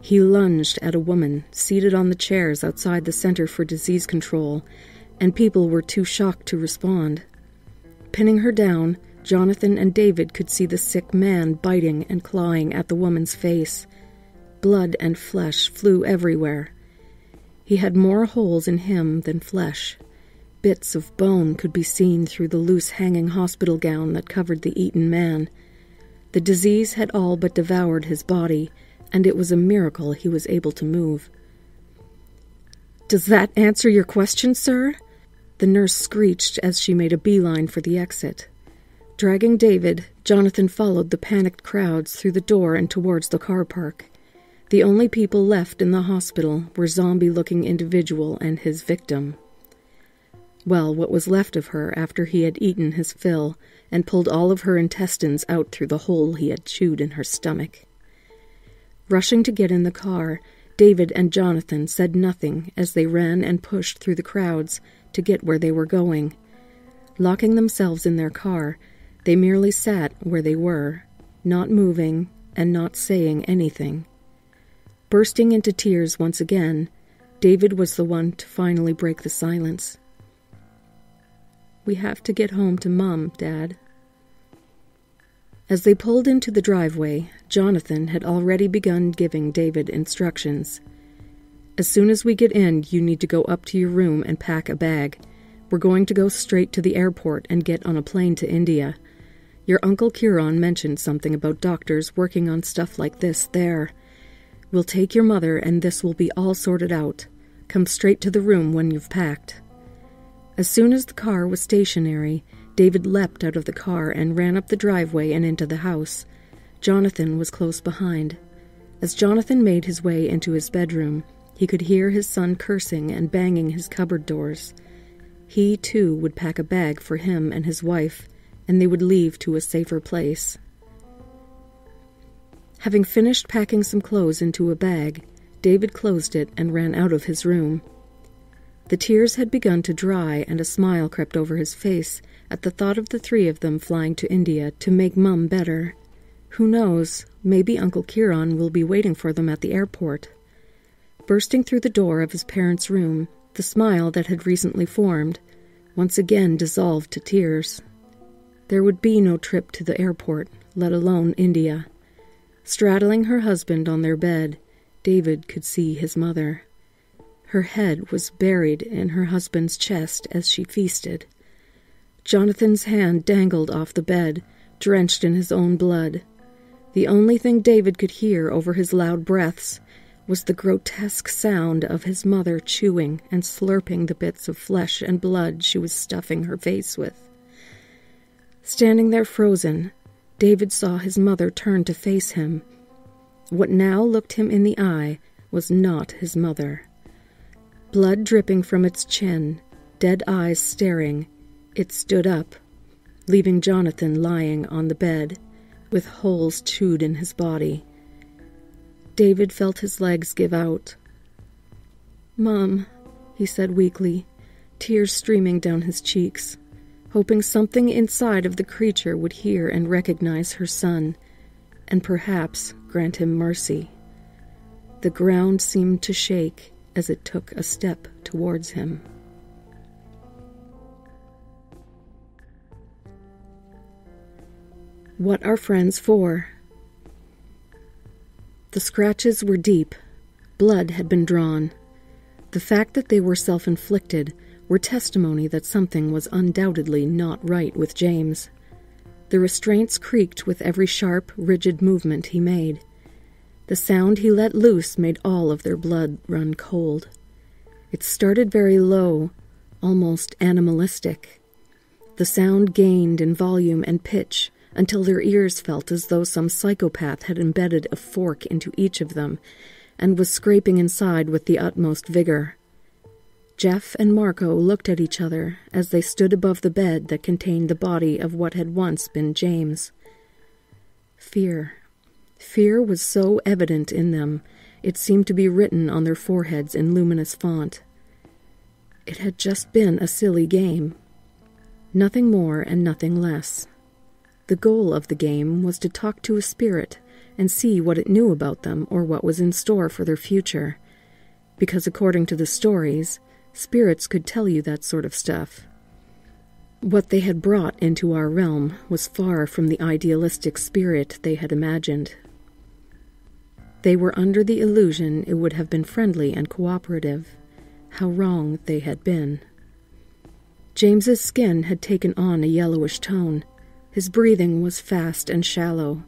He lunged at a woman seated on the chairs outside the Center for Disease Control, and people were too shocked to respond. Pinning her down, Jonathan and David could see the sick man biting and clawing at the woman's face. Blood and flesh flew everywhere. He had more holes in him than flesh. Bits of bone could be seen through the loose hanging hospital gown that covered the eaten man. The disease had all but devoured his body, and it was a miracle he was able to move. Does that answer your question, sir? The nurse screeched as she made a beeline for the exit. Dragging David, Jonathan followed the panicked crowds through the door and towards the car park. The only people left in the hospital were zombie looking individual and his victim. Well, what was left of her after he had eaten his fill and pulled all of her intestines out through the hole he had chewed in her stomach. Rushing to get in the car, David and Jonathan said nothing as they ran and pushed through the crowds to get where they were going. Locking themselves in their car, they merely sat where they were, not moving and not saying anything. Bursting into tears once again, David was the one to finally break the silence. We have to get home to Mum, Dad. As they pulled into the driveway, Jonathan had already begun giving David instructions. As soon as we get in, you need to go up to your room and pack a bag. We're going to go straight to the airport and get on a plane to India. Your Uncle Kieran mentioned something about doctors working on stuff like this there. We'll take your mother, and this will be all sorted out. Come straight to the room when you've packed. As soon as the car was stationary, David leapt out of the car and ran up the driveway and into the house. Jonathan was close behind. As Jonathan made his way into his bedroom, he could hear his son cursing and banging his cupboard doors. He, too, would pack a bag for him and his wife, and they would leave to a safer place. Having finished packing some clothes into a bag, David closed it and ran out of his room. The tears had begun to dry, and a smile crept over his face at the thought of the three of them flying to India to make Mum better. Who knows, maybe Uncle Kieran will be waiting for them at the airport. Bursting through the door of his parents' room, the smile that had recently formed once again dissolved to tears. There would be no trip to the airport, let alone India. Straddling her husband on their bed, David could see his mother. Her head was buried in her husband's chest as she feasted. Jonathan's hand dangled off the bed, drenched in his own blood. The only thing David could hear over his loud breaths was the grotesque sound of his mother chewing and slurping the bits of flesh and blood she was stuffing her face with. Standing there frozen, David saw his mother turn to face him. What now looked him in the eye was not his mother blood dripping from its chin, dead eyes staring, it stood up, leaving Jonathan lying on the bed, with holes chewed in his body. David felt his legs give out. Mum, he said weakly, tears streaming down his cheeks, hoping something inside of the creature would hear and recognize her son, and perhaps grant him mercy. The ground seemed to shake as it took a step towards him. What are friends for? The scratches were deep. Blood had been drawn. The fact that they were self inflicted were testimony that something was undoubtedly not right with James. The restraints creaked with every sharp, rigid movement he made. The sound he let loose made all of their blood run cold. It started very low, almost animalistic. The sound gained in volume and pitch until their ears felt as though some psychopath had embedded a fork into each of them and was scraping inside with the utmost vigor. Jeff and Marco looked at each other as they stood above the bed that contained the body of what had once been James. Fear Fear was so evident in them, it seemed to be written on their foreheads in luminous font. It had just been a silly game. Nothing more and nothing less. The goal of the game was to talk to a spirit and see what it knew about them or what was in store for their future. Because according to the stories, spirits could tell you that sort of stuff. What they had brought into our realm was far from the idealistic spirit they had imagined. They were under the illusion it would have been friendly and cooperative. How wrong they had been. James's skin had taken on a yellowish tone. His breathing was fast and shallow.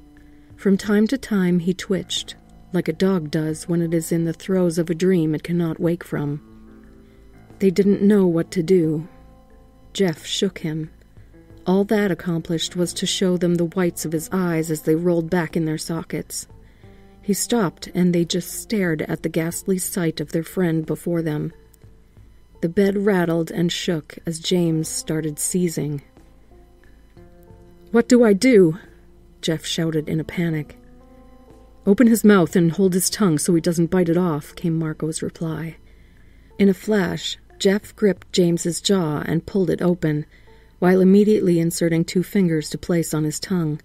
From time to time he twitched, like a dog does when it is in the throes of a dream it cannot wake from. They didn't know what to do. Jeff shook him. All that accomplished was to show them the whites of his eyes as they rolled back in their sockets. He stopped, and they just stared at the ghastly sight of their friend before them. The bed rattled and shook as James started seizing. What do I do? Jeff shouted in a panic. Open his mouth and hold his tongue so he doesn't bite it off, came Marco's reply. In a flash, Jeff gripped James's jaw and pulled it open, while immediately inserting two fingers to place on his tongue.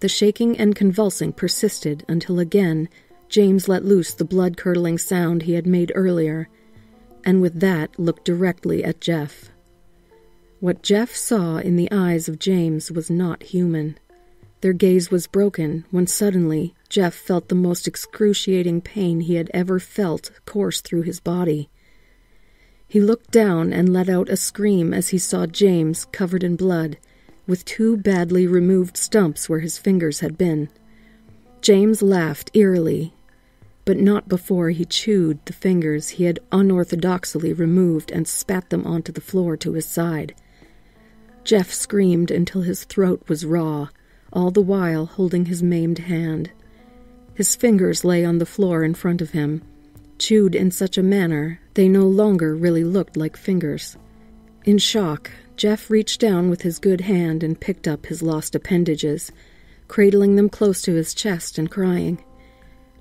The shaking and convulsing persisted until again James let loose the blood curdling sound he had made earlier, and with that looked directly at Jeff. What Jeff saw in the eyes of James was not human. Their gaze was broken when suddenly Jeff felt the most excruciating pain he had ever felt course through his body. He looked down and let out a scream as he saw James covered in blood with two badly removed stumps where his fingers had been. James laughed eerily, but not before he chewed the fingers he had unorthodoxly removed and spat them onto the floor to his side. Jeff screamed until his throat was raw, all the while holding his maimed hand. His fingers lay on the floor in front of him, chewed in such a manner they no longer really looked like fingers. In shock, Jeff reached down with his good hand and picked up his lost appendages, cradling them close to his chest and crying.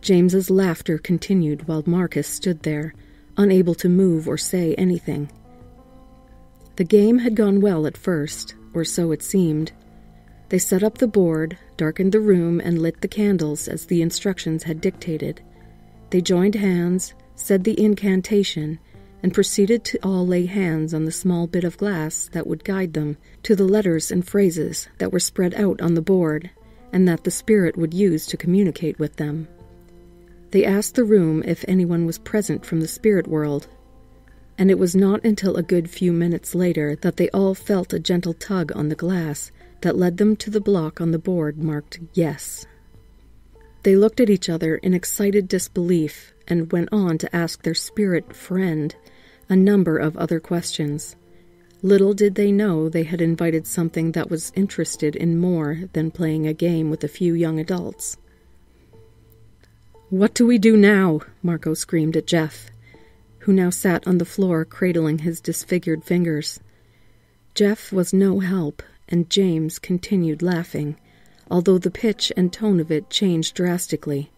James's laughter continued while Marcus stood there, unable to move or say anything. The game had gone well at first, or so it seemed. They set up the board, darkened the room, and lit the candles as the instructions had dictated. They joined hands, said the incantation, and proceeded to all lay hands on the small bit of glass that would guide them to the letters and phrases that were spread out on the board and that the spirit would use to communicate with them. They asked the room if anyone was present from the spirit world, and it was not until a good few minutes later that they all felt a gentle tug on the glass that led them to the block on the board marked Yes. They looked at each other in excited disbelief and went on to ask their spirit friend a number of other questions. Little did they know they had invited something that was interested in more than playing a game with a few young adults. What do we do now? Marco screamed at Jeff, who now sat on the floor cradling his disfigured fingers. Jeff was no help, and James continued laughing, although the pitch and tone of it changed drastically.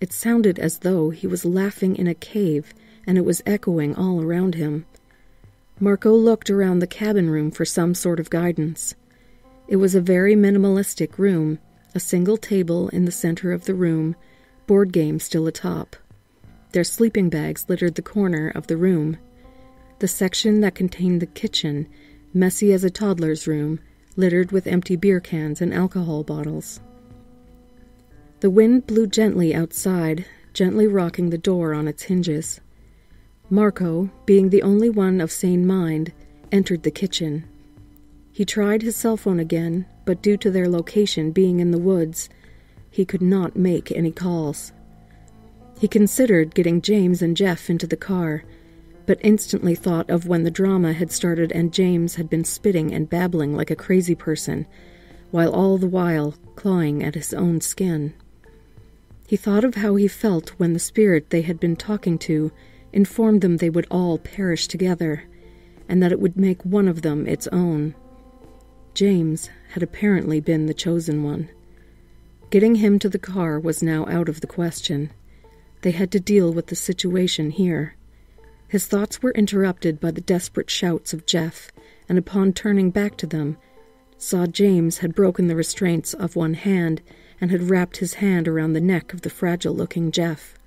It sounded as though he was laughing in a cave, and it was echoing all around him. Marco looked around the cabin room for some sort of guidance. It was a very minimalistic room, a single table in the center of the room, board game still atop. Their sleeping bags littered the corner of the room. The section that contained the kitchen, messy as a toddler's room, littered with empty beer cans and alcohol bottles. The wind blew gently outside, gently rocking the door on its hinges. Marco, being the only one of sane mind, entered the kitchen. He tried his cell phone again, but due to their location being in the woods, he could not make any calls. He considered getting James and Jeff into the car, but instantly thought of when the drama had started and James had been spitting and babbling like a crazy person, while all the while clawing at his own skin. He thought of how he felt when the spirit they had been talking to informed them they would all perish together, and that it would make one of them its own. James had apparently been the chosen one. Getting him to the car was now out of the question. They had to deal with the situation here. His thoughts were interrupted by the desperate shouts of Jeff, and upon turning back to them, saw James had broken the restraints of one hand and had wrapped his hand around the neck of the fragile looking Jeff.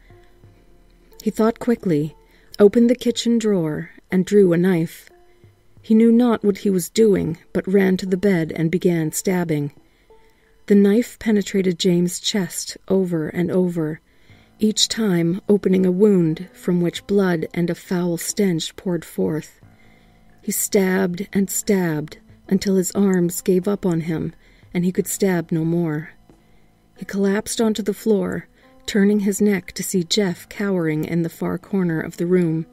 He thought quickly, opened the kitchen drawer, and drew a knife. He knew not what he was doing, but ran to the bed and began stabbing. The knife penetrated James's chest over and over, each time opening a wound from which blood and a foul stench poured forth. He stabbed and stabbed until his arms gave up on him and he could stab no more. He collapsed onto the floor, turning his neck to see Jeff cowering in the far corner of the room.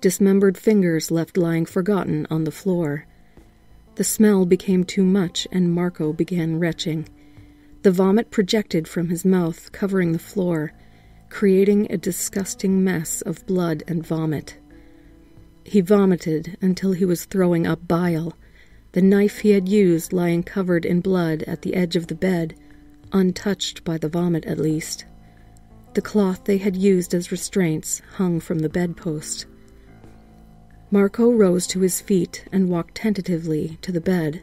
Dismembered fingers left lying forgotten on the floor. The smell became too much, and Marco began retching. The vomit projected from his mouth, covering the floor, creating a disgusting mess of blood and vomit. He vomited until he was throwing up bile, the knife he had used lying covered in blood at the edge of the bed, untouched by the vomit at least. The cloth they had used as restraints hung from the bedpost. Marco rose to his feet and walked tentatively to the bed.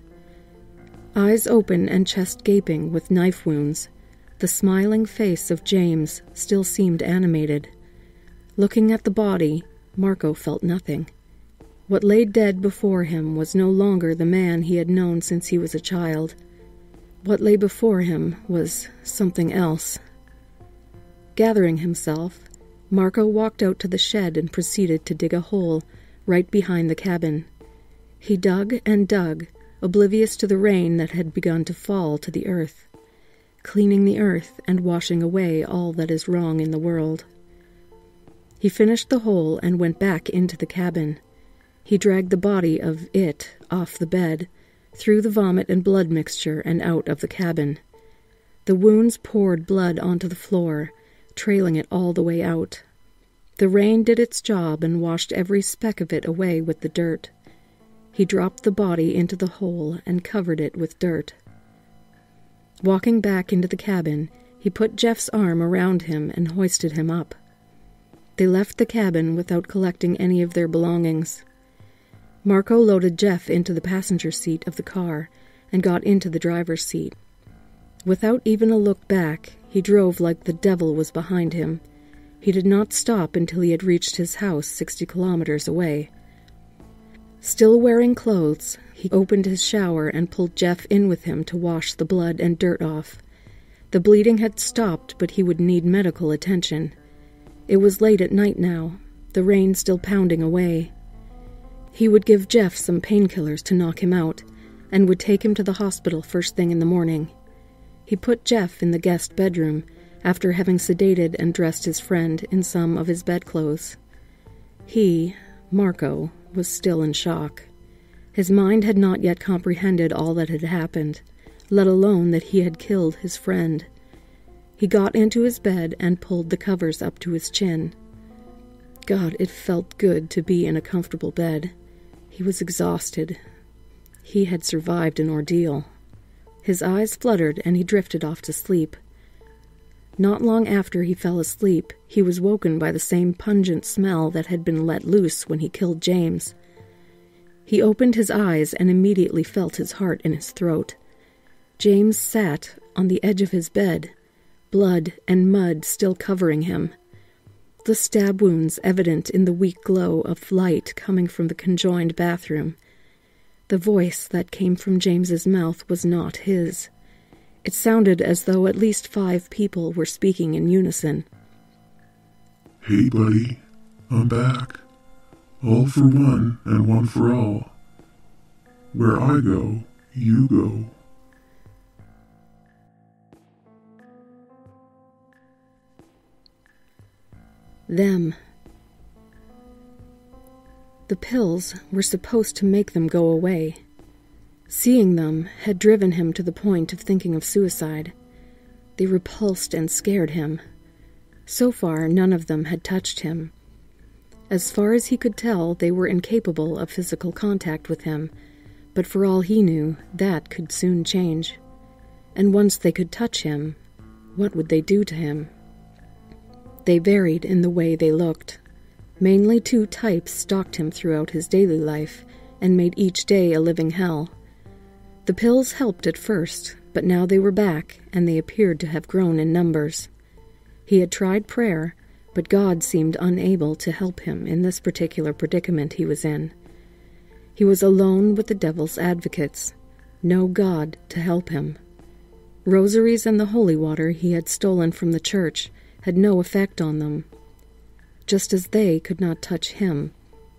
Eyes open and chest gaping with knife wounds, the smiling face of James still seemed animated. Looking at the body, Marco felt nothing. What lay dead before him was no longer the man he had known since he was a child. What lay before him was something else. Gathering himself, Marco walked out to the shed and proceeded to dig a hole right behind the cabin. He dug and dug, oblivious to the rain that had begun to fall to the earth, cleaning the earth and washing away all that is wrong in the world. He finished the hole and went back into the cabin. He dragged the body of it off the bed, through the vomit and blood mixture, and out of the cabin. The wounds poured blood onto the floor, trailing it all the way out. The rain did its job and washed every speck of it away with the dirt. He dropped the body into the hole and covered it with dirt. Walking back into the cabin, he put Jeff's arm around him and hoisted him up. They left the cabin without collecting any of their belongings. Marco loaded Jeff into the passenger seat of the car and got into the driver's seat. Without even a look back, he drove like the devil was behind him. He did not stop until he had reached his house sixty kilometers away. Still wearing clothes, he opened his shower and pulled Jeff in with him to wash the blood and dirt off. The bleeding had stopped, but he would need medical attention. It was late at night now, the rain still pounding away. He would give Jeff some painkillers to knock him out, and would take him to the hospital first thing in the morning. He put Jeff in the guest bedroom after having sedated and dressed his friend in some of his bedclothes. He, Marco, was still in shock. His mind had not yet comprehended all that had happened, let alone that he had killed his friend. He got into his bed and pulled the covers up to his chin. God, it felt good to be in a comfortable bed. He was exhausted. He had survived an ordeal. His eyes fluttered and he drifted off to sleep. Not long after he fell asleep, he was woken by the same pungent smell that had been let loose when he killed James. He opened his eyes and immediately felt his heart in his throat. James sat on the edge of his bed, blood and mud still covering him. The stab wounds evident in the weak glow of light coming from the conjoined bathroom. The voice that came from James's mouth was not his. It sounded as though at least five people were speaking in unison. Hey, buddy, I'm back. All for one and one for all. Where I go, you go. Them. The pills were supposed to make them go away. Seeing them had driven him to the point of thinking of suicide. They repulsed and scared him. So far, none of them had touched him. As far as he could tell, they were incapable of physical contact with him, but for all he knew, that could soon change. And once they could touch him, what would they do to him? They varied in the way they looked. Mainly two types stalked him throughout his daily life and made each day a living hell. The pills helped at first, but now they were back, and they appeared to have grown in numbers. He had tried prayer, but God seemed unable to help him in this particular predicament he was in. He was alone with the devil's advocates, no God to help him. Rosaries and the holy water he had stolen from the church had no effect on them. Just as they could not touch him,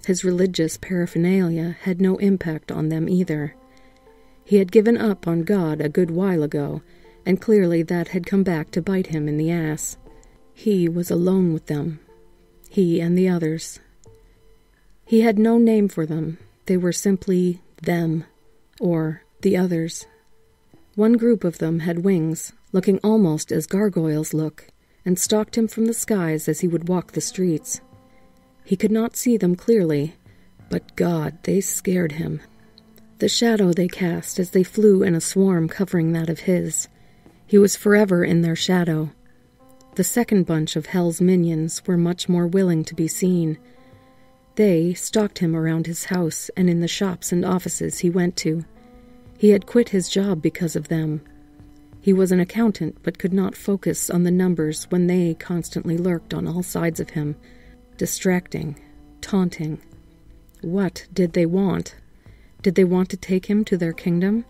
his religious paraphernalia had no impact on them either. He had given up on God a good while ago, and clearly that had come back to bite him in the ass. He was alone with them, he and the others. He had no name for them, they were simply them, or the others. One group of them had wings, looking almost as gargoyles look, and stalked him from the skies as he would walk the streets. He could not see them clearly, but God, they scared him the shadow they cast as they flew in a swarm covering that of his. He was forever in their shadow. The second bunch of Hell's minions were much more willing to be seen. They stalked him around his house and in the shops and offices he went to. He had quit his job because of them. He was an accountant but could not focus on the numbers when they constantly lurked on all sides of him, distracting, taunting. What did they want? Did they want to take him to their kingdom?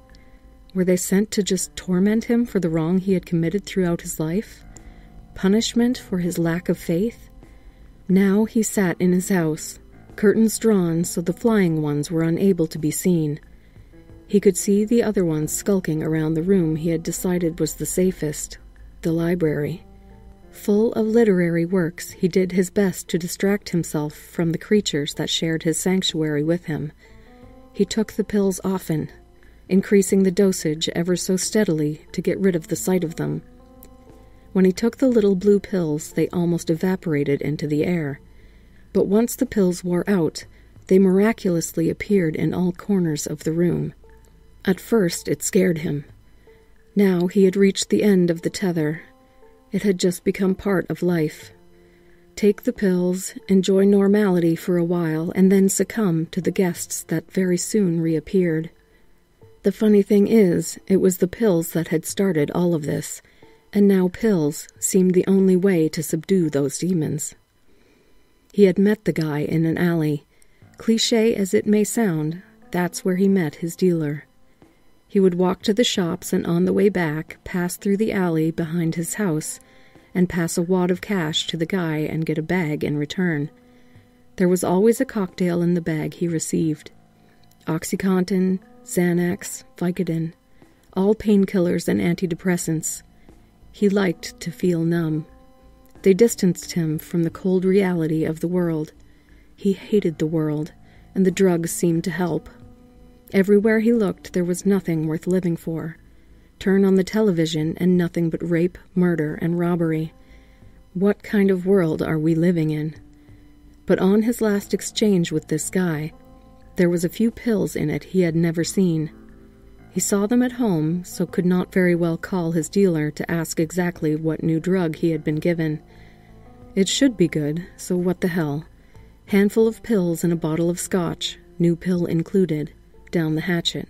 Were they sent to just torment him for the wrong he had committed throughout his life? Punishment for his lack of faith? Now he sat in his house, curtains drawn so the flying ones were unable to be seen. He could see the other ones skulking around the room he had decided was the safest, the library. Full of literary works, he did his best to distract himself from the creatures that shared his sanctuary with him he took the pills often, increasing the dosage ever so steadily to get rid of the sight of them. When he took the little blue pills, they almost evaporated into the air. But once the pills wore out, They miraculously appeared in all corners of the room. At first it scared him. Now he had reached the end of the tether. It had just become part of life. Take the pills, enjoy normality for a while, and then succumb to the guests that very soon reappeared. The funny thing is, it was the pills that had started all of this, and now pills seemed the only way to subdue those demons. He had met the guy in an alley. Cliche as it may sound, that's where he met his dealer. He would walk to the shops and on the way back pass through the alley behind his house and pass a wad of cash to the guy and get a bag in return. There was always a cocktail in the bag he received Oxycontin, Xanax, Vicodin, all painkillers and antidepressants. He liked to feel numb. They distanced him from the cold reality of the world. He hated the world, and the drugs seemed to help. Everywhere he looked, there was nothing worth living for. Turn on the television, and nothing but rape, murder, and robbery. What kind of world are we living in? But on his last exchange with this guy, there was a few pills in it he had never seen. He saw them at home, so could not very well call his dealer to ask exactly what new drug he had been given. It should be good, so what the hell? Handful of pills and a bottle of scotch, new pill included down the hatchet.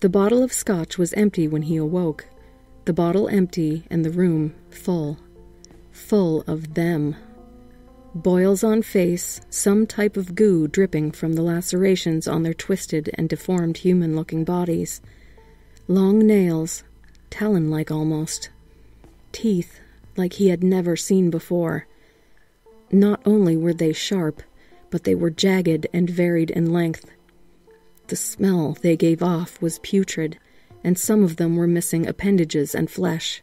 The bottle of scotch was empty when he awoke, the bottle empty and the room full. Full of them. Boils on face, some type of goo dripping from the lacerations on their twisted and deformed human looking bodies. Long nails, talon like almost. Teeth like he had never seen before. Not only were they sharp, but they were jagged and varied in length. The smell they gave off was putrid, and some of them were missing appendages and flesh.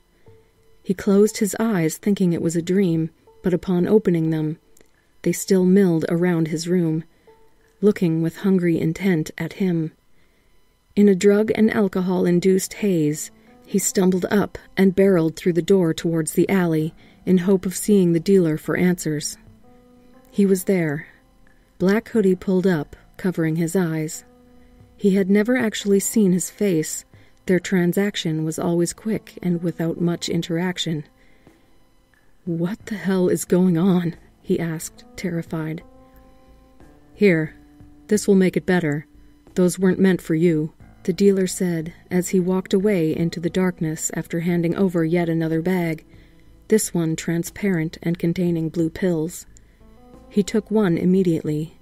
He closed his eyes, thinking it was a dream, but upon opening them, they still milled around his room, looking with hungry intent at him. In a drug and alcohol induced haze, he stumbled up and barreled through the door towards the alley in hope of seeing the dealer for answers. He was there. Black hoodie pulled up, covering his eyes. He had never actually seen his face. Their transaction was always quick and without much interaction. What the hell is going on? he asked, terrified. Here, this will make it better. Those weren't meant for you, the dealer said as he walked away into the darkness after handing over yet another bag, this one transparent and containing blue pills. He took one immediately,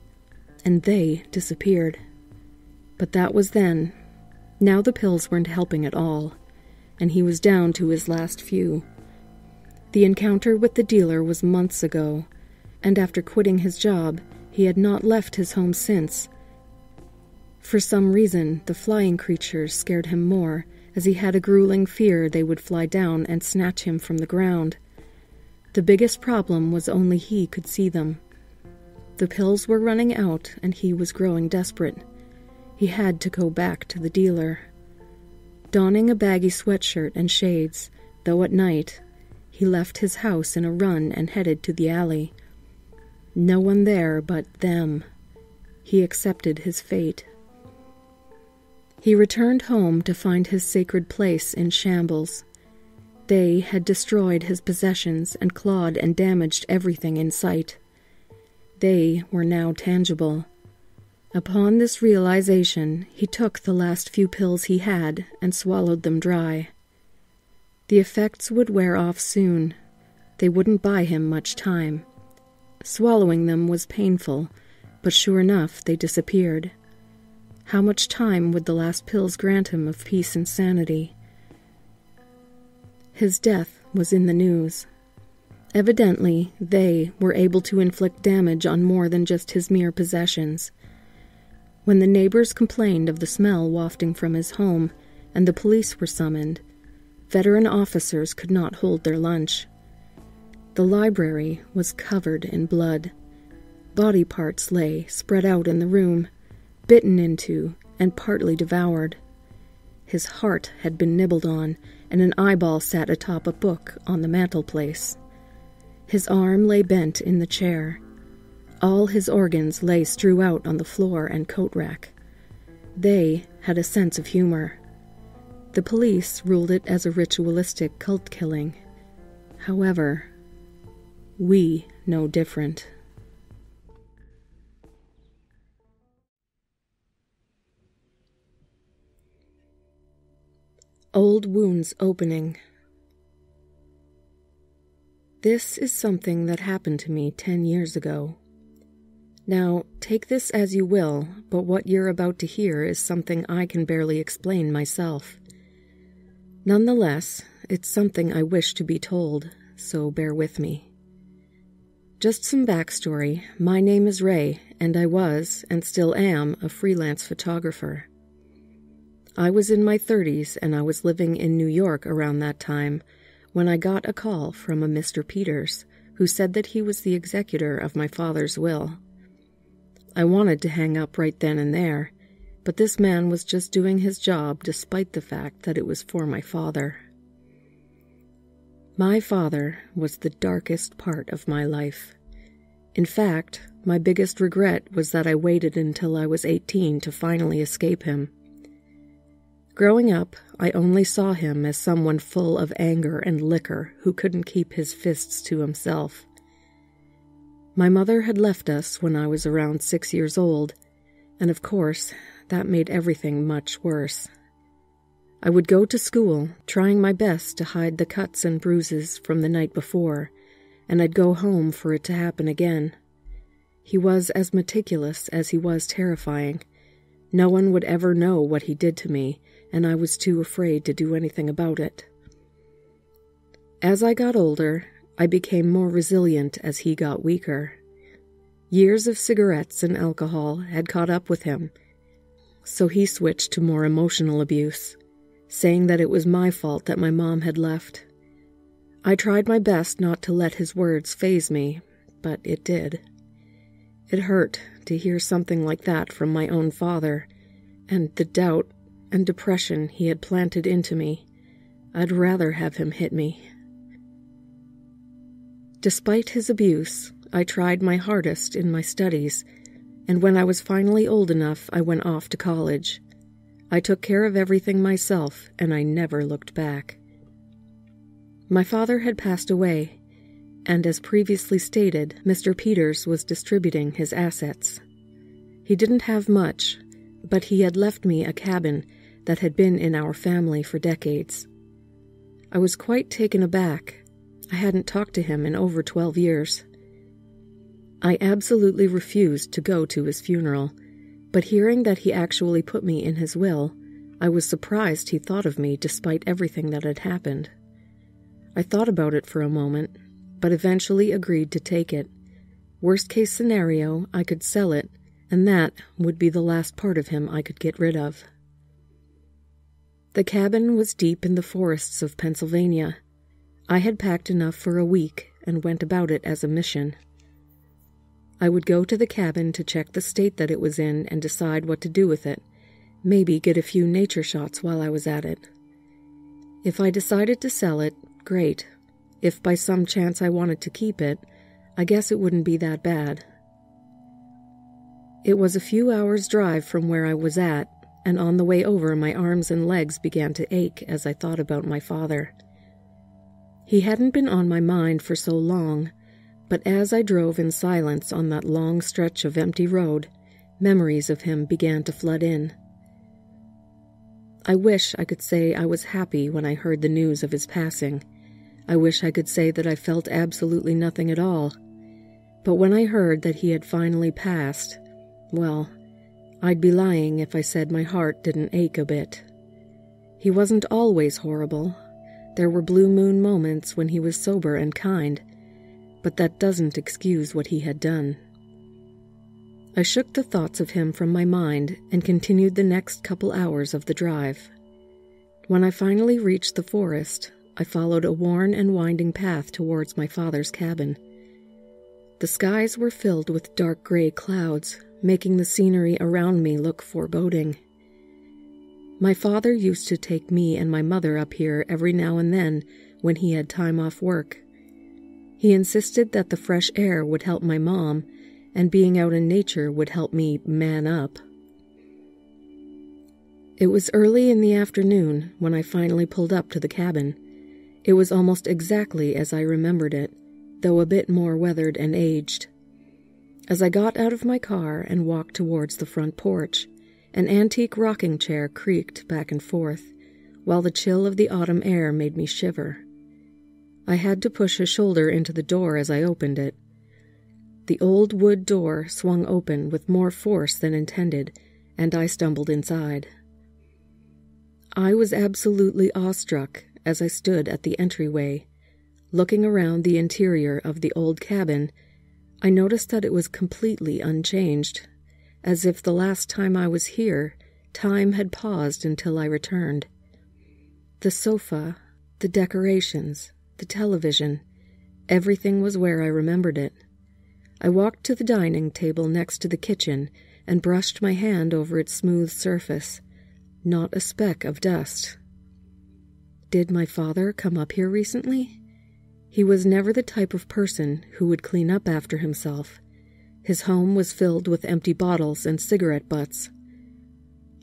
and they disappeared. But that was then. Now the pills weren't helping at all, and he was down to his last few. The encounter with the dealer was months ago, and after quitting his job, he had not left his home since. For some reason, the flying creatures scared him more, as he had a grueling fear they would fly down and snatch him from the ground. The biggest problem was only he could see them. The pills were running out, and he was growing desperate. He had to go back to the dealer. Donning a baggy sweatshirt and shades, though at night, he left his house in a run and headed to the alley. No one there but them. He accepted his fate. He returned home to find his sacred place in shambles. They had destroyed his possessions and clawed and damaged everything in sight. They were now tangible Upon this realization, he took the last few pills he had and swallowed them dry. The effects would wear off soon. They wouldn't buy him much time. Swallowing them was painful, but sure enough, they disappeared. How much time would the last pills grant him of peace and sanity? His death was in the news. Evidently, they were able to inflict damage on more than just his mere possessions. When the neighbors complained of the smell wafting from his home and the police were summoned, veteran officers could not hold their lunch. The library was covered in blood. Body parts lay spread out in the room, bitten into and partly devoured. His heart had been nibbled on, and an eyeball sat atop a book on the mantelpiece. His arm lay bent in the chair. All his organs lay strewn out on the floor and coat rack. They had a sense of humor. The police ruled it as a ritualistic cult killing. However, we know different. Old wounds opening. This is something that happened to me ten years ago. Now, take this as you will, but what you're about to hear is something I can barely explain myself. Nonetheless, it's something I wish to be told, so bear with me. Just some backstory my name is Ray, and I was, and still am, a freelance photographer. I was in my 30s and I was living in New York around that time when I got a call from a Mr. Peters who said that he was the executor of my father's will. I wanted to hang up right then and there, but this man was just doing his job despite the fact that it was for my father. My father was the darkest part of my life. In fact, my biggest regret was that I waited until I was 18 to finally escape him. Growing up, I only saw him as someone full of anger and liquor who couldn't keep his fists to himself. My mother had left us when I was around six years old, and of course, that made everything much worse. I would go to school, trying my best to hide the cuts and bruises from the night before, and I'd go home for it to happen again. He was as meticulous as he was terrifying. No one would ever know what he did to me, and I was too afraid to do anything about it. As I got older, I became more resilient as he got weaker. Years of cigarettes and alcohol had caught up with him, so he switched to more emotional abuse, saying that it was my fault that my mom had left. I tried my best not to let his words faze me, but it did. It hurt to hear something like that from my own father, and the doubt and depression he had planted into me. I'd rather have him hit me. Despite his abuse, I tried my hardest in my studies, and when I was finally old enough, I went off to college. I took care of everything myself, and I never looked back. My father had passed away, and as previously stated, Mr. Peters was distributing his assets. He didn't have much, but he had left me a cabin that had been in our family for decades. I was quite taken aback I hadn't talked to him in over 12 years. I absolutely refused to go to his funeral, but hearing that he actually put me in his will, I was surprised he thought of me despite everything that had happened. I thought about it for a moment, but eventually agreed to take it. Worst case scenario, I could sell it, and that would be the last part of him I could get rid of. The cabin was deep in the forests of Pennsylvania I had packed enough for a week and went about it as a mission. I would go to the cabin to check the state that it was in and decide what to do with it, maybe get a few nature shots while I was at it. If I decided to sell it, great. If by some chance I wanted to keep it, I guess it wouldn't be that bad. It was a few hours' drive from where I was at, and on the way over, my arms and legs began to ache as I thought about my father. He hadn't been on my mind for so long, but as I drove in silence on that long stretch of empty road, memories of him began to flood in. I wish I could say I was happy when I heard the news of his passing. I wish I could say that I felt absolutely nothing at all. But when I heard that he had finally passed, well, I'd be lying if I said my heart didn't ache a bit. He wasn't always horrible, there were blue moon moments when he was sober and kind, but that doesn't excuse what he had done. I shook the thoughts of him from my mind and continued the next couple hours of the drive. When I finally reached the forest, I followed a worn and winding path towards my father's cabin. The skies were filled with dark gray clouds, making the scenery around me look foreboding. My father used to take me and my mother up here every now and then when he had time off work. He insisted that the fresh air would help my mom, and being out in nature would help me man up. It was early in the afternoon when I finally pulled up to the cabin. It was almost exactly as I remembered it, though a bit more weathered and aged. As I got out of my car and walked towards the front porch, an antique rocking chair creaked back and forth, while the chill of the autumn air made me shiver. I had to push a shoulder into the door as I opened it. The old wood door swung open with more force than intended, and I stumbled inside. I was absolutely awestruck as I stood at the entryway. Looking around the interior of the old cabin, I noticed that it was completely unchanged, as if the last time I was here, time had paused until I returned. The sofa, the decorations, the television, everything was where I remembered it. I walked to the dining table next to the kitchen and brushed my hand over its smooth surface. Not a speck of dust. Did my father come up here recently? He was never the type of person who would clean up after himself. His home was filled with empty bottles and cigarette butts.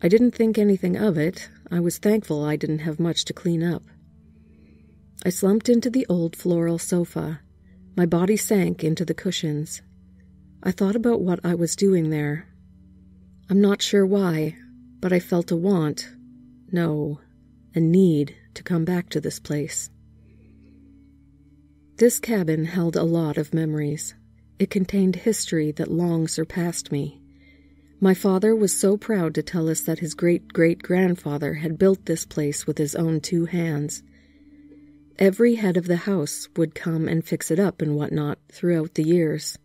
I didn't think anything of it. I was thankful I didn't have much to clean up. I slumped into the old floral sofa. My body sank into the cushions. I thought about what I was doing there. I'm not sure why, but I felt a want, no, a need to come back to this place. This cabin held a lot of memories. It contained history that long surpassed me. My father was so proud to tell us that his great great grandfather had built this place with his own two hands. Every head of the house would come and fix it up and what not throughout the years.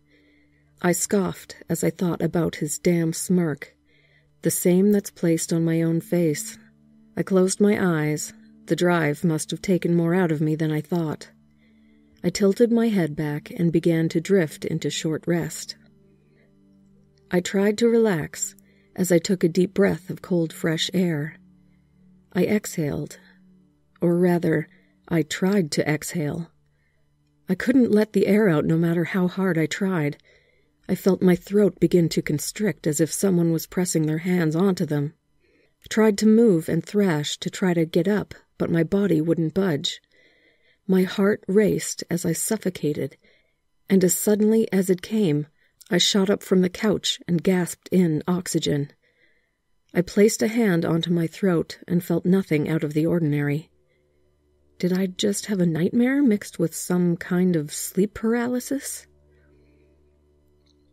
I scoffed as I thought about his damn smirk, the same that's placed on my own face. I closed my eyes. The drive must have taken more out of me than I thought. I tilted my head back and began to drift into short rest. I tried to relax as I took a deep breath of cold, fresh air. I exhaled, or rather, I tried to exhale. I couldn't let the air out no matter how hard I tried. I felt my throat begin to constrict as if someone was pressing their hands onto them. I tried to move and thrash to try to get up, but my body wouldn't budge. My heart raced as I suffocated, and as suddenly as it came, I shot up from the couch and gasped in oxygen. I placed a hand onto my throat and felt nothing out of the ordinary. Did I just have a nightmare mixed with some kind of sleep paralysis?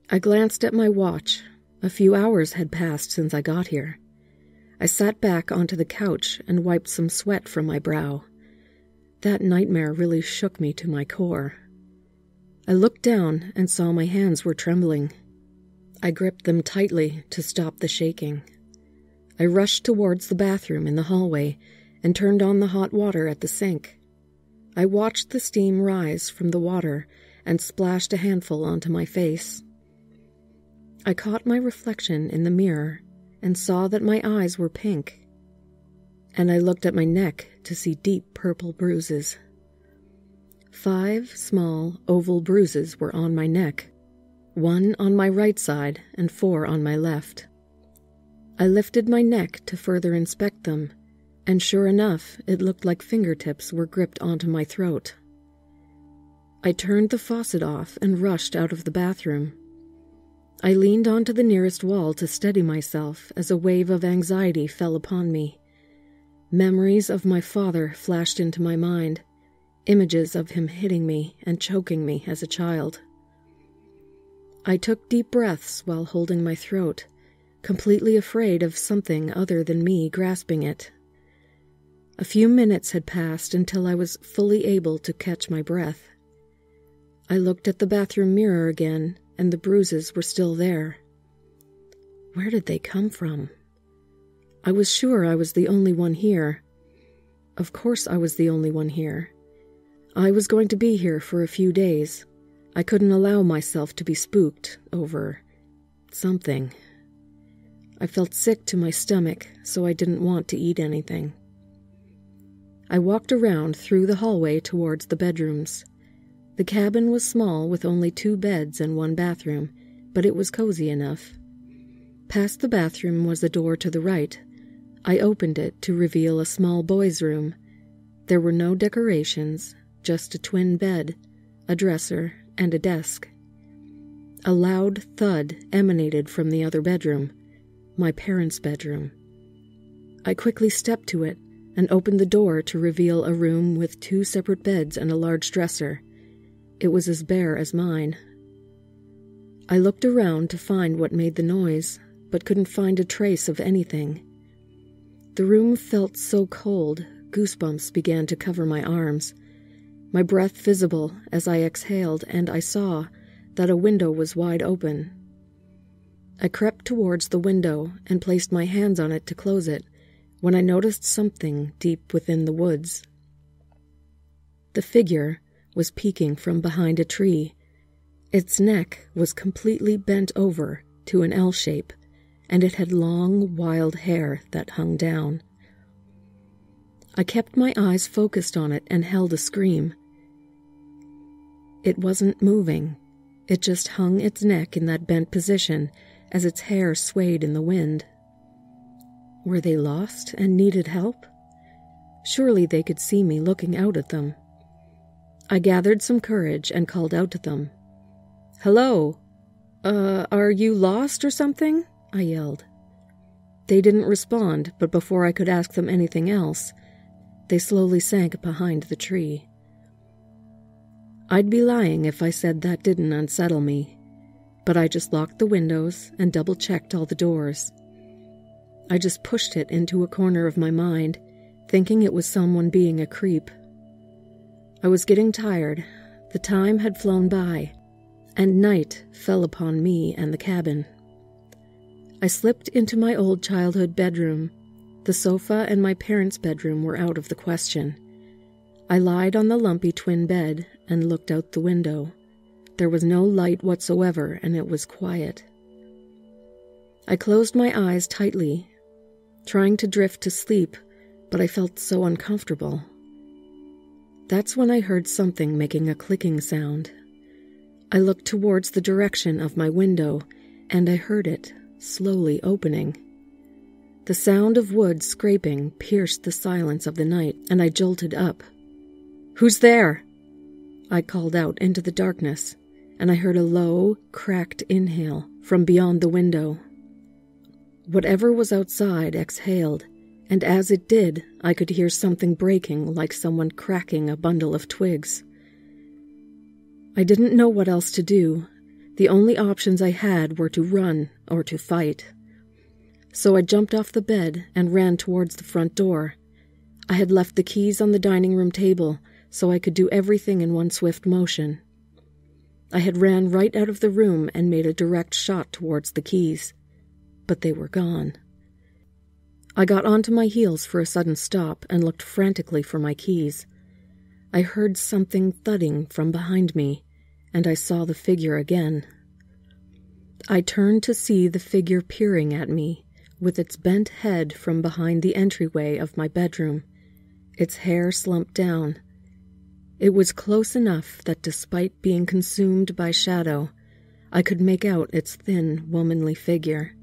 I glanced at my watch. A few hours had passed since I got here. I sat back onto the couch and wiped some sweat from my brow. That nightmare really shook me to my core. I looked down and saw my hands were trembling. I gripped them tightly to stop the shaking. I rushed towards the bathroom in the hallway and turned on the hot water at the sink. I watched the steam rise from the water and splashed a handful onto my face. I caught my reflection in the mirror and saw that my eyes were pink, and I looked at my neck to see deep purple bruises. Five small oval bruises were on my neck, one on my right side and four on my left. I lifted my neck to further inspect them, and sure enough, it looked like fingertips were gripped onto my throat. I turned the faucet off and rushed out of the bathroom. I leaned onto the nearest wall to steady myself as a wave of anxiety fell upon me. Memories of my father flashed into my mind, images of him hitting me and choking me as a child. I took deep breaths while holding my throat, completely afraid of something other than me grasping it. A few minutes had passed until I was fully able to catch my breath. I looked at the bathroom mirror again and the bruises were still there. Where did they come from? I was sure I was the only one here. Of course, I was the only one here. I was going to be here for a few days. I couldn't allow myself to be spooked over something. I felt sick to my stomach, so I didn't want to eat anything. I walked around through the hallway towards the bedrooms. The cabin was small with only two beds and one bathroom, but it was cozy enough. Past the bathroom was a door to the right. I opened it to reveal a small boy's room. There were no decorations, just a twin bed, a dresser, and a desk. A loud thud emanated from the other bedroom, my parents' bedroom. I quickly stepped to it and opened the door to reveal a room with two separate beds and a large dresser. It was as bare as mine. I looked around to find what made the noise, but couldn't find a trace of anything. The room felt so cold, goosebumps began to cover my arms. My breath visible as I exhaled, and I saw that a window was wide open. I crept towards the window and placed my hands on it to close it when I noticed something deep within the woods. The figure was peeking from behind a tree. Its neck was completely bent over to an L shape, and it had long, wild hair that hung down. I kept my eyes focused on it and held a scream. It wasn't moving. It just hung its neck in that bent position as its hair swayed in the wind. Were they lost and needed help? Surely they could see me looking out at them. I gathered some courage and called out to them. Hello? Uh, are you lost or something? I yelled. They didn't respond, but before I could ask them anything else, they slowly sank behind the tree. I'd be lying if I said that didn't unsettle me, but I just locked the windows and double checked all the doors. I just pushed it into a corner of my mind, thinking it was someone being a creep. I was getting tired. The time had flown by, and night fell upon me and the cabin. I slipped into my old childhood bedroom. The sofa and my parents' bedroom were out of the question. I lied on the lumpy twin bed and looked out the window. There was no light whatsoever, and it was quiet. I closed my eyes tightly trying to drift to sleep, but I felt so uncomfortable. That's when I heard something making a clicking sound. I looked towards the direction of my window, and I heard it slowly opening. The sound of wood scraping pierced the silence of the night, and I jolted up. Who's there? I called out into the darkness, and I heard a low, cracked inhale from beyond the window. Whatever was outside exhaled, and as it did, I could hear something breaking like someone cracking a bundle of twigs. I didn't know what else to do. The only options I had were to run or to fight. So I jumped off the bed and ran towards the front door. I had left the keys on the dining room table so I could do everything in one swift motion. I had ran right out of the room and made a direct shot towards the keys but they were gone. I got onto my heels for a sudden stop and looked frantically for my keys. I heard something thudding from behind me, and I saw the figure again. I turned to see the figure peering at me, with its bent head from behind the entryway of my bedroom, its hair slumped down. It was close enough that despite being consumed by shadow, I could make out its thin, womanly figure.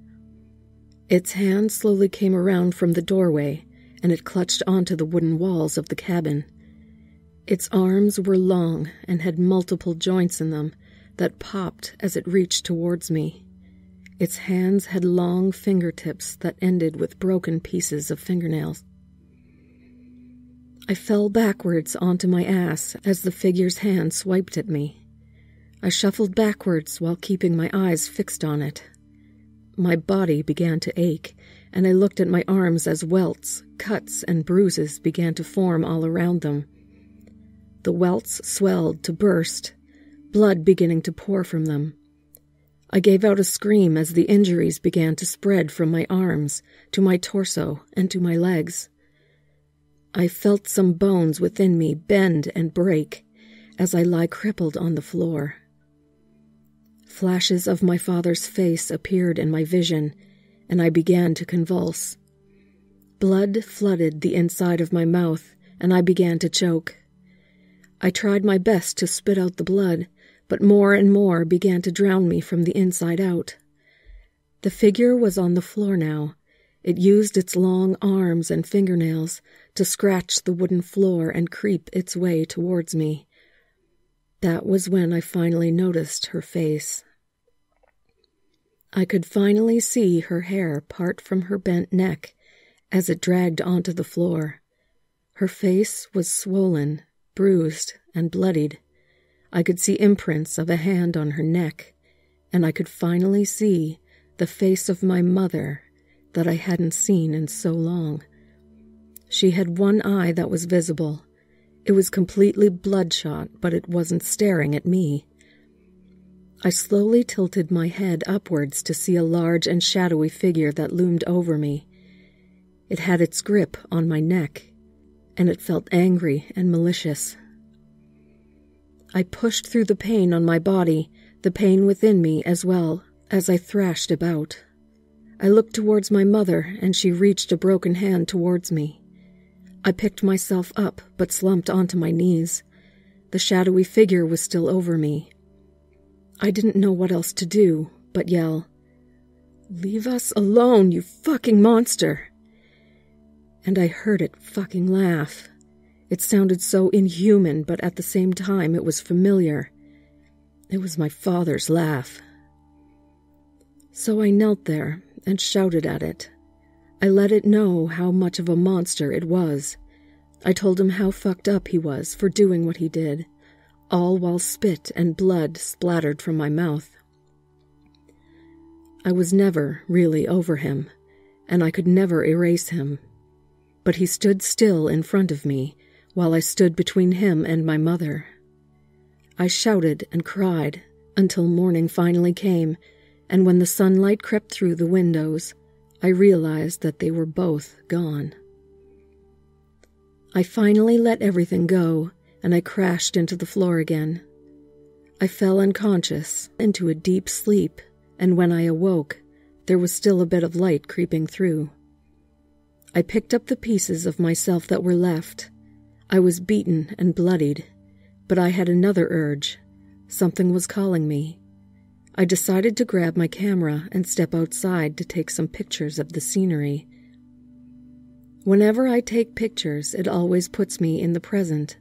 Its hand slowly came around from the doorway, and it clutched onto the wooden walls of the cabin. Its arms were long and had multiple joints in them that popped as it reached towards me. Its hands had long fingertips that ended with broken pieces of fingernails. I fell backwards onto my ass as the figure's hand swiped at me. I shuffled backwards while keeping my eyes fixed on it. My body began to ache, and I looked at my arms as welts, cuts, and bruises began to form all around them. The welts swelled to burst, blood beginning to pour from them. I gave out a scream as the injuries began to spread from my arms to my torso and to my legs. I felt some bones within me bend and break as I lie crippled on the floor. Flashes of my father's face appeared in my vision, and I began to convulse. Blood flooded the inside of my mouth, and I began to choke. I tried my best to spit out the blood, but more and more began to drown me from the inside out. The figure was on the floor now. It used its long arms and fingernails to scratch the wooden floor and creep its way towards me. That was when I finally noticed her face. I could finally see her hair part from her bent neck as it dragged onto the floor. Her face was swollen, bruised, and bloodied. I could see imprints of a hand on her neck, and I could finally see the face of my mother that I hadn't seen in so long. She had one eye that was visible. It was completely bloodshot, but it wasn't staring at me. I slowly tilted my head upwards to see a large and shadowy figure that loomed over me. It had its grip on my neck, and it felt angry and malicious. I pushed through the pain on my body, the pain within me as well, as I thrashed about. I looked towards my mother, and she reached a broken hand towards me. I picked myself up, but slumped onto my knees. The shadowy figure was still over me. I didn't know what else to do but yell, Leave us alone, you fucking monster! and I heard it fucking laugh. It sounded so inhuman, but at the same time it was familiar. It was my father's laugh. So I knelt there and shouted at it. I let it know how much of a monster it was. I told him how fucked up he was for doing what he did, all while spit and blood splattered from my mouth. I was never really over him, and I could never erase him but he stood still in front of me while I stood between him and my mother. I shouted and cried until morning finally came, and when the sunlight crept through the windows, I realized that they were both gone. I finally let everything go, and I crashed into the floor again. I fell unconscious into a deep sleep, and when I awoke, there was still a bit of light creeping through. I picked up the pieces of myself that were left. I was beaten and bloodied, but I had another urge. Something was calling me. I decided to grab my camera and step outside to take some pictures of the scenery. Whenever I take pictures, it always puts me in the present.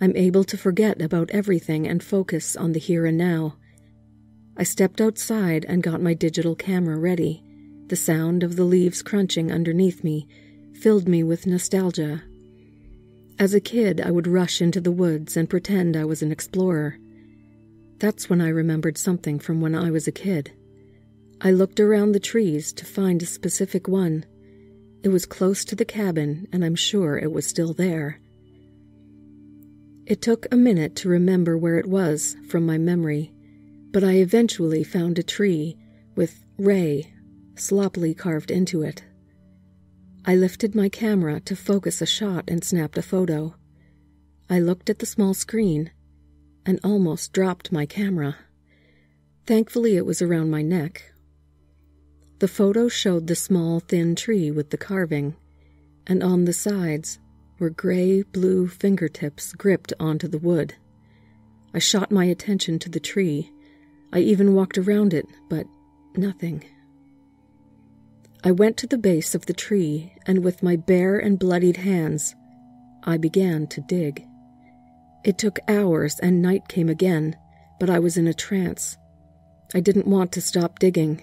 I'm able to forget about everything and focus on the here and now. I stepped outside and got my digital camera ready. The sound of the leaves crunching underneath me filled me with nostalgia. As a kid, I would rush into the woods and pretend I was an explorer. That's when I remembered something from when I was a kid. I looked around the trees to find a specific one. It was close to the cabin, and I'm sure it was still there. It took a minute to remember where it was from my memory, but I eventually found a tree with Ray sloppily carved into it. I lifted my camera to focus a shot and snapped a photo. I looked at the small screen and almost dropped my camera. Thankfully, it was around my neck. The photo showed the small, thin tree with the carving, and on the sides were gray blue fingertips gripped onto the wood. I shot my attention to the tree. I even walked around it, but nothing. I went to the base of the tree, and with my bare and bloodied hands, I began to dig. It took hours, and night came again, but I was in a trance. I didn't want to stop digging.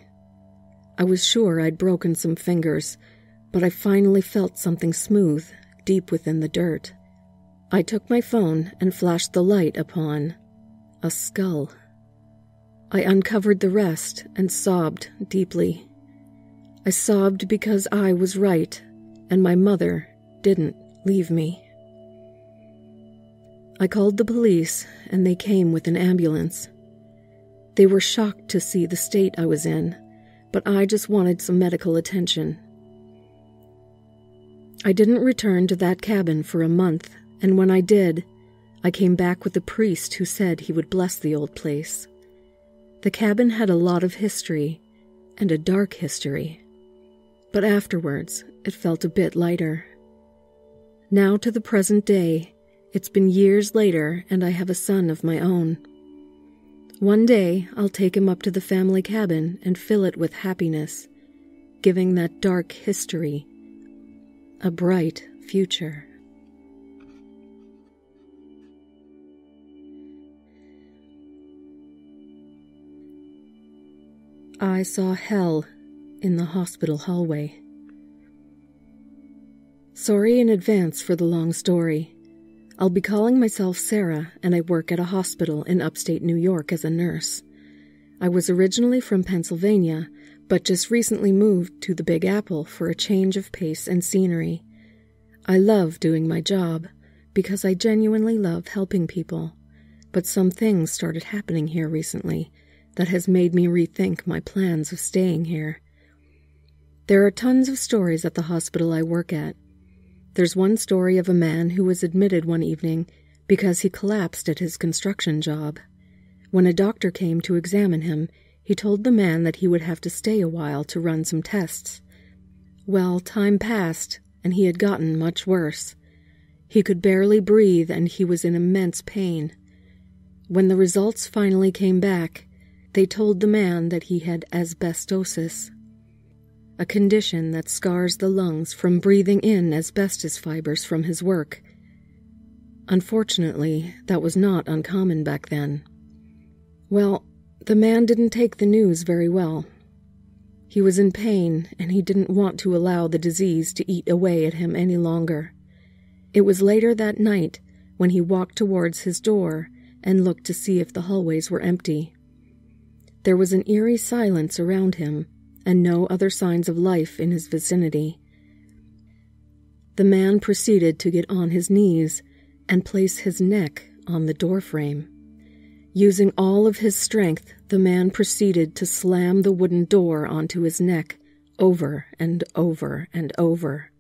I was sure I'd broken some fingers, but I finally felt something smooth deep within the dirt. I took my phone and flashed the light upon a skull. I uncovered the rest and sobbed deeply. I sobbed because I was right and my mother didn't leave me. I called the police and they came with an ambulance. They were shocked to see the state I was in, but I just wanted some medical attention. I didn't return to that cabin for a month, and when I did, I came back with a priest who said he would bless the old place. The cabin had a lot of history, and a dark history but afterwards it felt a bit lighter. Now to the present day, it's been years later and I have a son of my own. One day I'll take him up to the family cabin and fill it with happiness, giving that dark history a bright future. I saw hell in the hospital hallway. Sorry in advance for the long story. I'll be calling myself Sarah, and I work at a hospital in upstate New York as a nurse. I was originally from Pennsylvania, but just recently moved to the Big Apple for a change of pace and scenery. I love doing my job because I genuinely love helping people, but some things started happening here recently that has made me rethink my plans of staying here. There are tons of stories at the hospital I work at. There's one story of a man who was admitted one evening because he collapsed at his construction job. When a doctor came to examine him, he told the man that he would have to stay a while to run some tests. Well, time passed, and he had gotten much worse. He could barely breathe, and he was in immense pain. When the results finally came back, they told the man that he had asbestosis, a condition that scars the lungs from breathing in asbestos fibers from his work. Unfortunately, that was not uncommon back then. Well, the man didn't take the news very well. He was in pain, and he didn't want to allow the disease to eat away at him any longer. It was later that night when he walked towards his door and looked to see if the hallways were empty. There was an eerie silence around him, and no other signs of life in his vicinity. The man proceeded to get on his knees and place his neck on the doorframe. Using all of his strength, the man proceeded to slam the wooden door onto his neck over and over and over.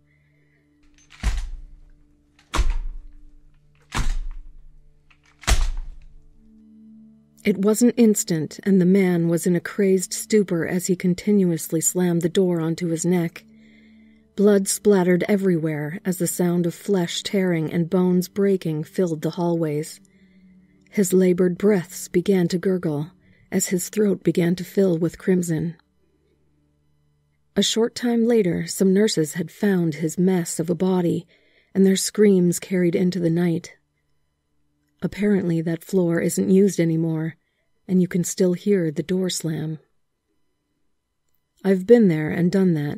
It wasn't instant, and the man was in a crazed stupor as he continuously slammed the door onto his neck. Blood splattered everywhere as the sound of flesh tearing and bones breaking filled the hallways. His labored breaths began to gurgle as his throat began to fill with crimson. A short time later, some nurses had found his mess of a body, and their screams carried into the night. Apparently, that floor isn't used anymore, and you can still hear the door slam. I've been there and done that.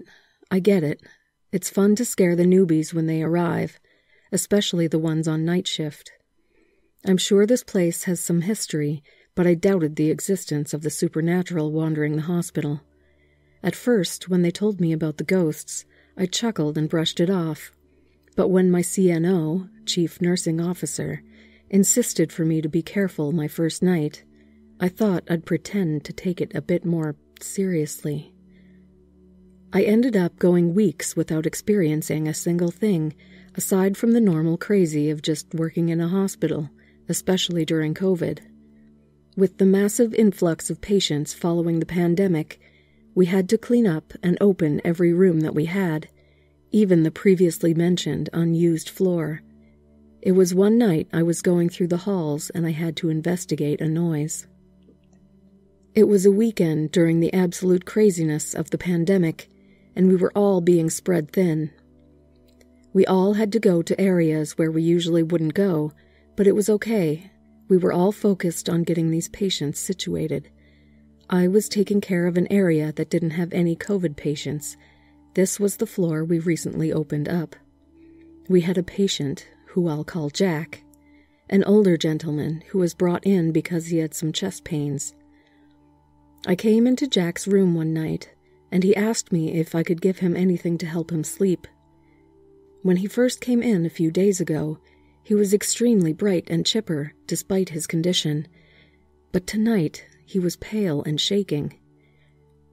I get it. It's fun to scare the newbies when they arrive, especially the ones on night shift. I'm sure this place has some history, but I doubted the existence of the supernatural wandering the hospital. At first, when they told me about the ghosts, I chuckled and brushed it off. But when my CNO, Chief Nursing Officer, insisted for me to be careful my first night, I thought I'd pretend to take it a bit more seriously. I ended up going weeks without experiencing a single thing aside from the normal crazy of just working in a hospital, especially during COVID. With the massive influx of patients following the pandemic, we had to clean up and open every room that we had, even the previously mentioned unused floor. It was one night I was going through the halls and I had to investigate a noise. It was a weekend during the absolute craziness of the pandemic, and we were all being spread thin. We all had to go to areas where we usually wouldn't go, but it was okay. We were all focused on getting these patients situated. I was taking care of an area that didn't have any COVID patients. This was the floor we recently opened up. We had a patient who I'll call Jack, an older gentleman who was brought in because he had some chest pains. I came into Jack's room one night, and he asked me if I could give him anything to help him sleep. When he first came in a few days ago, he was extremely bright and chipper despite his condition, but tonight he was pale and shaking.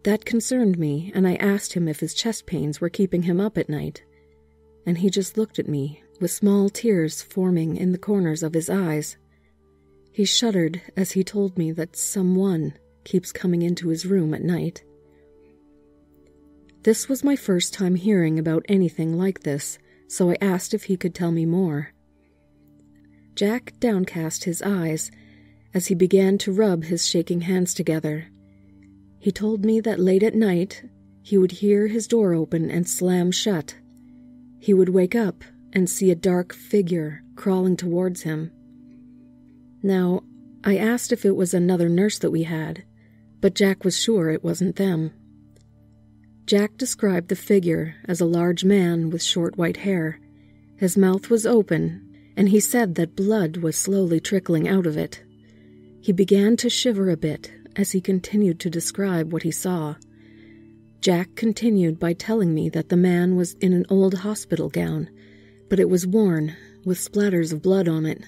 That concerned me, and I asked him if his chest pains were keeping him up at night, and he just looked at me with small tears forming in the corners of his eyes. He shuddered as he told me that someone keeps coming into his room at night. This was my first time hearing about anything like this, so I asked if he could tell me more. Jack downcast his eyes, as he began to rub his shaking hands together. He told me that late at night he would hear his door open and slam shut. He would wake up and see a dark figure crawling towards him. Now, I asked if it was another nurse that we had, but Jack was sure it wasn't them. Jack described the figure as a large man with short white hair. His mouth was open, and he said that blood was slowly trickling out of it. He began to shiver a bit as he continued to describe what he saw. Jack continued by telling me that the man was in an old hospital gown, but it was worn, with splatters of blood on it.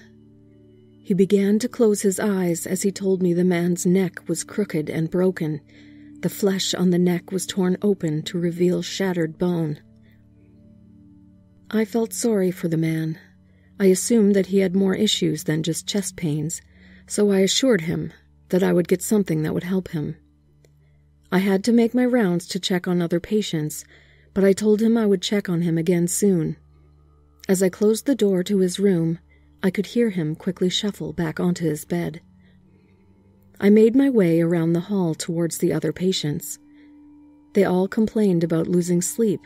He began to close his eyes as he told me the man's neck was crooked and broken. The flesh on the neck was torn open to reveal shattered bone. I felt sorry for the man. I assumed that he had more issues than just chest pains, so I assured him that I would get something that would help him. I had to make my rounds to check on other patients, but I told him I would check on him again soon. As I closed the door to his room, I could hear him quickly shuffle back onto his bed. I made my way around the hall towards the other patients. They all complained about losing sleep,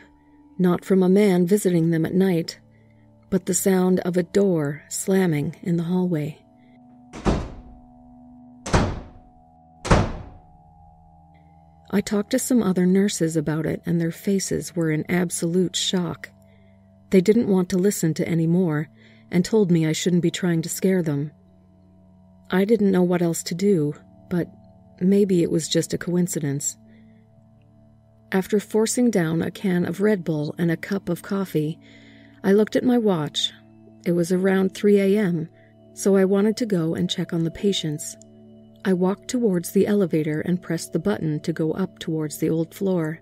not from a man visiting them at night, but the sound of a door slamming in the hallway. I talked to some other nurses about it, and their faces were in absolute shock. They didn't want to listen to any more and told me I shouldn't be trying to scare them. I didn't know what else to do, but maybe it was just a coincidence. After forcing down a can of Red Bull and a cup of coffee, I looked at my watch. It was around 3 a.m., so I wanted to go and check on the patients. I walked towards the elevator and pressed the button to go up towards the old floor.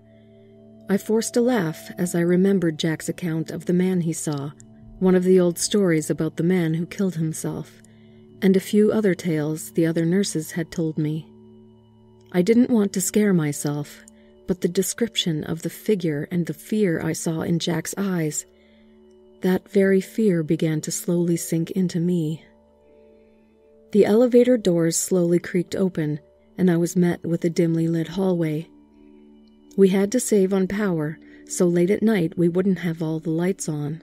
I forced a laugh as I remembered Jack's account of the man he saw, one of the old stories about the man who killed himself, and a few other tales the other nurses had told me. I didn't want to scare myself, but the description of the figure and the fear I saw in Jack's eyes, that very fear began to slowly sink into me. The elevator doors slowly creaked open, and I was met with a dimly lit hallway. We had to save on power, so late at night we wouldn't have all the lights on.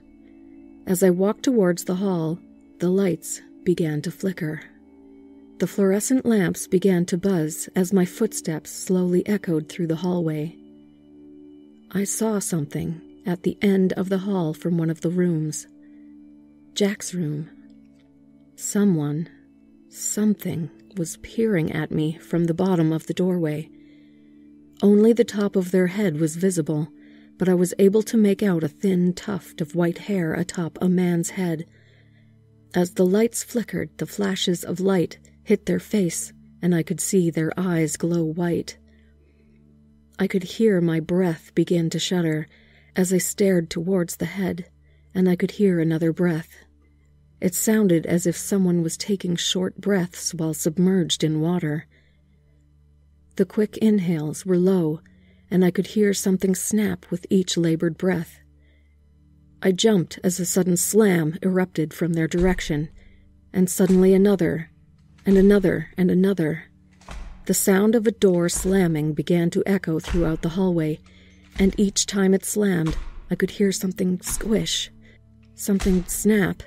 As I walked towards the hall, the lights began to flicker. The fluorescent lamps began to buzz as my footsteps slowly echoed through the hallway. I saw something at the end of the hall from one of the rooms. Jack's room. Someone Something was peering at me from the bottom of the doorway. Only the top of their head was visible, but I was able to make out a thin tuft of white hair atop a man's head. As the lights flickered, the flashes of light hit their face, and I could see their eyes glow white. I could hear my breath begin to shudder as I stared towards the head, and I could hear another breath. It sounded as if someone was taking short breaths while submerged in water. The quick inhales were low, and I could hear something snap with each labored breath. I jumped as a sudden slam erupted from their direction, and suddenly another, and another, and another. The sound of a door slamming began to echo throughout the hallway, and each time it slammed, I could hear something squish, something snap,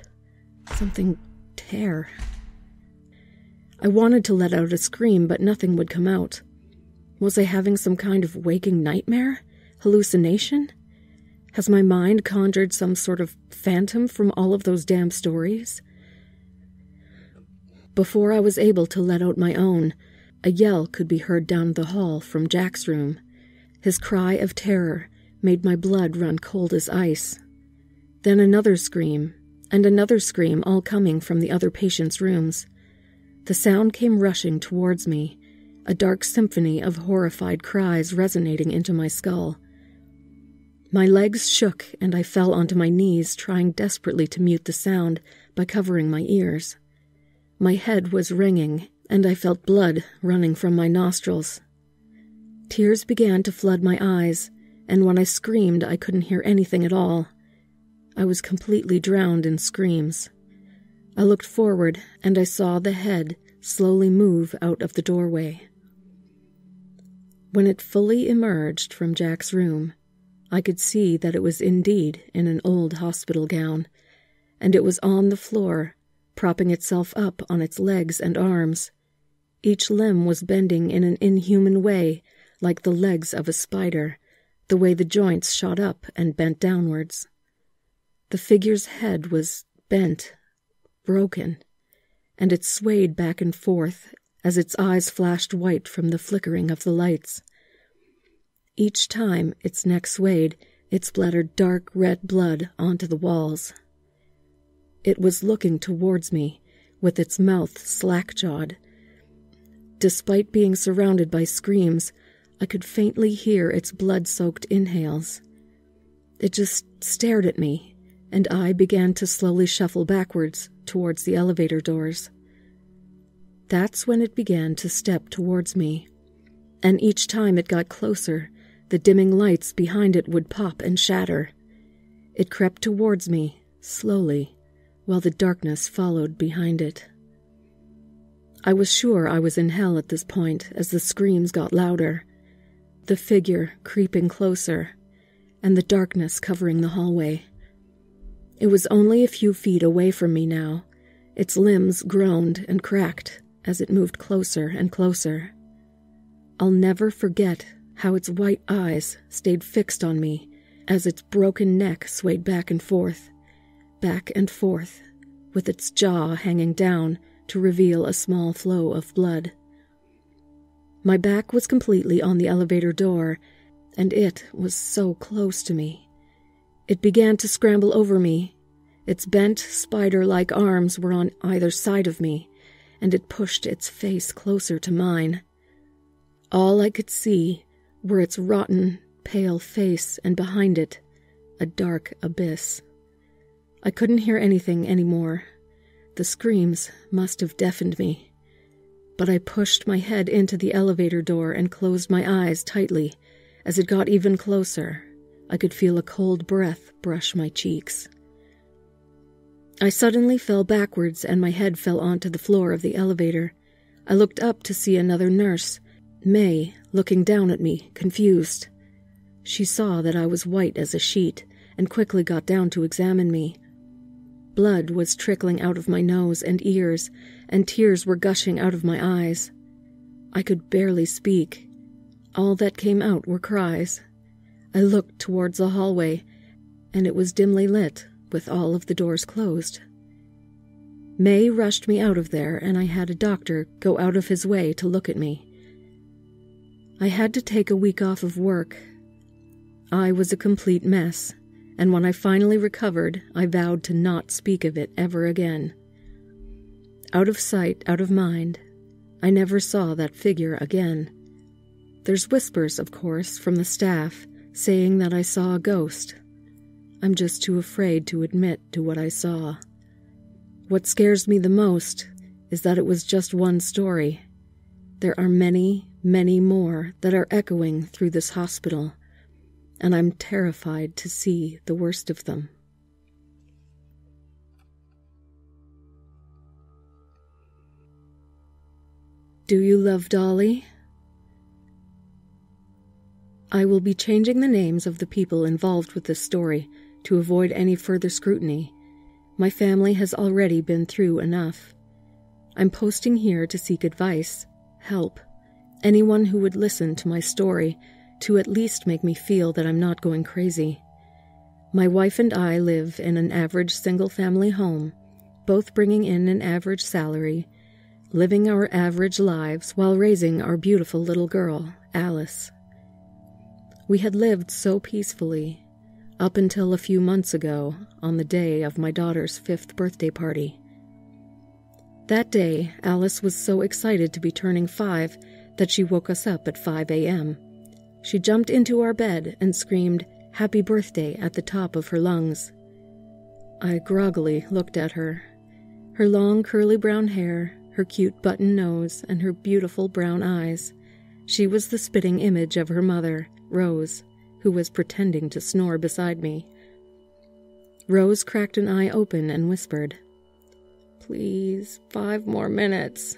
Something tear. I wanted to let out a scream, but nothing would come out. Was I having some kind of waking nightmare? Hallucination? Has my mind conjured some sort of phantom from all of those damn stories? Before I was able to let out my own, a yell could be heard down the hall from Jack's room. His cry of terror made my blood run cold as ice. Then another scream, and another scream all coming from the other patients' rooms. The sound came rushing towards me, a dark symphony of horrified cries resonating into my skull. My legs shook and I fell onto my knees, trying desperately to mute the sound by covering my ears. My head was ringing, and I felt blood running from my nostrils. Tears began to flood my eyes, and when I screamed, I couldn't hear anything at all. I was completely drowned in screams. I looked forward and I saw the head slowly move out of the doorway. When it fully emerged from Jack's room, I could see that it was indeed in an old hospital gown, and it was on the floor, propping itself up on its legs and arms. Each limb was bending in an inhuman way, like the legs of a spider, the way the joints shot up and bent downwards. The figure's head was bent, broken, and it swayed back and forth as its eyes flashed white from the flickering of the lights. Each time its neck swayed, it splattered dark red blood onto the walls. It was looking towards me, with its mouth slack jawed. Despite being surrounded by screams, I could faintly hear its blood soaked inhales. It just stared at me, and I began to slowly shuffle backwards towards the elevator doors. That's when it began to step towards me, and each time it got closer, the dimming lights behind it would pop and shatter. It crept towards me, slowly, while the darkness followed behind it. I was sure I was in hell at this point as the screams got louder, the figure creeping closer, and the darkness covering the hallway. It was only a few feet away from me now. Its limbs groaned and cracked as it moved closer and closer. I'll never forget how its white eyes stayed fixed on me as its broken neck swayed back and forth, back and forth, with its jaw hanging down to reveal a small flow of blood. My back was completely on the elevator door, and it was so close to me. It began to scramble over me. Its bent, spider like arms were on either side of me, and it pushed its face closer to mine. All I could see were its rotten, pale face, and behind it, a dark abyss. I couldn't hear anything any more. The screams must have deafened me. But I pushed my head into the elevator door and closed my eyes tightly. As it got even closer, I could feel a cold breath brush my cheeks. I suddenly fell backwards and my head fell onto the floor of the elevator. I looked up to see another nurse, May, looking down at me, confused. She saw that I was white as a sheet and quickly got down to examine me. Blood was trickling out of my nose and ears, and tears were gushing out of my eyes. I could barely speak. All that came out were cries. I looked towards the hallway, and it was dimly lit, with all of the doors closed. May rushed me out of there, and I had a doctor go out of his way to look at me. I had to take a week off of work. I was a complete mess, and when I finally recovered, I vowed to not speak of it ever again. Out of sight, out of mind, I never saw that figure again. There's whispers, of course, from the staff saying that I saw a ghost. I'm just too afraid to admit to what I saw. What scares me the most is that it was just one story. There are many, many more that are echoing through this hospital, and I'm terrified to see the worst of them. Do you love Dolly? I will be changing the names of the people involved with this story to avoid any further scrutiny. My family has already been through enough. I'm posting here to seek advice, help, anyone who would listen to my story to at least make me feel that I'm not going crazy. My wife and I live in an average single family home, both bringing in an average salary, living our average lives while raising our beautiful little girl, Alice. We had lived so peacefully up until a few months ago on the day of my daughter's fifth birthday party. That day, Alice was so excited to be turning five that she woke us up at 5 a.m. She jumped into our bed and screamed, Happy birthday, at the top of her lungs. I groggily looked at her. Her long curly brown hair, her cute button nose, and her beautiful brown eyes. She was the spitting image of her mother, Rose, who was pretending to snore beside me. Rose cracked an eye open and whispered, Please, five more minutes.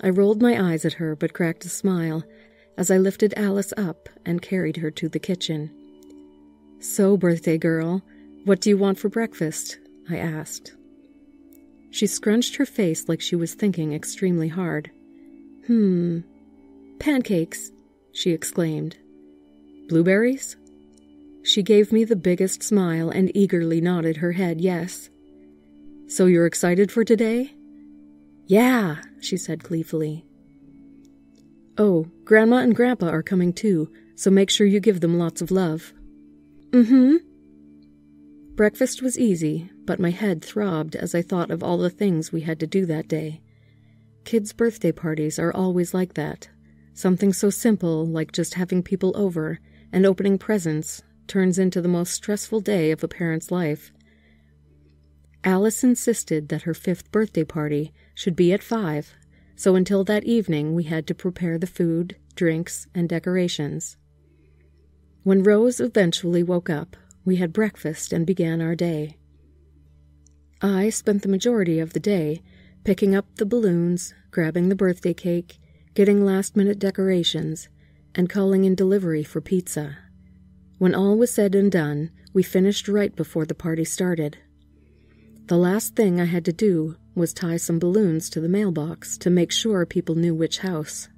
I rolled my eyes at her but cracked a smile as I lifted Alice up and carried her to the kitchen. So, birthday girl, what do you want for breakfast? I asked. She scrunched her face like she was thinking extremely hard. Hmm, pancakes, she exclaimed. Blueberries? She gave me the biggest smile and eagerly nodded her head yes. So you're excited for today? Yeah, she said gleefully. Oh, Grandma and Grandpa are coming too, so make sure you give them lots of love. Mm hmm. Breakfast was easy, but my head throbbed as I thought of all the things we had to do that day. Kids' birthday parties are always like that. Something so simple, like just having people over and opening presents, turns into the most stressful day of a parent's life. Alice insisted that her fifth birthday party should be at five, so until that evening we had to prepare the food, drinks, and decorations. When Rose eventually woke up, we had breakfast and began our day. I spent the majority of the day picking up the balloons, grabbing the birthday cake, getting last minute decorations, and calling in delivery for pizza. When all was said and done, we finished right before the party started. The last thing I had to do was tie some balloons to the mailbox to make sure people knew which house.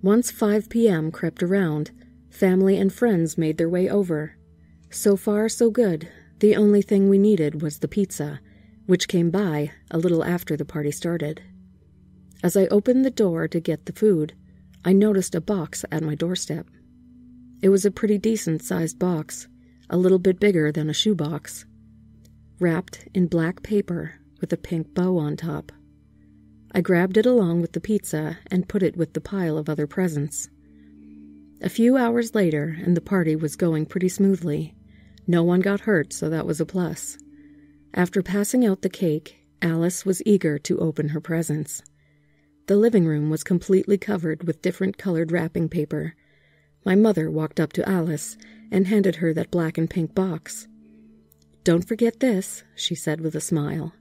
Once 5 p.m. crept around, family and friends made their way over. So far, so good. The only thing we needed was the pizza, which came by a little after the party started. As I opened the door to get the food, I noticed a box at my doorstep. It was a pretty decent sized box, a little bit bigger than a shoebox wrapped in black paper with a pink bow on top. I grabbed it along with the pizza and put it with the pile of other presents. A few hours later, and the party was going pretty smoothly. No one got hurt, so that was a plus. After passing out the cake, Alice was eager to open her presents. The living room was completely covered with different colored wrapping paper. My mother walked up to Alice and handed her that black and pink box. Don't forget this, she said with a smile.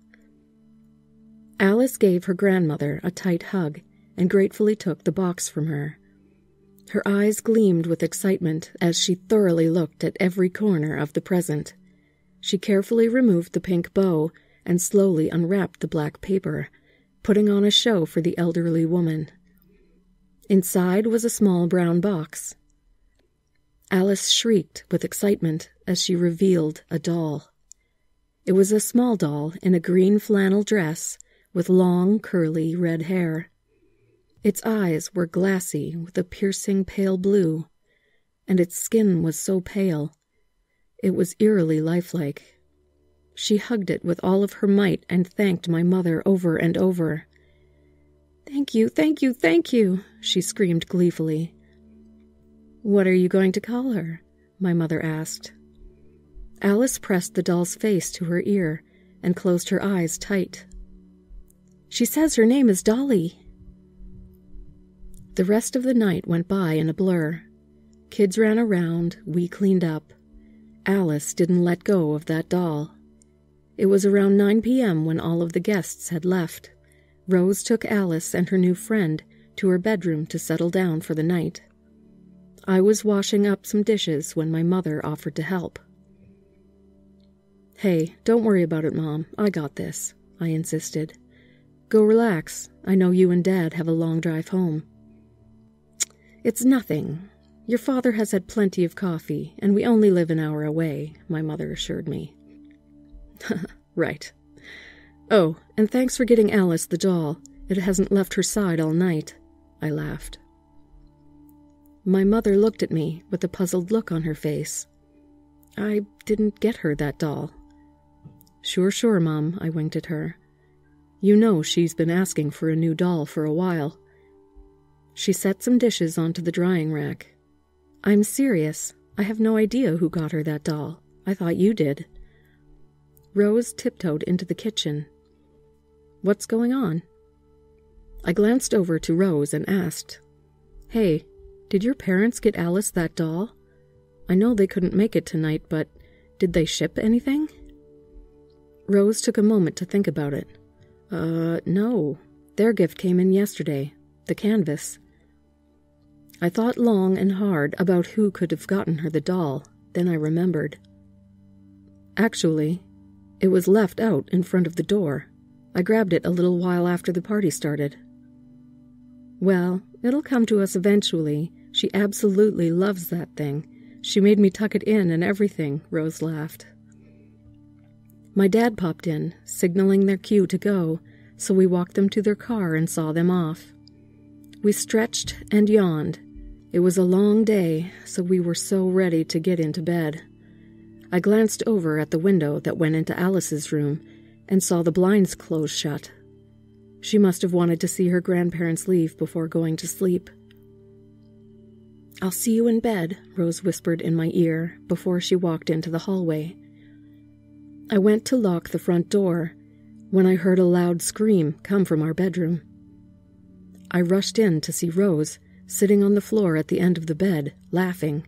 Alice gave her grandmother a tight hug and gratefully took the box from her. Her eyes gleamed with excitement as she thoroughly looked at every corner of the present. She carefully removed the pink bow and slowly unwrapped the black paper, putting on a show for the elderly woman. Inside was a small brown box. Alice shrieked with excitement as she revealed a doll. It was a small doll in a green flannel dress with long, curly red hair. Its eyes were glassy with a piercing pale blue, and its skin was so pale. It was eerily lifelike. She hugged it with all of her might and thanked my mother over and over. Thank you, thank you, thank you, she screamed gleefully. What are you going to call her? my mother asked. Alice pressed the doll's face to her ear and closed her eyes tight. She says her name is Dolly. The rest of the night went by in a blur. Kids ran around, we cleaned up. Alice didn't let go of that doll. It was around 9 p.m. when all of the guests had left. Rose took Alice and her new friend to her bedroom to settle down for the night. I was washing up some dishes when my mother offered to help. Hey, don't worry about it, Mom. I got this, I insisted. Go relax. I know you and Dad have a long drive home. It's nothing. Your father has had plenty of coffee, and we only live an hour away, my mother assured me. right. Oh, and thanks for getting Alice the doll. It hasn't left her side all night, I laughed. My mother looked at me with a puzzled look on her face. I didn't get her that doll, Sure, sure, Mom, I winked at her. You know she's been asking for a new doll for a while. She set some dishes onto the drying rack. I'm serious. I have no idea who got her that doll. I thought you did. Rose tiptoed into the kitchen. What's going on? I glanced over to Rose and asked, Hey, did your parents get Alice that doll? I know they couldn't make it tonight, but did they ship anything? Rose took a moment to think about it. Uh, no. Their gift came in yesterday, the canvas. I thought long and hard about who could have gotten her the doll, then I remembered. Actually, it was left out in front of the door. I grabbed it a little while after the party started. Well, it'll come to us eventually. She absolutely loves that thing. She made me tuck it in and everything, Rose laughed. My dad popped in, signaling their cue to go, so we walked them to their car and saw them off. We stretched and yawned. It was a long day, so we were so ready to get into bed. I glanced over at the window that went into Alice's room and saw the blinds close shut. She must have wanted to see her grandparents leave before going to sleep. I'll see you in bed, Rose whispered in my ear before she walked into the hallway. I went to lock the front door when I heard a loud scream come from our bedroom. I rushed in to see Rose sitting on the floor at the end of the bed, laughing.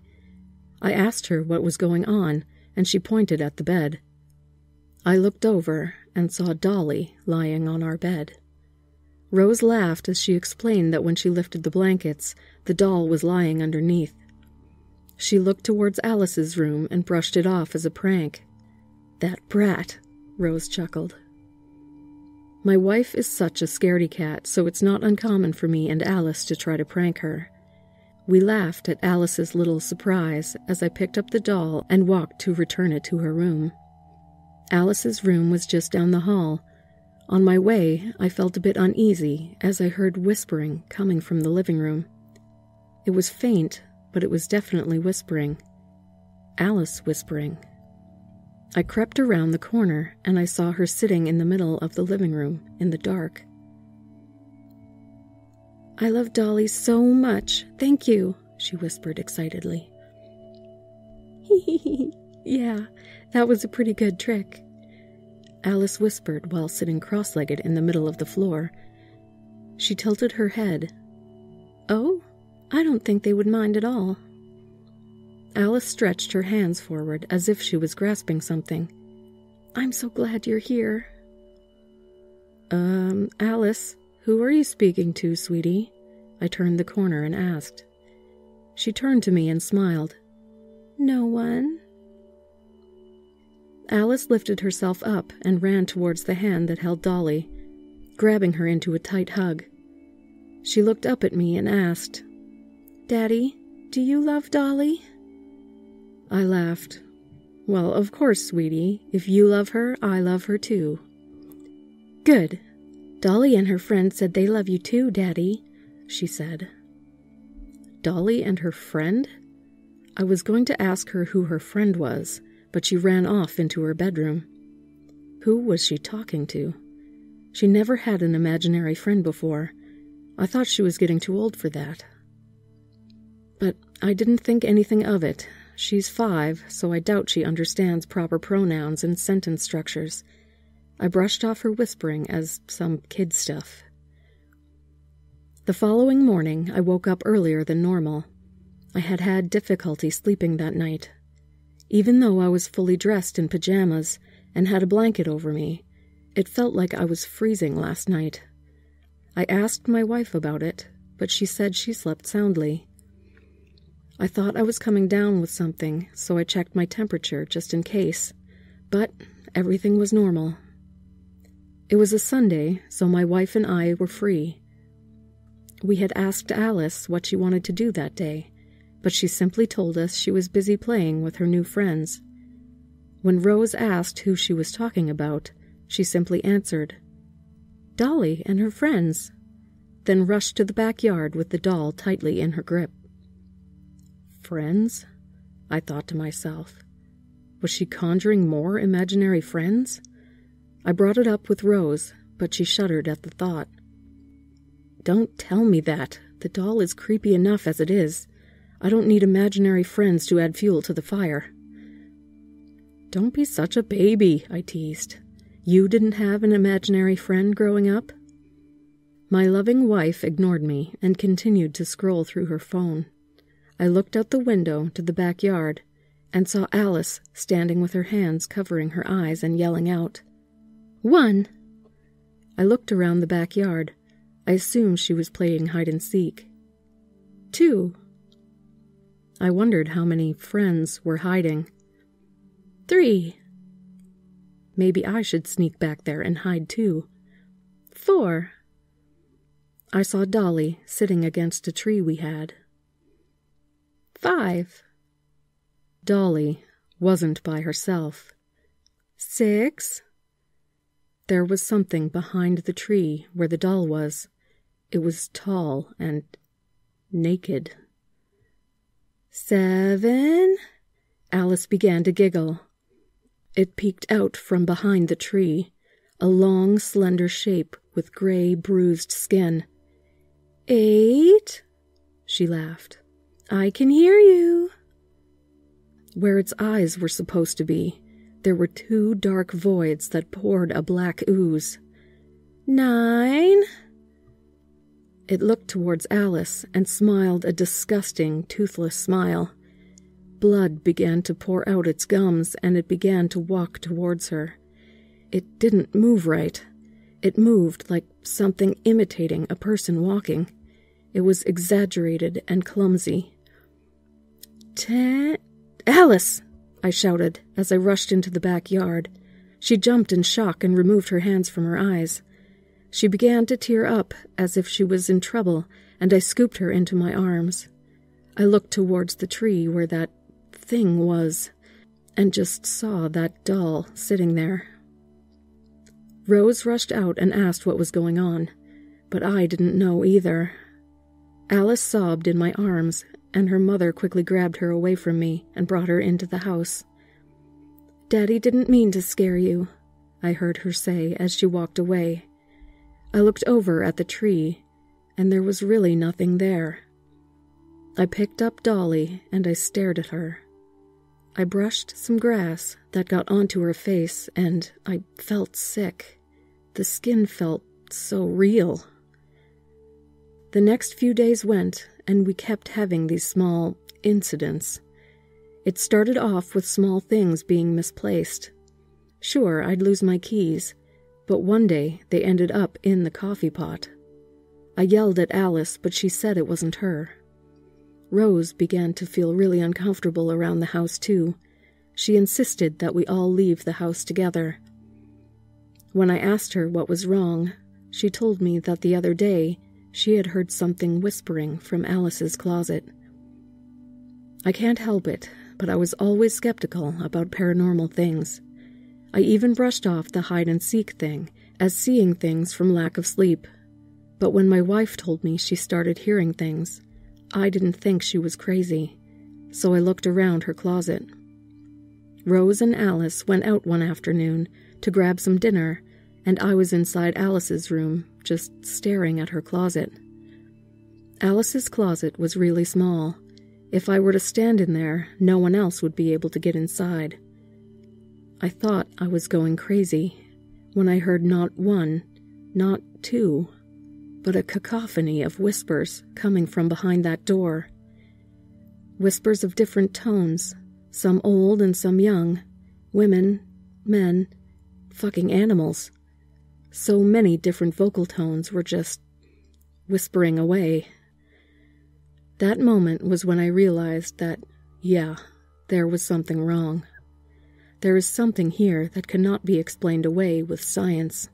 I asked her what was going on, and she pointed at the bed. I looked over and saw Dolly lying on our bed. Rose laughed as she explained that when she lifted the blankets, the doll was lying underneath. She looked towards Alice's room and brushed it off as a prank. That brat, Rose chuckled. My wife is such a scaredy cat, so it's not uncommon for me and Alice to try to prank her. We laughed at Alice's little surprise as I picked up the doll and walked to return it to her room. Alice's room was just down the hall. On my way, I felt a bit uneasy as I heard whispering coming from the living room. It was faint, but it was definitely whispering. Alice whispering. I crept around the corner and I saw her sitting in the middle of the living room in the dark. I love Dolly so much. Thank you, she whispered excitedly. yeah, that was a pretty good trick. Alice whispered while sitting cross legged in the middle of the floor. She tilted her head. Oh, I don't think they would mind at all. Alice stretched her hands forward as if she was grasping something. I'm so glad you're here. Um, Alice, who are you speaking to, sweetie? I turned the corner and asked. She turned to me and smiled. No one. Alice lifted herself up and ran towards the hand that held Dolly, grabbing her into a tight hug. She looked up at me and asked, Daddy, do you love Dolly? I laughed. Well, of course, sweetie. If you love her, I love her too. Good. Dolly and her friend said they love you too, Daddy, she said. Dolly and her friend? I was going to ask her who her friend was, but she ran off into her bedroom. Who was she talking to? She never had an imaginary friend before. I thought she was getting too old for that. But I didn't think anything of it She's five, so I doubt she understands proper pronouns and sentence structures. I brushed off her whispering as some kid stuff. The following morning, I woke up earlier than normal. I had had difficulty sleeping that night. Even though I was fully dressed in pajamas and had a blanket over me, it felt like I was freezing last night. I asked my wife about it, but she said she slept soundly. I thought I was coming down with something, so I checked my temperature just in case, but everything was normal. It was a Sunday, so my wife and I were free. We had asked Alice what she wanted to do that day, but she simply told us she was busy playing with her new friends. When Rose asked who she was talking about, she simply answered, Dolly and her friends, then rushed to the backyard with the doll tightly in her grip. Friends? I thought to myself. Was she conjuring more imaginary friends? I brought it up with Rose, but she shuddered at the thought. Don't tell me that. The doll is creepy enough as it is. I don't need imaginary friends to add fuel to the fire. Don't be such a baby, I teased. You didn't have an imaginary friend growing up? My loving wife ignored me and continued to scroll through her phone. I looked out the window to the backyard and saw Alice standing with her hands covering her eyes and yelling out, One! I looked around the backyard. I assumed she was playing hide and seek. Two. I wondered how many friends were hiding. Three. Maybe I should sneak back there and hide too. Four. I saw Dolly sitting against a tree we had. Five. Dolly wasn't by herself. Six. There was something behind the tree where the doll was. It was tall and naked. Seven. Alice began to giggle. It peeked out from behind the tree, a long, slender shape with gray, bruised skin. Eight. She laughed. I can hear you. Where its eyes were supposed to be, there were two dark voids that poured a black ooze. Nine. It looked towards Alice and smiled a disgusting, toothless smile. Blood began to pour out its gums and it began to walk towards her. It didn't move right. It moved like something imitating a person walking. It was exaggerated and clumsy. Ten. Alice! I shouted as I rushed into the backyard. She jumped in shock and removed her hands from her eyes. She began to tear up as if she was in trouble, and I scooped her into my arms. I looked towards the tree where that thing was, and just saw that doll sitting there. Rose rushed out and asked what was going on, but I didn't know either. Alice sobbed in my arms, and her mother quickly grabbed her away from me and brought her into the house. Daddy didn't mean to scare you, I heard her say as she walked away. I looked over at the tree, and there was really nothing there. I picked up Dolly and I stared at her. I brushed some grass that got onto her face, and I felt sick. The skin felt so real. The next few days went, and we kept having these small incidents. It started off with small things being misplaced. Sure, I'd lose my keys, but one day they ended up in the coffee pot. I yelled at Alice, but she said it wasn't her. Rose began to feel really uncomfortable around the house, too. She insisted that we all leave the house together. When I asked her what was wrong, she told me that the other day she had heard something whispering from Alice's closet. I can't help it, but I was always skeptical about paranormal things. I even brushed off the hide and seek thing as seeing things from lack of sleep. But when my wife told me she started hearing things, I didn't think she was crazy, so I looked around her closet. Rose and Alice went out one afternoon to grab some dinner, and I was inside Alice's room, just staring at her closet. Alice's closet was really small. If I were to stand in there, no one else would be able to get inside. I thought I was going crazy when I heard not one, not two, but a cacophony of whispers coming from behind that door. Whispers of different tones, some old and some young, women, men, fucking animals. So many different vocal tones were just whispering away. That moment was when I realized that, yeah, there was something wrong. There is something here that cannot be explained away with science.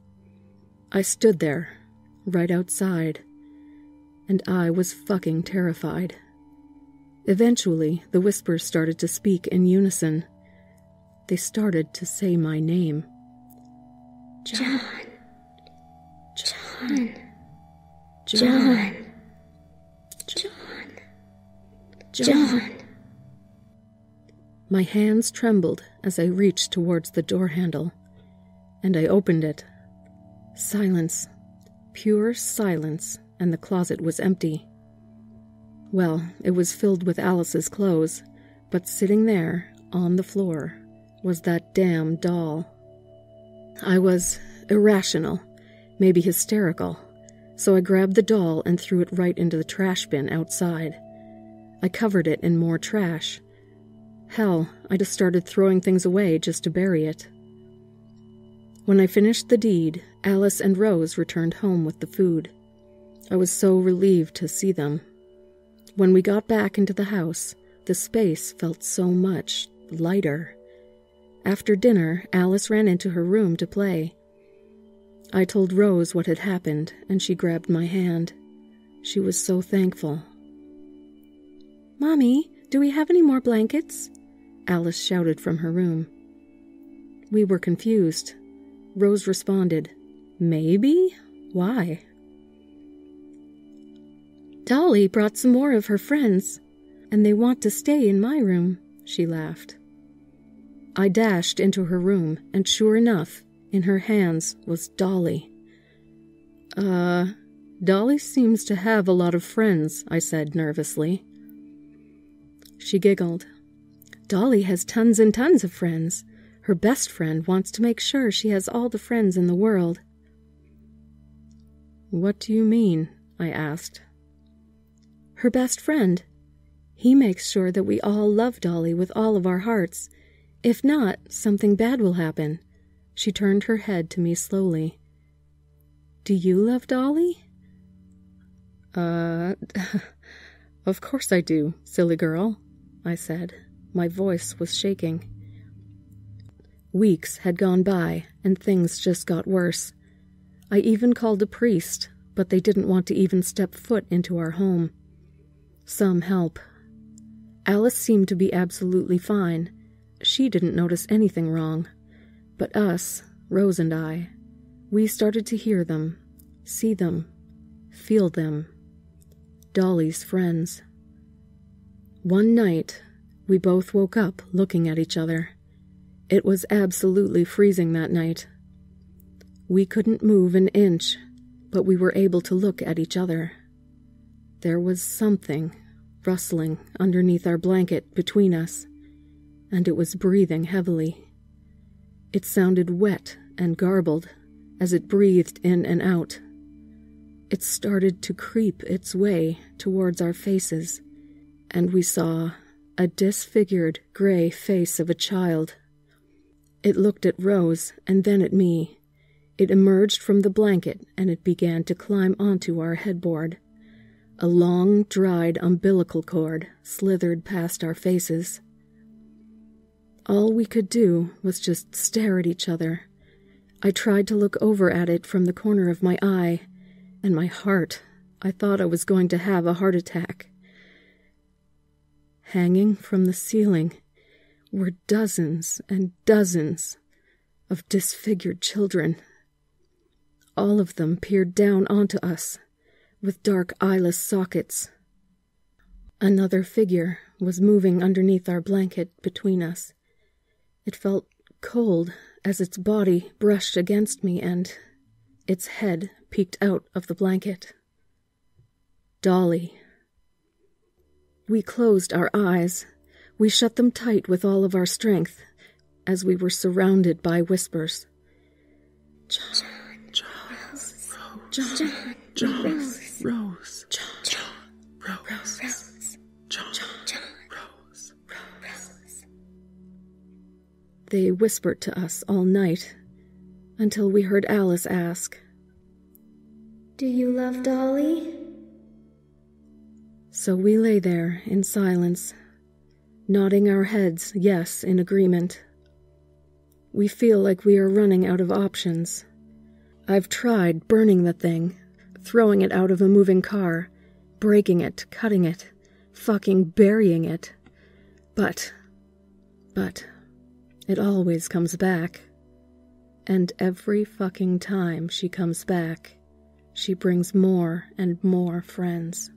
I stood there, right outside, and I was fucking terrified. Eventually, the whispers started to speak in unison. They started to say my name. John. John. John. John. John. John. My hands trembled as I reached towards the door handle, and I opened it. Silence, pure silence, and the closet was empty. Well, it was filled with Alice's clothes, but sitting there, on the floor, was that damn doll. I was irrational, maybe hysterical, so I grabbed the doll and threw it right into the trash bin outside. I covered it in more trash Hell, I just started throwing things away just to bury it. When I finished the deed, Alice and Rose returned home with the food. I was so relieved to see them. When we got back into the house, the space felt so much lighter. After dinner, Alice ran into her room to play. I told Rose what had happened, and she grabbed my hand. She was so thankful. Mommy, do we have any more blankets? Alice shouted from her room. We were confused. Rose responded, Maybe? Why? Dolly brought some more of her friends, and they want to stay in my room, she laughed. I dashed into her room, and sure enough, in her hands was Dolly. Uh, Dolly seems to have a lot of friends, I said nervously. She giggled. Dolly has tons and tons of friends. Her best friend wants to make sure she has all the friends in the world. What do you mean? I asked. Her best friend. He makes sure that we all love Dolly with all of our hearts. If not, something bad will happen. She turned her head to me slowly. Do you love Dolly? Uh, of course I do, silly girl, I said. My voice was shaking. Weeks had gone by, and things just got worse. I even called a priest, but they didn't want to even step foot into our home. Some help. Alice seemed to be absolutely fine. She didn't notice anything wrong. But us, Rose and I, we started to hear them, see them, feel them. Dolly's friends. One night, we both woke up looking at each other. It was absolutely freezing that night. We couldn't move an inch, but we were able to look at each other. There was something rustling underneath our blanket between us, and it was breathing heavily. It sounded wet and garbled as it breathed in and out. It started to creep its way towards our faces, and we saw a disfigured gray face of a child it looked at Rose and then at me. It emerged from the blanket and it began to climb onto our headboard. A long, dried umbilical cord slithered past our faces. All we could do was just stare at each other. I tried to look over at it from the corner of my eye, and my heart, I thought I was going to have a heart attack. Hanging from the ceiling were dozens and dozens of disfigured children. All of them peered down onto us with dark eyeless sockets. Another figure was moving underneath our blanket between us. It felt cold as its body brushed against me and its head peeked out of the blanket. Dolly. We closed our eyes we shut them tight with all of our strength as we were surrounded by whispers. John, John, Rose, John, John, John, Rose, Rose, John, They whispered to us all night until we heard Alice ask, Do you love Dolly? So we lay there in silence nodding our heads yes in agreement. We feel like we are running out of options. I've tried burning the thing, throwing it out of a moving car, breaking it, cutting it, fucking burying it. But, but, it always comes back. And every fucking time she comes back, she brings more and more friends.